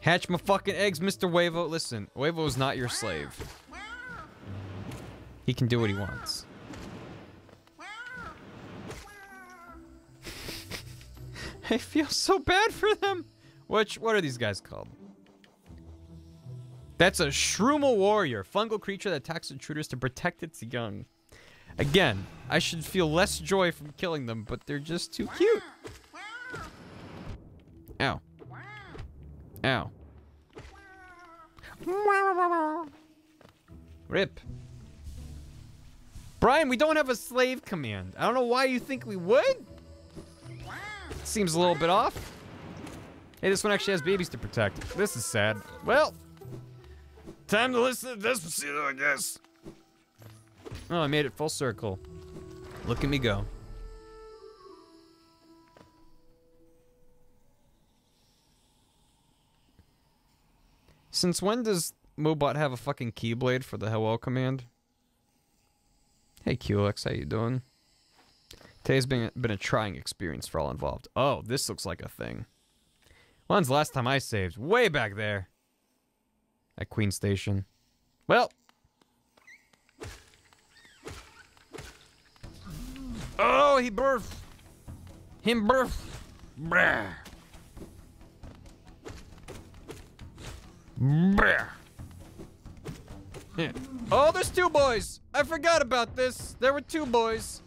hatch my fucking eggs, Mr. Huevo. Listen, Huevo is not your slave. He can do what he wants. I feel so bad for them. Which, what are these guys called? That's a Shrumal Warrior, fungal creature that attacks intruders to protect its young. Again, I should feel less joy from killing them, but they're just too cute. Ow. Ow. Rip. Brian, we don't have a slave command. I don't know why you think we would. Seems a little bit off. Hey, this one actually has babies to protect. This is sad. Well, time to listen to Despacito, I guess. Oh, I made it full circle. Look at me go. Since when does Moobot have a fucking keyblade for the hello command? Hey QX, how you doing? Today's been been a trying experience for all involved. Oh, this looks like a thing. When's the last time I saved? Way back there. At Queen Station. Well. Oh, he birthed. Him. Brah. Brah. Yeah. Oh, there's two boys. I forgot about this. There were two boys.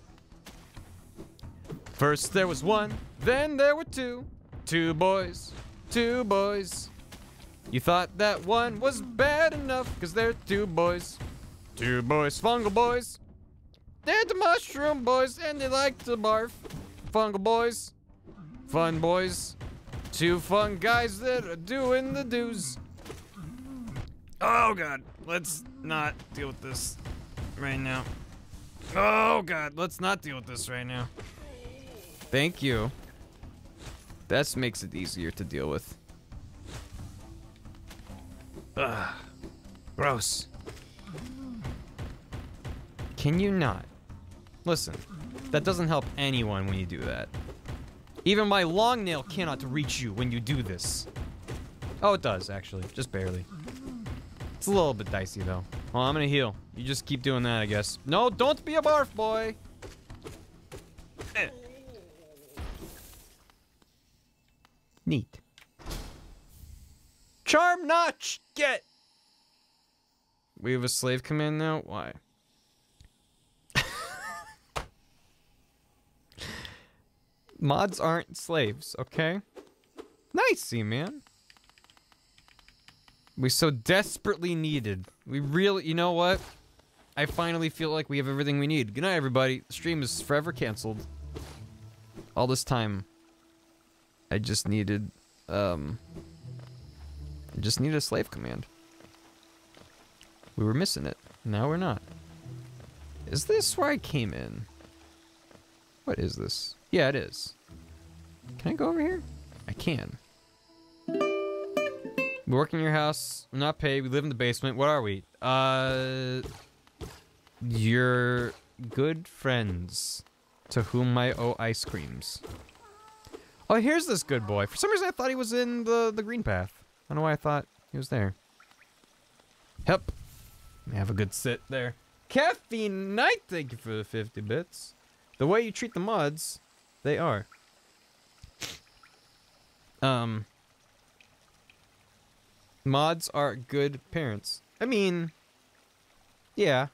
First there was one, then there were two. Two boys, two boys. You thought that one was bad enough, cause they're two boys. Two boys, fungal boys. They're the mushroom boys, and they like to barf. Fungal boys, fun boys. Two fun guys that are doing the do's. Oh god, let's not deal with this right now. Oh god, let's not deal with this right now. Thank you. That makes it easier to deal with. Ugh. Gross. Can you not? Listen, that doesn't help anyone when you do that. Even my long nail cannot reach you when you do this. Oh, it does, actually. Just barely. It's a little bit dicey, though. Well, I'm gonna heal. You just keep doing that, I guess. No, don't be a barf boy! Eh. Neat. Charm notch, get! We have a slave command now? Why? Mods aren't slaves, okay? Nice, C-Man. We so desperately needed. We really, you know what? I finally feel like we have everything we need. Good night, everybody. The stream is forever canceled. All this time, I just needed, um, I just needed a slave command. We were missing it. Now we're not. Is this where I came in? What is this? Yeah, it is. Can I go over here? I can. We work in your house, We're not paid, we live in the basement. What are we? Uh You're good friends to whom I owe ice creams. Oh, here's this good boy. For some reason I thought he was in the, the green path. I don't know why I thought he was there. Yep. Have a good sit there. Caffeine Night, thank you for the 50 bits. The way you treat the mods, they are. Um, mods are good parents. I mean, yeah.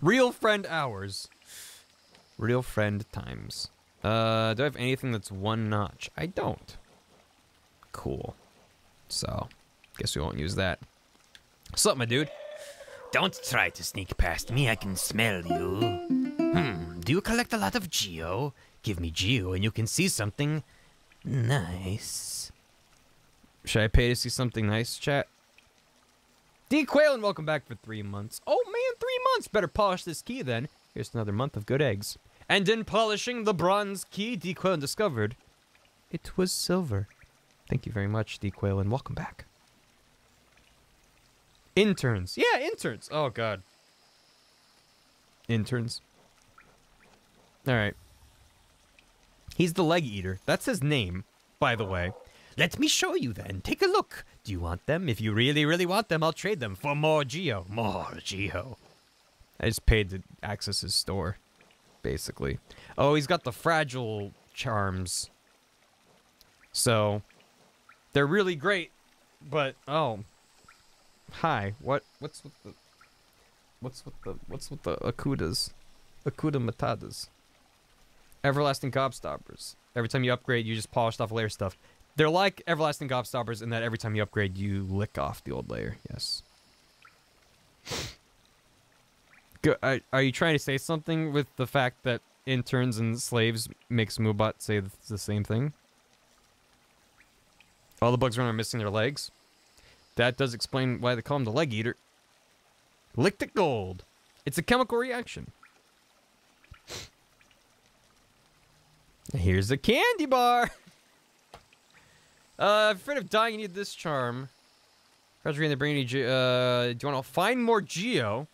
Real friend hours. Real friend times. Uh, do I have anything that's one notch? I don't. Cool. So, guess we won't use that. What's up, my dude? Don't try to sneak past me, I can smell you. Hmm, do you collect a lot of Geo? Give me Geo and you can see something nice. Should I pay to see something nice, chat? D Quail and welcome back for three months. Oh man, three months! Better polish this key then. Here's another month of good eggs. And in polishing the bronze key, D Quail discovered it was silver. Thank you very much, D Quail, and welcome back. Interns. Yeah, interns. Oh god. Interns. Alright. He's the leg eater. That's his name, by the way. Let me show you then. Take a look. Do you want them? If you really, really want them, I'll trade them for more Geo. More Geo. I just paid to access his store, basically. Oh, he's got the fragile charms. So, they're really great, but oh, hi. What? What's with the? What's with the? What's with the Akudas? Akuda Matadas. Everlasting Gobstoppers. Every time you upgrade, you just polished off layer stuff. They're like Everlasting Gobstoppers in that every time you upgrade, you lick off the old layer. Yes. Are, you trying to say something with the fact that interns and slaves makes Moobot say the same thing? All the bugs are missing their legs. That does explain why they call him the leg eater. Licked Lictic gold. It's a chemical reaction. Here's a candy bar. Uh, afraid of dying, you need this charm. Treasury in the brain. Uh, do you want to find more geo?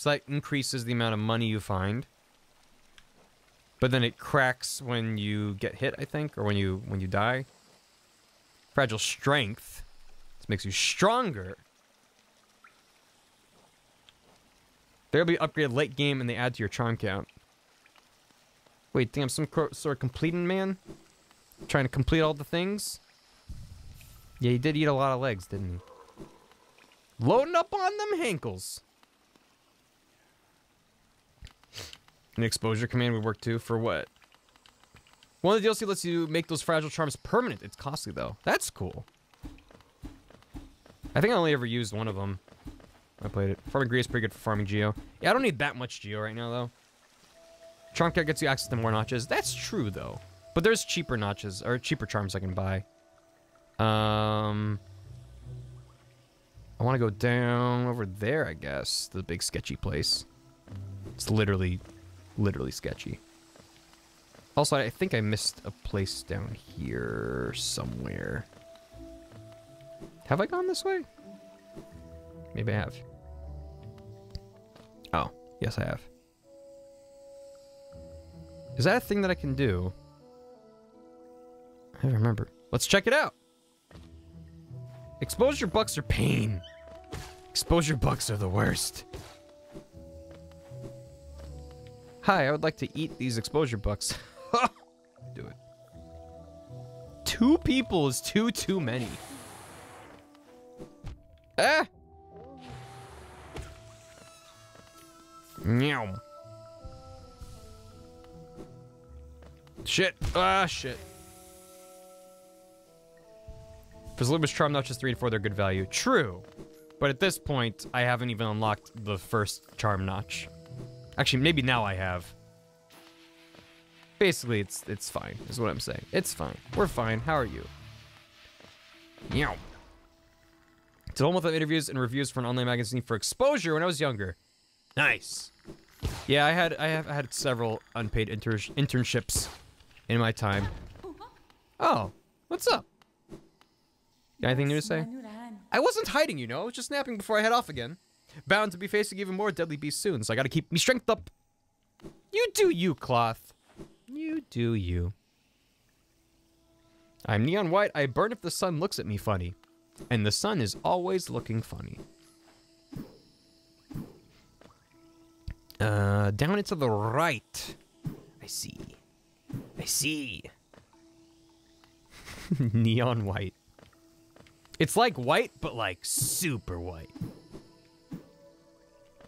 So that increases the amount of money you find. But then it cracks when you get hit, I think, or when you when you die. Fragile strength. This makes you stronger. They'll be upgraded late game and they add to your charm count. Wait, I'm some sort of completing man? Trying to complete all the things? Yeah, he did eat a lot of legs, didn't he? Loading up on them hankles. An exposure command would work too for what? One of the DLC lets you make those fragile charms permanent. It's costly though. That's cool. I think I only ever used one of them. I played it. Farming Gree is pretty good for farming Geo. Yeah, I don't need that much Geo right now though. Charm Care gets you access to more notches. That's true though. But there's cheaper notches or cheaper charms I can buy. Um, I want to go down over there, I guess. The big sketchy place. It's literally, literally sketchy. Also, I think I missed a place down here somewhere. Have I gone this way? Maybe I have. Oh, yes I have. Is that a thing that I can do? I don't remember. Let's check it out. Exposure bucks are pain. Exposure bucks are the worst. Hi, I would like to eat these exposure bucks. Do it. Two people is too, too many. Ah! Meow. Shit. Ah, shit. For Salubra's Charm Notches 3 and 4, they're good value. True. But at this point, I haven't even unlocked the first Charm Notch. Actually, maybe now I have. Basically, it's it's fine, is what I'm saying. It's fine. We're fine. How are you? Meow. Did almost have interviews and reviews for an online magazine for exposure when I was younger. Nice. Yeah, I had I have I had several unpaid inter- internships in my time. Oh, what's up? Got anything new to say? I wasn't hiding, you know. I was just napping before I head off again. Bound to be facing even more deadly beasts soon, so I gotta keep me strength up. You do you, Cloth. You do you. I'm neon white. I burn if the sun looks at me funny. And the sun is always looking funny. Uh, down and to the right. I see. I see. neon white. It's like white, but like super white.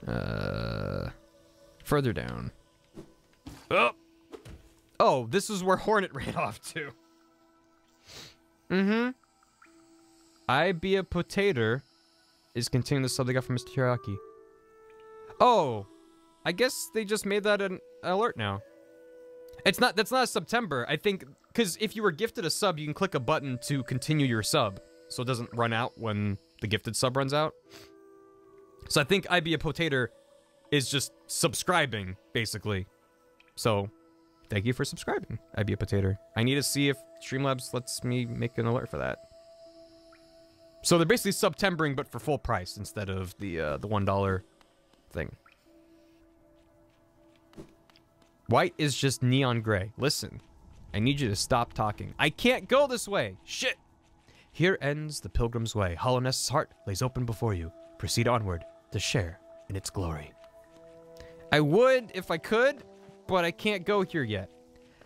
Uh, further down. Oh, oh, this is where Hornet ran off to. Mm-hmm. I be a potato is continuing the sub they got from Mr. Hiraki. Oh, I guess they just made that an alert now. It's not. That's not a September. I think because if you were gifted a sub, you can click a button to continue your sub, so it doesn't run out when the gifted sub runs out. So I think I'd be a potato is just subscribing basically. So thank you for subscribing. I'd be a potato. I need to see if Streamlabs lets me make an alert for that. So they're basically Septembering, but for full price instead of the uh, the one dollar thing. White is just neon gray. Listen, I need you to stop talking. I can't go this way. Shit. Here ends the pilgrim's way. Hallownest's heart lays open before you. Proceed onward to share in its glory. I would if I could, but I can't go here yet.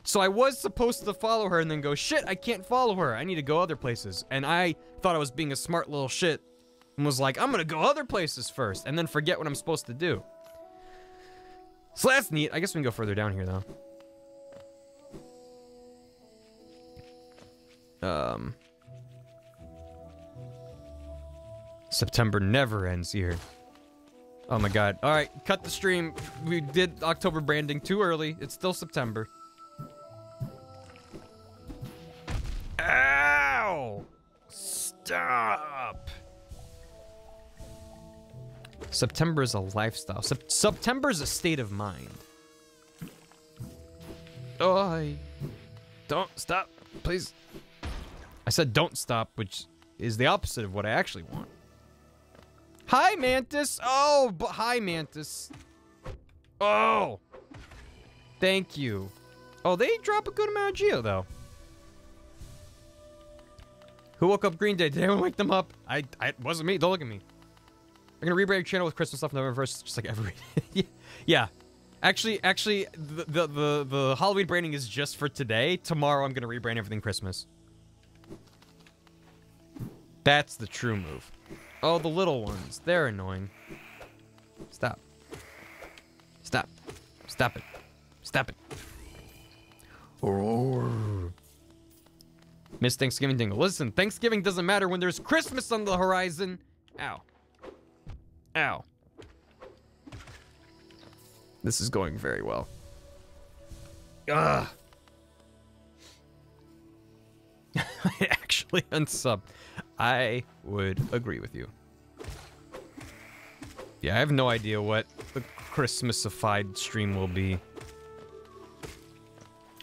So I was supposed to follow her and then go, shit, I can't follow her. I need to go other places. And I thought I was being a smart little shit and was like, I'm gonna go other places first and then forget what I'm supposed to do. So that's neat. I guess we can go further down here though. Um, September never ends here. Oh my god. All right, cut the stream. We did October branding too early. It's still September. Ow! Stop! September is a lifestyle. Sep- September is a state of mind. Oh, I... Don't stop, please. I said don't stop, which is the opposite of what I actually want. Hi, Mantis. Oh, hi, Mantis. Oh. Thank you. Oh, they drop a good amount of Geo, though. Who woke up Green Day? Did anyone wake them up? I, I it wasn't me. Don't look at me. I'm gonna rebrand your channel with Christmas stuff November 1st, just like every. yeah. Actually, actually, the, the the the Halloween branding is just for today. Tomorrow, I'm gonna rebrand everything Christmas. That's the true move. Oh, the little ones. They're annoying. Stop. Stop. Stop it. Stop it. Roar. Miss Thanksgiving Dingle. Listen, Thanksgiving doesn't matter when there's Christmas on the horizon. Ow. Ow. This is going very well. Ugh. I actually unsub. I would agree with you. Yeah, I have no idea what the Christmasified stream will be.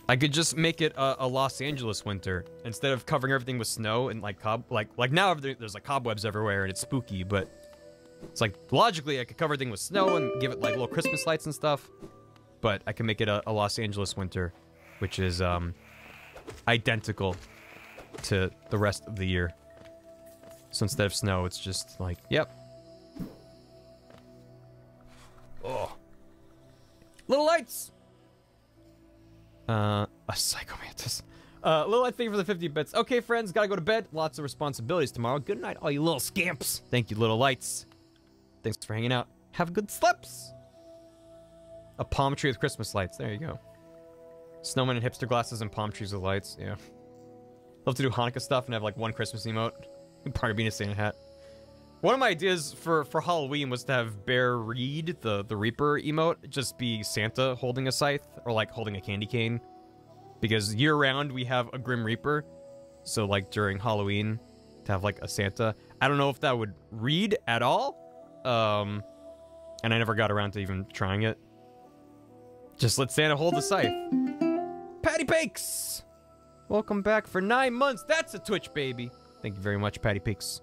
I could just make it a, a, Los Angeles winter instead of covering everything with snow and like cob like like now there's like cobwebs everywhere and it's spooky, but it's like logically I could cover everything with snow and give it like little Christmas lights and stuff, but I can make it a, a Los Angeles winter, which is um identical to the rest of the year. So instead of snow, it's just like, yep. Oh. Little lights! Uh, a psychomantis. Uh, little light, you for the 50 bits. Okay, friends, gotta go to bed. Lots of responsibilities tomorrow. Good night, all you little scamps. Thank you, little lights. Thanks for hanging out. Have good sleeps. A palm tree with Christmas lights. There you go. Snowman and hipster glasses and palm trees with lights. Yeah. Love to do Hanukkah stuff and have like one Christmas emote. Probably being a Santa hat. One of my ideas for, for Halloween was to have Bear Reed, the, the Reaper emote, just be Santa holding a scythe or like holding a candy cane. Because year round we have a Grim Reaper. So like during Halloween to have like a Santa. I don't know if that would read at all. Um, and I never got around to even trying it. Just let Santa hold the scythe. Patty Bakes! Welcome back for nine months. That's a Twitch baby. Thank you very much, Patty Bakes.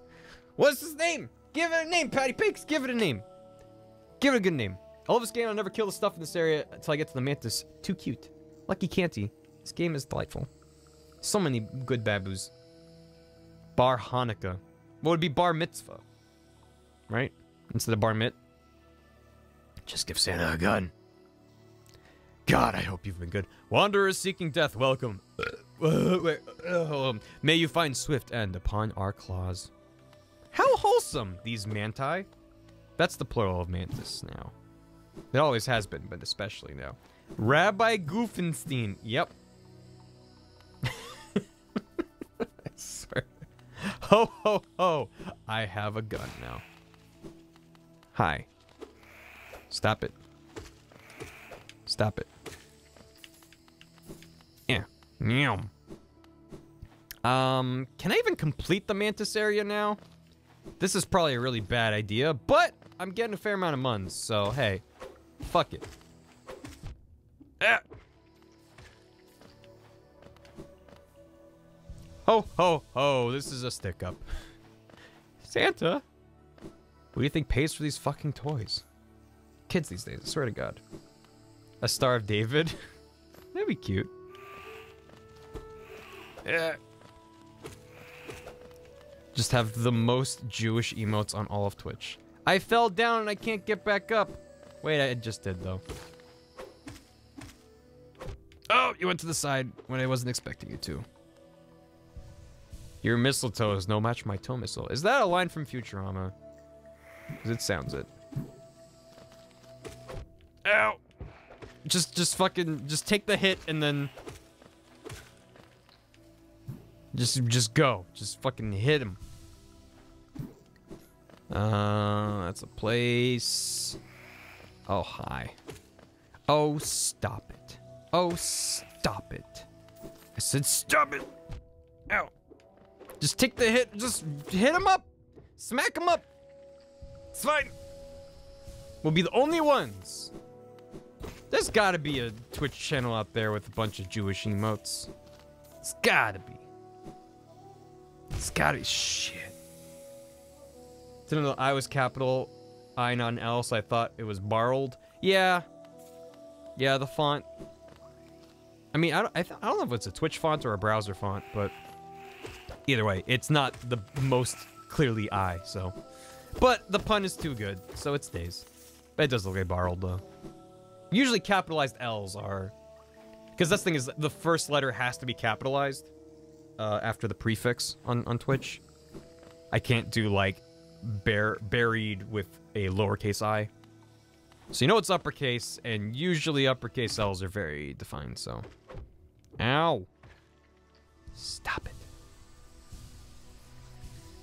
What's his name? Give it a name, Patty Bakes. Give it a name. Give it a good name. I love this game. I'll never kill the stuff in this area until I get to the mantis. Too cute. Lucky Canty. This game is delightful. So many good babus. Bar Hanukkah. What would be bar mitzvah? Right? Instead of bar mit. Just give Santa a gun. God, I hope you've been good. Wanderers seeking death, welcome. Uh, um, may you find swift end upon our claws. How wholesome, these manti. That's the plural of mantis now. It always has been, but especially now. Rabbi Goofenstein. Yep. Swear. Ho, ho, ho. I have a gun now. Hi. Stop it. Stop it. Um, can I even complete the mantis area now? This is probably a really bad idea, but I'm getting a fair amount of muns, so hey, fuck it. Ah. Ho, ho, ho, this is a stick up. Santa? What do you think pays for these fucking toys? Kids these days, I swear to God. A Star of David? That'd be cute. Yeah. Just have the most Jewish emotes on all of Twitch. I fell down and I can't get back up. Wait, I just did though. Oh, you went to the side when I wasn't expecting you to. Your mistletoe is no match my toe missile. Is that a line from Futurama? Because it sounds it. Ow! Just, just fucking, just take the hit and then... Just, just go. Just fucking hit him. Uh, that's a place. Oh, hi. Oh, stop it. Oh, stop it. I said stop it. Ow. Just take the hit. Just hit him up. Smack him up. It's fine. We'll be the only ones. There's gotta be a Twitch channel out there with a bunch of Jewish emotes. It's gotta be. It's gotta be shit. Didn't know I was capital I non L, so I thought it was borrowed. Yeah. Yeah, the font. I mean, I don't, I, I don't know if it's a Twitch font or a browser font, but either way, it's not the most clearly I, so. But the pun is too good, so it stays. It does look like borrowed, though. Usually capitalized L's are... Because this thing is, the first letter has to be capitalized uh, after the prefix on, on Twitch. I can't do, like, bear, buried with a lowercase i. So you know it's uppercase, and usually uppercase L's are very defined, so... Ow! Stop it.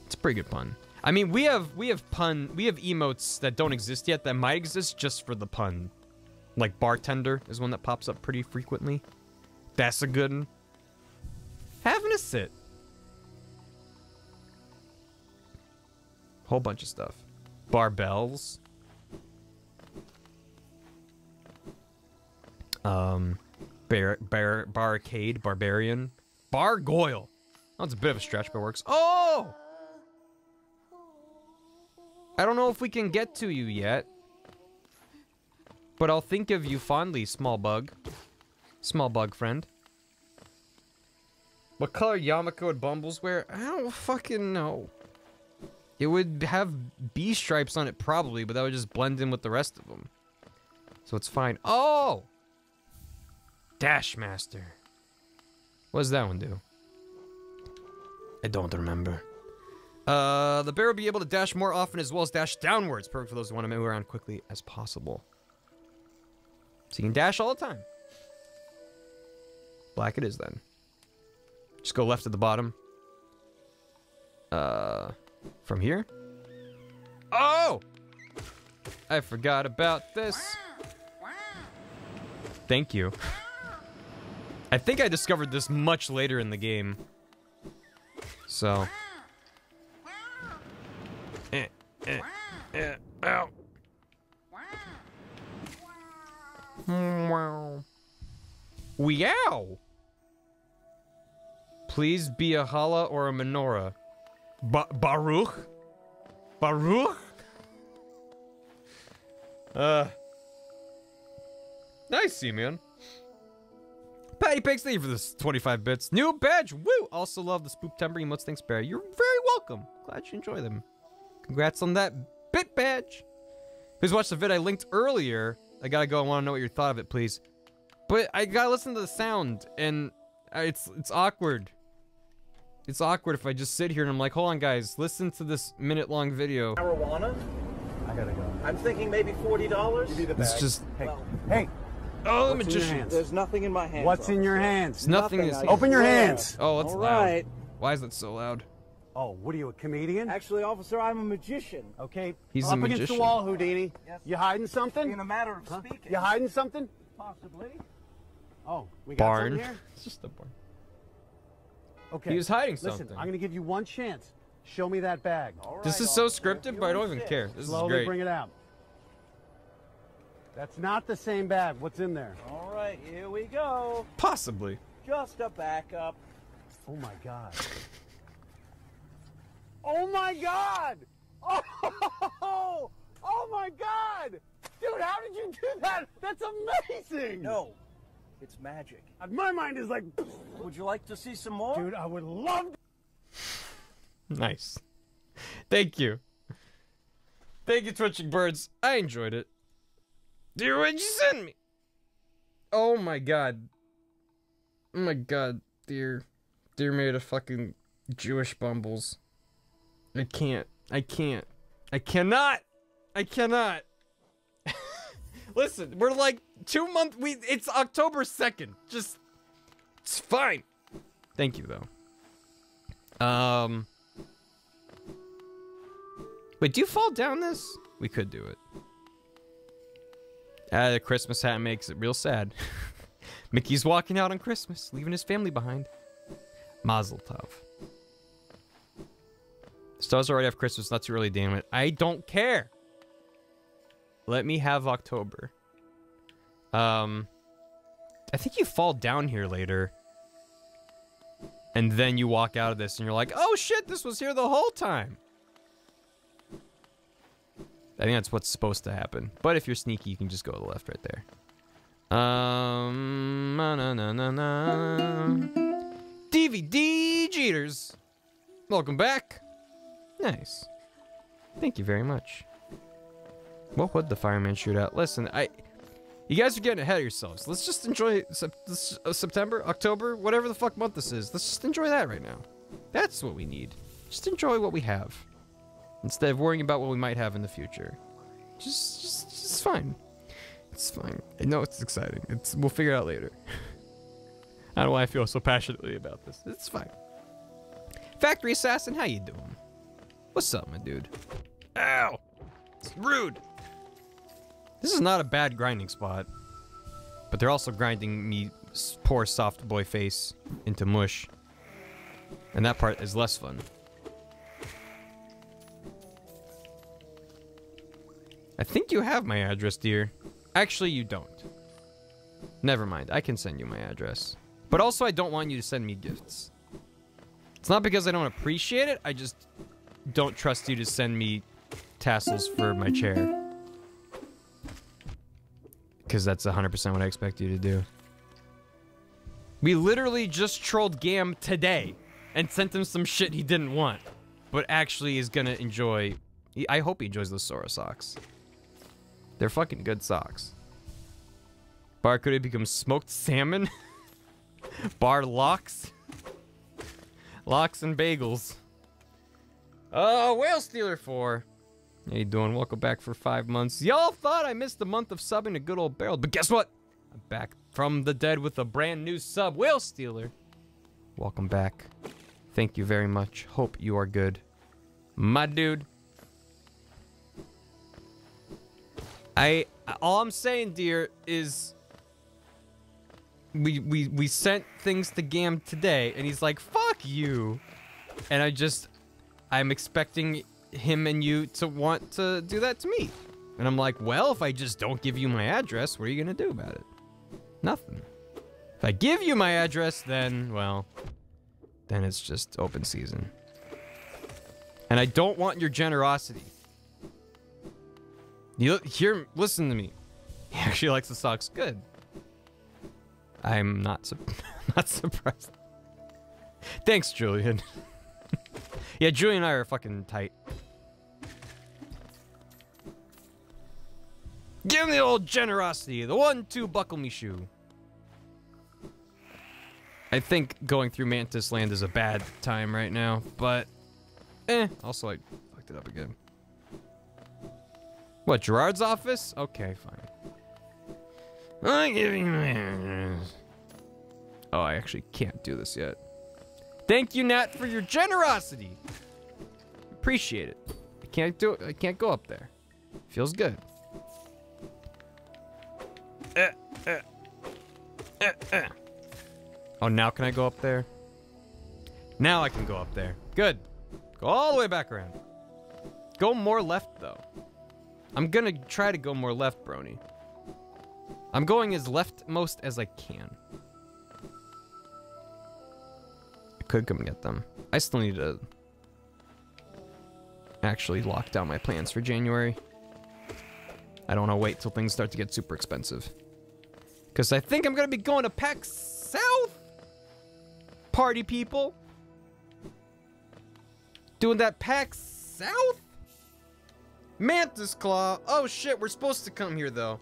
It's a pretty good pun. I mean, we have we have pun we have emotes that don't exist yet that might exist just for the pun. Like bartender is one that pops up pretty frequently. That's a good one. Having a sit. Whole bunch of stuff. Barbells. Um, bar, bar, barricade, barbarian, bargoyle. That's a bit of a stretch, but works. Oh! I don't know if we can get to you yet. But I'll think of you fondly, small bug. Small bug friend. What color Yamako and Bumbles wear? I don't fucking know. It would have B stripes on it probably, but that would just blend in with the rest of them. So it's fine. Oh! Dash Master. What does that one do? I don't remember. Uh, the bear will be able to dash more often as well as dash downwards. Perfect for those who want to move around quickly as possible. So you can dash all the time. Black it is then. Just go left at the bottom. Uh, from here? Oh! I forgot about this. Thank you. I think I discovered this much later in the game. So. eh, eh, ow. Wow. Weow. Please be a challah or a menorah. Ba- Baruch? Baruch? Uh. Nice, see man. Patty Pigs, thank you for this 25 bits. New badge, woo! Also love the Spooktember emotes. Thanks, Barry. You're very welcome. Glad you enjoy them. Congrats on that bit badge. Please watch the vid I linked earlier. I gotta go. I want to know what you thought of it, please. But I gotta listen to the sound, and it's it's awkward. It's awkward if I just sit here and I'm like, hold on, guys, listen to this minute-long video. marijuana. I gotta go. I'm thinking maybe forty dollars. It's just Hey, hey, oh, the What's magician. There's nothing in my hands. what's in your hands? Nothing Nothing, is. I Open your hands. Oh, it's All loud. Why is it so loud? Oh, what are you, a comedian? Actually, officer, I'm a magician. Okay. He's up a against magician. the wall, Houdini. Yes. You hiding something? In a matter of speaking. You hiding something? Possibly. Oh, we got Barn. something here. It's just a barn. Okay. He was hiding Listen. I'm gonna give you one chance. Show me that bag. All This is so scripted, but I don't even insist. care. This Slowly is great. bring it out. That's not the same bag. What's in there? All right, here we go. Possibly. Just a backup. Oh my god. Oh my god! Oh, oh my god! Dude, how did you do that? That's amazing! No, it's magic. Uh, my mind is like, Would you like to see some more? dude, I would love Nice. Thank you. Thank you, Twitching Birds. I enjoyed it. Dear, what'd you send me? Oh my god. Oh my god, dear. Dear made of fucking Jewish bumbles. I can't. I can't. I cannot. I cannot. Listen, we're like two months. We it's October second. Just it's fine. Thank you though. Um. Wait, do you fall down this? We could do it. Ah, the Christmas hat makes it real sad. Mickey's walking out on Christmas, leaving his family behind. Mazel tov. Stars already have Christmas, not too early, damn it. I don't care. Let me have October. Um, I think you fall down here later. And then you walk out of this and you're like, oh shit, this was here the whole time. I think that's what's supposed to happen. But if you're sneaky, you can just go to the left right there. Um, na na na na. DVD Jeters. Welcome back. Nice. Thank you very much. What would the fireman shoot at? Listen, I. You guys are getting ahead of yourselves. Let's just enjoy sep- uh, September, October, whatever the fuck month this is. Let's just enjoy that right now. That's what we need. Just enjoy what we have instead of worrying about what we might have in the future. Just, just, just fine. It's fine. I know it's exciting. It's we'll figure it out later. I don't know why I feel so passionately about this. It's fine. Factory Assassin, how you doing? What's up, my dude? Ow! It's rude. This is not a bad grinding spot, but they're also grinding me poor soft boy face into mush, and that part is less fun. I think you have my address, dear. Actually, you don't. Never mind. I can send you my address. But also, I don't want you to send me gifts. It's not because I don't appreciate it. I just don't trust you to send me tassels for my chair. Because that's 100% what I expect you to do. We literally just trolled Gam today and sent him some shit he didn't want. But actually is gonna enjoy... I hope he enjoys those Sora socks. They're fucking good socks. Bar could it become smoked salmon? Bar locks? Locks and bagels. Oh, Whale Stealer 4. How you doing? Welcome back for five months. Y'all thought I missed a month of subbing to good old Barrel, but guess what? I'm back from the dead with a brand new sub, Whale Stealer. Welcome back. Thank you very much. Hope you are good. My dude. I all I'm saying, dear, is we we we sent things to Gam today, and he's like, "Fuck you," and I just I'm expecting him and you to want to do that to me. And I'm like, well, if I just don't give you my address, what are you gonna do about it? Nothing. If I give you my address, then, well, then it's just open season. And I don't want your generosity. You hear, listen to me. He actually likes the socks. Good. I'm not su- not surprised. Thanks, Julian. yeah, Julie and I are fucking tight. Give him the old generosity, the one-two buckle me shoe. I think going through Mantis Land is a bad time right now, but eh. Also, I fucked it up again. What, Gerard's office? Okay, fine. I give you. Oh, I actually can't do this yet. Thank you, Nat, for your generosity. Appreciate it. I can't do it. I can't go up there. Feels good. Eh. Eh, eh. Oh, now can I go up there? Now I can go up there. Good. Go all the way back around. Go more left, though. I'm gonna try to go more left, Brony. I'm going as leftmost as I can. Could come get them. I still need to actually lock down my plans for January. I don't want to wait till things start to get super expensive. Because I think I'm going to be going to PAX South. Party people. Doing that PAX South? Mantis Claw. Oh shit, we're supposed to come here though.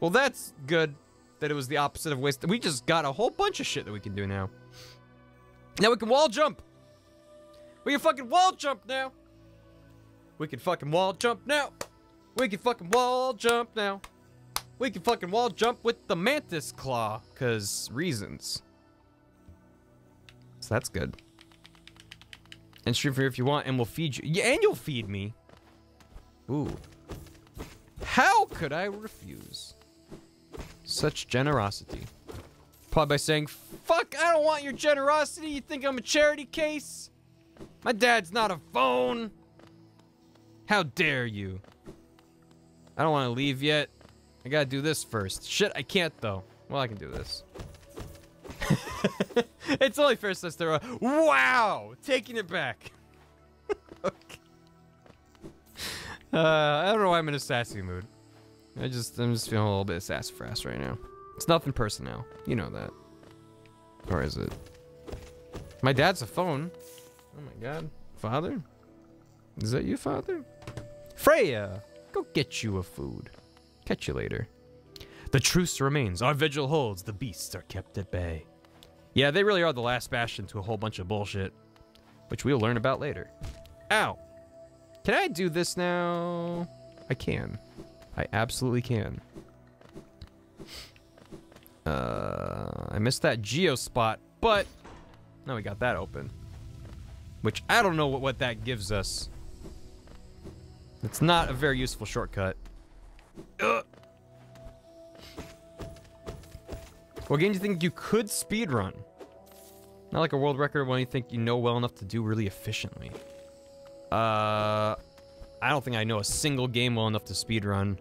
Well, that's good that it was the opposite of waste. We just got a whole bunch of shit that we can do now. Now we can wall jump. We can fucking wall jump now. We can fucking wall jump now. We can fucking wall jump now. We can fucking wall jump with the mantis claw, cause reasons. So that's good. And stream for here if you want, and we'll feed you. Yeah, and you'll feed me. Ooh. How could I refuse? Such generosity. Probably by saying, fuck, I don't want your generosity. You think I'm a charity case? My dad's not a phone. How dare you? I don't want to leave yet. I gotta do this first. Shit, I can't though. Well, I can do this. it's only fair since they're. Wow! Taking it back. okay. Uh, I don't know why I'm in a sassy mood. I just, I'm just feeling a little bit sassafras right now. It's nothing personnel. You know that. Or is it? My dad's a phone. Oh my god. Father? Is that you, father? Freya! Go get you a food. Catch you later. The truce remains. Our vigil holds. The beasts are kept at bay. Yeah, they really are the last bastion to a whole bunch of bullshit. Which we'll learn about later. Ow! Can I do this now? I can. I absolutely can. Uh, I missed that geo spot, but now we got that open. Which I don't know what, what that gives us. It's not a very useful shortcut. Ugh. What game do you think you could speedrun? Not like a world record one you think you know well enough to do really efficiently. Uh, I don't think I know a single game well enough to speedrun.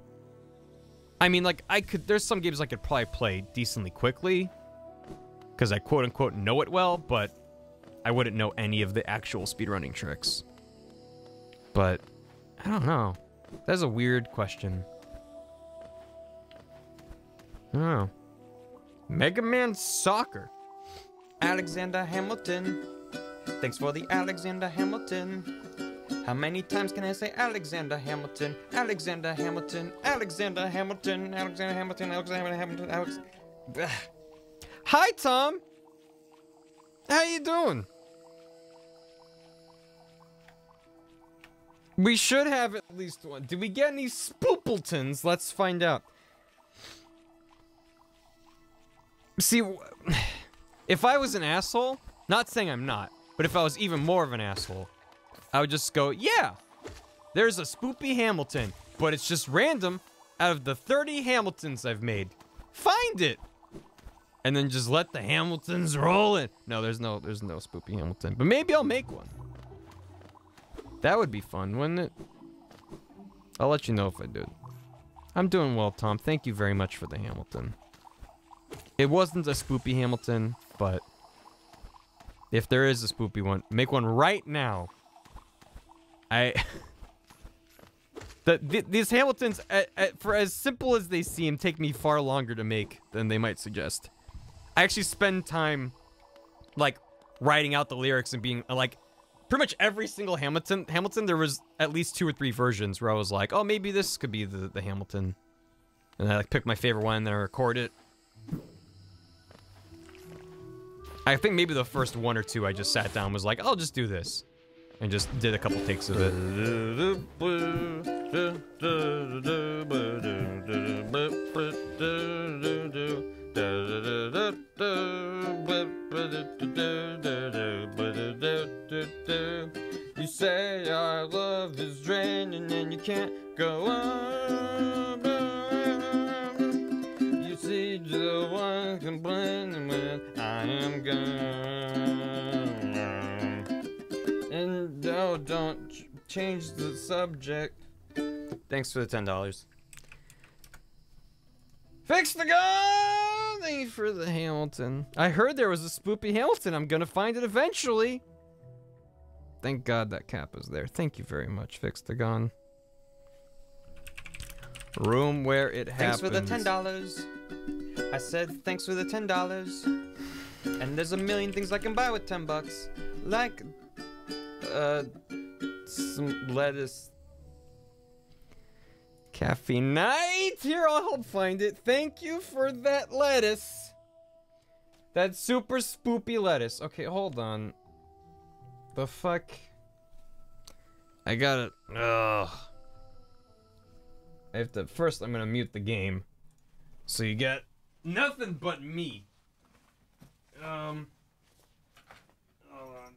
I mean, like, I could, there's some games I could probably play decently quickly. Because I quote unquote know it well, but I wouldn't know any of the actual speedrunning tricks. But, I don't know. That's a weird question. Know. Mega Man Soccer. Alexander Hamilton. Thanks for the Alexander Hamilton. How many times can I say Alexander Hamilton? Alexander Hamilton, Alexander Hamilton, Alexander Hamilton, Alexander Hamilton, Alex. Hi, Tom. How you doing? We should have at least one. Did we get any spoopletons? Let's find out. See, if I was an asshole, not saying I'm not, but if I was even more of an asshole, I would just go, yeah, there's a spoopy Hamilton, but it's just random out of the 30 Hamiltons I've made. Find it! And then just let the Hamiltons roll in. No, there's no there's no spoopy Hamilton. But maybe I'll make one. That would be fun, wouldn't it? I'll let you know if I do. I'm doing well, Tom. Thank you very much for the Hamilton. It wasn't a spoopy Hamilton, but if there is a spoopy one, make one right now. I the, th these Hamiltons, uh, uh, for as simple as they seem, take me far longer to make than they might suggest. I actually spend time, like, writing out the lyrics and being like, pretty much every single Hamilton. Hamilton, there was at least two or three versions where I was like, oh, maybe this could be the the Hamilton, and I like pick my favorite one and then I record it. I think maybe the first one or two I just sat down was like, I'll just do this. And just did a couple takes of it. You say our love is draining and you can't go on. You see the one complaining when I am gone. No, don't ch- change the subject. Thanks for the ten dollars. Fix the gun! Thank you for the Hamilton. I heard there was a spoopy Hamilton. I'm gonna find it eventually. Thank God that cap is there. Thank you very much, Fix the Gun. Room where it happens. Thanks for the ten dollars. I said thanks for the ten dollars. And there's a million things I can buy with ten bucks, like uh some lettuce. Caffeine night. Here, I'll help find it. Thank you for that lettuce. That super spoopy lettuce. Okay, hold on. The fuck? I got it. Ugh. I have to. First, I'm gonna mute the game. So you get nothing but me. Um. Hold on.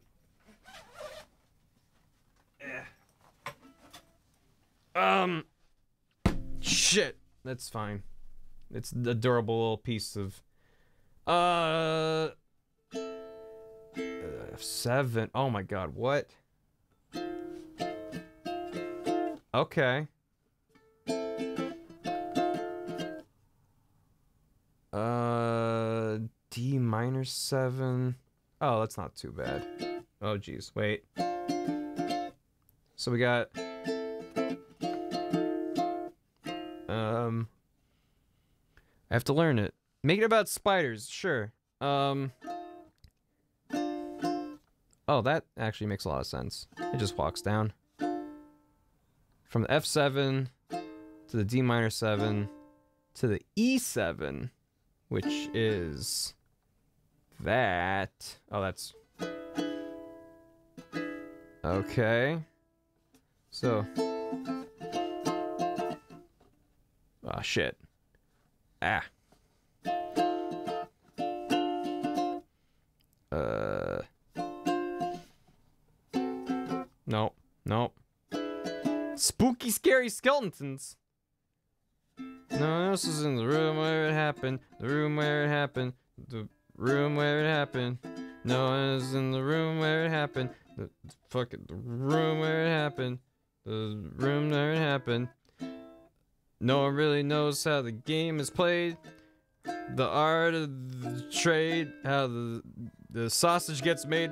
Eh. Um. Shit. That's fine. It's a durable little piece of. Uh. uh, seven. Oh my god, what? Okay. Uh, D minor seven. Oh, that's not too bad. Oh, geez, wait. So we got. Um. I have to learn it. Make it about spiders, sure. Um. Oh, that actually makes a lot of sense. It just walks down. From the F7 to the D minor 7 to the E7, which is that. Oh, that's. Okay. So. Ah, shit. Ah. Uh. No, no. Spooky, scary skeletons. No else is in the room where it happened. The room where it happened. The room where it happened. No one is in the room where it happened. The fucking the room where it happened. The room where it happened. No one really knows how the game is played. The art of the trade, how the the sausage gets made.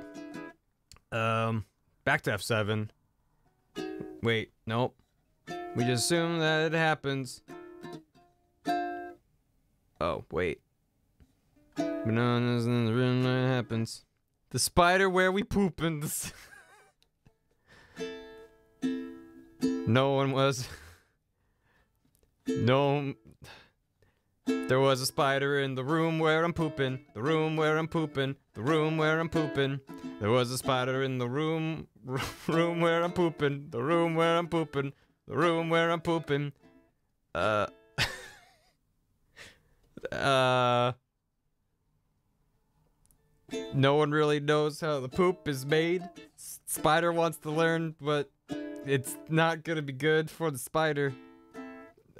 Um, back to F7. Wait, nope. We just assume that it happens. Oh, wait. Bananas in the room where it happens. The spider where we poop in no one was. No. There was a spider in the room where I'm pooping. The room where I'm pooping. The room where I'm pooping. There was a spider in the room. Room where I'm pooping. The room where I'm pooping. The room where I'm pooping. Uh. uh. No one really knows how the poop is made. S- Spider wants to learn, but it's not gonna be good for the spider.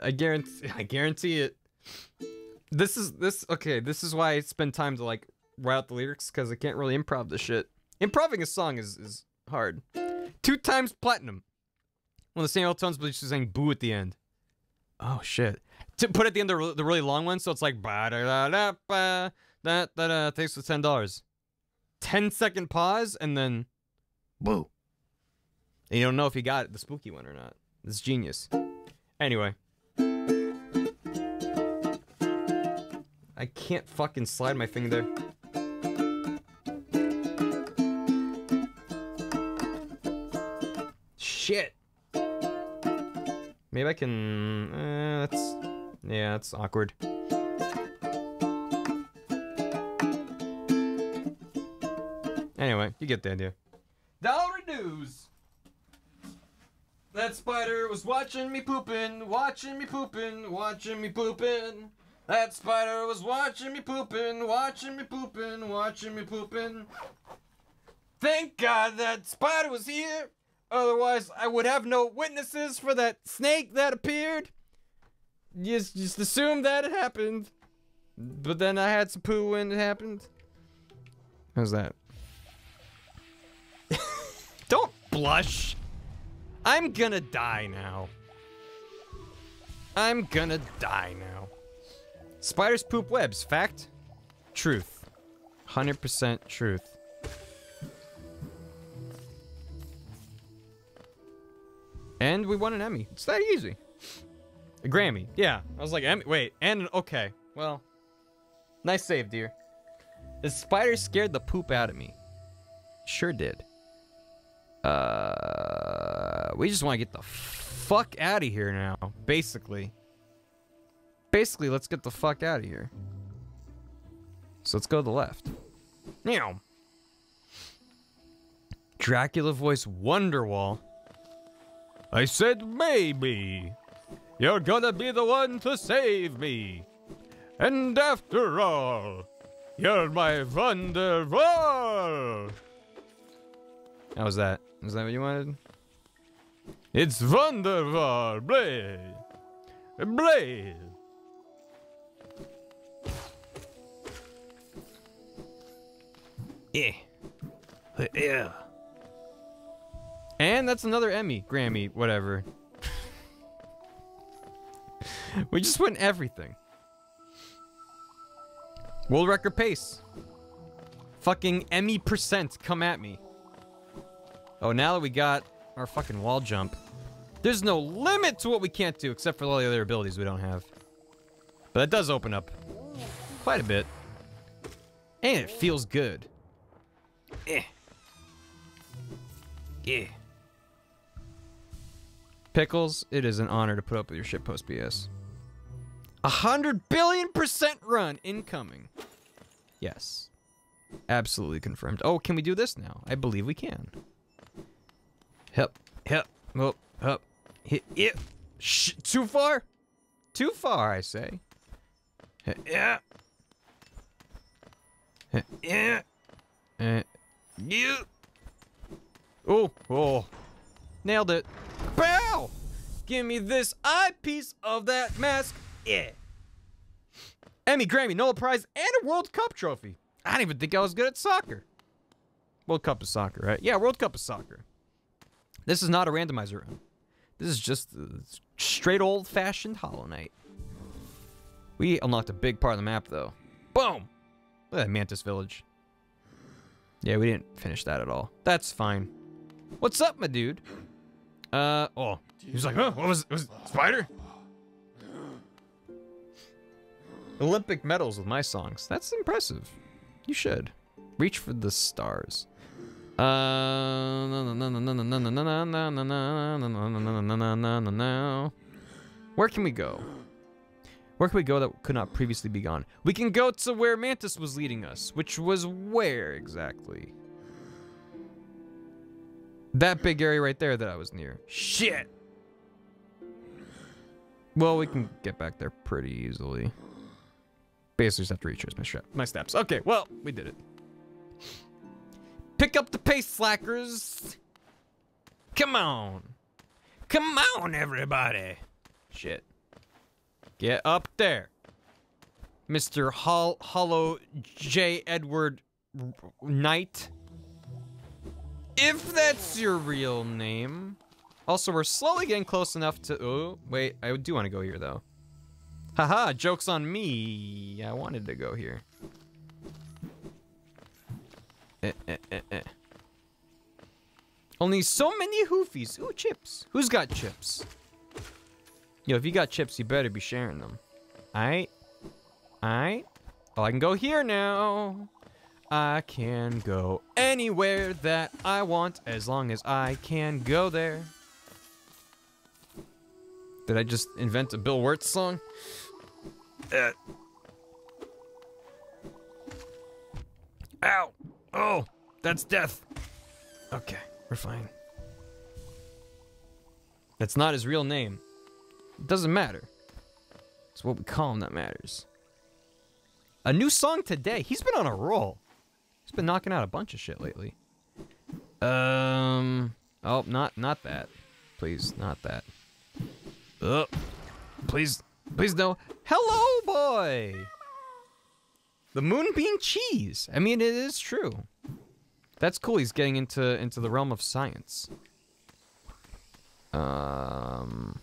I guarantee. I guarantee it. This is this okay. This is why I spend time to like write out the lyrics because I can't really improv the shit. Improving a song is is hard. Two times platinum. One of the same old tones, but she's saying boo at the end. Oh shit. To put at the end the, the really long one, so it's like ba da da da ba da da da. Thanks for ten dollars. 10 second pause and then Boo. and you don't know if you got the spooky one or not. It's genius. Anyway. I can't fucking slide my finger there. Shit. Maybe I can. Uh, that's. Yeah, that's awkward. Anyway, you get the idea. Dollar news. That spider was watching me pooping, watching me pooping, watching me pooping. That spider was watching me pooping, watching me pooping, watching me pooping. Thank God that spider was here. Otherwise, I would have no witnesses for that snake that appeared. Just, just assume that it happened. But then I had some poo when it happened. How's that? Don't blush. I'm gonna die now. I'm gonna die now. Spiders poop webs. Fact? Truth. 100% truth. And we won an Emmy. It's that easy. A Grammy. Yeah. I was like, Emmy. Wait. And, okay. Well. Nice save, dear. The spider scared the poop out of me. Sure did. Uh, we just want to get the fuck out of here now. Basically. Basically, let's get the fuck out of here. So let's go to the left. Meow. Dracula voice Wonderwall. I said maybe. You're gonna be the one to save me. And after all, you're my Wonderwall. How was that? Is that what you wanted? It's Wonderwall, Blade. Blade. Yeah. Yeah. And that's another Emmy, Grammy, whatever. we just win everything. World record pace. Fucking Emmy percent come at me. Oh, now that we got our fucking wall jump, there's no limit to what we can't do except for all the other abilities we don't have. But that does open up quite a bit. And it feels good. Eh. Yeah. Pickles, it is an honor to put up with your shitpost BS. A hundred billion percent run incoming. Yes. Absolutely confirmed. Oh, can we do this now? I believe we can. Hip, hip, up, up, hit, it. Sh too far? Too far, I say. Yeah. Yeah. Uh, you. Oh, oh. Nailed it. Bow! Give me this eyepiece of that mask. Yeah. Emmy, Grammy, Nobel Prize, and a World Cup trophy. I didn't even think I was good at soccer. World Cup is soccer, right? Yeah, World Cup is soccer. This is not a randomizer run. This is just straight old-fashioned Hollow Knight. We unlocked a big part of the map, though. Boom! Look at that Mantis Village. Yeah, we didn't finish that at all. That's fine. What's up, my dude? Uh, oh. He was like, huh, what was, was Spider? Olympic medals with my songs. That's impressive. You should. Reach for the stars. Uh, where can we go? Where can we go that could not previously be gone? We can go to where Mantis was leading us, which was where exactly? That big area right there that I was near. Shit! Well, we can get back there pretty easily. Basically just have to retrace my, my steps. Okay, well, we did it. Pick up the pace, slackers! Come on! Come on, everybody! Shit. Get up there. Mr. Hol Hollow J. Edward Knight. If that's your real name. Also, we're slowly getting close enough to. Oh, wait. I do want to go here, though. Haha, joke's on me. I wanted to go here. Eh, eh, eh, eh. Only so many hoofies. Ooh, chips. Who's got chips? Yo, if you got chips, you better be sharing them. Alright? Alright? Well, I can go here now. I can go anywhere that I want as long as I can go there. Did I just invent a Bill Wurtz song? Uh. Ow! Oh, that's death. Okay, we're fine. That's not his real name. It doesn't matter. It's what we call him that matters. A new song today. He's been on a roll. He's been knocking out a bunch of shit lately. Um. Oh, not not that. Please, not that. Oh, please, please no. Hello, boy. The moonbeam cheese. I mean, it is true. That's cool. He's getting into into the realm of science. Um.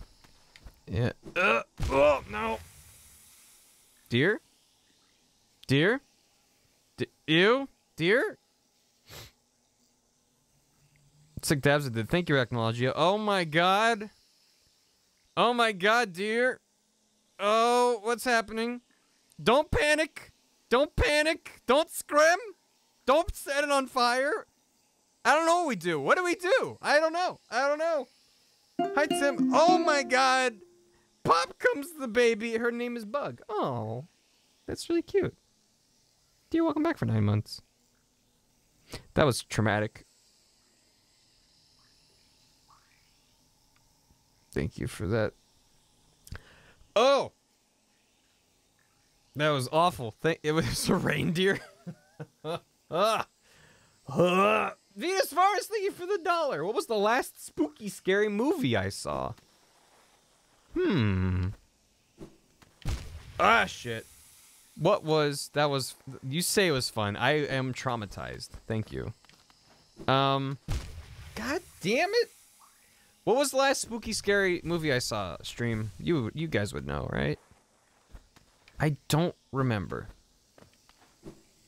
Yeah. Uh, oh no. Dear. Dear. D- ew. Dear. Sick dabs did. Thank you, Technology. Oh my god. Oh my god, dear. Oh, what's happening? Don't panic. Don't panic. Don't scrim. Don't set it on fire. I don't know what we do. What do we do? I don't know. I don't know. Hi, Tim. Oh my god. Pop comes the baby. Her name is Bug. Oh, that's really cute. Dear, welcome back for nine months. That was traumatic. Thank you for that. Oh, that was awful. Thank it was a reindeer. ah. Ah. Venus Forest, thank you for the dollar. What was the last spooky, scary movie I saw? Hmm. Ah, shit. What was that? Was you say it was fun? I am traumatized. Thank you. Um. God damn it! What was the last spooky, scary movie I saw? Stream. You you guys would know, right? I don't remember.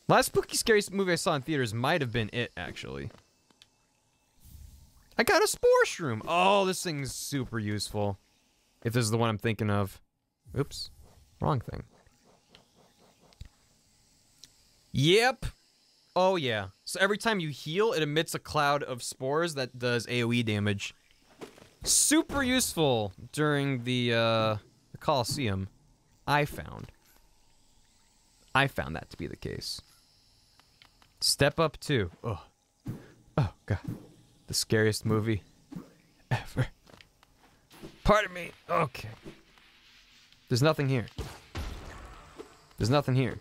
Last spooky, scary movie I saw in theaters might have been it, actually. I got a spore shroom. Oh, this thing's super useful. If this is the one I'm thinking of. Oops. Wrong thing. Yep. Oh, yeah. So every time you heal, it emits a cloud of spores that does AoE damage. Super useful during the, uh, the Coliseum. I found. I found that to be the case. Step Up 2. Oh. Oh, God. The scariest movie ever. Pardon me. Okay. There's nothing here. There's nothing here.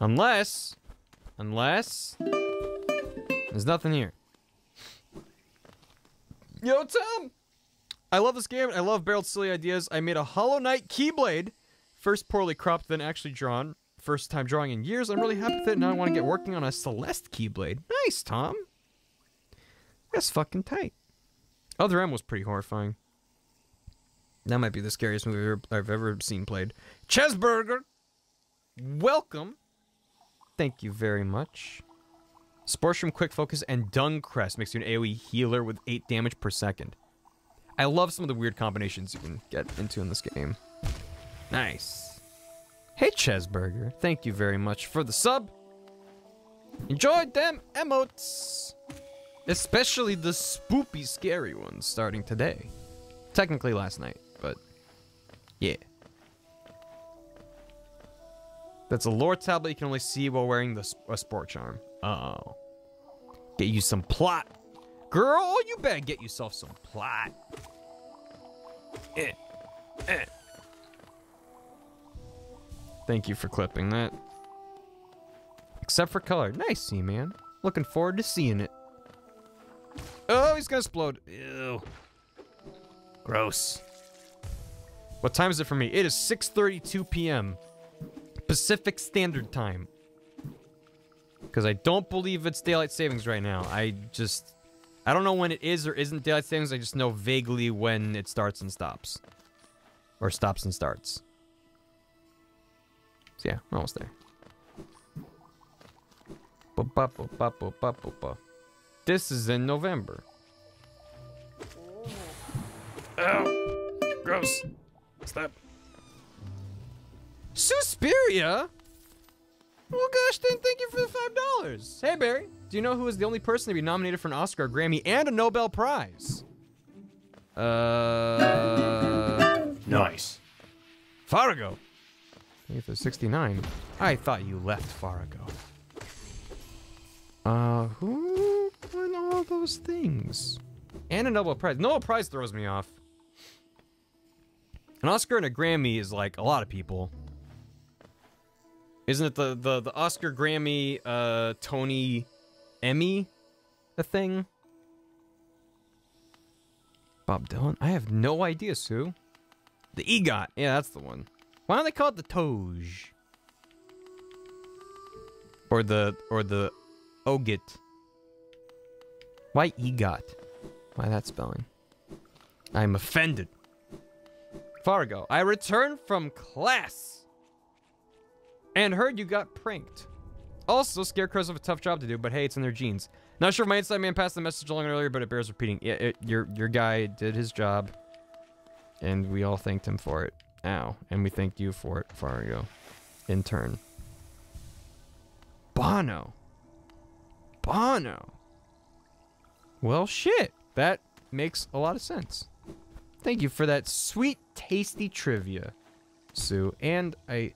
Unless. Unless. There's nothing here. Yo, Tom! I love this game. I love barreled silly ideas. I made a Hollow Knight Keyblade. First poorly cropped, then actually drawn. First time drawing in years. I'm really happy with it. Now I want to get working on a Celeste Keyblade. Nice, Tom. That's fucking tight. Other M was pretty horrifying. That might be the scariest movie I've ever, seen played. Chesburger, welcome. Thank you very much. Spore Shroom Quick Focus and Dung Crest makes you an AoE healer with 8 damage per second. I love some of the weird combinations you can get into in this game. Nice. Hey, Chesburger. Thank you very much for the sub. Enjoy them emotes. Especially the spoopy, scary ones starting today. Technically last night, but yeah. That's a lore tablet you can only see while wearing the a sport charm. Uh oh. Get you some plot. Girl, you better get yourself some plot. Eh. Eh. Thank you for clipping that. Except for color. Nice, C-Man. Looking forward to seeing it. Oh, he's gonna explode. Ew. Gross. What time is it for me? It is 6.32 p.m. Pacific Standard Time. Because I don't believe it's daylight savings right now. I just... I don't know when it is or isn't daylight savings. I just know vaguely when it starts and stops. Or stops and starts. So yeah, we're almost there. Ba-ba-ba-ba-ba-ba-ba. This is in November. Ow! Gross. Stop. Suspiria? Well, gosh, then thank you for the five dollars. Hey, Barry. Do you know who is the only person to be nominated for an Oscar, Grammy, and a Nobel Prize? Uh, Nice. Fargo. Thank you for 69. I thought you left Fargo. Uh, who won all those things? And a Nobel Prize. Nobel Prize throws me off. An Oscar and a Grammy is like a lot of people. Isn't it the the the Oscar, Grammy, uh, Tony, Emmy, a thing? Bob Dylan? I have no idea, Sue. The EGOT. Yeah, that's the one. Why don't they call it the Toge? Or the or the Ogit. Why EGOT? Why that spelling? I'm offended. Fargo, I returned from class and heard you got pranked. Also, scarecrows have a tough job to do, but hey, it's in their genes. Not sure if my inside man passed the message along earlier, but it bears repeating. Yeah, it, your your guy did his job, and we all thanked him for it. Ow, and we thank you for it, Fargo, in turn. Bono. Bono. Well, shit. That makes a lot of sense. Thank you for that sweet, tasty trivia, Sue. And I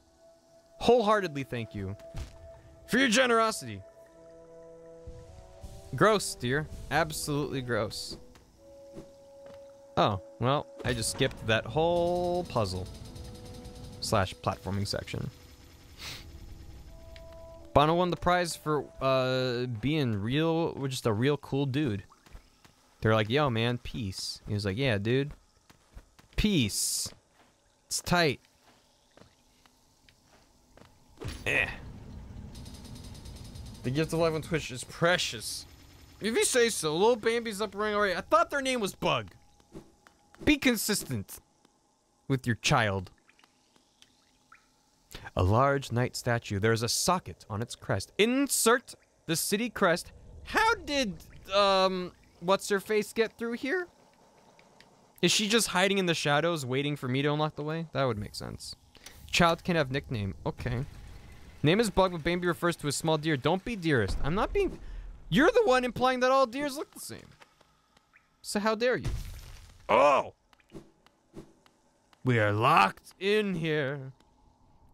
wholeheartedly thank you for your generosity. Gross, dear. Absolutely gross. Oh, well, I just skipped that whole puzzle slash platforming section. Bono won the prize for uh, being real, just a real cool dude. They're like, yo, man, peace. He was like, yeah, dude. Peace. It's tight. Eh. The gift of life on Twitch is precious. If you say so, little Bambi's up ring already. I thought their name was Bug. Be consistent with your child. A large knight statue. There's a socket on its crest. Insert the city crest. How did, um, what's her face get through here? Is she just hiding in the shadows waiting for me to unlock the way? That would make sense. Child can have nickname. Okay. Name is Bug, but Bambi refers to a small deer. Don't be dearest. I'm not being... You're the one implying that all deers look the same. So how dare you? Oh! We are locked in here.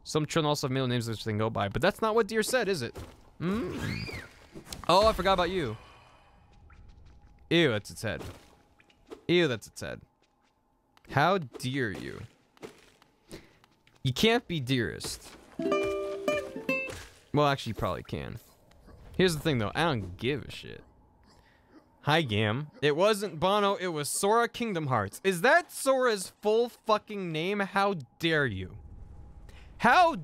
Some children also have middle names which they can go by, but that's not what deer said, is it? Mm. Oh, I forgot about you. Ew, that's its head. Ew, that's its head. How dare you? You can't be dearest. Well, actually, you probably can. Here's the thing, though. I don't give a shit. Hi, Gam. It wasn't Bono, it was Sora Kingdom Hearts. Is that Sora's full fucking name? How dare you? How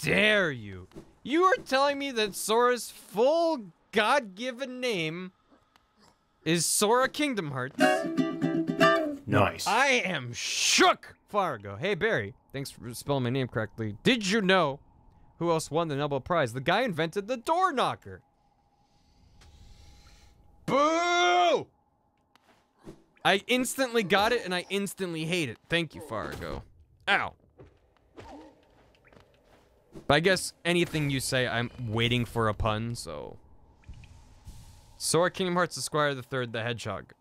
dare you? You are telling me that Sora's full God-given name is Sora Kingdom Hearts? Nice. I am shook! Fargo. Hey, Barry. Thanks for spelling my name correctly. Did you know who else won the Nobel Prize? The guy invented the door knocker. Boo! I instantly got it and I instantly hate it. Thank you, Fargo. Ow. But I guess anything you say, I'm waiting for a pun, so. Sora Kingdom Hearts Esquire the Third, the Hedgehog.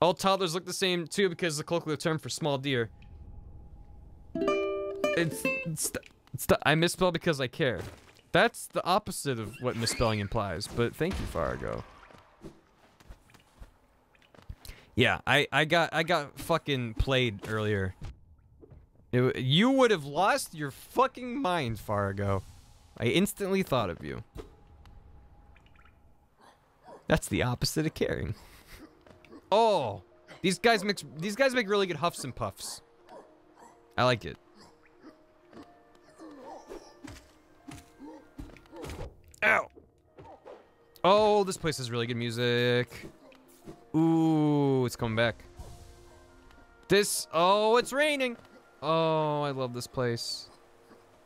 All toddlers look the same too because the colloquial term for small deer. It's, it's, it's the, I misspell because I care. That's the opposite of what misspelling implies, but thank you, Fargo. Yeah, I, I got I got fucking played earlier. It, you would have lost your fucking mind, Fargo. I instantly thought of you. That's the opposite of caring. Oh, these guys make these guys make really good huffs and puffs. I like it. Ow. Oh, this place has really good music. Ooh, it's coming back. This, oh, it's raining. Oh, I love this place.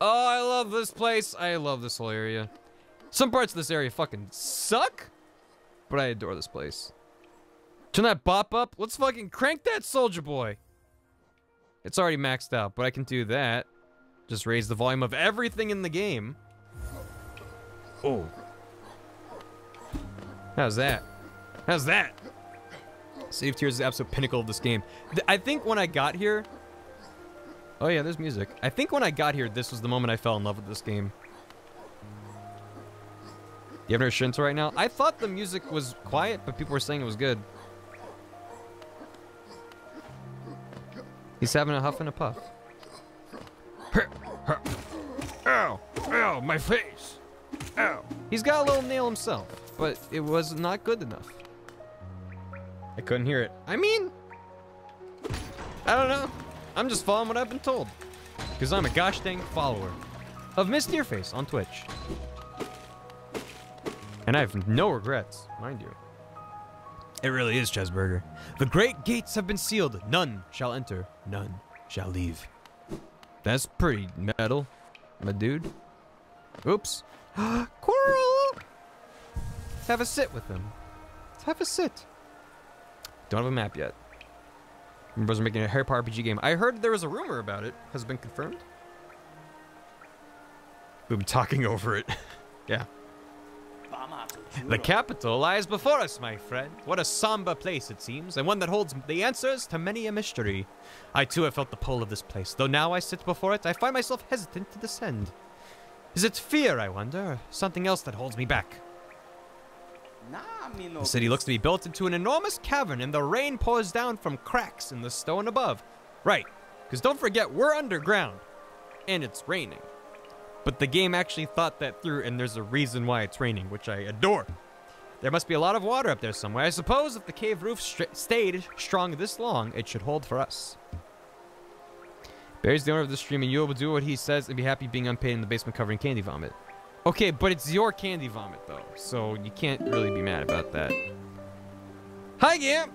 Oh, I love this place. I love this whole area. Some parts of this area fucking suck, but I adore this place. Turn that bop up. Let's fucking crank that soldier boy. It's already maxed out, but I can do that. Just raise the volume of everything in the game. Oh. How's that? How's that? Save Tears is the absolute pinnacle of this game. Th- I think when I got here... Oh yeah, there's music. I think when I got here, this was the moment I fell in love with this game. You have no Shinto right now? I thought the music was quiet, but people were saying it was good. He's having a huff and a puff. Ow! Ow! My face! Ow! He's got a little nail himself, but it was not good enough. I couldn't hear it. I mean, I don't know. I'm just following what I've been told. Because I'm a gosh dang follower of Miss Deerface on Twitch. And I have no regrets, mind you. It really is Chesburger. The great gates have been sealed. None shall enter. None shall leave. That's pretty metal, my dude. Oops. Quirrel! Let's have a sit with him. Let's have a sit. Don't have a map yet. Brothers are making a Harry Potter RPG game. I heard there was a rumor about it. Has it been confirmed? We've been talking over it. yeah. The capital lies before us, my friend. What a somber place it seems, and one that holds the answers to many a mystery. I too have felt the pull of this place, though now I sit before it, I find myself hesitant to descend. Is it fear, I wonder, or something else that holds me back? The city looks to be built into an enormous cavern, and the rain pours down from cracks in the stone above. Right, because don't forget, we're underground, and it's raining. But the game actually thought that through, and there's a reason why it's raining, which I adore. There must be a lot of water up there somewhere. I suppose if the cave roof stayed strong this long, it should hold for us. Barry's the owner of the stream, and you will do what he says and be happy being unpaid in the basement covering candy vomit. Okay, but it's your candy vomit, though, so you can't really be mad about that. Hi, Gamp!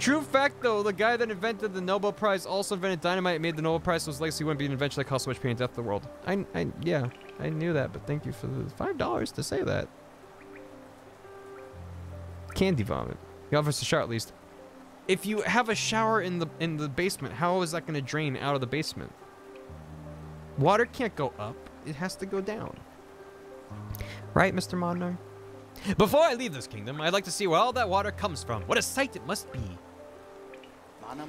True fact, though, the guy that invented the Nobel Prize also invented dynamite made the Nobel Prize, so his legacy wouldn't be an invention that caused so much pain and death to the world. I, I, yeah, I knew that, but thank you for the $5 to say that. Candy vomit. He offers a shower at least. If you have a shower in the in the basement, how is that going to drain out of the basement? Water can't go up. It has to go down. Right, Mr. Modner? Before I leave this kingdom, I'd like to see where all that water comes from. What a sight it must be.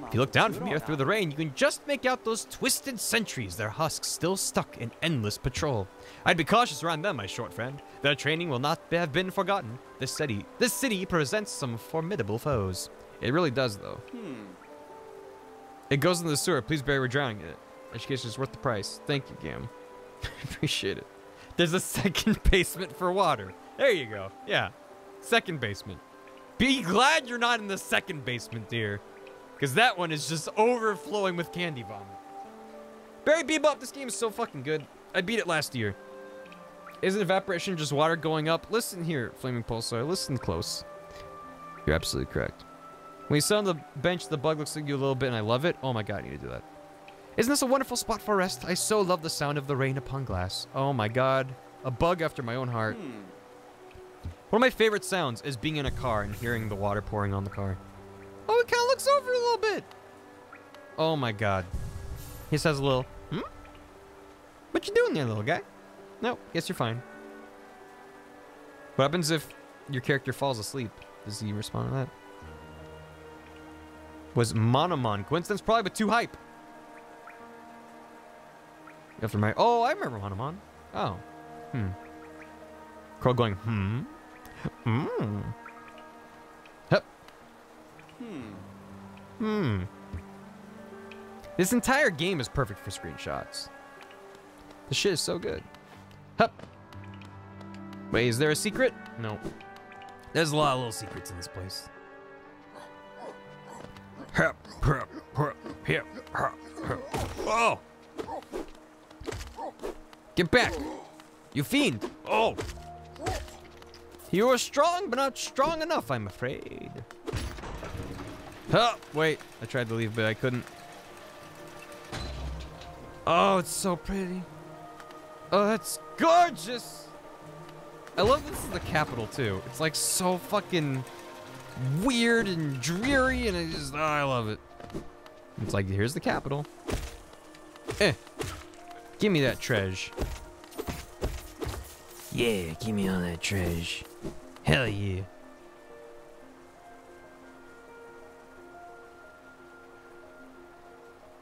If you look down from here through the rain, you can just make out those twisted sentries, their husks still stuck in endless patrol. I'd be cautious around them, my short friend. Their training will not have been forgotten. This city, this city presents some formidable foes. It really does, though. It goes into the sewer. Please, Barry, we're drowning in it. Education is worth the price. Thank you, Gam. I appreciate it. There's a second basement for water. There you go. Yeah. Second basement. Be glad you're not in the second basement, dear. Because that one is just overflowing with candy vomit. Barry Bebop, this game is so fucking good. I beat it last year. Isn't evaporation just water going up? Listen here, Flaming Pulsar. Listen close. You're absolutely correct. When you sit on the bench, the bug looks at you a little bit, and I love it. Oh my god, I need to do that. Isn't this a wonderful spot for rest? I so love the sound of the rain upon glass. Oh my god. A bug after my own heart. Hmm. One of my favorite sounds is being in a car and hearing the water pouring on the car. Oh, it kind of looks over a little bit. Oh my god. He says a little, hmm? What you doing there, little guy? No, guess you're fine. What happens if your character falls asleep? Does he respond to that? Was Monomon coincidence? Probably, but too hype. After my oh, I remember Monomon. Oh, hmm. Crow going hmm, hmm, hup, Hmm. hmm. This entire game is perfect for screenshots. The shit is so good. Hup. Wait, is there a secret? No. There's a lot of little secrets in this place. Hup, hup, hup, hup, hup, hup. Oh! Get back! You fiend! Oh! You are strong, but not strong enough, I'm afraid. Oh, wait. I tried to leave, but I couldn't. Oh, it's so pretty. Oh, that's gorgeous! I love this is the capital, too. It's like so fucking weird and dreary, and I just, oh, I love it. It's like, here's the capital. Eh. Give me that treasure. Yeah, give me all that treasure. Hell yeah.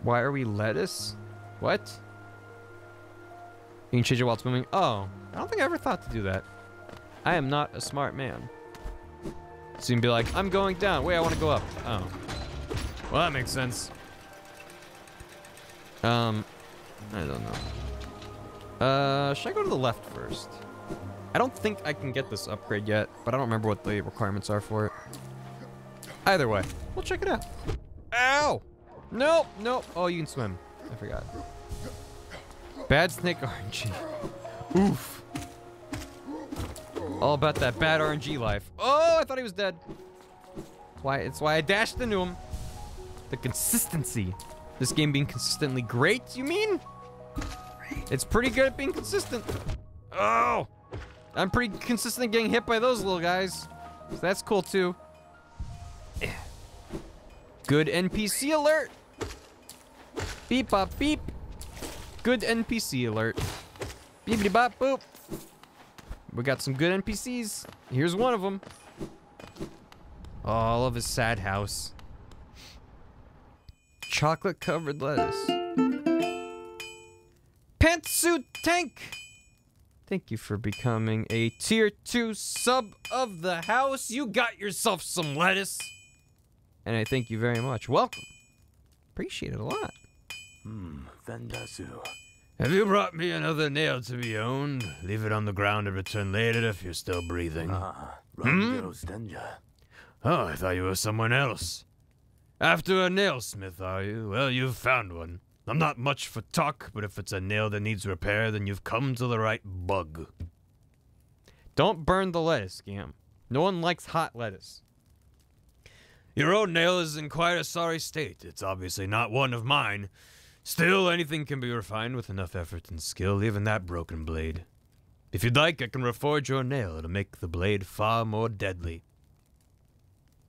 Why are we lettuce? What? You can change it while it's moving? Oh, I don't think I ever thought to do that. I am not a smart man. So you can be like, I'm going down. Wait, I want to go up. Oh. Well, that makes sense. Um, I don't know. Uh, should I go to the left first? I don't think I can get this upgrade yet, but I don't remember what the requirements are for it. Either way, we'll check it out. Ow! Nope, nope. Oh, you can swim. I forgot. Bad snake RNG. Oof. All about that bad RNG life. Oh, I thought he was dead. That's why, it's why I dashed into him. The consistency. This game being consistently great, you mean? It's pretty good at being consistent. Oh! I'm pretty consistent getting hit by those little guys. So that's cool too. Good NPC alert. Beep bop beep. Good NPC alert. Beepity bop boop. We got some good NPCs. Here's one of them. Oh, I love his sad house. Chocolate covered lettuce. Pantsuit Tank! Thank you for becoming a tier 2 sub of the house. You got yourself some lettuce. And I thank you very much. Welcome. Appreciate it a lot. Hmm, Vendasu. Have you brought me another nail to be owned? Leave it on the ground and return later if you're still breathing. Ah, hmm? Oh, I thought you were someone else. After a nailsmith, are you? Well, you've found one. I'm not much for talk, but if it's a nail that needs repair, then you've come to the right bug. Don't burn the lettuce, Gam. No one likes hot lettuce. Your own nail is in quite a sorry state. It's obviously not one of mine. Still, anything can be refined with enough effort and skill, even that broken blade. If you'd like, I can reforge your nail to make the blade far more deadly.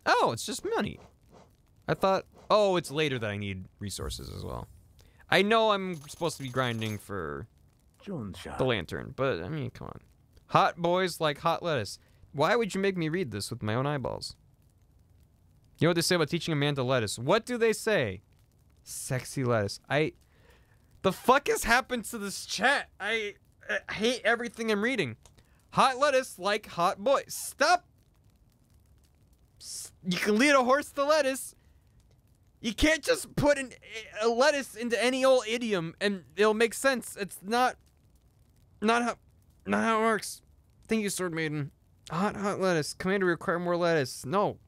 Oh, it's just money. I thought, oh, it's later that I need resources as well. I know I'm supposed to be grinding for the lantern, but I mean, come on. Hot boys like hot lettuce. Why would you make me read this with my own eyeballs? You know what they say about teaching a man to lettuce? What do they say? Sexy lettuce. I. The fuck has happened to this chat? I, I hate everything I'm reading. Hot lettuce like hot boy. Stop. You can lead a horse to lettuce. You can't just put an, a lettuce into any old idiom and it'll make sense. It's not, not how, not how it works. Thank you, Sword Maiden. Hot, hot lettuce. Commander require more lettuce. No.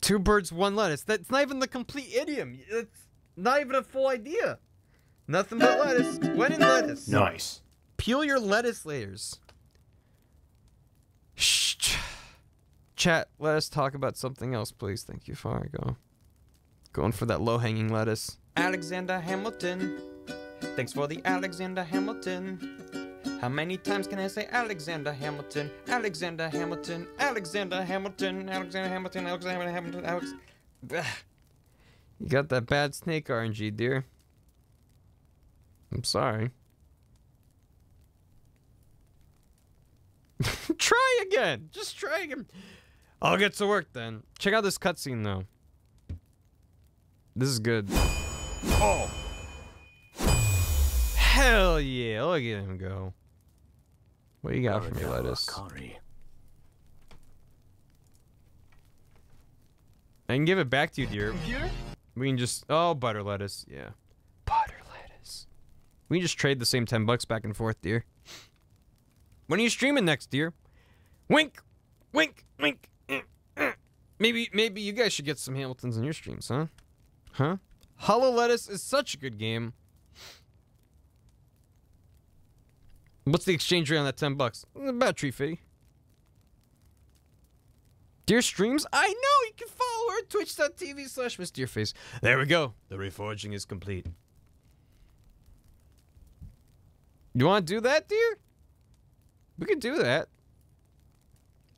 Two birds, one lettuce. That's not even the complete idiom. It's not even a full idea. Nothing but lettuce. When in lettuce. Nice. Peel your lettuce layers. Shh. Chat, let us talk about something else, please. Thank you, Fargo. Going for that low-hanging lettuce. Alexander Hamilton. Thanks for the Alexander Hamilton. How many times can I say Alexander Hamilton? Alexander Hamilton, Alexander Hamilton, Alexander Hamilton, Alexander Hamilton, Alex. You got that bad snake RNG, dear. I'm sorry. try again. Just try again. I'll get to work then. Check out this cutscene though. This is good. Oh. Hell yeah. Look at him go. What you got for me, lettuce? I can give it back to you, dear. We can just oh butter lettuce, yeah. Butter lettuce. We can just trade the same ten bucks back and forth, dear. When are you streaming next, dear? Wink, wink, wink. Maybe maybe you guys should get some Hamiltons in your streams, huh? Huh? Hollow Lettuce is such a good game. What's the exchange rate on that 10 bucks? Battery fee. Dear streams, I know you can follow her at twitch.tv slash Miss Deerface. There we go. The reforging is complete. You want to do that, dear? We could do that.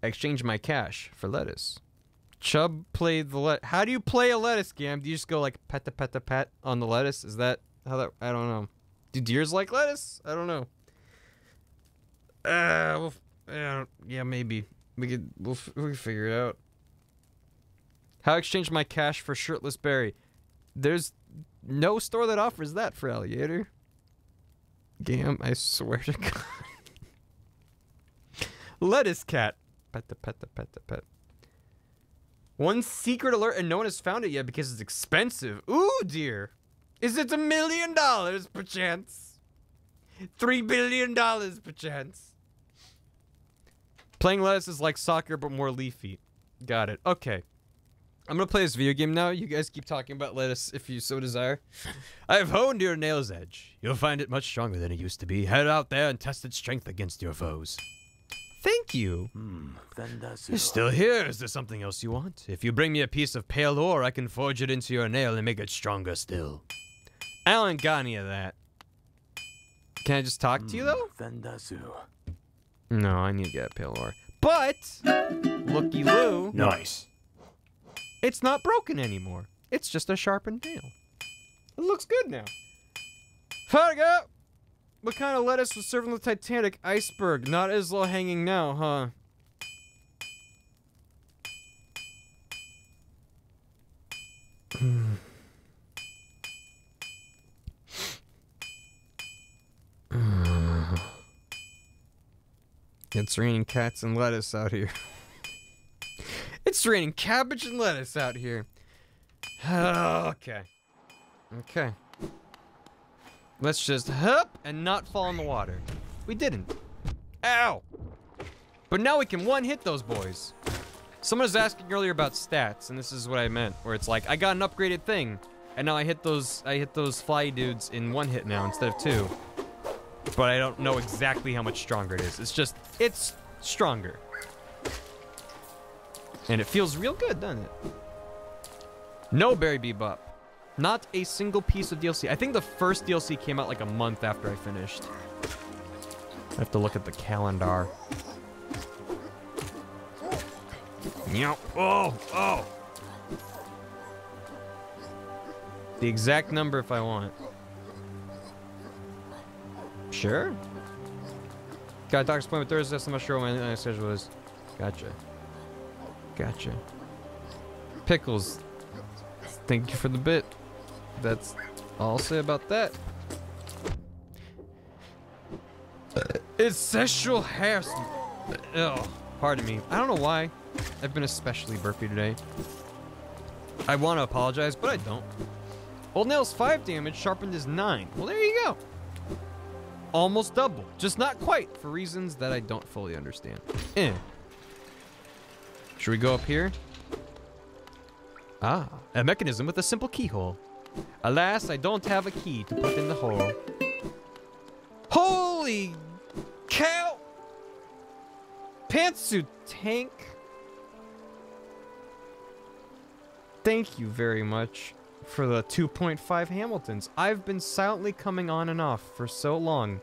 Exchange my cash for lettuce. Chubb played the let. How do you play a lettuce game? Do you just go like pet the pet the pet on the lettuce? Is that how that? I don't know. Do deers like lettuce? I don't know. Uh, well, yeah, yeah, maybe we could we'll we can figure it out. How exchange my cash for shirtless Barry? There's no store that offers that for alligator. Gam, I swear to God. Lettuce cat. Pet the pet the pet the pet. One secret alert and no one has found it yet because it's expensive. Ooh, dear. Is it a million dollars, perchance? Three billion dollars, perchance. Playing lettuce is like soccer, but more leafy. Got it. Okay. I'm gonna play this video game now. You guys keep talking about lettuce if you so desire. I have honed your nail's edge. You'll find it much stronger than it used to be. Head out there and test its strength against your foes. Thank you. You're still here. Is there something else you want? If you bring me a piece of pale ore, I can forge it into your nail and make it stronger still. I don't got any of that. Can I just talk to you though? No, I need to get pale ore. But looky loo, Nice. it's not broken anymore. It's just a sharpened nail. It looks good now. Fargo! What kind of lettuce was served on the Titanic? Iceberg. Not as low hanging now, huh? It's raining cats and lettuce out here. it's raining cabbage and lettuce out here. okay. Okay. Let's just hop and not fall in the water. We didn't. Ow! But now we can one hit those boys. Someone was asking earlier about stats, and this is what I meant, where it's like I got an upgraded thing, and now I hit those I hit those fly dudes in one hit now instead of two. But I don't know exactly how much stronger it is. It's just it's stronger. And it feels real good, doesn't it? No Barry Bebop. Not a single piece of DLC. I think the first DLC came out like a month after I finished. I have to look at the calendar. Meow. Oh, oh. The exact number if I want. Sure. Got a doctor's appointment Thursday, I'm not sure when my schedule is. Gotcha. Gotcha. Pickles. Thank you for the bit. That's all I'll say about that. Uh, it's sexual harassment. Ugh, pardon me. I don't know why. I've been especially burpy today. I want to apologize, but I don't. Old Nail's 5 damage, sharpened is 9. Well, there you go. Almost double. Just not quite, for reasons that I don't fully understand. Eh. Should we go up here? Ah, a mechanism with a simple keyhole. Alas, I don't have a key to put in the hole. Holy cow! Pantsuit tank. Thank you very much for the 2.5 Hamiltons. I've been silently coming on and off for so long.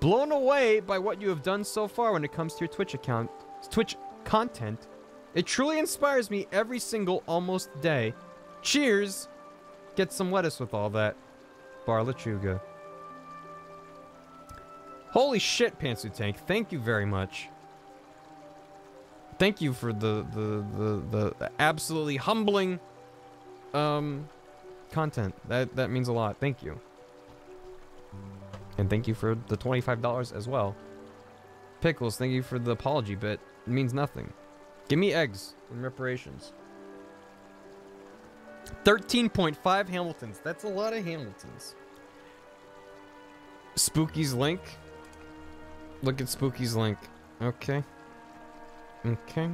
Blown away by what you have done so far when it comes to your Twitch account, Twitch content. It truly inspires me every single almost day. Cheers! Get some lettuce with all that. Bar Lechuga. Holy shit, Pantsuit Tank. Thank you very much. Thank you for the the the, the absolutely humbling um content. That that means a lot. Thank you. And thank you for the $25 as well. Pickles, thank you for the apology bit. It means nothing. Give me eggs in reparations. 13.5 Hamiltons. That's a lot of Hamiltons. Spooky's link. Look at Spooky's link. Okay. Okay.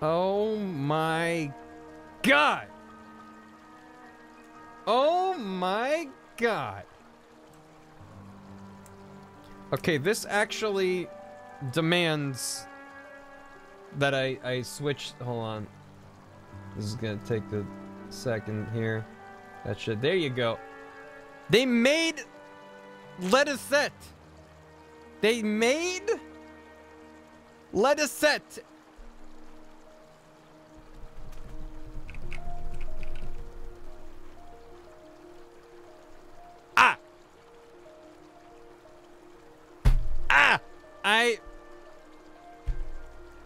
Oh my god. Oh my god. Okay, this actually demands that I I switch. Hold on. This is gonna take a second here. That should. There you go. They made lettucette. They made lettucette. Ah. I.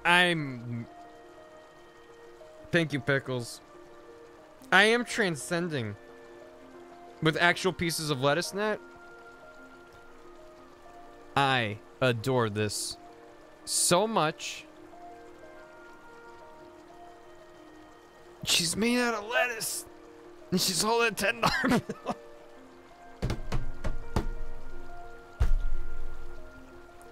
I'm. Thank you, Pickles. I am transcending with actual pieces of lettuce net. I adore this so much. She's made out of lettuce, and she's holding a ten dollar bill.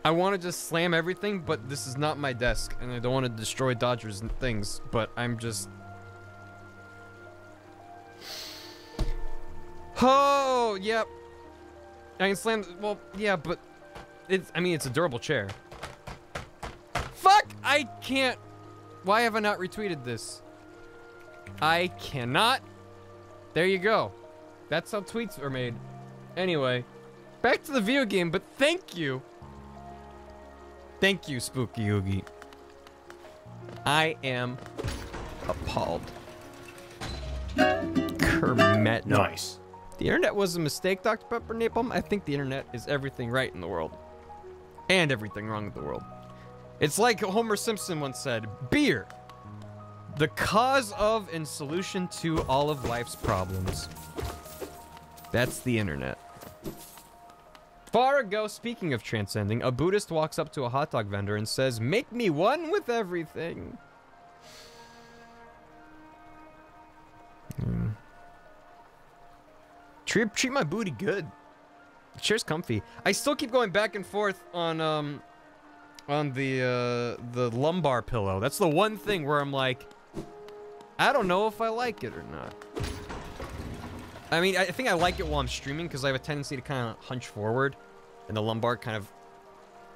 I want to just slam everything, but this is not my desk, and I don't want to destroy Dodgers and things. But I'm just. Oh, yep. I can slam. Well, yeah, but it's. I mean, it's a durable chair. Fuck! I can't. Why have I not retweeted this? I cannot. There you go. That's how tweets are made. Anyway, back to the video game, but thank you. Thank you, Spooky Oogie. I am appalled. Kermit. Nice. The internet was a mistake, Dr. Pepper Napalm. I think the internet is everything right in the world. And everything wrong in the world. It's like Homer Simpson once said, beer. The cause of and solution to all of life's problems. That's the internet. Fargo, speaking of transcending, a Buddhist walks up to a hot dog vendor and says, Make me one with everything. Hmm. Treat, treat my booty good. The chair's comfy. I still keep going back and forth on um on the uh the lumbar pillow. That's the one thing where I'm like I don't know if I like it or not. I mean, I think I like it while I'm streaming because I have a tendency to kind of hunch forward and the lumbar kind of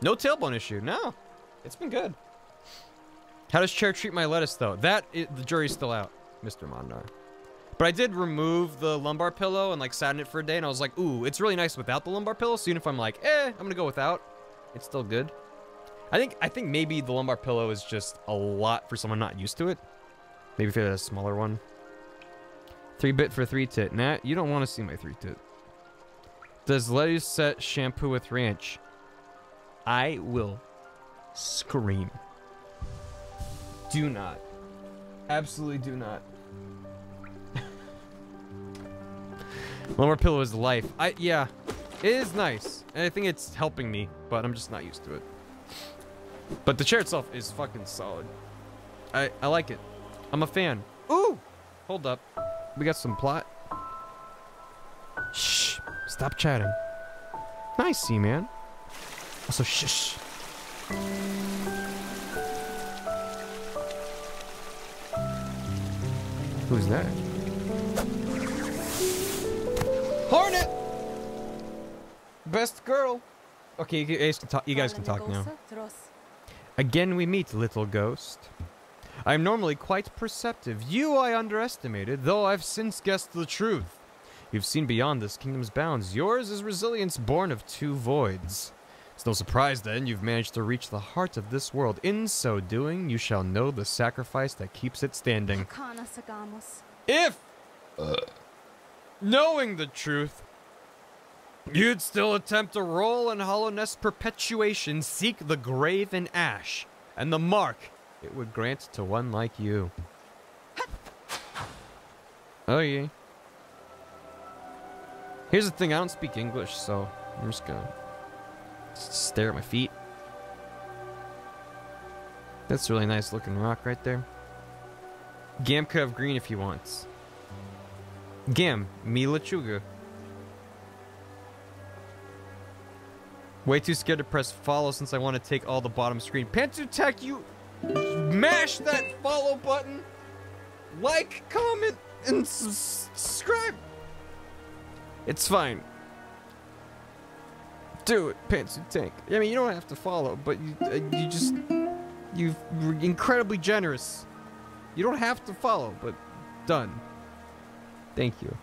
no tailbone issue. No. It's been good. How does chair treat my lettuce though? That the jury's still out, Mr. Mondar. But I did remove the lumbar pillow and like sat in it for a day and I was like, ooh, it's really nice without the lumbar pillow. So even if I'm like, eh, I'm gonna go without, it's still good. I think I think maybe the lumbar pillow is just a lot for someone not used to it. Maybe if you had a smaller one. Three bit for three tit. Nat, you don't want to see my three tit. Does lettuce set shampoo with ranch? I will scream. Do not. Absolutely do not. One more pillow is life. I yeah, it is nice, and I think it's helping me, but I'm just not used to it. But the chair itself is fucking solid. I I like it. I'm a fan. Ooh, hold up, we got some plot. Shh, stop chatting. Nice, see man. Also, shh. Who's that? Hornet! Best girl. Okay, you guys can talk, you guys can talk now. Again we meet, little ghost. I am normally quite perceptive. You I underestimated, though I've since guessed the truth. You've seen beyond this kingdom's bounds. Yours is resilience born of two voids. It's no surprise then you've managed to reach the heart of this world. In so doing, you shall know the sacrifice that keeps it standing. If, uh, knowing the truth, you'd still attempt a role in Hallownest's perpetuation, seek the grave in ash, and the mark it would grant to one like you. Oh yeah. Here's the thing, I don't speak English, so I'm just gonna stare at my feet. That's a really nice looking rock right there. Gam could have green if he wants. Gam, Mila Chuga. Way too scared to press follow since I want to take all the bottom screen. Pantsu Tech, you mash that follow button. Like, comment, and subscribe. It's fine. Do it, Pantsuit Tank. I mean, you don't have to follow, but you, uh, you just, you're incredibly generous. You don't have to follow, but done. Thank you.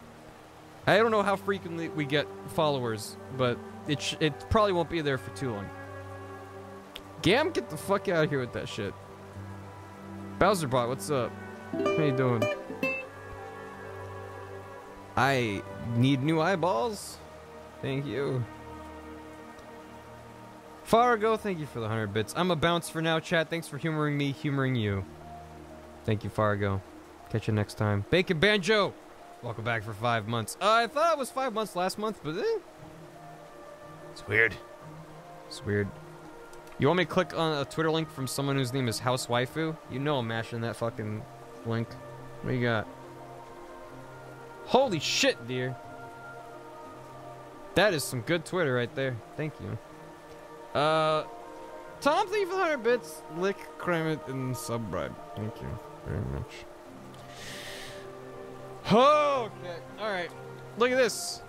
I don't know how frequently we get followers, but it it probably won't be there for too long. Gam, get the fuck out of here with that shit. Bowserbot, what's up? How you doing? I need new eyeballs. Thank you. Fargo, thank you for the 100 bits. I'm a bounce for now, chat. Thanks for humoring me, humoring you. Thank you, Fargo. Catch you next time. Bacon Banjo! Welcome back for five months. Uh, I thought it was five months last month, but eh, It's weird. it's weird. You want me to click on a Twitter link from someone whose name is House Waifu? You know I'm mashing that fucking link. What you got? Holy shit, dear. That is some good Twitter right there. Thank you. Uh, Tom, thank you for the 100 bits. Lick, cram it, and subscribe. Thank you very much. Okay. Alright. Look at this.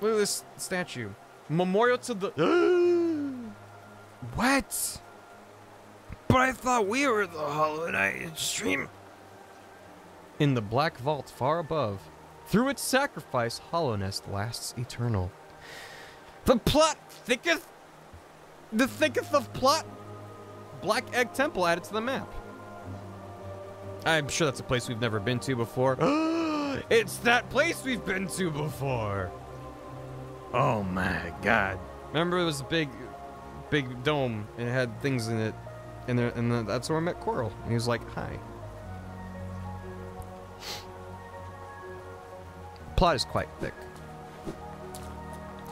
Look at this statue. Memorial to the. what? But I thought we were the Hollow Knight stream. In the black vault far above, through its sacrifice, Hallownest lasts eternal. The plot thicketh. The thicketh of plot. Black Egg Temple added to the map. I'm sure that's a place we've never been to before. it's that place we've been to before. Oh my god. Remember, it was a big, big dome and it had things in it, and there, and the, that's where I met Quirrel. And he was like, "Hi." Plot is quite thick.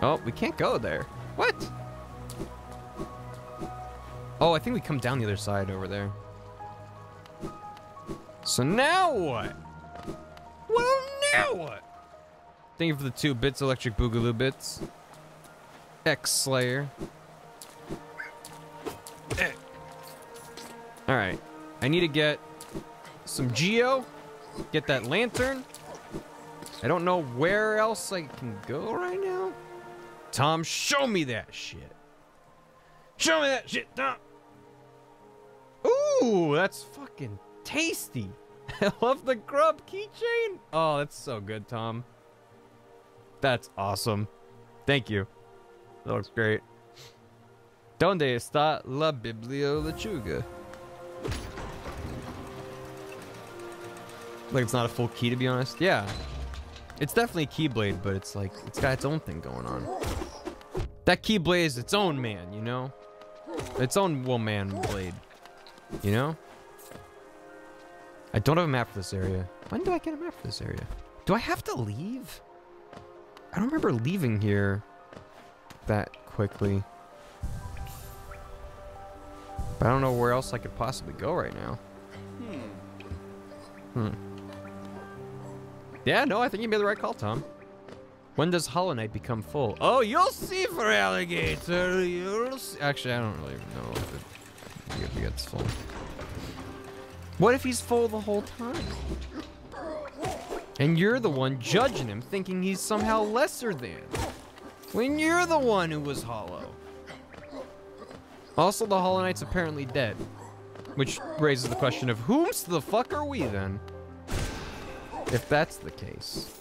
Oh, we can't go there. What? Oh, I think we come down the other side over there. So now what? Well, now what? Thank you for the two bits, Electric Boogaloo bits. X Slayer. Alright. I need to get some Geo. Get that lantern. I don't know where else I can go right now. Tom, show me that shit. Show me that shit, Tom. Ooh, that's fucking tasty. I love the grub keychain. Oh, that's so good, Tom. That's awesome. Thank you. That looks great. ¿Dónde está la bibliolechuga? Like it's not a full key to be honest. Yeah. It's definitely a keyblade, but it's like it's got its own thing going on. That keyblade is its own man, you know? Its own woman blade. You know? I don't have a map for this area. When do I get a map for this area? Do I have to leave? I don't remember leaving here that quickly. But I don't know where else I could possibly go right now. Hmm. Hmm. Yeah, no, I think you made the right call, Tom. When does Hollow Knight become full? Oh, you'll see for alligator. You'll see. Actually, I don't really know if it, if it gets full. What if he's full the whole time? And you're the one judging him, thinking he's somehow lesser than. When you're the one who was hollow. Also, the Hollow Knight's apparently dead. Which raises the question of whom's the fuck are we then? If that's the case.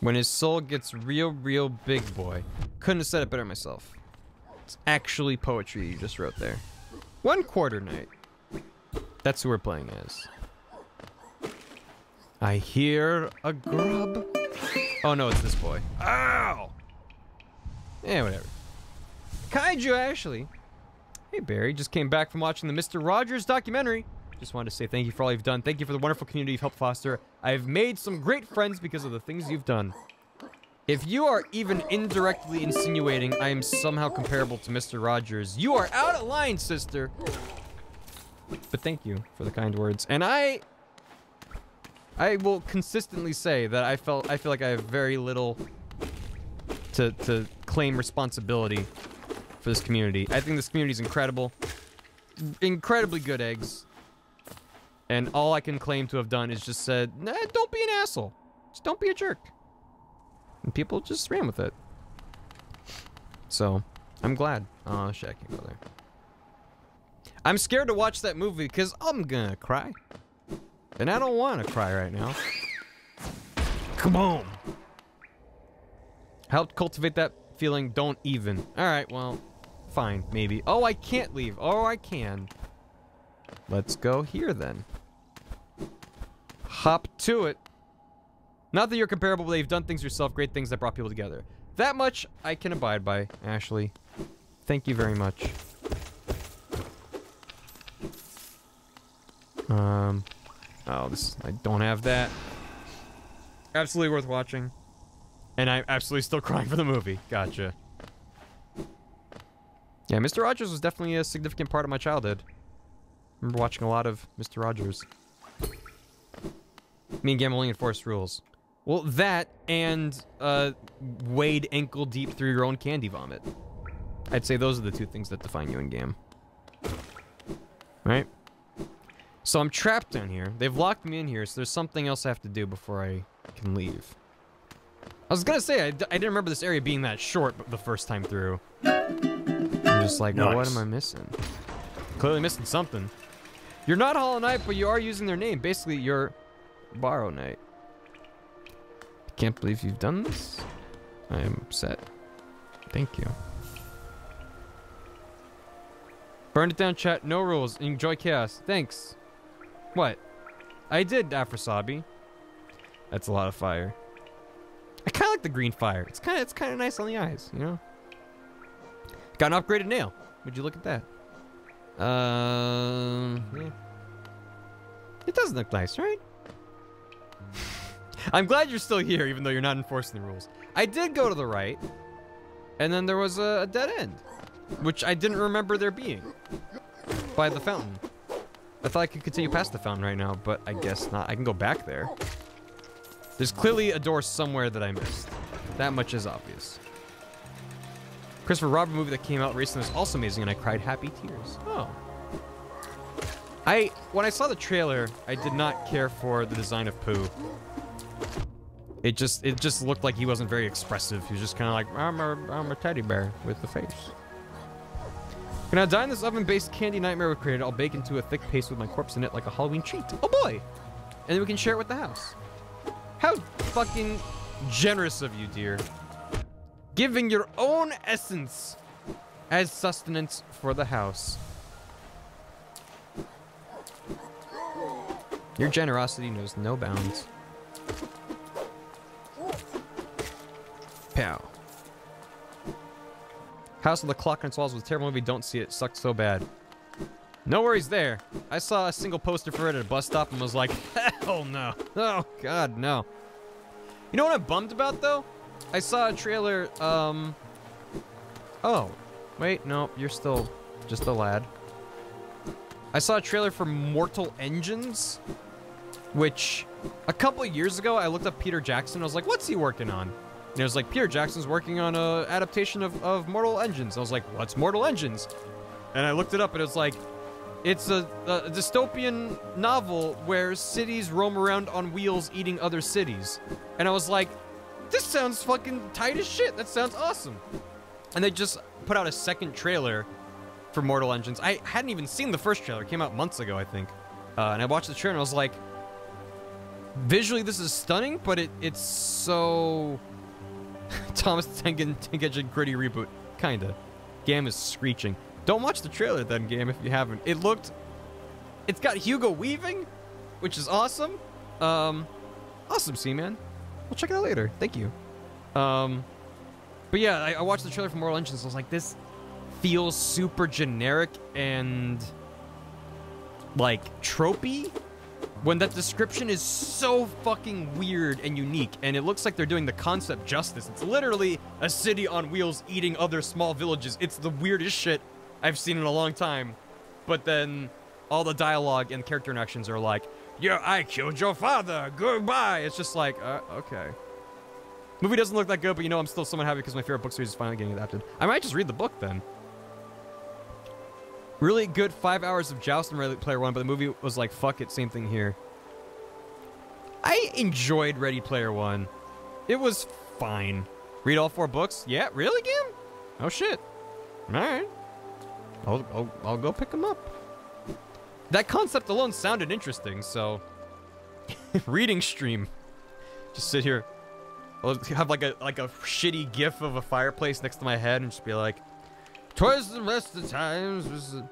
When his soul gets real, real big boy. Couldn't have said it better myself. It's actually poetry you just wrote there. One quarter night. That's who we're playing as. I hear a grub. Oh no, it's this boy. Ow! Yeah, whatever. Kaiju Ashley. Hey Barry, just came back from watching the Mr. Rogers documentary. Just wanted to say thank you for all you've done. Thank you for the wonderful community you've helped foster. I've made some great friends because of the things you've done. If you are even indirectly insinuating I am somehow comparable to Mr. Rogers, you are out of line, sister. But thank you for the kind words. And I I will consistently say that I felt I feel like I have very little to to claim responsibility for this community. I think this community is incredible. Incredibly good eggs. And all I can claim to have done is just said, nah, don't be an asshole. Just don't be a jerk. And people just ran with it. So, I'm glad. Oh, shit, I can't go there. I'm scared to watch that movie because I'm gonna cry. And I don't want to cry right now. Come on. Helped cultivate that feeling, don't even. Alright, well, fine, maybe. Oh, I can't leave. Oh, I can. Let's go here then. Hop to it. Not that you're comparable, but you've done things yourself, great things that brought people together. That much I can abide by, Ashley. Thank you very much. Um, oh, this, I don't have that. Absolutely worth watching. And I'm absolutely still crying for the movie. Gotcha. Yeah, Mr. Rogers was definitely a significant part of my childhood. remember watching a lot of Mr. Rogers. Me and gambling enforced rules. Well, that and uh, wade ankle deep through your own candy vomit. I'd say those are the two things that define you in game. Right? So I'm trapped down here. They've locked me in here, so there's something else I have to do before I can leave. I was gonna say, I d I didn't remember this area being that short the first time through. I'm just like, well, what am I missing? Clearly missing something. You're not Hollow Knight, but you are using their name. Basically, you're Borrow Knight. Can't believe you've done this. I am upset. Thank you. Burn it down, chat. No rules. Enjoy chaos. Thanks. What? I did, Afrosabi. That's a lot of fire. I kind of like the green fire. It's kind of it's kind of nice on the eyes, you know. Got an upgraded nail. Would you look at that? Um, yeah. It does look nice, right? I'm glad you're still here, even though you're not enforcing the rules. I did go to the right, and then there was a, a dead end, which I didn't remember there being by the fountain. I thought I could continue past the fountain right now, but I guess not. I can go back there. There's clearly a door somewhere that I missed. That much is obvious. Christopher Robin movie that came out recently was also amazing, and I cried happy tears. Oh. I when I saw the trailer, I did not care for the design of Pooh. It just it just looked like he wasn't very expressive. He was just kind of like I'm a I'm a teddy bear with the face. Can I dine this oven-based candy nightmare we created? I'll bake into a thick paste with my corpse in it like a Halloween treat. Oh boy! And then we can share it with the house. How fucking generous of you, dear. Giving your own essence as sustenance for the house. Your generosity knows no bounds. Pow. House of the Clock on its walls was a terrible movie. Don't see it. Sucked so bad. No worries there. I saw a single poster for it at a bus stop and was like, hell no. Oh, God, no. You know what I'm bummed about, though? I saw a trailer, um... Oh. Wait, no, you're still just a lad. I saw a trailer for Mortal Engines, which a couple years ago I looked up Peter Jackson. I was like, what's he working on? And it was like, Peter Jackson's working on a adaptation of, of Mortal Engines. I was like, what's Mortal Engines? And I looked it up and it was like, it's a, a dystopian novel where cities roam around on wheels eating other cities. And I was like, this sounds fucking tight as shit. That sounds awesome. And they just put out a second trailer for Mortal Engines. I hadn't even seen the first trailer. It came out months ago, I think. Uh, and I watched the trailer and I was like, visually this is stunning, but it it's so Thomas Tengen Tengen gritty reboot, kinda. Gam is screeching. Don't watch the trailer then, Gam, if you haven't. It looked, it's got Hugo Weaving, which is awesome. Um, awesome, C-Man. We'll check it out later. Thank you. Um, but yeah, I, I watched the trailer for Mortal Engines. I was like, this feels super generic and like tropey when that description is so fucking weird and unique and it looks like they're doing the concept justice. It's literally a city on wheels eating other small villages. It's the weirdest shit i've seen in a long time. But then all the dialogue and character interactions are like yeah i killed your father. Goodbye. It's just like uh, okay. Movie doesn't look that good but you know i'm still somewhat happy because my favorite book series is finally getting adapted. I might just read the book then Really good five hours of Joust Ready Player One, but the movie was like, fuck it, same thing here. I enjoyed Ready Player One. It was fine. Read all four books? Yeah, really, Gam? Oh shit. All right. I'll, I'll, I'll go pick them up. That concept alone sounded interesting, so reading stream. Just sit here. I'll have like a like a shitty gif of a fireplace next to my head and just be like, "Twas the rest of the times was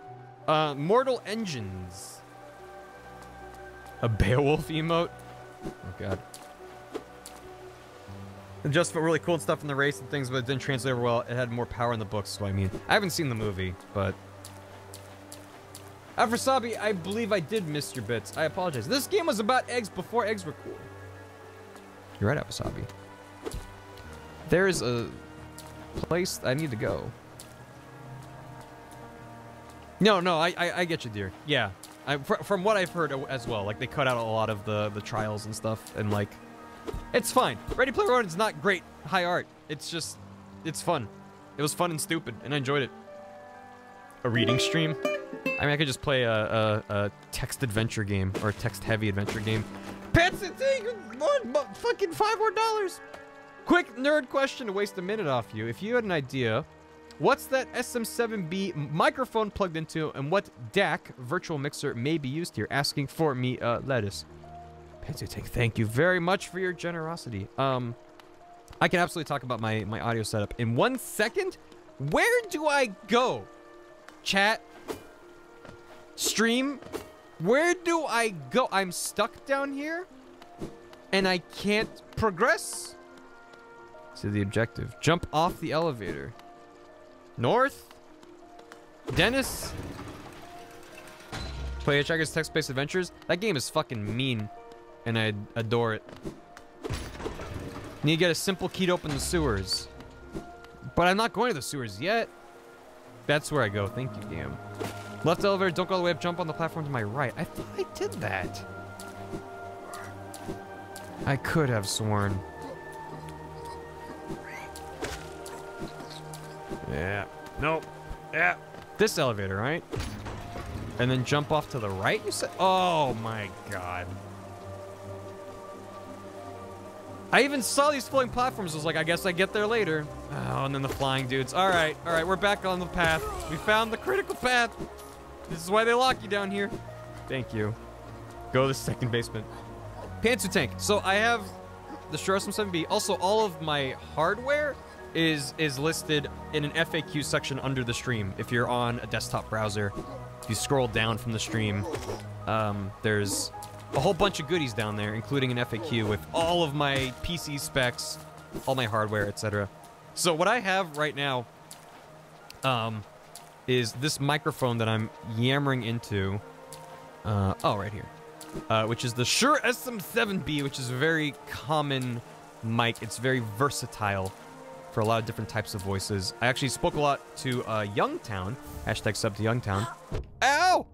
uh, Mortal Engines." A Beowulf emote. Oh god. It just felt really cool stuff in the race and things, but it didn't translate over well. It had more power in the books, so I mean. I haven't seen the movie, but Afrosabi, I believe I did miss your bits. I apologize. This game was about eggs before eggs were cool. You're right, Afrosabi. There's a place I need to go. No, no, I, I, I get you, dear. Yeah, I, fr from what I've heard as well, like they cut out a lot of the the trials and stuff, and like, it's fine. Ready Player One is not great high art. It's just, it's fun. It was fun and stupid, and I enjoyed it. A reading stream. I mean, I could just play a, a, a text adventure game or a text-heavy adventure game. Pets and one fucking five more dollars. Quick nerd question to waste a minute off you. If you had an idea, what's that SM7B microphone plugged into, and what DAC virtual mixer may be used here? Asking for me, uh, lettuce. Tank, thank you very much for your generosity. Um, I can absolutely talk about my my audio setup in one second. Where do I go? Chat, stream, where do I go? I'm stuck down here and I can't progress to the objective. Jump off the elevator. North? Dennis? Play Hitchhiker's Text-Based Adventures? That game is fucking mean, and I adore it. Need to get a simple key to open the sewers. But I'm not going to the sewers yet. That's where I go. Thank you, game. Left elevator, don't go all the way up, jump on the platform to my right. I thought I did that. I could have sworn. Yeah. Nope. Yeah. This elevator, right? And then jump off to the right, you said? Oh my god. I even saw these floating platforms. I was like, I guess I get there later. Oh, and then the flying dudes. All right, all right, we're back on the path. We found the critical path. This is why they lock you down here. Thank you. Go to the second basement. Pantsu tank. So I have the Shure SM7B. Also, all of my hardware is is listed in an FAQ section under the stream. If you're on a desktop browser, if you scroll down from the stream, um, there's a whole bunch of goodies down there, including an FAQ with all of my PC specs, all my hardware, etc. So what I have right now um, is this microphone that I'm yammering into. Uh, oh, right here. Uh, which is the Shure SM7B, which is a very common mic. It's very versatile for a lot of different types of voices. I actually spoke a lot to uh, Youngtown, hashtag sub to Youngtown. Ow!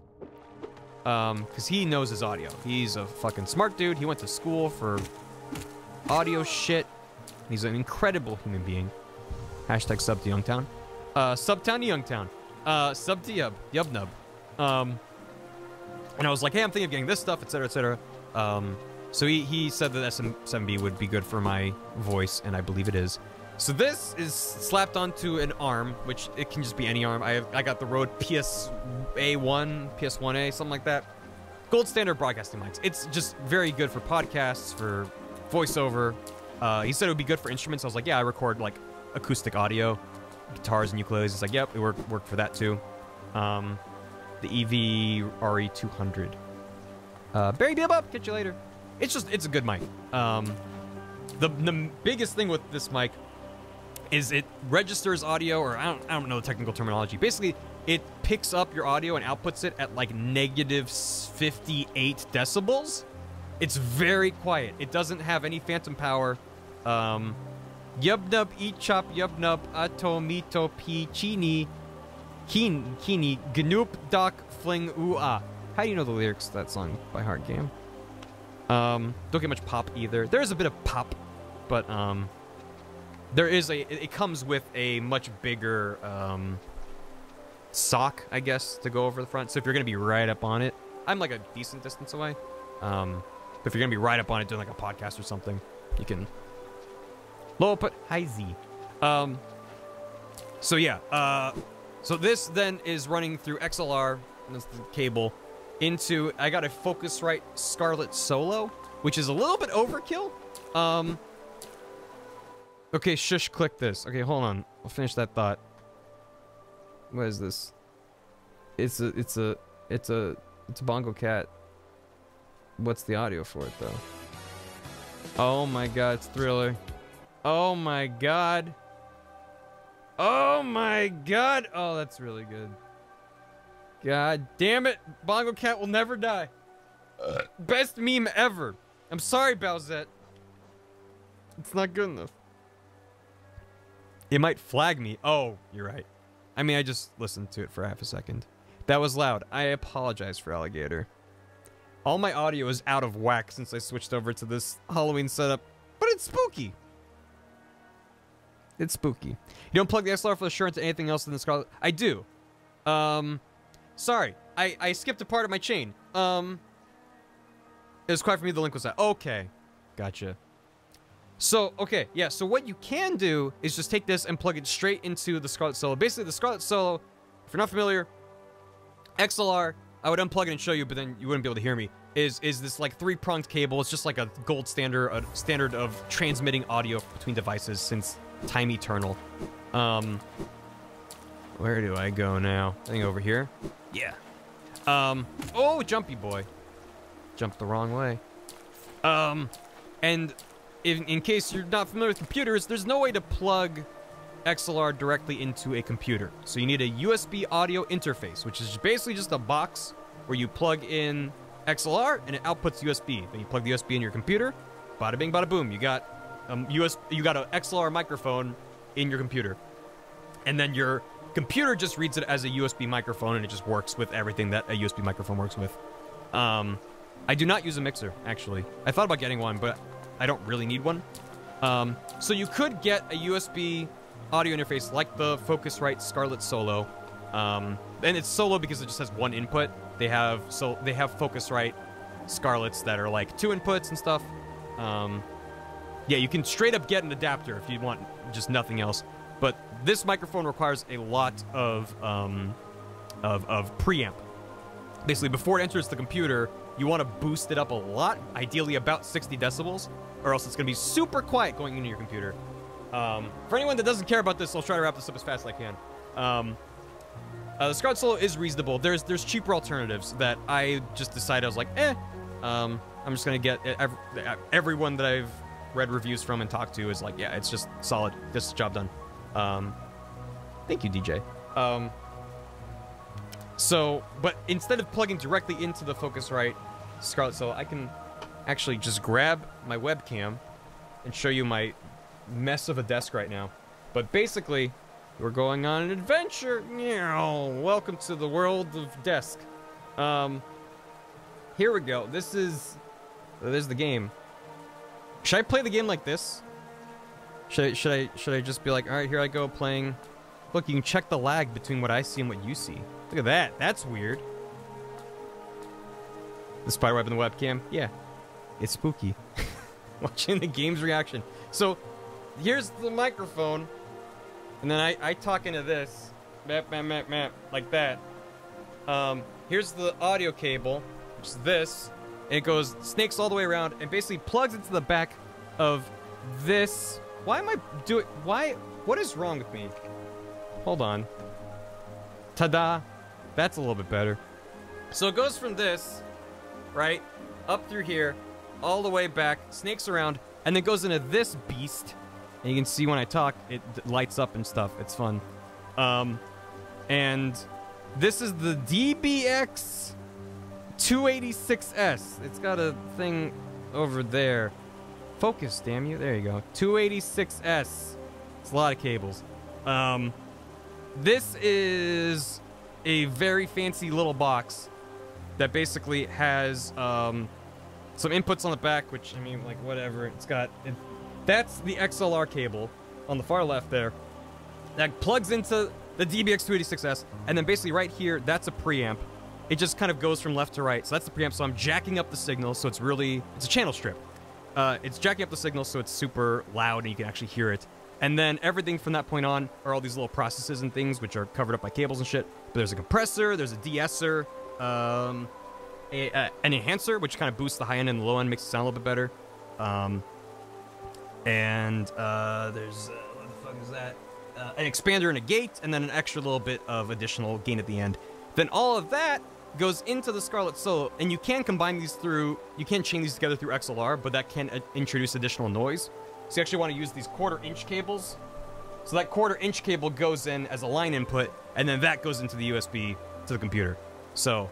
Um, because he knows his audio. He's a fucking smart dude. He went to school for audio shit. He's an incredible human being. Hashtag sub to Youngtown. Uh, subtown to Youngtown. Uh, sub to Yub. Yub Nub. Um, and I was like, hey, I'm thinking of getting this stuff, etc., etc. Um, so he, he said that SM7B would be good for my voice, and I believe it is. So this is slapped onto an arm, which it can just be any arm. I have, I got the Rode PSA1, PS1A, something like that. Gold standard broadcasting mics. It's just very good for podcasts, for voiceover. Uh, he said it would be good for instruments. I was like, yeah, I record like acoustic audio, guitars and ukuleles. He's like, yep, it worked work for that too. Um, the EV RE200. Uh, Barry Beelbop, catch you later. It's just, it's a good mic. Um, the, the biggest thing with this mic is it registers audio, or I don't, I don't know the technical terminology. Basically, it picks up your audio and outputs it at like negative 58 decibels. It's very quiet. It doesn't have any phantom power. Um, Yubnub Echop Yubnub Atomito Pi Chini Keen Kini Gnoop Doc Fling Ooh-ah. How do you know the lyrics to that song by heart game? Um, don't get much pop either. There is a bit of pop, but um, there is a. It comes with a much bigger um, sock, I guess, to go over the front. So if you're gonna be right up on it, I'm like a decent distance away. Um, but if you're gonna be right up on it doing like a podcast or something, you can low put high Z. Um, so yeah, uh, so this then is running through XLR, and that's the cable, into I got a Focusrite Scarlett Solo, which is a little bit overkill. Um, okay, shush, click this. Okay, hold on, I'll finish that thought. What is this? It's a, it's a, it's a, it's a Bongo Cat. What's the audio for it though? Oh my god, it's Thriller. Oh my god. Oh my god. Oh, that's really good. God damn it. Bongo Cat will never die. Uh. Best meme ever. I'm sorry, Bowsette. It's not good enough. It might flag me. Oh, you're right. I mean, I just listened to it for half a second. That was loud. I apologize for Alligator. All my audio is out of whack since I switched over to this Halloween setup, but it's spooky. It's spooky. You don't plug the XLR for sure into anything else than the Scarlett. I do. Um, sorry, I I skipped a part of my chain. Um, it was quiet for me. The link was out. Okay, gotcha. So okay, yeah. So what you can do is just take this and plug it straight into the Scarlett Solo. Basically, the Scarlett Solo. If you're not familiar, XLR. I would unplug it and show you, but then you wouldn't be able to hear me. Is is this like three pronged cable? It's just like a gold standard a standard of transmitting audio between devices since time eternal. Um, where do I go now? I think over here. Yeah. Um. Oh, jumpy boy. Jumped the wrong way. Um, and in, in case you're not familiar with computers, there's no way to plug XLR directly into a computer. So you need a USB audio interface, which is basically just a box where you plug in XLR and it outputs USB. Then you plug the USB in your computer. Bada bing, bada boom. You got um, US, you got an XLR microphone in your computer, and then your computer just reads it as a USB microphone, and it just works with everything that a USB microphone works with. Um, I do not use a mixer actually. I thought about getting one, but I don't really need one. Um, so you could get a USB audio interface like the Focusrite Scarlett Solo. Um, and it's solo because it just has one input. They have so they have Focusrite Scarletts that are like two inputs and stuff. Um, yeah, you can straight up get an adapter if you want just nothing else. But this microphone requires a lot of um, of, of preamp. Basically, before it enters the computer, you want to boost it up a lot, ideally about 60 decibels, or else it's going to be super quiet going into your computer. Um, for anyone that doesn't care about this, I'll try to wrap this up as fast as I can. Um, uh, the Scarlett Solo is reasonable. There's there's cheaper alternatives that I just decided I was like, eh. Um, I'm just gonna get every, everyone that I've read reviews from and talked to is like, yeah, it's just solid. This job done. Um, thank you, DJ. Um, so, but instead of plugging directly into the Focusrite Scarlett Solo, I can actually just grab my webcam and show you my mess of a desk right now. But basically, we're going on an adventure. Welcome to the world of desk. Um, here we go. This is, there's the game. Should I play the game like this? Should I, should I, should I just be like, all right, here I go playing. Look, you can check the lag between what I see and what you see. Look at that. That's weird. The spider web in the webcam. Yeah, it's spooky. Watching the game's reaction. So, here's the microphone, and then I, I talk into this, map, map, map, map, like that. Um, here's the audio cable, which is this, and it goes snakes all the way around, and basically plugs into the back of this. Why am I doing? Why? What is wrong with me? Hold on. Ta-da! That's a little bit better. So it goes from this, right, up through here, all the way back, snakes around, and then goes into this beast. And you can see when I talk, it lights up and stuff. It's fun. Um, and this is the DBX 286S. It's got a thing over there. Focus, damn you. There you go. 286S. It's a lot of cables. Um, this is a very fancy little box that basically has um, some inputs on the back, which, I mean, like, whatever. It's got... It, that's the XLR cable on the far left there. That plugs into the DBX 286S, and then basically right here, that's a preamp. It just kind of goes from left to right. So that's the preamp. So I'm jacking up the signal, so it's really it's a channel strip. Uh, it's jacking up the signal so it's super loud and you can actually hear it. And then everything from that point on are all these little processes and things which are covered up by cables and shit. But there's a compressor, there's a de-esser, um, a, uh, an enhancer which kind of boosts the high end and the low end, makes it sound a little bit better. Um, and uh, there's uh, what the fuck is that? Uh, an expander and a gate, and then an extra little bit of additional gain at the end. Then all of that goes into the Scarlett Solo, and you can combine these through, you can chain these together through XLR, but that can uh, introduce additional noise. So you actually want to use these quarter inch cables. So that quarter inch cable goes in as a line input, and then that goes into the USB to the computer. So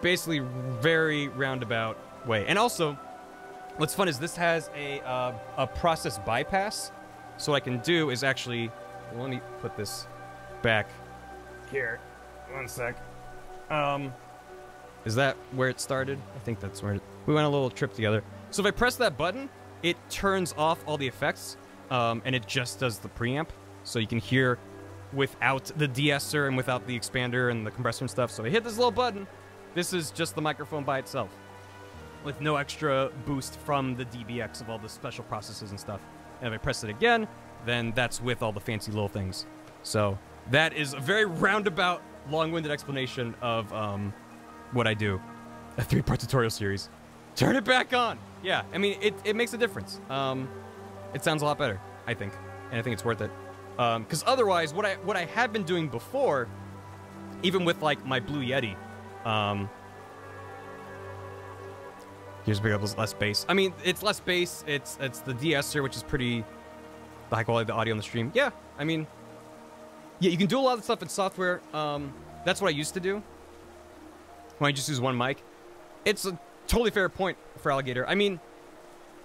basically, very roundabout way. And also, what's fun is this has a uh, a process bypass. So what I can do is actually, let me put this back here. One sec. Um, is that where it started? I think that's where it, we went a little trip together. So if I press that button, it turns off all the effects, um, and it just does the preamp. So you can hear without the de-esser and without the expander and the compressor and stuff. So I hit this little button. This is just the microphone by itself, with no extra boost from the DBX of all the special processes and stuff. And if I press it again, then that's with all the fancy little things. So that is a very roundabout, long-winded explanation of um, what I do. A three-part tutorial series. Turn it back on. Yeah, I mean, it, it makes a difference. Um, it sounds a lot better, I think, and I think it's worth it. Because otherwise, what I what I had been doing before, even with like my Blue Yeti, um, big up less bass. I mean, it's less bass. It's it's the de-esser, which is pretty the high quality of the audio on the stream. Yeah, I mean, yeah, you can do a lot of stuff in software. Um, that's what I used to do when I just use one mic. It's a totally fair point for Alligator. I mean,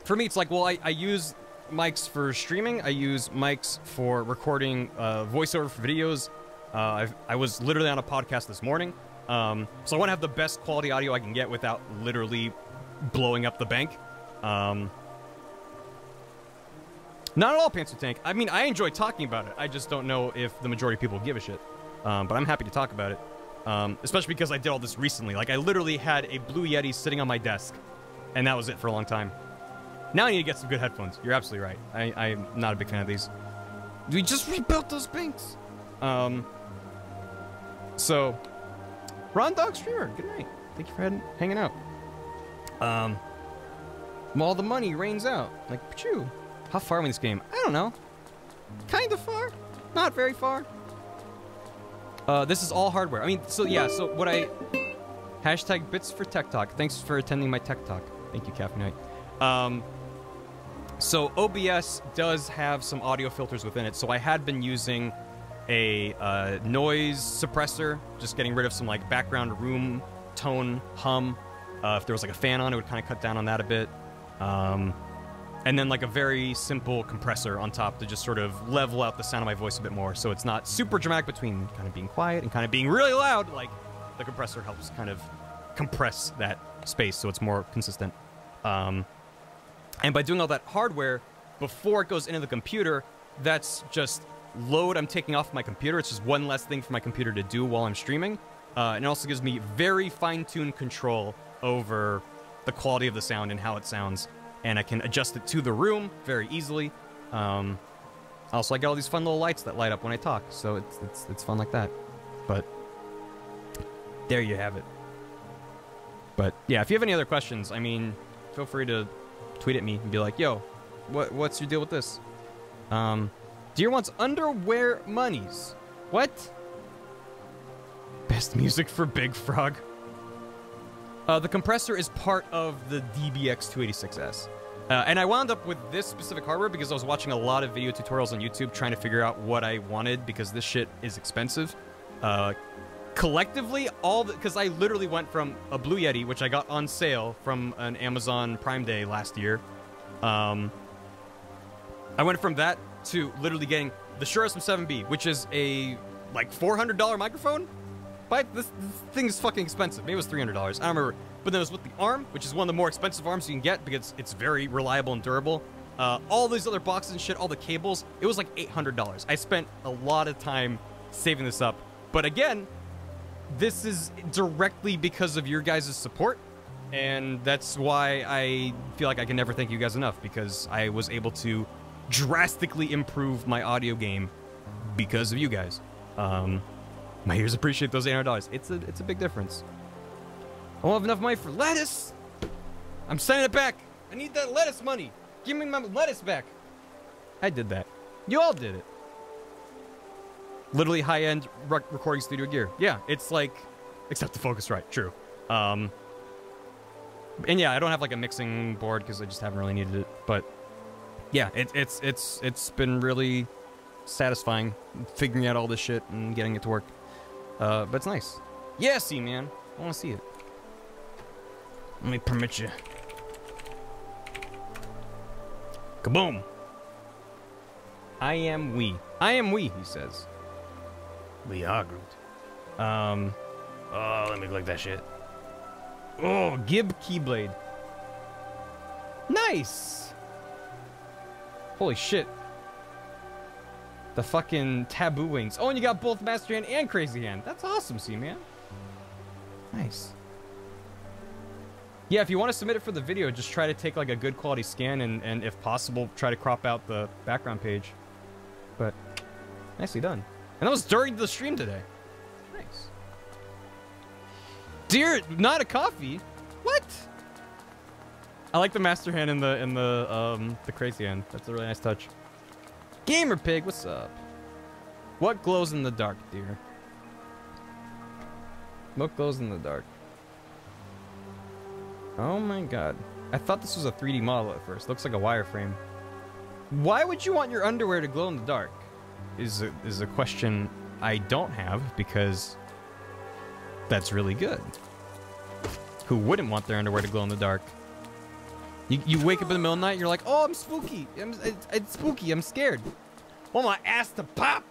for me, it's like, well, I, I use mics for streaming. I use mics for recording uh, voiceover for videos. Uh, I was literally on a podcast this morning. Um, so I want to have the best quality audio I can get without literally blowing up the bank. Um, not at all, Panther Tank. I mean, I enjoy talking about it. I just don't know if the majority of people give a shit. Um, but I'm happy to talk about it. Um, especially because I did all this recently. Like, I literally had a Blue Yeti sitting on my desk, and that was it for a long time. Now I need to get some good headphones. You're absolutely right. I, I'm not a big fan of these. We just rebuilt those banks. Um, so, Ron Dog Streamer, good night. Thank you for heading, hanging out. Um, all the money rains out. Like, pachoo. How far am in this game? I don't know. Kind of far. Not very far. Uh, this is all hardware. I mean, so yeah, so what I... Hashtag bits for Tech Talk. Thanks for attending my Tech Talk. Thank you, Caffeine Night. Um, so OBS does have some audio filters within it. So I had been using a uh, noise suppressor, just getting rid of some like background room tone hum. Uh, if there was like a fan on, it would kind of cut down on that a bit. Um, and then like a very simple compressor on top to just sort of level out the sound of my voice a bit more, so it's not super dramatic between kind of being quiet and kind of being really loud. Like the compressor helps kind of compress that space so it's more consistent. Um, and by doing all that hardware before it goes into the computer, that's just load I'm taking off my computer. It's just one less thing for my computer to do while I'm streaming. Uh, and it also gives me very fine-tuned control over the quality of the sound and how it sounds. And I can adjust it to the room very easily. Um, also, I get all these fun little lights that light up when I talk, so it's, it's, it's fun like that. But there you have it. But yeah, if you have any other questions, I mean, feel free to tweet at me and be like, "Yo, what what's your deal with this?" Um, Deer wants underwear monies. What? Best music for Big Frog. Uh, the compressor is part of the DBX 286S. Uh, and I wound up with this specific hardware because I was watching a lot of video tutorials on YouTube trying to figure out what I wanted because this shit is expensive. Uh, collectively, all because I literally went from a Blue Yeti, which I got on sale from an Amazon Prime Day last year. Um, I went from that to literally getting the Shure SM7B, which is a like $400 microphone. But this, this thing is fucking expensive. Maybe it was $300. I don't remember. But then it was with the arm, which is one of the more expensive arms you can get because it's very reliable and durable. Uh, all these other boxes and shit, all the cables, it was like $800. I spent a lot of time saving this up. But again, this is directly because of your guys' support. And that's why I feel like I can never thank you guys enough because I was able to drastically improve my audio game because of you guys. Um, my ears appreciate those $800. It's a, it's a big difference. I won't have enough money for lettuce. I'm sending it back. I need that lettuce money. Give me my lettuce back. I did that. You all did it. Literally high-end rec- recording studio gear. Yeah, it's like, except the Focusrite. True. Um, and yeah, I don't have like a mixing board because I just haven't really needed it. But yeah, it, it's it's it's been really satisfying figuring out all this shit and getting it to work. Uh, but it's nice. Yeah, see, man, I want to see it. Let me permit you. Kaboom! I am we. I am we, he says. We are Groot. Um, Oh, let me click that shit. oh, Gib Keyblade. Nice! Holy shit. The fucking taboo wings. Oh, and you got both Master Hand and Crazy Hand. That's awesome, see, man. Nice. Yeah, if you want to submit it for the video, just try to take like a good quality scan and, and if possible, try to crop out the background page. But nicely done. And that was during the stream today. Nice. Dear, not a coffee. What? I like the master hand and the and the um the crazy hand. That's a really nice touch. Gamer pig, what's up? What glows in the dark, dear? What glows in the dark? Oh my god. I thought this was a 3D model at first. Looks like a wireframe. Why would you want your underwear to glow in the dark? Is a, is a question I don't have because that's really good. Who wouldn't want their underwear to glow in the dark? You, you wake up in the middle of the night, you're like, oh, I'm spooky. I'm, it's, it's spooky. I'm scared. Want my ass to pop?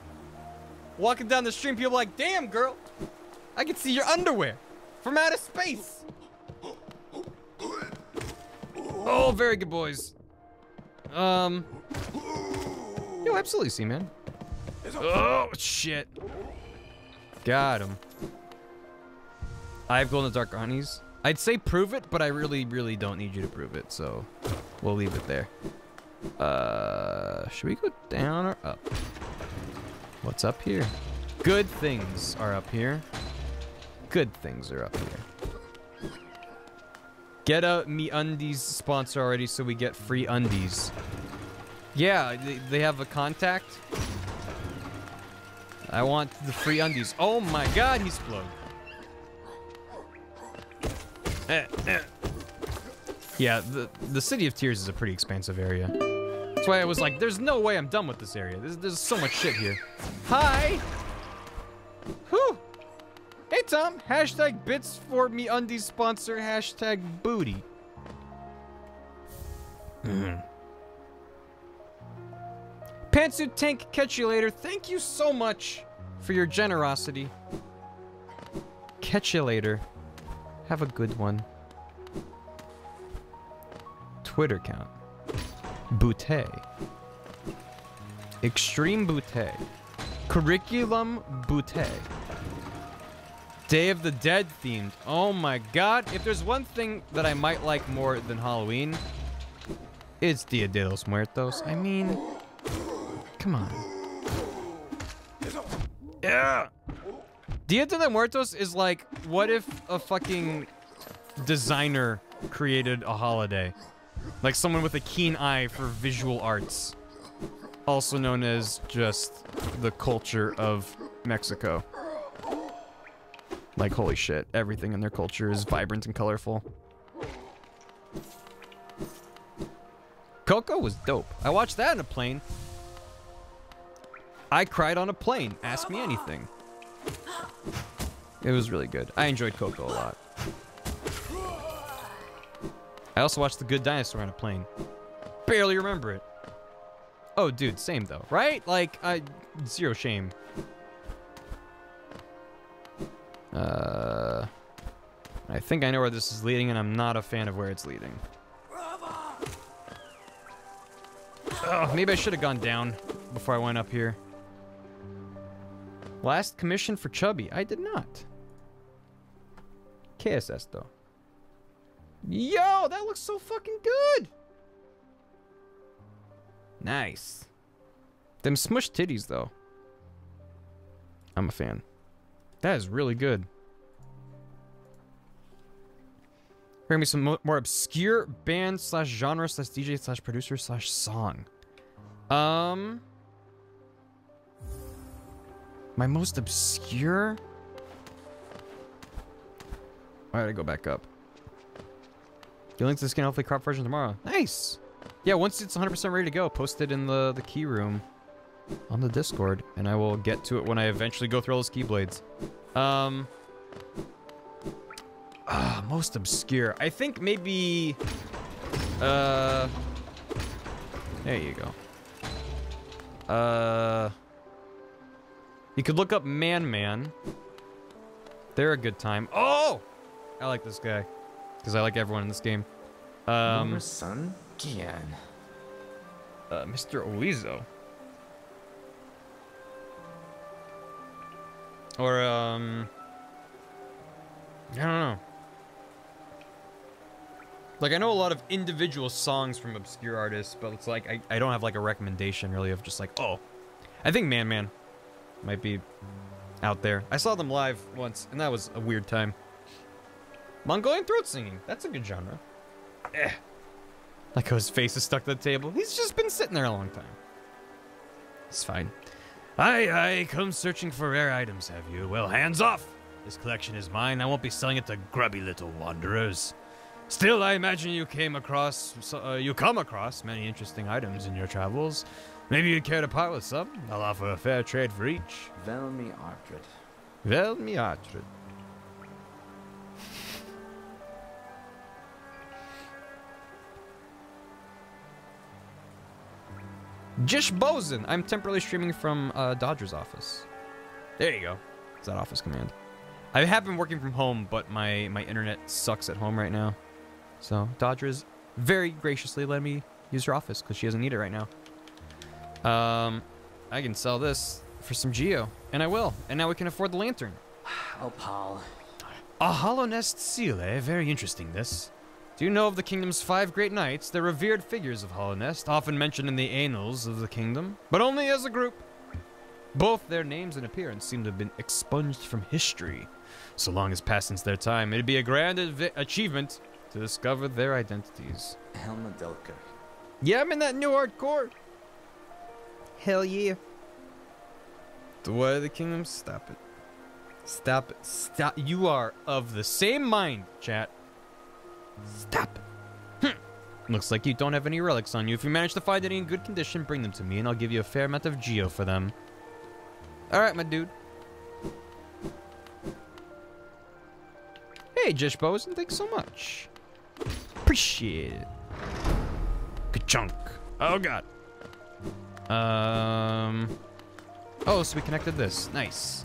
Walking down the street, people like, damn, girl. I can see your underwear from outer space. Oh, very good, boys. Um. Yo, absolutely, see, man. Oh, shit. Got him. I have glow in the dark honeys. I'd say prove it, but I really, really don't need you to prove it, so we'll leave it there. Uh, should we go down or up? What's up here? Good things are up here. Good things are up here. Get a MeUndies sponsor already so we get free undies. Yeah, they, they have a contact. I want the free undies. Oh my god, he's exploded. Yeah, the the city of tears is a pretty expansive area. That's why I was like, "There's no way I'm done with this area. There's, there's so much shit here." Hi. Whew. Hey Tom. Hashtag bits for me undies sponsor. Hashtag booty. Pantsuit Tank, catch you later. Thank you so much for your generosity. Catch you later. Have a good one. Twitter count. Boutte. Extreme Boutte. Curriculum Boutte. Day of the Dead themed. Oh my god. If there's one thing that I might like more than Halloween, it's Dia de los Muertos. I mean, come on. Yeah. Dia de los Muertos is like, what if a fucking designer created a holiday? Like someone with a keen eye for visual arts. Also known as just the culture of Mexico. Like, holy shit, everything in their culture is vibrant and colorful. Coco was dope. I watched that in a plane. I cried on a plane. Ask me anything. It was really good. I enjoyed Coco a lot. I also watched The Good Dinosaur on a plane. Barely remember it. Oh, dude, same though, right? Like, I zero shame. Uh, I think I know where this is leading, and I'm not a fan of where it's leading. Oh, maybe I should have gone down before I went up here. Last commission for Chubby. I did not. KSS though. Yo, that looks so fucking good. Nice. Them smushed titties though. I'm a fan. That is really good. Bring me some more obscure band slash genre slash DJ slash producer slash song. Um, my most obscure. Why did I go back up? Get link to the skin hopefully crop version tomorrow. Nice. Yeah, once it's 100% ready to go, post it in the the key room on the Discord, and I will get to it when I eventually go through all those keyblades. Um. Ah, most obscure. I think maybe. Uh. There you go. Uh. You could look up Man Man. They're a good time. Oh! I like this guy. Because I like everyone in this game. Um, son, Gian. uh, Mr. Oizo. Or, um... I don't know. Like, I know a lot of individual songs from obscure artists, but it's like, I, I don't have, like, a recommendation, really, of just like, oh. I think Man Man might be out there. I saw them live once, and that was a weird time. Mongolian throat singing. That's a good genre. Eh. Like his face is stuck to the table. He's just been sitting there a long time. It's fine. Aye, aye, come searching for rare items, have you? Well, hands off! This collection is mine. I won't be selling it to grubby little wanderers. Still, I imagine you came across, uh, you come across many interesting items in your travels. Maybe you'd care to part with some. I'll offer a fair trade for each. Velmi Artred. Vel mi atred. Jish Bozen. I'm temporarily streaming from uh, Dodger's office. There you go. Is that office command? I have been working from home, but my my internet sucks at home right now. So Dodgers very graciously let me use her office because she doesn't need it right now. Um, I can sell this for some Geo, and I will. And now we can afford the lantern. Oh, Paul. A Hallownest seal, eh? Very interesting, this. Do you know of the kingdom's five great knights? They're revered figures of Hallownest, often mentioned in the annals of the kingdom, but only as a group. Both their names and appearance seem to have been expunged from history. So long as passed since their time, it'd be a grand achievement to discover their identities. Helma Delker. Yeah, I'm in that new hardcore. Hell yeah. The way of the kingdom, stop it. Stop it. Stop. You are of the same mind, chat. Stop. Hm. Looks like you don't have any relics on you. If you manage to find any in good condition, bring them to me, and I'll give you a fair amount of geo for them. All right, my dude. Hey, Jish Bosen, thanks so much. Appreciate it. Good chunk. Oh god. Um. Oh, so we connected this. Nice.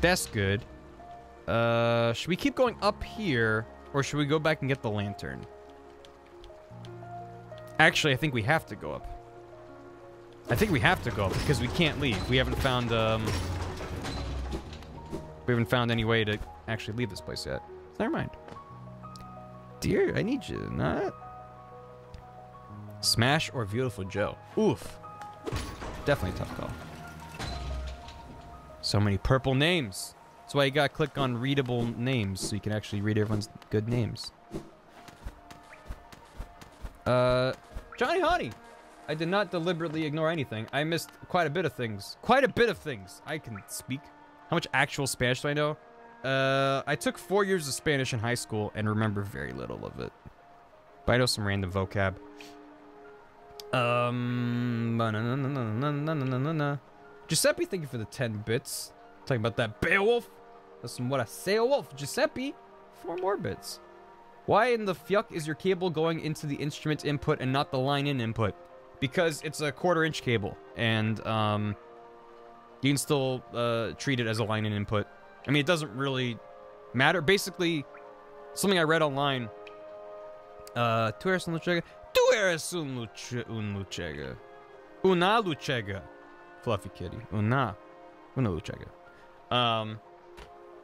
That's good. Uh, should we keep going up here, or should we go back and get the lantern? Actually, I think we have to go up. I think we have to go up because we can't leave. We haven't found um. We haven't found any way to actually leave this place yet. Never mind. Dear, I need you, not. Smash or Viewtiful Joe? Oof. Definitely a tough call. So many purple names. That's why you gotta click on readable names so you can actually read everyone's good names. Uh, Johnny Honey. I did not deliberately ignore anything. I missed quite a bit of things. Quite a bit of things. I can speak. How much actual Spanish do I know? Uh, I took four years of Spanish in high school and remember very little of it. But I know some random vocab. Um, na -na -na na na na na na na. Giuseppe, thank you for the 10 bits. Talking about that Beowulf. That's what I say, Wolf. Giuseppe, four more bits. Why in the fuck is your cable going into the instrument input and not the line in input? Because it's a quarter inch cable and um, you can still uh, treat it as a line in input. I mean, it doesn't really matter. Basically, something I read online. Uh, two hours on the trigger. Tú eres un, luche, un luchega. Una luchega. Fluffy kitty. Una. Honolulu Chego. Um,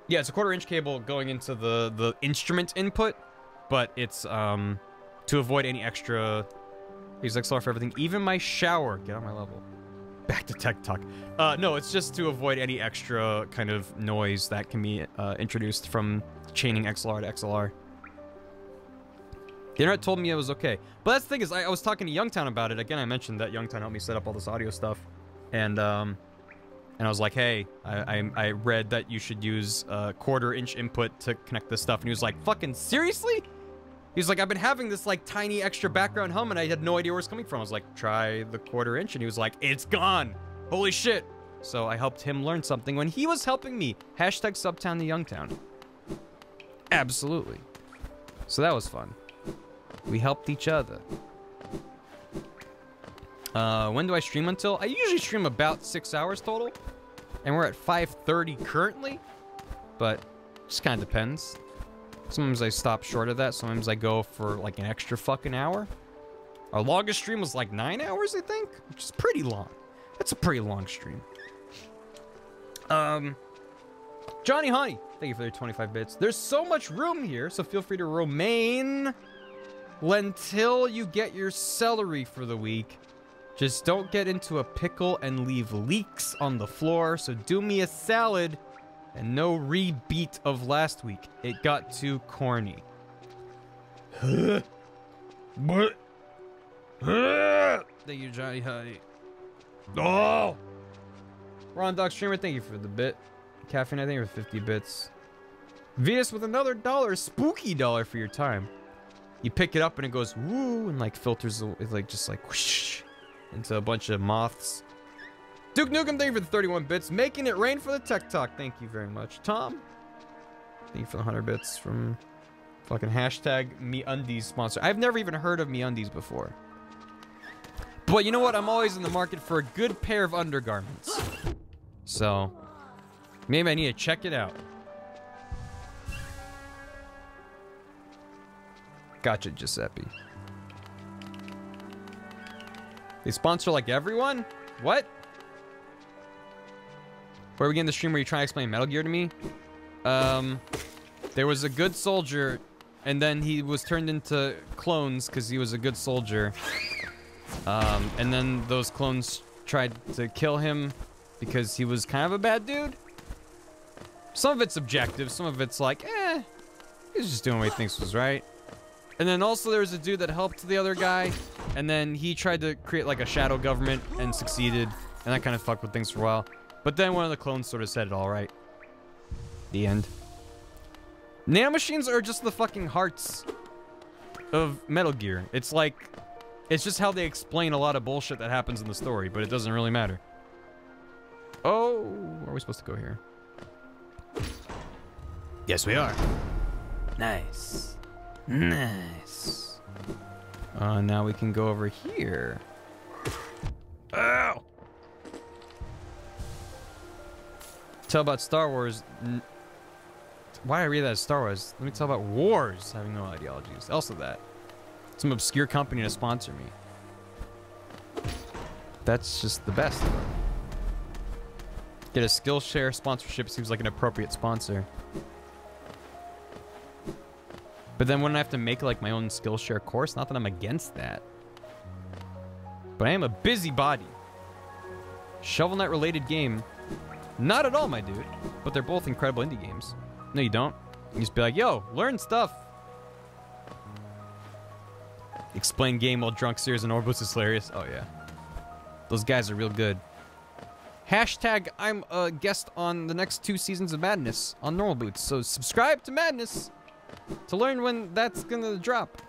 yeah, it's a quarter inch cable going into the the instrument input, but it's um to avoid any extra. Use XLR for everything, even my shower. Get on my level. Back to tech talk. Uh, no, it's just to avoid any extra kind of noise that can be uh, introduced from chaining XLR to XLR. The internet told me it was okay. But that's the thing is, I, I was talking to Youngtown about it. Again, I mentioned that Youngtown helped me set up all this audio stuff. And, um, and I was like, hey, I, I, I read that you should use a quarter inch input to connect this stuff. And he was like, fucking seriously? He was like, I've been having this like tiny extra background hum and I had no idea where it's coming from. I was like, try the quarter inch. And he was like, it's gone. Holy shit. So I helped him learn something when he was helping me. Hashtag Subtown to Youngtown. Absolutely. So that was fun. We helped each other. Uh, when do I stream until? I usually stream about six hours total. And we're at 5.30 currently. But just kind of depends. Sometimes I stop short of that. Sometimes I go for like an extra fucking hour. Our longest stream was like nine hours, I think. Which is pretty long. That's a pretty long stream. Um, Johnny Honey, thank you for the 25 bits. There's so much room here, so feel free to remain until you get your celery for the week. Just don't get into a pickle and leave leaks on the floor. So do me a salad and no rebeat of last week. It got too corny. What? Thank you, Johnny Honey. Oh! Ron Dog Streamer, thank you for the bit. Caffeine, I think for 50 bits. Venus with another dollar, spooky dollar for your time. You pick it up and it goes woo and like filters, it like just like whoosh into a bunch of moths. Duke Nukem, thank you for the 31 bits. Making it rain for the tech talk. Thank you very much. Tom, thank you for the 100 bits from fucking hashtag MeUndies sponsor. I've never even heard of MeUndies before. But you know what? I'm always in the market for a good pair of undergarments. So, maybe I need to check it out. Gotcha, Giuseppe. They sponsor like everyone? What? Where are we getting the stream where you try to explain Metal Gear to me? Um, there was a good soldier, and then he was turned into clones because he was a good soldier. Um, and then those clones tried to kill him because he was kind of a bad dude. Some of it's objective, some of it's like, eh, he's just doing what he thinks was right. And then also there was a dude that helped the other guy, and then he tried to create like a shadow government and succeeded, and that kind of fucked with things for a while. But then one of the clones sort of said it all right. The end. Nanomachines are just the fucking hearts of Metal Gear. It's like, it's just how they explain a lot of bullshit that happens in the story, but it doesn't really matter. Oh, where are we supposed to go here? Yes, we are. Nice. Nice. Uh, now we can go over here. Ow! Tell about Star Wars. Why I read that as Star Wars? Let me tell about wars. Having no ideologies. Also that. Some obscure company to sponsor me. That's just the best. Get a Skillshare sponsorship seems like an appropriate sponsor. But then wouldn't I have to make like my own Skillshare course? Not that I'm against that. But I am a busybody. Shovel Knight related game. Not at all, my dude. But they're both incredible indie games. No, you don't. You just be like, yo, learn stuff. Explain game while drunk, serious, and Orbus is hilarious. Oh, yeah. Those guys are real good. Hashtag I'm a guest on the next two seasons of Madness on Normal Boots. So subscribe to Madness to learn when that's gonna drop.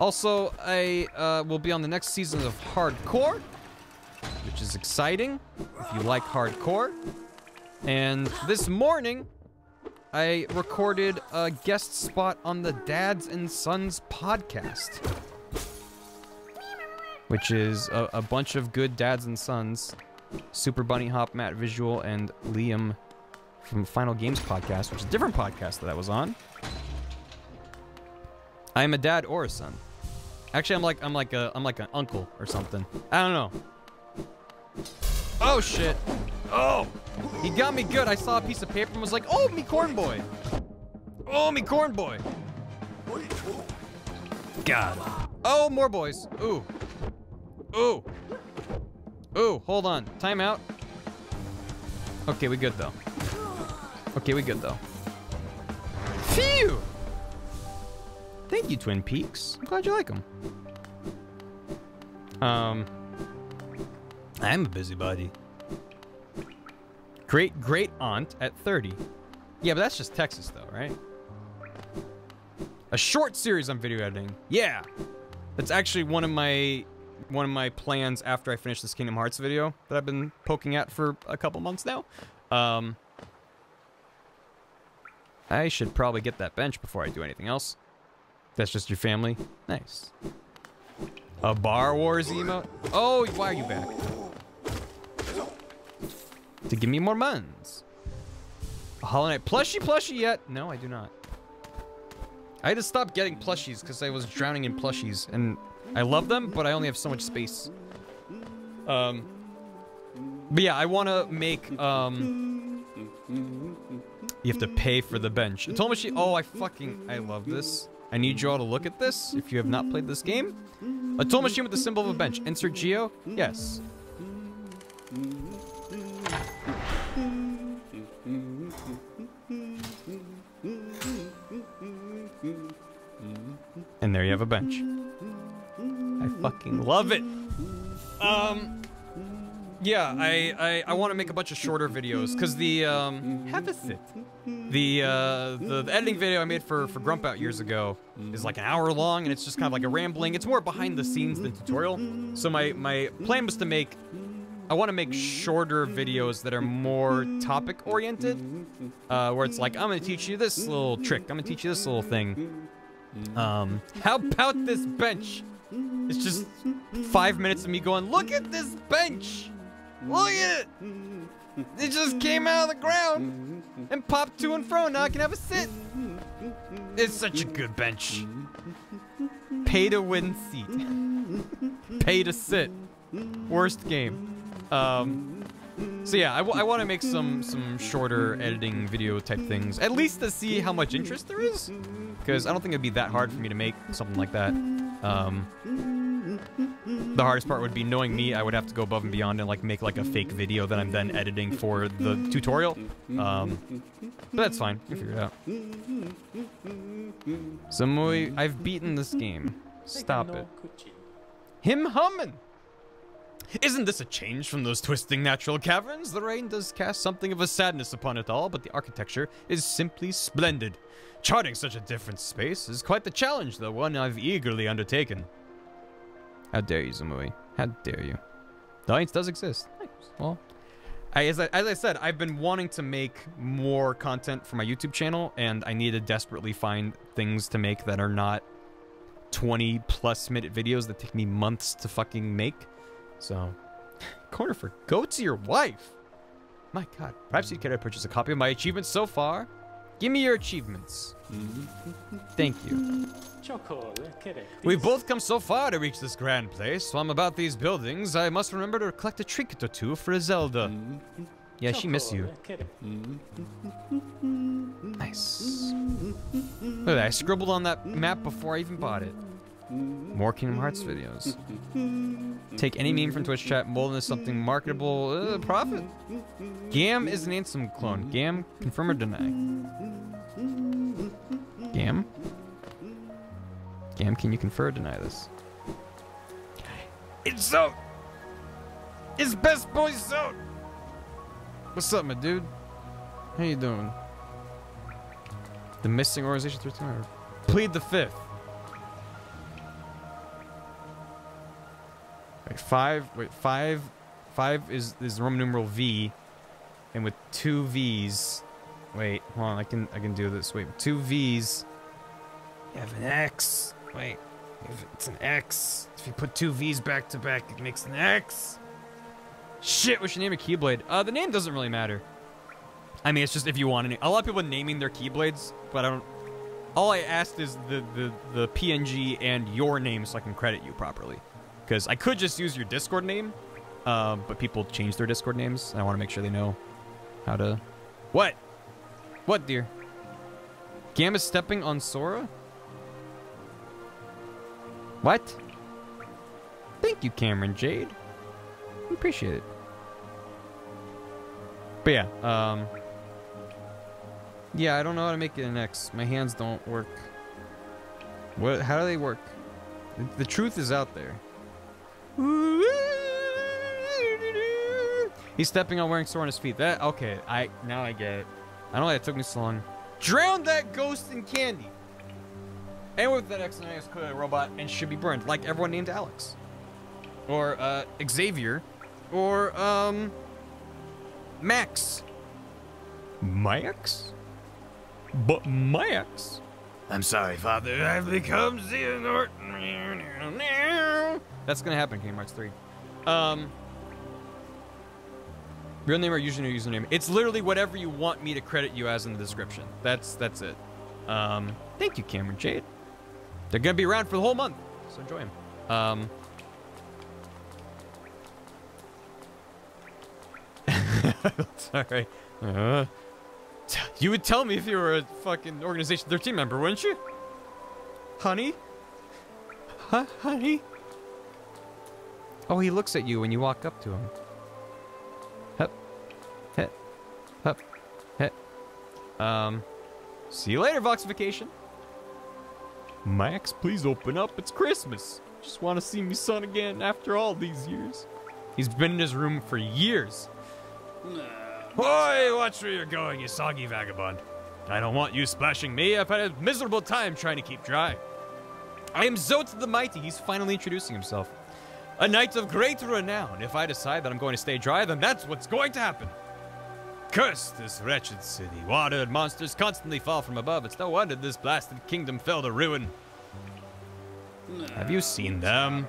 Also, I uh, will be on the next season of Hardcore, which is exciting if you like hardcore. And this morning, I recorded a guest spot on the Dads and Sons podcast, which is a, a bunch of good dads and sons. Super Bunny Hop, Matt Visual, and Liam from Final Games podcast, which is a different podcast that I was on. I am a dad or a son. Actually, I'm like I'm like a I'm like an uncle or something. I don't know. Oh shit. Oh! He got me good. I saw a piece of paper and was like, oh, me corn boy. Oh, me corn boy. Him. Oh, more boys. Ooh. Ooh. Ooh, hold on. Time out. Okay, we good though. Okay, we good though. Thank you, Twin Peaks. I'm glad you like them. Um, I'm a busybody. Great great aunt at 30. Yeah, but that's just Texas though, right? A short series on video editing. Yeah. That's actually one of my one of my plans after I finish this Kingdom Hearts video that I've been poking at for a couple months now. Um, I should probably get that bench before I do anything else. That's just your family? Nice. A Bar Wars emote? Oh, why are you back? To give me more muns. A Hollow Knight plushie plushie yet? No, I do not. I had to stop getting plushies because I was drowning in plushies, and I love them, but I only have so much space. Um, but yeah, I want to make, um, you have to pay for the bench. Machine, oh, I fucking, I love this. I need you all to look at this if you have not played this game. A tool machine with the symbol of a bench. Insert Geo? Yes. And there you have a bench. I fucking love it. Um, yeah, I I, I want to make a bunch of shorter videos because the um have a sit. The uh the, the editing video I made for for Grump Out years ago is like an hour long and it's just kind of like a rambling. It's more behind the scenes than tutorial. So my my plan was to make I want to make shorter videos that are more topic oriented, uh, where it's like I'm gonna teach you this little trick. I'm gonna teach you this little thing. Um, how about this bench? It's just five minutes of me going, look at this bench! Look at it! It just came out of the ground and popped to and fro. Now I can have a sit. It's such a good bench. Pay to win seat. Pay to sit. Worst game. Um, so yeah, I, I want to make some some shorter editing video type things, at least to see how much interest there is, because I don't think it'd be that hard for me to make something like that. Um, the hardest part would be knowing me. I would have to go above and beyond and like make like a fake video that I'm then editing for the tutorial. Um, but that's fine. You figure it out. Samui, I've beaten this game. Stop it. Him humming. Isn't this a change from those twisting natural caverns? The rain does cast something of a sadness upon it all, but the architecture is simply splendid. Charting such a different space is quite the challenge, though one I've eagerly undertaken. How dare you, Zamui? How dare you? The audience does exist. Well, I, as, I, as I said, I've been wanting to make more content for my YouTube channel, and I need to desperately find things to make that are not 20 plus minute videos that take me months to fucking make. So, corner for goats your wife. My God, perhaps you care to purchase a copy of my achievements so far. Give me your achievements. Thank you. We've both come so far to reach this grand place. While I'm about these buildings, I must remember to collect a trinket or two for Iselda. Yeah, she miss you. Nice. Look at that, I scribbled on that map before I even bought it. More Kingdom Hearts videos. Take any meme from Twitch chat, mold into something marketable. Uh, profit. Gam is an Ansem clone. Gam, confirm or deny? Gam? Gam, can you confirm or deny this? It's so. It's best boy so. What's up, my dude? How you doing? The missing organization 13 or plead the fifth. Wait, five. Wait, five. Five is is the Roman numeral V, and with two V's. Wait, hold on. I can I can do this. Wait, two V's. You have an X. Wait, if it's an X. If you put two V's back to back, it makes an X. Shit, we should name a Keyblade. Uh, the name doesn't really matter. I mean, it's just if you want to. A lot of people naming their Keyblades, but I don't. All I asked is the the the PNG and your name so I can credit you properly. Because I could just use your Discord name, Um, but people change their Discord names, I want to make sure they know how to. What? What, dear? Gamma stepping on Sora? What? Thank you, Cameron Jade. Appreciate it. But yeah, um. Yeah, I don't know how to make it an X. My hands don't work. What? How do they work? The truth is out there. He's stepping on wearing sore on his feet. That okay? I now I get it. I don't know why it took me so long. Drown that ghost in candy. And with that X and A is clearly a robot and should be burned, like everyone named Alex, or uh, Xavier, or um, Max. Max? But Max? I'm sorry, Father. I've become Xehanort. That's gonna happen in Kingdom Hearts 3. Um, real name or username? Username. It's literally whatever you want me to credit you as in the description. That's that's it. Um, thank you, Cameron Jade. They're gonna be around for the whole month, so enjoy them. Um. Sorry. Uh, you would tell me if you were a fucking Organization 13 member, wouldn't you? Honey? Huh, honey? Oh, he looks at you when you walk up to him. Hup. Hit. Hup. Hit. Um. See you later, Voxification. Max, please open up. It's Christmas. Just want to see me son again after all these years. He's been in his room for years. Boy, watch where you're going, you soggy vagabond. I don't want you splashing me. I've had a miserable time trying to keep dry. I am Zote the Mighty. He's finally introducing himself. A knight of great renown. If I decide that I'm going to stay dry, then that's what's going to happen. Curse this wretched city. Water and monsters constantly fall from above. It's no wonder this blasted kingdom fell to ruin. Have you seen them?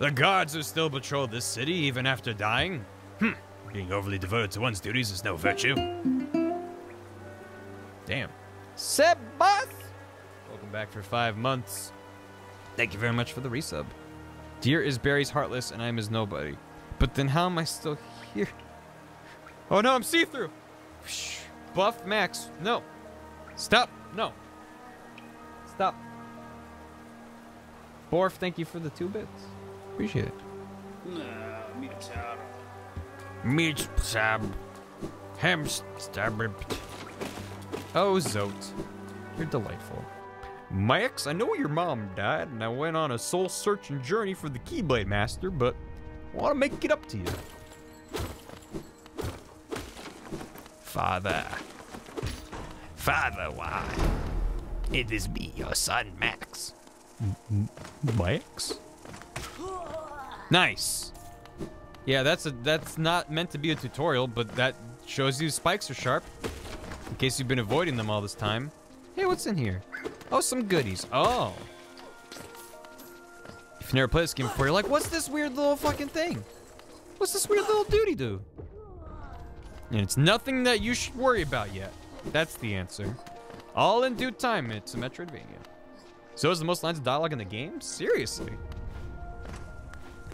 The guards who still patrol this city even after dying? Hmm. Being overly devoted to one's duties is no virtue. Damn. Sebas! Welcome back for five months. Thank you very much for the resub. Dear is Barry's heartless and I'm his nobody. But then how am I still here? Oh no, I'm see-through! Buff Max. No. Stop. No. Stop. Borf, thank you for the two bits. Appreciate it. Meat stab. Ham stab. Oh, Zote. You're delightful. Max, I know your mom died, and I went on a soul searching journey for the Keyblade Master, but I want to make it up to you. Father. Father, why? It is me, your son, Max. Max? Nice. Yeah, that's a that's not meant to be a tutorial, but that shows you spikes are sharp. In case you've been avoiding them all this time. Hey, what's in here? Oh, some goodies. Oh. If you've never played this game before, you're like, what's this weird little fucking thing? What's this weird little duty do? And it's nothing that you should worry about yet. That's the answer. All in due time, it's a Metroidvania. So is the most lines of dialogue in the game? Seriously?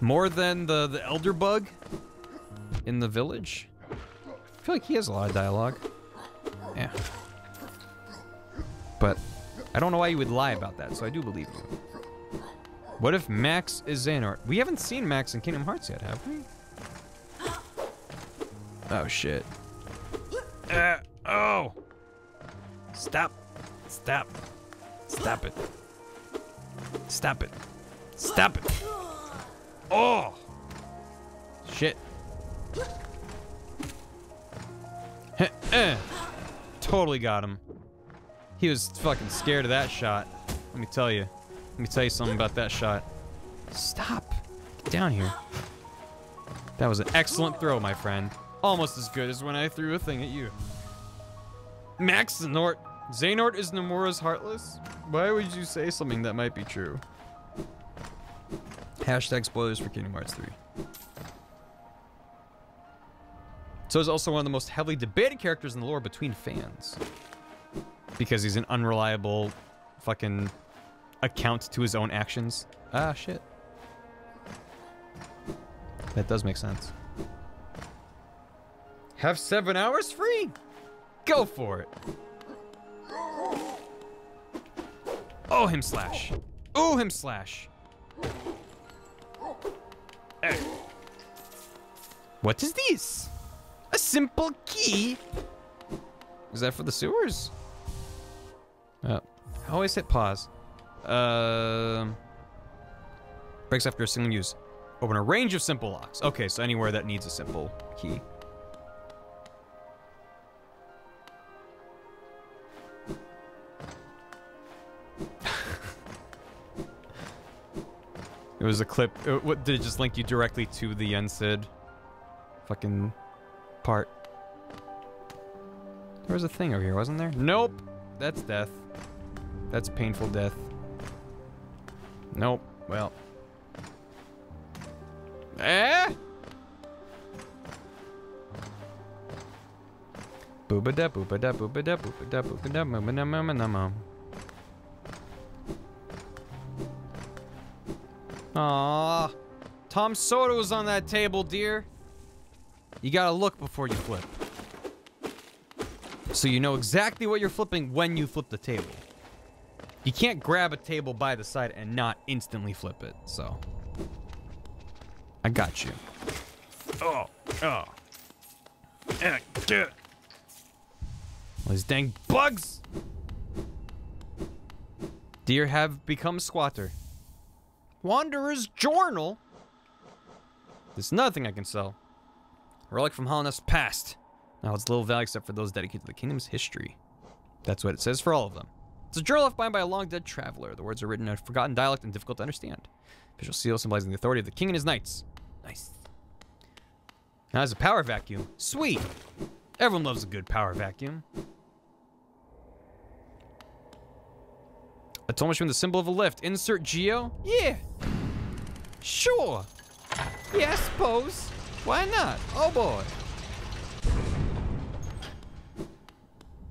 More than the, the Elder Bug in the village? I feel like he has a lot of dialogue. Yeah. But I don't know why you would lie about that, so I do believe you. What if Max is Xehanort? We haven't seen Max in Kingdom Hearts yet, have we? Oh, shit. Uh, oh! Stop. Stop. Stop it. Stop it. Stop it. Oh! Shit. Totally got him. He was fucking scared of that shot. Let me tell you. Let me tell you something about that shot. Stop. Get down here. That was an excellent throw, my friend. Almost as good as when I threw a thing at you. Max Xehanort. Xehanort is Nomura's Heartless? Why would you say something that might be true? Hashtag spoilers for Kingdom Hearts 3. So he's also one of the most heavily debated characters in the lore between fans. Because he's an unreliable fucking account to his own actions. Ah, shit. That does make sense. Have seven hours free? Go for it. Oh, him slash. Oh, him slash. Eh. What is this? A simple key? Is that for the sewers? Uh, I always hit pause. Um, breaks after a single use. Open a range of simple locks. Okay, so anywhere that needs a simple key. it was a clip. uh, What did it just link you directly to the Yensid fucking part? There was a thing over here, wasn't there? Nope. That's death. That's painful death. Nope. Well. Eh? Booba da booba da booba da booba da booba da mama na mama na mom. Aww. Tom Soda was on that table, dear. You gotta look before you flip. So you know exactly what you're flipping when you flip the table. You can't grab a table by the side and not instantly flip it, so. I got you. Oh, oh. Eh, get. All these dang bugs! Deer have become squatter. Wanderer's Journal? There's nothing I can sell. Relic from Hallownest's past. Now it's little value except for those dedicated to the kingdom's history. That's what it says for all of them. It's a journal left behind by a long dead traveler. The words are written in a forgotten dialect and difficult to understand. Official seal symbolizing the authority of the king and his knights. Nice. Now there's a power vacuum. Sweet. Everyone loves a good power vacuum. A toll machine with the symbol of a lift. Insert geo? Yeah. Sure. Yeah, I suppose. Why not? Oh boy.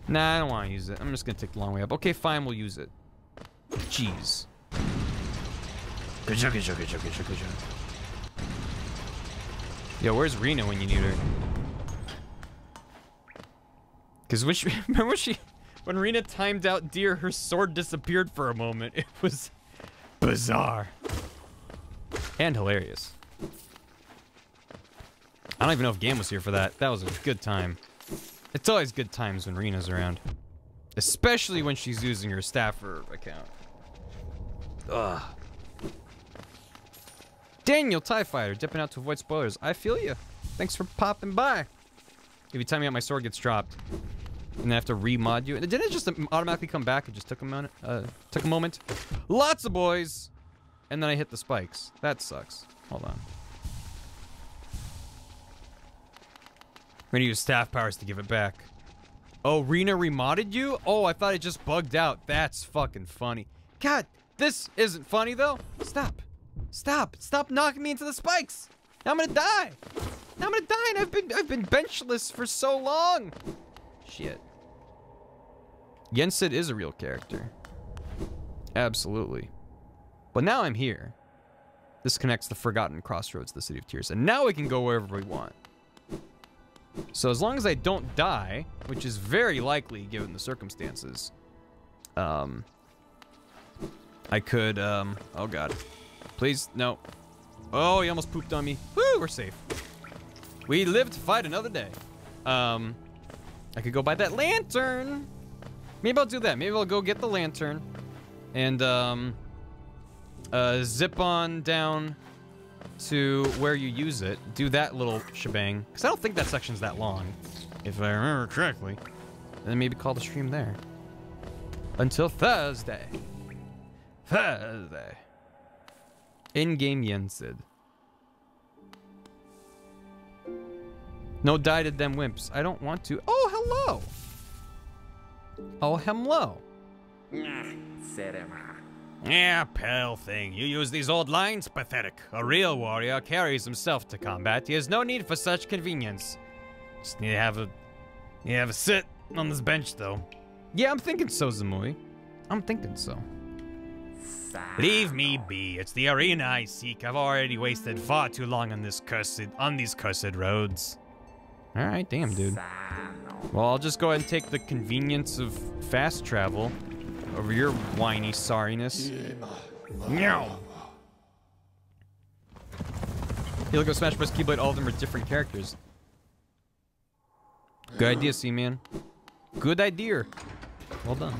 Nah, I don't want to use it. I'm just gonna take the long way up. Okay, fine, we'll use it. Jeez. Good job, good job, good job, good job, good job. Yo, where's Rena when you need her? Cause when she remember when she when Rena timed out deer, her sword disappeared for a moment. It was bizarre. And hilarious. I don't even know if Gam was here for that. That was a good time. It's always good times when Rena's around. Especially when she's using her staffer account. Ugh. Daniel, TIE Fighter, dipping out to avoid spoilers. I feel you. Thanks for popping by. Every time me out my sword gets dropped. And I have to remod you. And didn't it just automatically come back? It just took a moment. Uh, took a moment. Lots of boys! And then I hit the spikes. That sucks. Hold on. Gonna use staff powers to give it back. Oh, Rena remodded you? Oh, I thought it just bugged out. That's fucking funny. God, this isn't funny though. Stop. Stop. Stop knocking me into the spikes. Now I'm gonna die. Now I'm gonna die and I've been I've been benchless for so long. Shit. Yensid is a real character. Absolutely. But now I'm here. This connects the Forgotten Crossroads to the City of Tears. And now we can go wherever we want. So as long as I don't die, which is very likely given the circumstances, um, I could, um, oh god. Please, no. Oh, he almost pooped on me. Woo, we're safe. We live to fight another day. Um, I could go buy that lantern. Maybe I'll do that. Maybe I'll go get the lantern and, um, uh, zip on down to where you use it. Do that little shebang. Because I don't think that section's that long, if I remember correctly. And then maybe call the stream there. Until Thursday. Thursday. In-game Yensid. No die to them wimps. I don't want to. Oh, hello. Oh, hello. Yeah, pale thing. You use these old lines? Pathetic. A real warrior carries himself to combat. He has no need for such convenience. Just need to have a... Need to have a sit on this bench, though. Yeah, I'm thinking so, Zamui. I'm thinking so. Leave me be. It's the arena I seek. I've already wasted far too long on this cursed on these cursed roads. All right, damn, dude. Well, I'll just go ahead and take the convenience of fast travel over your whiny sorriness. Hey, look at Smash Bros. Keyblade. All of them are different characters. Good idea, C-Man. Good idea. Well done.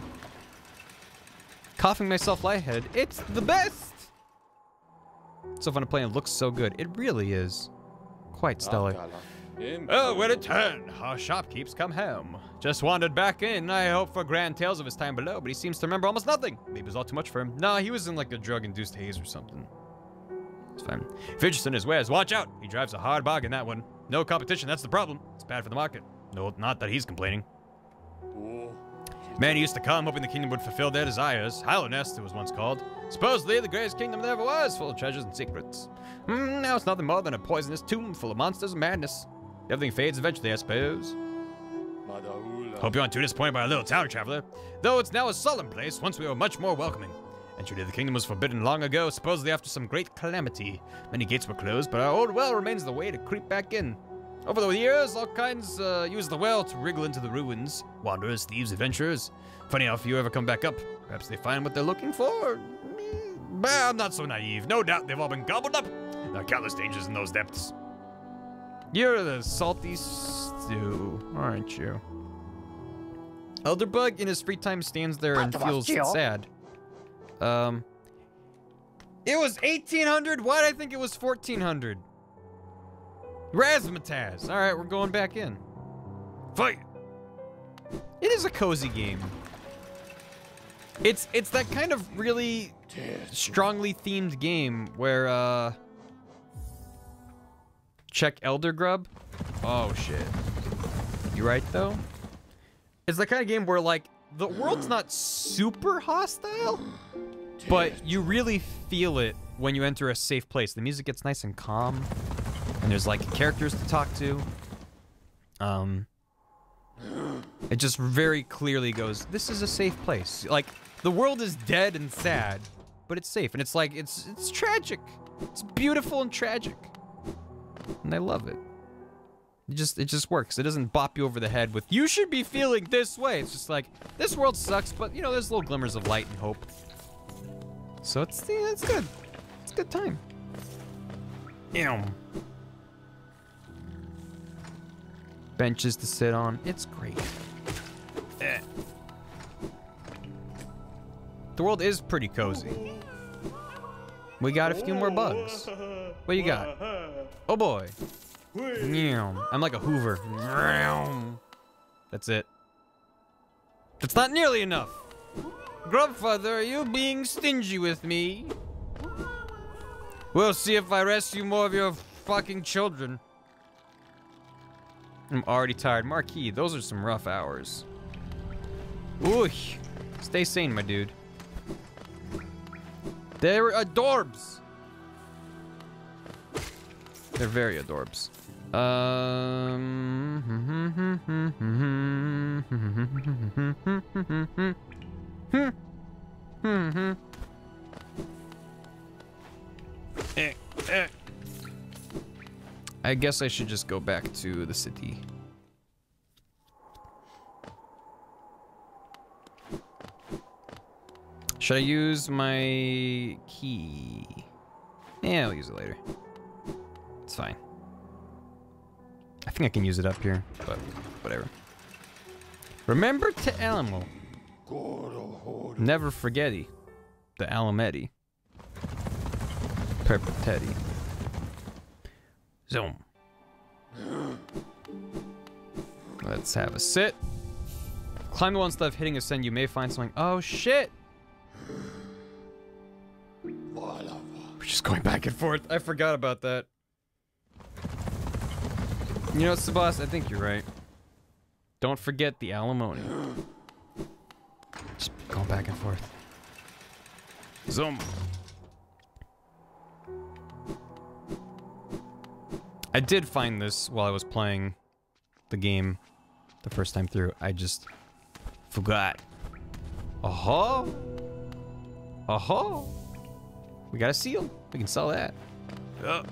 Coughing myself lightheaded. It's the best! So fun to play and looks so good. It really is. Quite stellar. Oh, what a turn! Our shop keeps come home. Just wandered back in. I hope for grand tales of his time below, but he seems to remember almost nothing. Maybe it was all too much for him. Nah, he was in like a drug-induced haze or something. It's fine. Fidgeton his wares. Watch out! He drives a hard bargain, that one. No competition, that's the problem. It's bad for the market. No, not that he's complaining. Man used to come, hoping the kingdom would fulfill their desires. Hallownest, it was once called. Supposedly the greatest kingdom there ever was, full of treasures and secrets. Hmm, now it's nothing more than a poisonous tomb full of monsters and madness. Everything fades eventually, I suppose. Hope you aren't too disappointed by our little town, traveler. Though it's now a solemn place, once we were much more welcoming. Entry to the kingdom was forbidden long ago, supposedly after some great calamity. Many gates were closed, but our old well remains the way to creep back in. Over the years, all kinds uh, use the well to wriggle into the ruins. Wanderers, thieves, adventurers. Funny how few ever come back up. Perhaps they find what they're looking for. But I'm not so naive. No doubt they've all been gobbled up. There are countless dangers in those depths. You're the salty stew, aren't you? Elderbug in his free time stands there and feels sad. Um, it was 1800. Why did I think it was 1400? Razzmatazz. All right, we're going back in. Fight. It is a cozy game. It's it's that kind of really strongly themed game where uh check Elder Grub. Oh shit. You right though? It's the kind of game where like the world's not super hostile, but you really feel it when you enter a safe place. The music gets nice and calm, and there's like characters to talk to. Um, it just very clearly goes, this is a safe place. Like the world is dead and sad, but it's safe, and it's like it's it's tragic. It's beautiful and tragic, and I love it. It just it just works. It doesn't bop you over the head with you should be feeling this way. It's just like this world sucks, but you know there's little glimmers of light and hope. So it's yeah, it's good. It's a good time. Ew. Benches to sit on. It's great. Eh. The world is pretty cozy. We got a few more bugs. What you got? Oh boy. I'm like a Hoover. That's it. That's not nearly enough. Grubfather, are you being stingy with me? We'll see if I rescue more of your fucking children. I'm already tired. Marquis, those are some rough hours. Ooh, stay sane, my dude. They're adorbs. They're very adorbs. Um. Eh, eh. I guess I should just go back to the city. Should I use my key? Yeah, I'll use it later. It's fine. I think I can use it up here, but whatever. Remember to Alamo. Never forgetty. The Alametti. Perpetetti. Zoom. Let's have a sit. Climb the one stuff, hitting ascend, you may find something. Oh shit! We're just going back and forth. I forgot about that. You know, Sabas, I think you're right. Don't forget the alimony. Just going back and forth. Zoom. I did find this while I was playing the game the first time through. I just forgot. Uh-huh. Oh, we got a seal. We can sell that. Yep.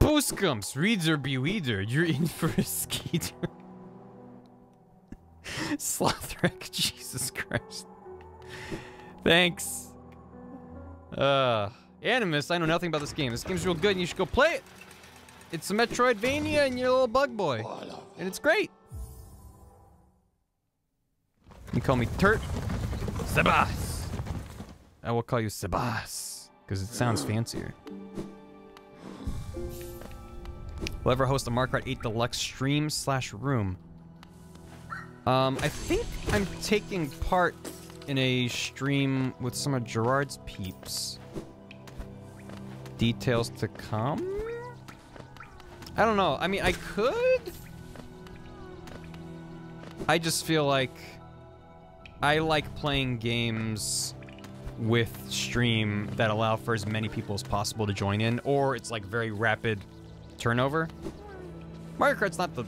Booskums, reader beweder, you're in for a skeeter. Slothrek, Jesus Christ. Thanks. Uh, Animus, I know nothing about this game. This game's real good and you should go play it. It's a Metroidvania and you're a little bug boy. And it's great. You call me Turt. Sebas. I will call you Sebas. Because it sounds fancier. Will ever host a Mark 8 Deluxe stream slash room. Um, I think I'm taking part in a stream with some of Gerard's peeps. Details to come? I don't know. I mean, I could. I just feel like I like playing games with stream that allow for as many people as possible to join in, or it's like very rapid turnover. Mario Kart's not the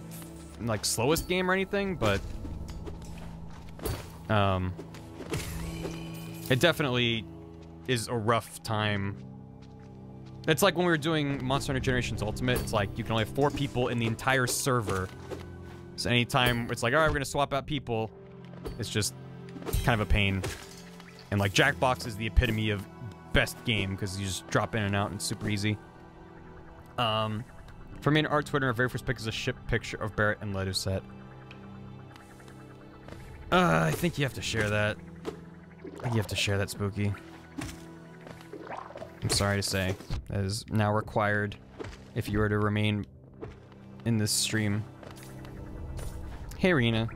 like slowest game or anything, but um, it definitely is a rough time. It's like when we were doing Monster Hunter Generations Ultimate. It's like you can only have four people in the entire server. So anytime it's like, all right, we're gonna swap out people, it's just kind of a pain. And like Jackbox is the epitome of best game because you just drop in and out and it's super easy. Um, for me, in art Twitter, our very first pick is a ship picture of Barrett and Leduset. Uh, I think you have to share that. I think you have to share that, Spooky. I'm sorry to say. That is now required if you were to remain in this stream. Hey, Rena.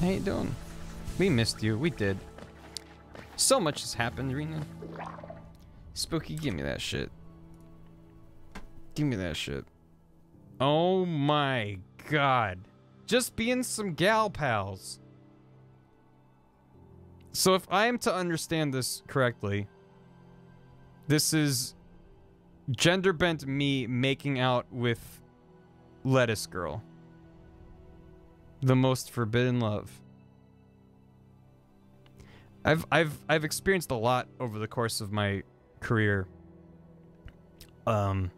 How you doing? We missed you. We did. So much has happened, Rena. Spooky, give me that shit. Give me that shit. Oh my god. Just being some gal pals. So if I am to understand this correctly, this is gender bent me making out with Lettuce Girl. The most forbidden love. I've I've I've experienced a lot over the course of my career. Um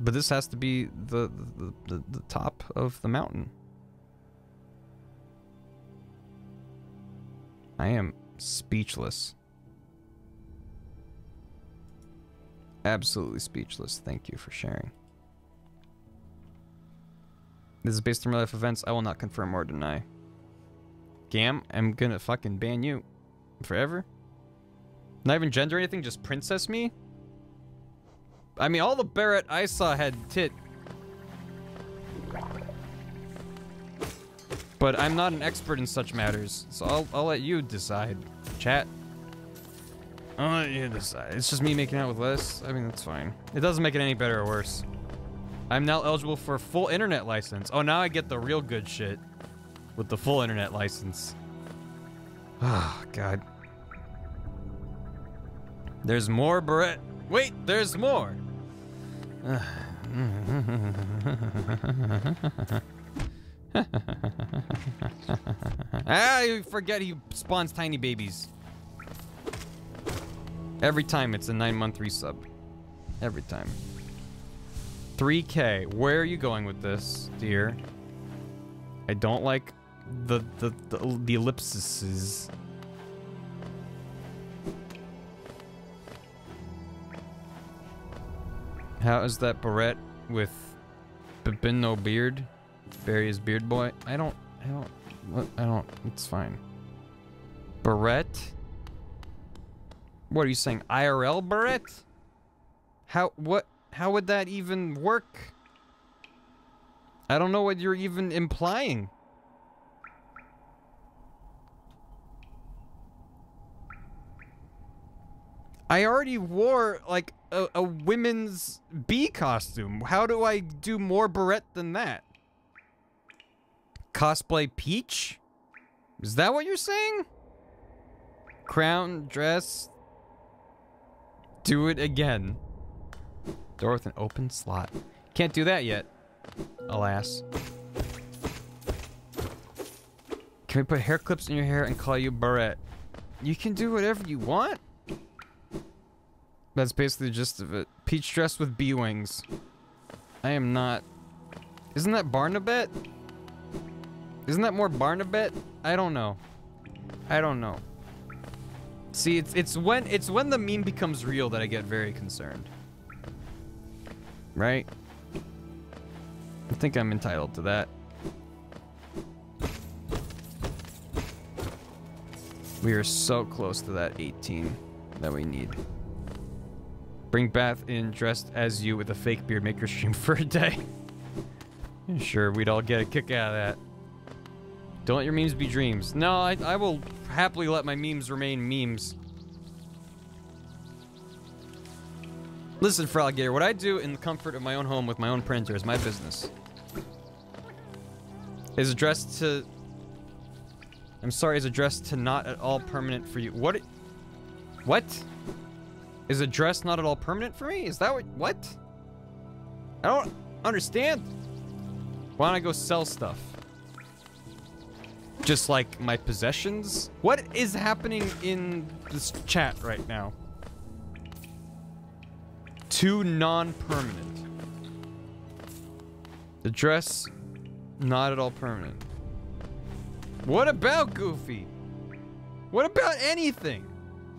but this has to be the the, the, the top of the mountain. I am speechless. Absolutely speechless. Thank you for sharing. This is based on real life events. I will not confirm or deny. Gam, I'm gonna fucking ban you. Forever? Not even gender anything, just princess me? I mean, all the Barrett I saw had tit. But I'm not an expert in such matters, so I'll, I'll let you decide. Chat. I'll let you decide. It's just me making out with Les. I mean, that's fine. It doesn't make it any better or worse. I'm now eligible for full internet license. Oh, now I get the real good shit with the full internet license. Oh, God. There's more Barrett. Wait, there's more. ah, you forget he spawns tiny babies. Every time it's a nine month resub. Every time. 3k. Where are you going with this, dear? I don't like the the the, the ellipses. How is that Barrett with Been no beard? Barry's beard boy? I don't, I don't, I don't, it's fine. Barrett? What are you saying, IRL Barrett? How, what, how would that even work? I don't know what you're even implying. I already wore, like, a, a women's bee costume. How do I do more Barrett than that? Cosplay Peach? Is that what you're saying? Crown, dress. Do it again. Door with an open slot. Can't do that yet. Alas. Can we put hair clips in your hair and call you Barrett? You can do whatever you want. That's basically the gist of it. Peach dress with bee wings. I am not. Isn't that Barnabet? Isn't that more Barnabet? I don't know. I don't know. See, it's it's when it's when the meme becomes real that I get very concerned. Right? I think I'm entitled to that. We are so close to that 18 that we need. Bring Bath in dressed as you with a fake beard Make maker stream for a day. sure, we'd all get a kick out of that. Don't let your memes be dreams. No, I, I will happily let my memes remain memes. Listen, Froggator, what I do in the comfort of my own home with my own printer is my business. Is addressed to... I'm sorry, is addressed to not at all permanent for you. What? What? Is address not at all permanent for me? Is that what? What? I don't understand. Why don't I go sell stuff? Just like my possessions? What is happening in this chat right now? Two non-permanent. The dress, not at all permanent. What about Goofy? What about anything?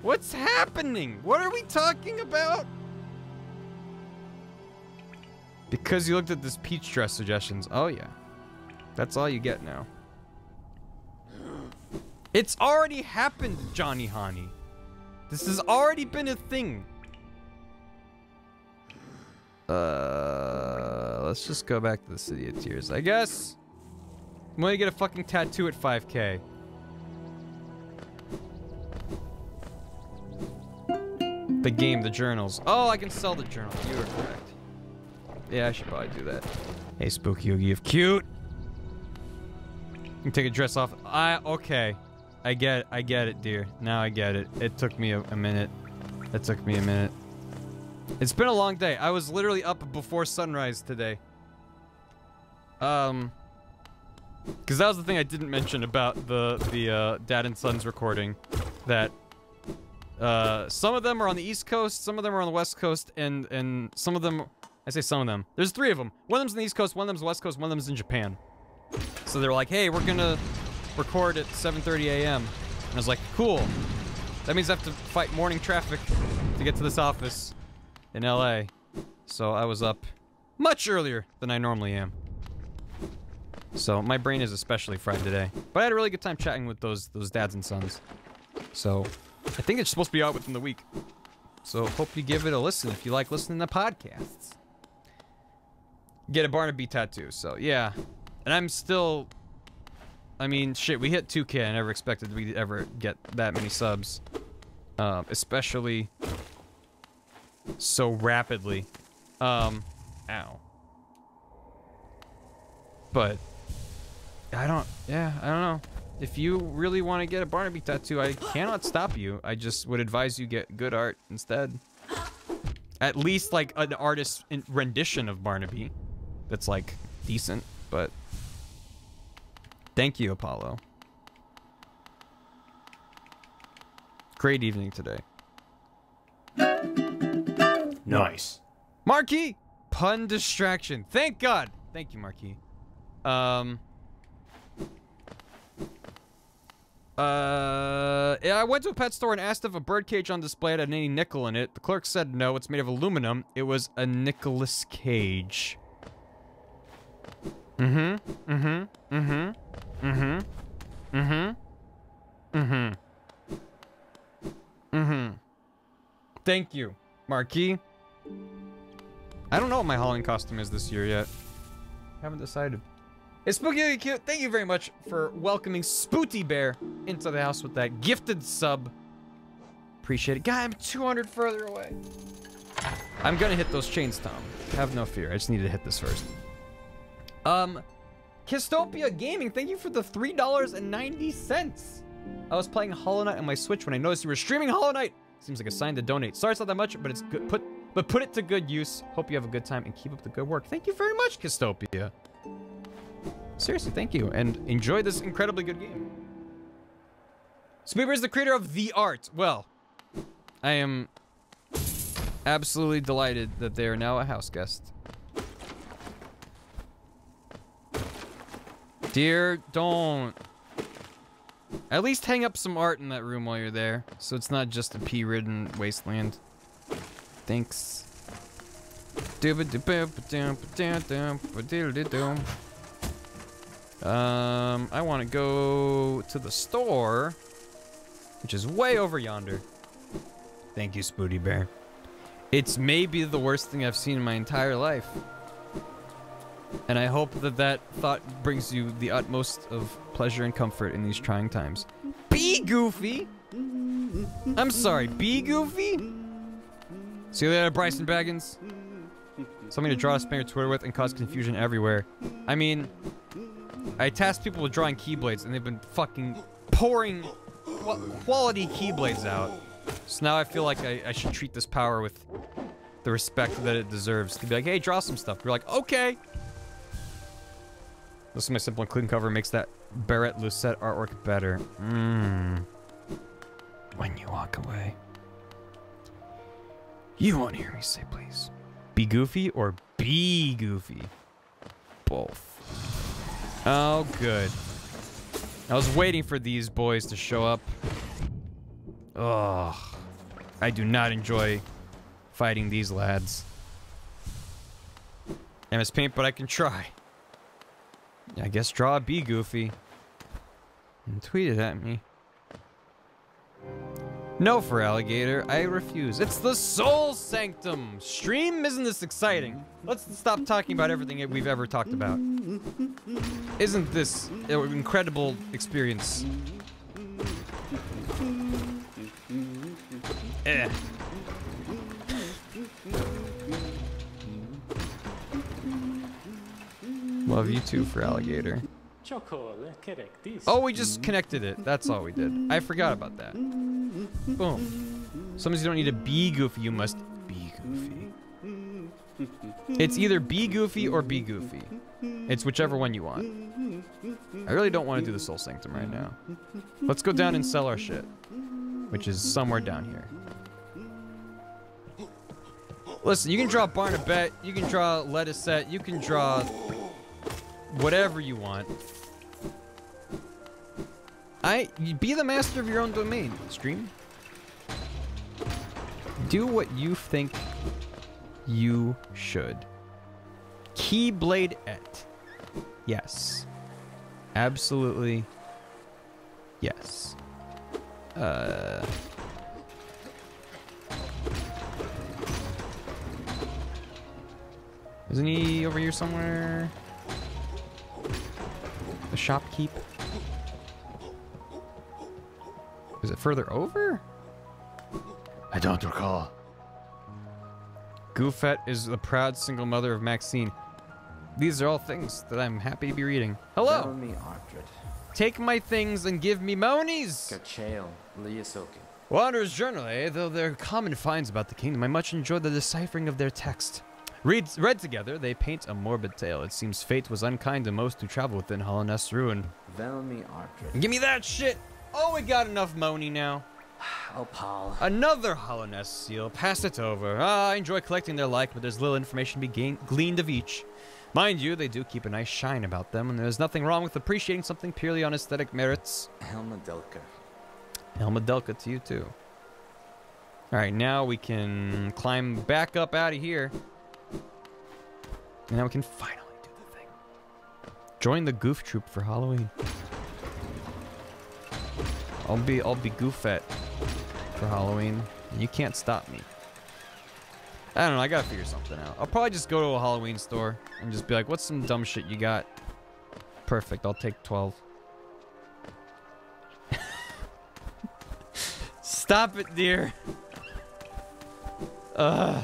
What's happening? What are we talking about? Because you looked at this peach dress suggestions. Oh yeah. That's all you get now. It's already happened, Johnny Hani. This has already been a thing. Uh, let's just go back to the City of Tears, I guess. I'm gonna get a fucking tattoo at 5k. The game, the journals. Oh, I can sell the journals. You are correct. Yeah, I should probably do that. Hey, Spooky Oogie, you cute. You can take a dress off. I okay. I get it. I get it, dear. Now I get it. It took me a, a minute. It took me a minute. It's been a long day. I was literally up before sunrise today. Um, because that was the thing I didn't mention about the the uh, Dad and Sons recording, that uh, some of them are on the East Coast, some of them are on the West Coast, and and some of them, I say some of them. There's three of them. One of them's on the East Coast, one of them's West Coast, one of them's in Japan. So they're like, hey, we're gonna record at 7:30 a.m. And I was like, cool. That means I have to fight morning traffic to get to this office in LA. So I was up much earlier than I normally am. So my brain is especially fried today. But I had a really good time chatting with those those dads and sons. So I think it's supposed to be out within the week. So hope you give it a listen if you like listening to podcasts. Get a Barnaby tattoo. So yeah. And I'm still I mean, shit, we hit 2k. I never expected we'd ever get that many subs. Um, especially so rapidly. Um, ow. But I don't, yeah, I don't know. If you really want to get a Barnaby tattoo, I cannot stop you. I just would advise you get good art instead. At least like an artist rendition of Barnaby that's like decent, but thank you, Apollo. Great evening today. Nice. Marquis! Pun distraction. Thank God. Thank you, Marquis. Um. Uh, I went to a pet store and asked if a birdcage on display had any nickel in it. The clerk said no, it's made of aluminum. It was a Nicholas Cage. Mm-hmm, mm-hmm, mm-hmm, mm-hmm, mm-hmm, mm-hmm, mm-hmm. Thank you, Marquis. I don't know what my Halloween costume is this year yet. Haven't decided. It's spooky cute. Thank you very much for welcoming Spooty Bear into the house with that gifted sub. Appreciate it. Guy, I'm 200 further away. I'm gonna hit those chains, Tom. Have no fear. I just need to hit this first. Um, Kistopia Gaming, thank you for the $3.90. I was playing Hollow Knight on my Switch when I noticed you were streaming Hollow Knight. Seems like a sign to donate. Sorry it's not that much, but it's good. Put, but put it to good use. Hope you have a good time and keep up the good work. Thank you very much, Kistopia. Seriously, thank you, and enjoy this incredibly good game. Spoober is the creator of the art. Well, I am absolutely delighted that they are now a house guest. Dear, don't. At least hang up some art in that room while you're there, so it's not just a pea-ridden wasteland. Thanks. Um, I want to go to the store, which is way over yonder. Thank you, Spooty Bear. It's maybe the worst thing I've seen in my entire life. And I hope that that thought brings you the utmost of pleasure and comfort in these trying times. Be goofy! I'm sorry, be goofy? See you later, Bryson Baggins. Something to draw, spam your Twitter with, and cause confusion everywhere. I mean, I tasked people with drawing keyblades, and they've been fucking pouring qu quality keyblades out. So now I feel like I, I should treat this power with the respect that it deserves. To be like, hey, draw some stuff. We're like, okay. This is my simple and clean cover makes that Barrett Lucette artwork better. Mmm. When you walk away. You won't hear me say please. Be goofy or be goofy? Both. Oh, good. I was waiting for these boys to show up. Ugh. I do not enjoy fighting these lads. MS Paint, but I can try. I guess draw a bee goofy. And tweet it at me. No for alligator, I refuse. It's the soul sanctum! Stream isn't this exciting. Let's stop talking about everything we've ever talked about. Isn't this an incredible experience? Eh. Love you too for alligator. Oh, we just mm-hmm. connected it. That's all we did. I forgot about that. Boom. Sometimes you don't need to be goofy, you must be goofy. It's either be goofy or be goofy. It's whichever one you want. I really don't want to do the Soul Sanctum right now. Let's go down and sell our shit. Which is somewhere down here. Listen, you can draw Barnabette, you can draw Lettucette, you can draw whatever you want. I be the master of your own domain, stream. Do what you think you should. Keyblade et. Yes. Absolutely. Yes. Uh Isn't he over here somewhere? The shopkeep? Is it further over? I don't recall. Goofette is the proud single mother of Maxine. These are all things that I'm happy to be reading. Hello! Bellamy Ardred. Take my things and give me monies! Gachael Liasokin. Wanderer's Journal, eh? Though they're common finds about the kingdom, I much enjoy the deciphering of their text. Read, read together, they paint a morbid tale. It seems fate was unkind to most who travel within Hallownest ruin. Ardred. Give me that shit! Oh, we got enough money now. Oh, Paul. Another Hallownest seal. Pass it over. Ah, I enjoy collecting their like, but there's little information to be gain- gleaned of each. Mind you, they do keep a nice shine about them, and there's nothing wrong with appreciating something purely on aesthetic merits. Helma Delka. Helma Delka to you too. Alright, now we can climb back up out of here. And now we can finally do the thing. Join the Goof Troop for Halloween. I'll be I'll be Goofette for Halloween. You can't stop me. I don't know, I gotta figure something out. I'll probably just go to a Halloween store and just be like, what's some dumb shit you got? Perfect, I'll take 12. Stop it, dear. Ugh.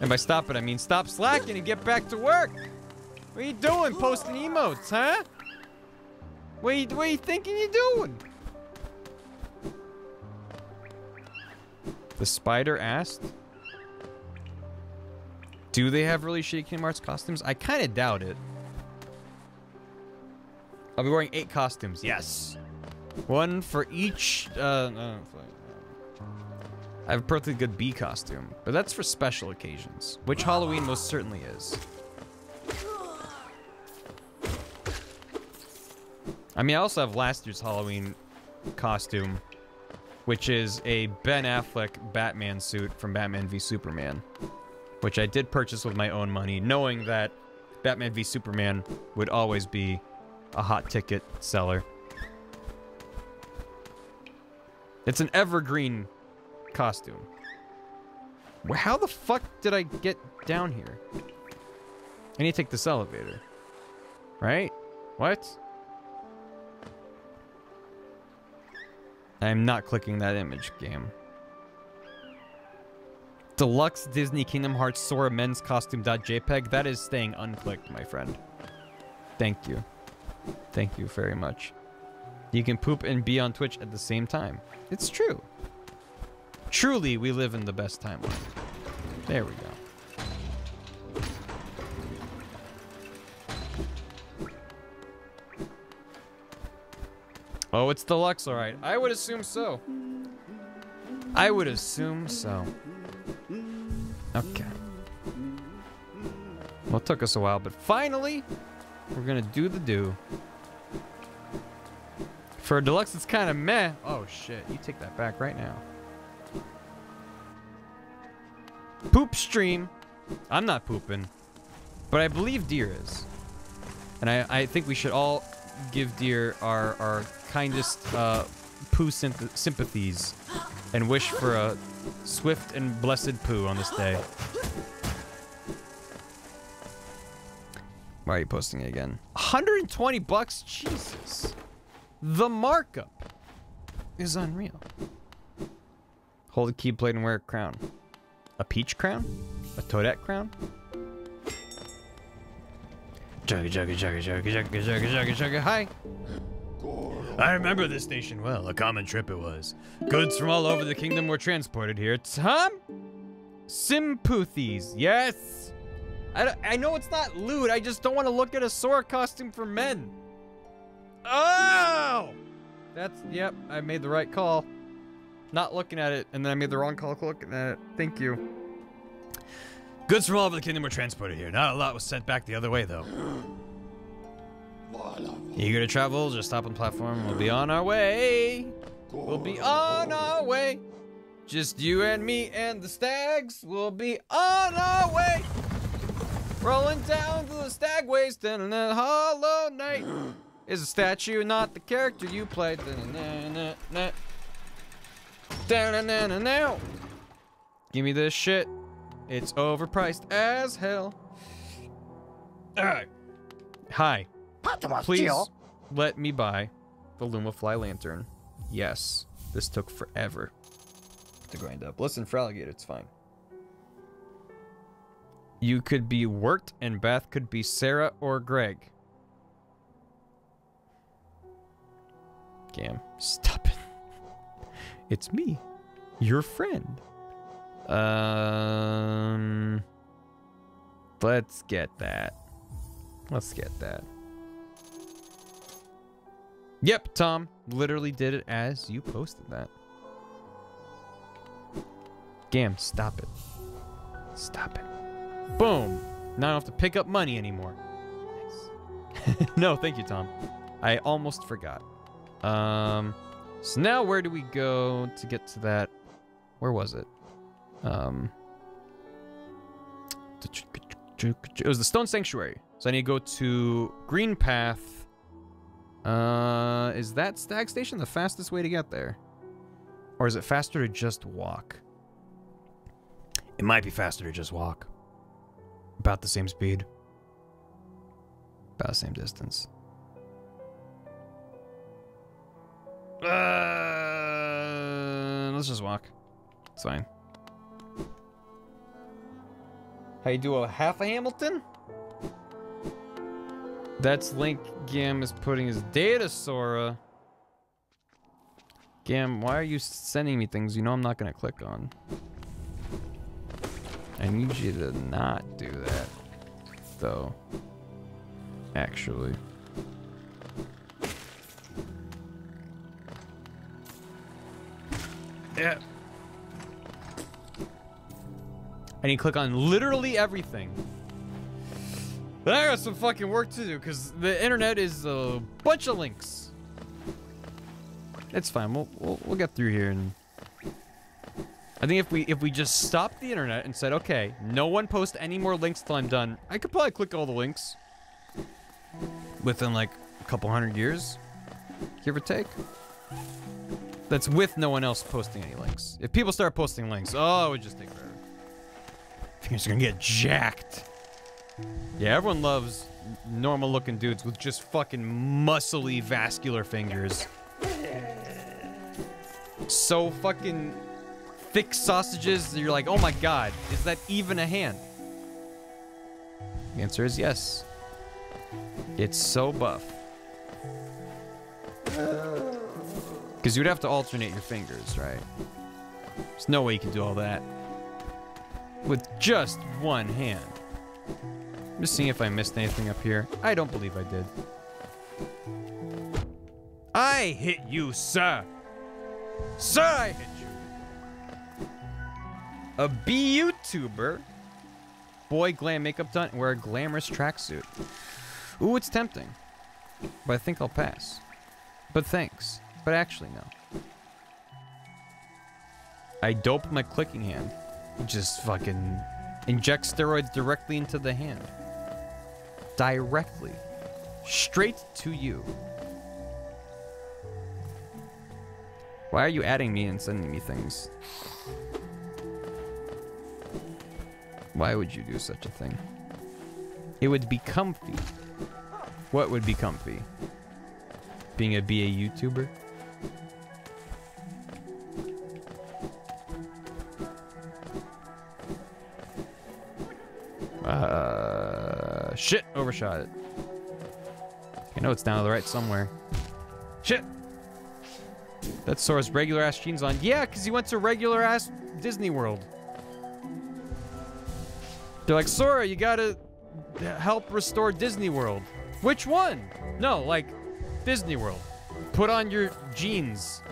And by stop it, I mean stop slacking and get back to work. What are you doing, posting emotes, huh? What are you, what are you thinking you're doing? The spider asked. Do they have really shitty Kingdom Hearts costumes? I kind of doubt it. I'll be wearing eight costumes. Yes. One for each. Uh, no, I have a perfectly good bee costume, but that's for special occasions, which Halloween most certainly is. I mean, I also have last year's Halloween costume, which is a Ben Affleck Batman suit from Batman v Superman, which I did purchase with my own money, knowing that Batman v Superman would always be a hot ticket seller. It's an evergreen costume. How the fuck did I get down here? I need to take this elevator. Right? What? I'm not clicking that image game. Deluxe Disney Kingdom Hearts Sora men's costume.jpg. That is staying unclicked, my friend. Thank you. Thank you very much. You can poop and be on Twitch at the same time. It's true. Truly, we live in the best timeline. There we go. Oh, it's the deluxe, all right. I would assume so. I would assume so. Okay. Well, it took us a while, but finally, we're gonna do the do. For a deluxe, it's kind of meh. Oh shit! You take that back right now. Poop stream. I'm not pooping, but I believe Deer is, and I I think we should all give Deer our our kindest uh, poo sympath- sympathies, and wish for a swift and blessed poo on this day. Why are you posting it again? 120 bucks? Jesus. The markup is unreal. Hold a keyblade and wear a crown. A peach crown? A toadette crown? Jugga jugga jugga jugga jugga jugga jugga jugga hi. I remember this station well. A common trip it was. Goods from all over the kingdom were transported here. Tom? Sympathies, yes. I, I know it's not lewd. I just don't want to look at a Sora costume for men. Oh! That's, yep, I made the right call. Not looking at it, and then I made the wrong call looking at it. Thank you. Goods from all over the kingdom were transported here. Not a lot was sent back the other way, though. Eager to travel? Just stop on the platform. We'll be on our way. We'll be on our way. Just you and me and the stags. We'll be on our way. Rolling down to the stagways. In the hollow night. Is a statue, not the character you play. Da-na-na-na-na. Da-na-na-na-na. Give me this shit. It's overpriced as hell. Alright. Hi. Please let me buy the Lumafly lantern. Yes, this took forever to grind up. Listen, for alligator, it's fine. You could be Wirt and Beth could be Sarah or Greg. Cam, stop it. It's me, your friend. Um, let's get that. Let's get that. Yep, Tom. Literally did it as you posted that. Gam, stop it. Stop it. Boom. Now I don't have to pick up money anymore. Nice. no, thank you, Tom. I almost forgot. Um, so now where do we go to get to that? Where was it? Um, it was the Stone Sanctuary. So I need to go to Greenpath. Uh, is that Stag Station the fastest way to get there? Or is it faster to just walk? It might be faster to just walk. About the same speed. About the same distance. Uh, let's just walk. It's fine. How you do a half a Hamilton? That's Link Gam is putting his data Sora. Gam, why are you sending me things you know I'm not gonna click on? I need you to not do that, though. Actually. Yeah. And you click on literally everything. But I got some fucking work to do because the internet is a bunch of links. It's fine. We'll, we'll we'll get through here and I think if we if we just stopped the internet and said, okay, no one post any more links till I'm done, I could probably click all the links within like a couple hundred years, give or take. That's with no one else posting any links. If people start posting links, oh, it would just take forever. Fingers are gonna get jacked. Yeah, everyone loves normal looking dudes with just fucking muscly vascular fingers. So fucking thick sausages you're like, oh my god, is that even a hand? The answer is yes. It's so buff. Because you'd have to alternate your fingers, right? There's no way you can do all that with just one hand. I'm just seeing if I missed anything up here. I don't believe I did. I hit you, sir. Sir, I hit you. A B YouTuber. Boy, glam makeup done, and wear a glamorous tracksuit. Ooh, it's tempting. But I think I'll pass. But thanks. But actually, no. I dope my clicking hand. Just fucking inject steroids directly into the hand. Directly. Straight to you. Why are you adding me and sending me things? Why would you do such a thing? It would be comfy. What would be comfy? Being a BA YouTuber? Uh, shit, overshot it. I know it's down to the right somewhere. Shit. That's Sora's regular ass jeans on. Yeah, because he went to regular ass Disney World. They're like, Sora, you gotta help restore Disney World. Which one? No, like Disney World. Put on your jeans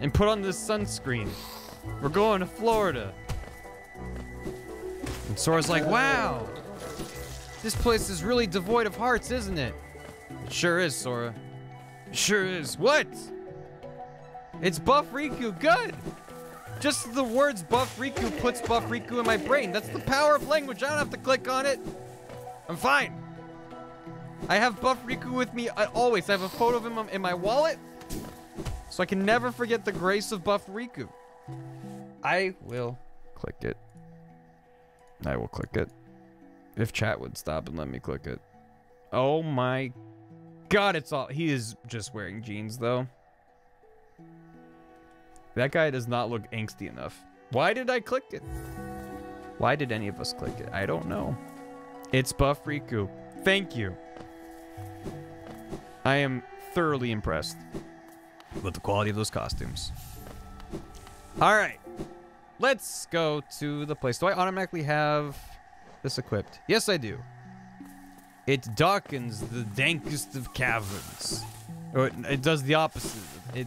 and put on the sunscreen. We're going to Florida. Sora's like, wow, this place is really devoid of hearts, isn't it? It sure is, Sora. It sure is. What? It's Buff Riku. Good. Just the words Buff Riku puts Buff Riku in my brain. That's the power of language. I don't have to click on it. I'm fine. I have Buff Riku with me always. I have a photo of him in my wallet. So I can never forget the grace of Buff Riku. I will click it. I will click it. If chat would stop and let me click it. Oh my god, it's all. He is just wearing jeans though. That guy does not look angsty enough. Why did I click it? Why did any of us click it? I don't know. It's Buff Riku. Thank you. I am thoroughly impressed with the quality of those costumes. All right. Let's go to the place. Do I automatically have this equipped? Yes, I do. It darkens the dankest of caverns. Or it, it does the opposite. It,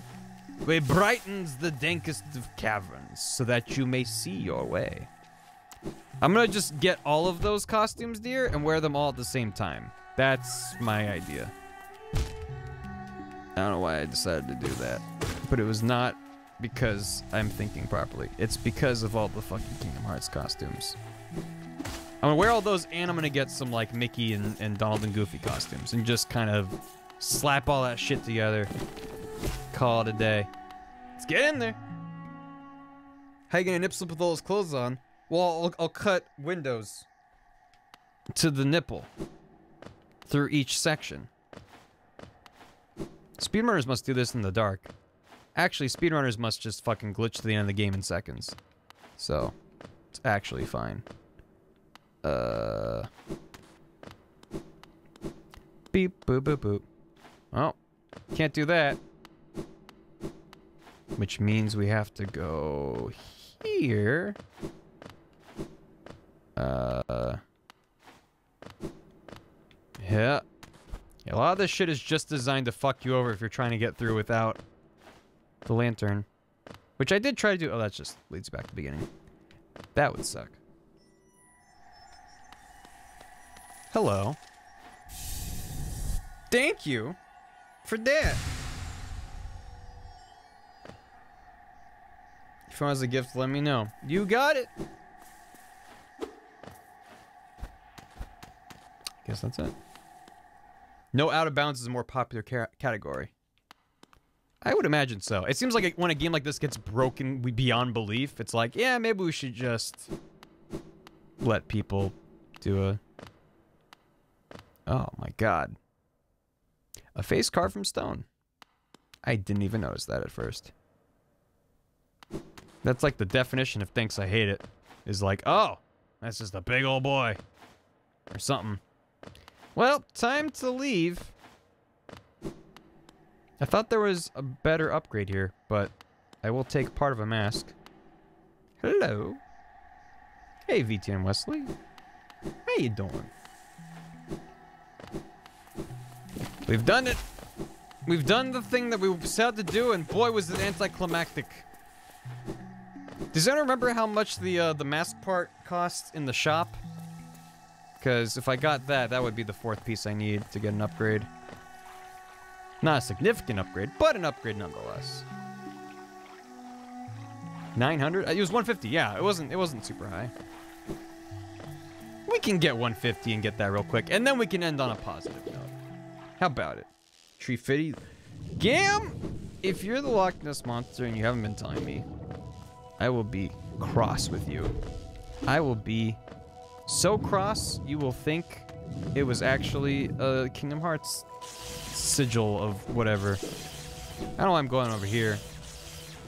it brightens the dankest of caverns so that you may see your way. I'm gonna just get all of those costumes, dear, and wear them all at the same time. That's my idea. I don't know why I decided to do that. But it was not because I'm thinking properly. It's because of all the fucking Kingdom Hearts costumes. I'm gonna wear all those and I'm gonna get some like Mickey and, and Donald and Goofy costumes and just kind of slap all that shit together. Call it a day. Let's get in there. How are you gonna nip slip with all those clothes on? Well, I'll, I'll cut windows to the nipple through each section. Speedrunners must do this in the dark. Actually, speedrunners must just fucking glitch to the end of the game in seconds. So, it's actually fine. Uh... Beep, boop, boop, boop. Oh, can't do that. Which means we have to go here. Uh... Yeah. yeah. A lot of this shit is just designed to fuck you over if you're trying to get through without the lantern. Which I did try to do. Oh, that just leads back to the beginning. That would suck. Hello. Thank you for that. If you want as a gift, let me know. You got it. Guess that's it. No out of bounds is a more popular ca- category. I would imagine so. It seems like when a game like this gets broken we- beyond belief, it's like, yeah, maybe we should just let people do a. Oh my god. A face carved from stone. I didn't even notice that at first. That's like the definition of thinks I hate it. Is like, oh, that's just a big old boy. Or something. Well, time to leave. I thought there was a better upgrade here, but I will take part of a mask. Hello. Hey, VTN Wesley. How you doing? We've done it. We've done the thing that we set out to do, and boy, was it anticlimactic. Does anyone remember how much the uh, the mask part costs in the shop? Because if I got that, that would be the fourth piece I need to get an upgrade. Not a significant upgrade, but an upgrade nonetheless. 900? Uh, it was 150. Yeah, it wasn't. It wasn't super high. We can get 150 and get that real quick, and then we can end on a positive note. How about it? Tree Fitty. Gam! If you're the Loch Ness Monster and you haven't been telling me, I will be cross with you. I will be so cross, you will think it was actually a Kingdom Hearts sigil of whatever. I don't know why I'm going over here.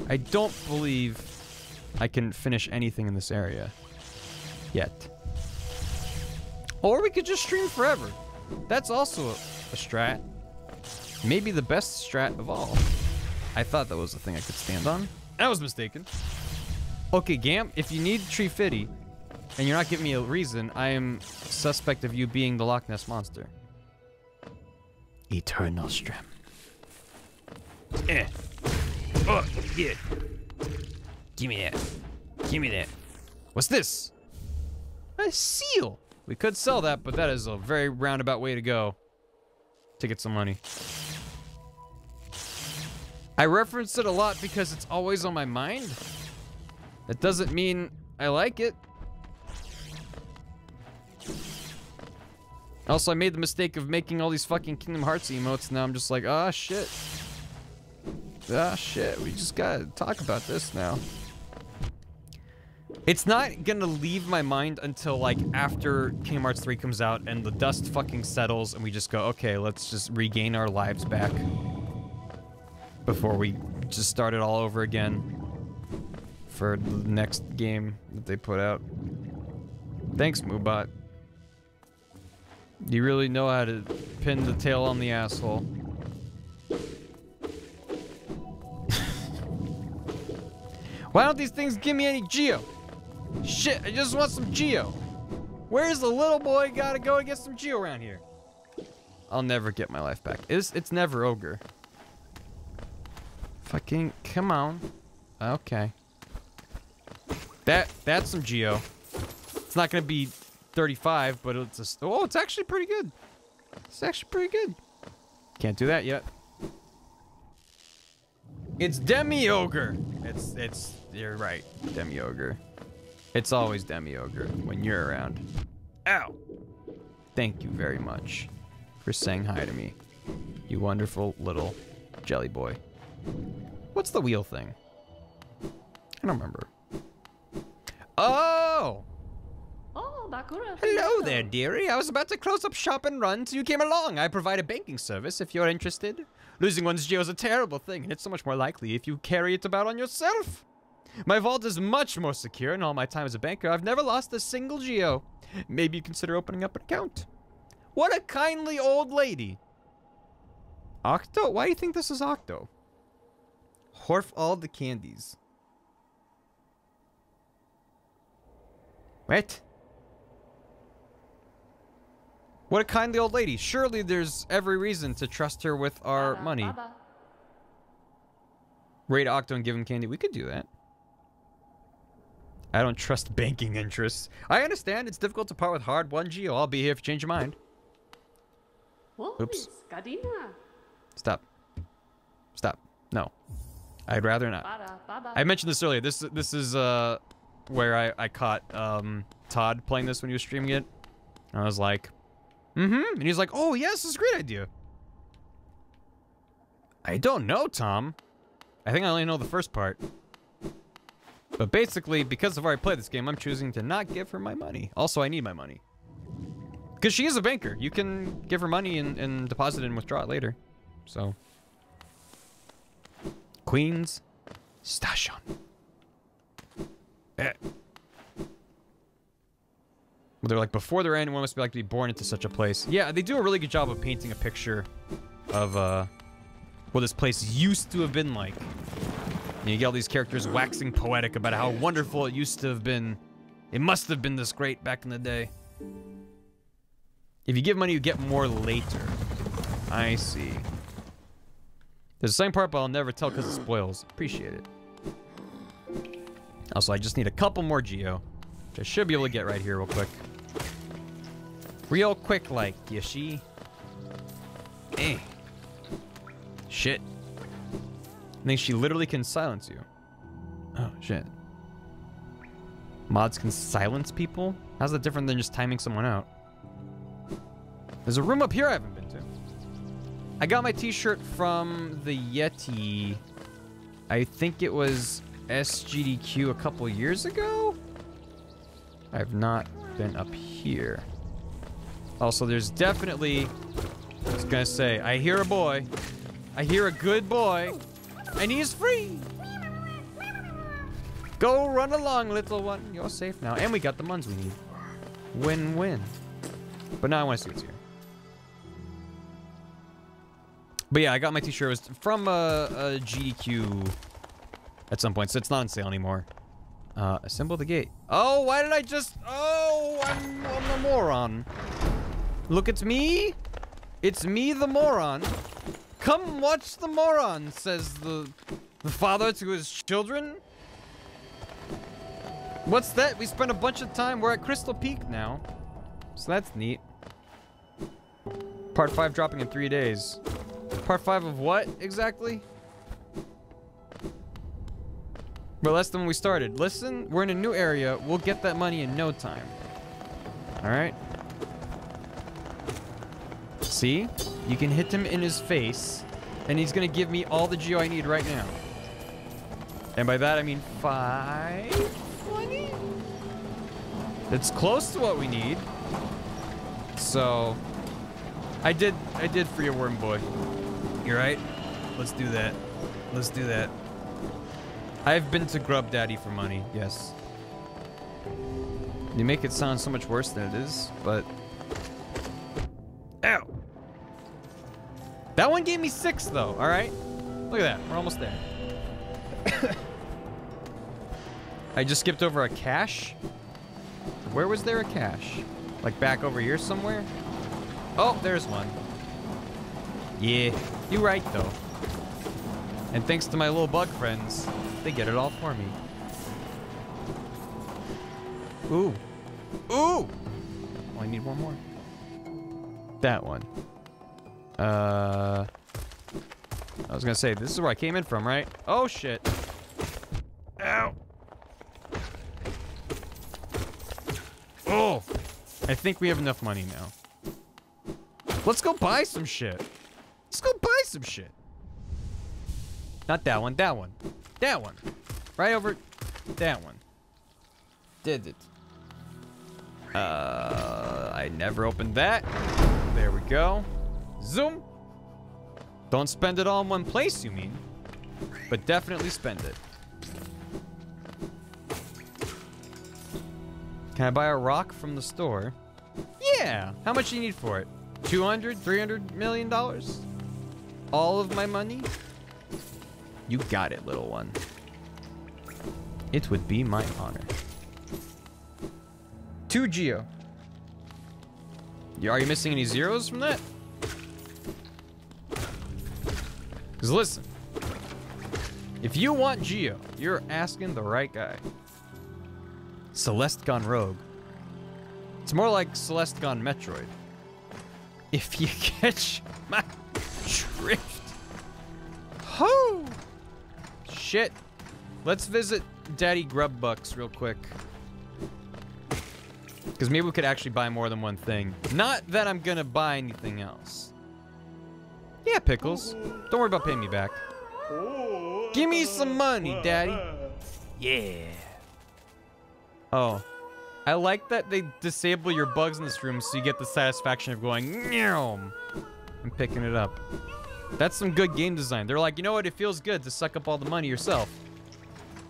I don't believe I can finish anything in this area. Yet. Or we could just stream forever. That's also a, a strat. Maybe the best strat of all. I thought that was the thing I could stand on. I was mistaken. Okay, Gamp, if you need Tree Fitty, and you're not giving me a reason, I am suspect of you being the Loch Ness Monster. Eternal Strem. Eh. Oh, yeah. Give me that. Give me that. What's this? A seal. We could sell that, but that is a very roundabout way to go to get some money. I reference it a lot because it's always on my mind. That doesn't mean I like it. Also, I made the mistake of making all these fucking Kingdom Hearts emotes. And now I'm just like, ah, shit. Ah, shit. We just gotta talk about this now. It's not gonna leave my mind until like after Kingdom Hearts 3 comes out and the dust fucking settles and we just go, okay, let's just regain our lives back. Before we just start it all over again for the next game that they put out. Thanks, Moobot. You really know how to pin the tail on the asshole. Why don't these things give me any Geo? Shit, I just want some Geo. Where's the little boy gotta go and get some Geo around here? I'll never get my life back. It's, it's never Ogre. Fucking, come on. Okay. That, that's some Geo. It's not gonna be 35, but it's a, oh, it's actually pretty good. It's actually pretty good. Can't do that yet. It's Demi Ogre. It's, it's, you're right, Demi Ogre. It's always Demi Ogre when you're around. Ow! Thank you very much for saying hi to me, you wonderful little jelly boy. What's the wheel thing? I don't remember. Oh! Bakura. Hello there, dearie. I was about to close up shop and run till you came along. I provide a banking service if you're interested. Losing one's geo is a terrible thing, and it's so much more likely if you carry it about on yourself. My vault is much more secure, and all my time as a banker, I've never lost a single geo. Maybe you consider opening up an account. What a kindly old lady. Octo? Why do you think this is Octo? Horf all the candies. What? What a kindly old lady. Surely there's every reason to trust her with our Baba, money. Baba. Raid Octo and give him candy. We could do that. I don't trust banking interests. I understand it's difficult to part with hard one Geo. I'll be here if you change your mind. Oops. Stop. Stop. No. I'd rather not. I mentioned this earlier. This this is uh where I I caught um Todd playing this when he was streaming it. And I was like, mm-hmm. And he's like, oh yes, is a great idea. I don't know, Tom. I think I only know the first part. But basically, because I've already played this game, I'm choosing to not give her my money. Also, I need my money. Because she is a banker. You can give her money and, and deposit it and withdraw it later. So. Queens Station. Eh. They're like, before there anyone must be like to be born into such a place. Yeah, they do a really good job of painting a picture of uh, what this place used to have been like. And you get all these characters waxing poetic about how wonderful it used to have been. It must have been this great back in the day. If you give money, you get more later. I see. There's the same part, but I'll never tell because it spoils. Appreciate it. Also, I just need a couple more Geo. Which I should be able to get right here real quick. Real quick, like, you see? Eh. Shit. I think she literally can silence you. Oh, shit. Mods can silence people? How's that different than just timing someone out? There's a room up here I haven't been to. I got my t-shirt from the Yeti. I think it was SGDQ a couple years ago? I've not been up here. Also, there's definitely... I was gonna say, I hear a boy. I hear a good boy. And he's free! Go run along, little one. You're safe now. And we got the muns we need. Win-win. But now I want to see what's here. But yeah, I got my t-shirt. It was from uh, a GDQ at some point, so it's not on sale anymore. Uh, assemble the gate. Oh, why did I just... Oh, I'm, I'm a moron. Look, it's me. It's me, the moron. Come watch the moron, says the, the father to his children. What's that? We spent a bunch of time. We're at Crystal Peak now. So that's neat. Part 5 dropping in three days. Part 5 of what, exactly? We're less than when we started. Listen, we're in a new area. We'll get that money in no time. Alright? See? You can hit him in his face, and he's gonna give me all the geo I need right now. And by that I mean five twenty? It's close to what we need. So I did I did free a worm boy. You're right. Let's do that. Let's do that. I've been to Grub Daddy for money, yes. You make it sound so much worse than it is, but Ow! That one gave me six, though, all right? Look at that. We're almost there. I just skipped over a cache. Where was there a cache? Like back over here somewhere? Oh, there's one. Yeah, you're right, though. And thanks to my little bug friends, they get it all for me. Ooh. Ooh! Oh, I need one more. That one. Uh, I was gonna say, this is where I came in from, right? Oh, shit. Ow. Oh, I think we have enough money now. Let's go buy some shit. Let's go buy some shit. Not that one, that one. That one. Right over, that one. Did it. Uh, I never opened that. There we go. Zoom. Don't spend it all in one place, you mean. But definitely spend it. Can I buy a rock from the store? Yeah. How much do you need for it? 200, 300 million dollars? All of my money? You got it, little one. It would be my honor. Two Geo. Are you missing any zeros from that? Because listen, If you want Geo, you're asking the right guy. Celeste gone rogue. It's more like Celeste gone Metroid. If you catch my drift. Ho! Shit. Let's visit Daddy Grubbucks real quick. Because maybe we could actually buy more than one thing. Not that I'm gonna buy anything else. Yeah, Pickles. Don't worry about paying me back. Give me some money, Daddy. Yeah. Oh. I like that they disable your bugs in this room so you get the satisfaction of going meow and picking it up. That's some good game design. They're like, you know what? It feels good to suck up all the money yourself.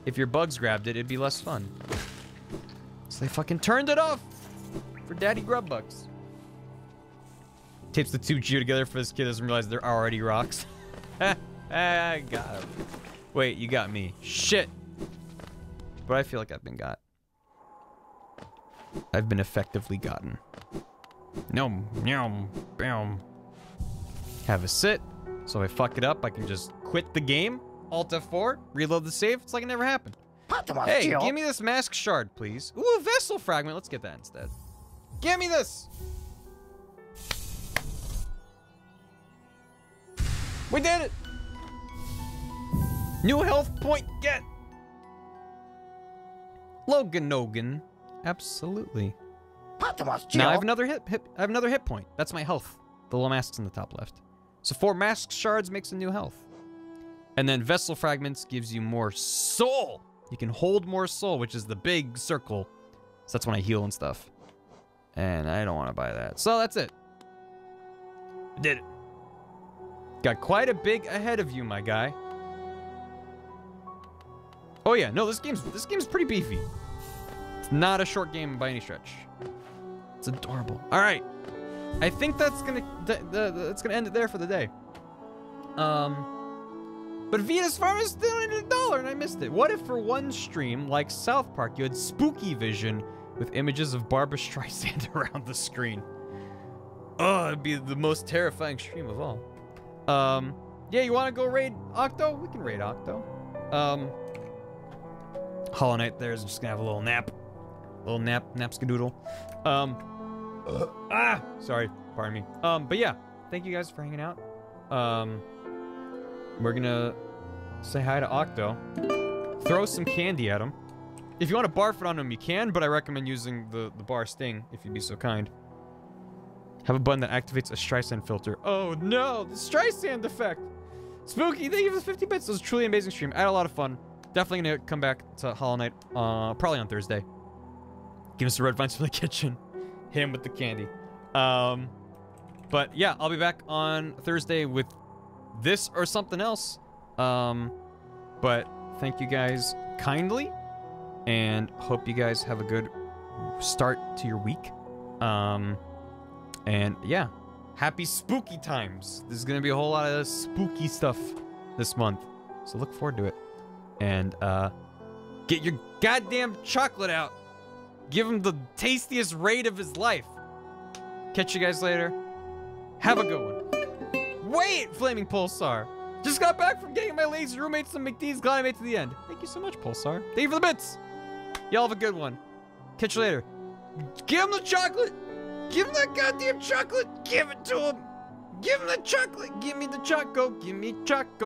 If your bugs grabbed it, it'd be less fun. They fucking turned it off for Daddy Grubbucks. Tapes the two Geo together for this kid doesn't realize they're already rocks. I got him. Wait, you got me. Shit. But I feel like I've been got. I've been effectively gotten. Nom, nom, bam. Have a sit. So if I fuck it up, I can just quit the game. Alt F4, reload the save. It's like it never happened. Hey, give me this mask shard, please. Ooh, a vessel fragment. Let's get that instead. Give me this. We did it. New health point get. Logan Nogan. Absolutely. Now I have another hit, hit. I have another hit point. That's my health. The little masks in the top left. So four mask shards makes a new health. And then vessel fragments gives you more soul. You can hold more soul, which is the big circle. So that's when I heal and stuff. And I don't want to buy that. So that's it. Did it. Got quite a big ahead of you, my guy. Oh yeah, no, this game's this game's pretty beefy. It's not a short game by any stretch. It's adorable. All right, I think that's gonna th th that's gonna end it there for the day. Um, but Venus Farm is still at a dollar, and I missed it. What if for one stream, like South Park, you had spooky vision with images of Barbara Streisand around the screen? Oh, it'd be the most terrifying stream of all. Um, yeah, you want to go raid Octo? We can raid Octo. Um, Hollow Knight there is just gonna have a little nap, A little nap, napskadoodle. Um, ah, sorry, pardon me. Um, but yeah, thank you guys for hanging out. Um, we're gonna say hi to Octo, throw some candy at him. If you want to barf it on him, you can, but I recommend using the the bar sting if you'd be so kind. Have a button that activates a Streisand filter. Oh no, the Streisand effect. Spooky, thank you for the 50 bits. It was a truly amazing stream. I had a lot of fun. Definitely gonna come back to Hollow Knight, uh, probably on Thursday. Give us the red vines from the kitchen. Hit him with the candy. Um, but yeah, I'll be back on Thursday with this or something else. Um, but thank you guys kindly, and hope you guys have a good start to your week. Um, and yeah, happy spooky times. There's gonna be a whole lot of spooky stuff this month, so look forward to it. And uh, get your goddamn chocolate out. Give him the tastiest raid of his life. Catch you guys later. Have a good one. Wait, Flaming Pulsar. Just got back from getting my lazy roommates some McDee's. Glad I made it to the end. Thank you so much, Pulsar. Thank you for the bits. Y'all have a good one. Catch you later. Give him the chocolate. Give him that goddamn chocolate. Give it to him. Give him the chocolate. Give me the choco. Give me choco.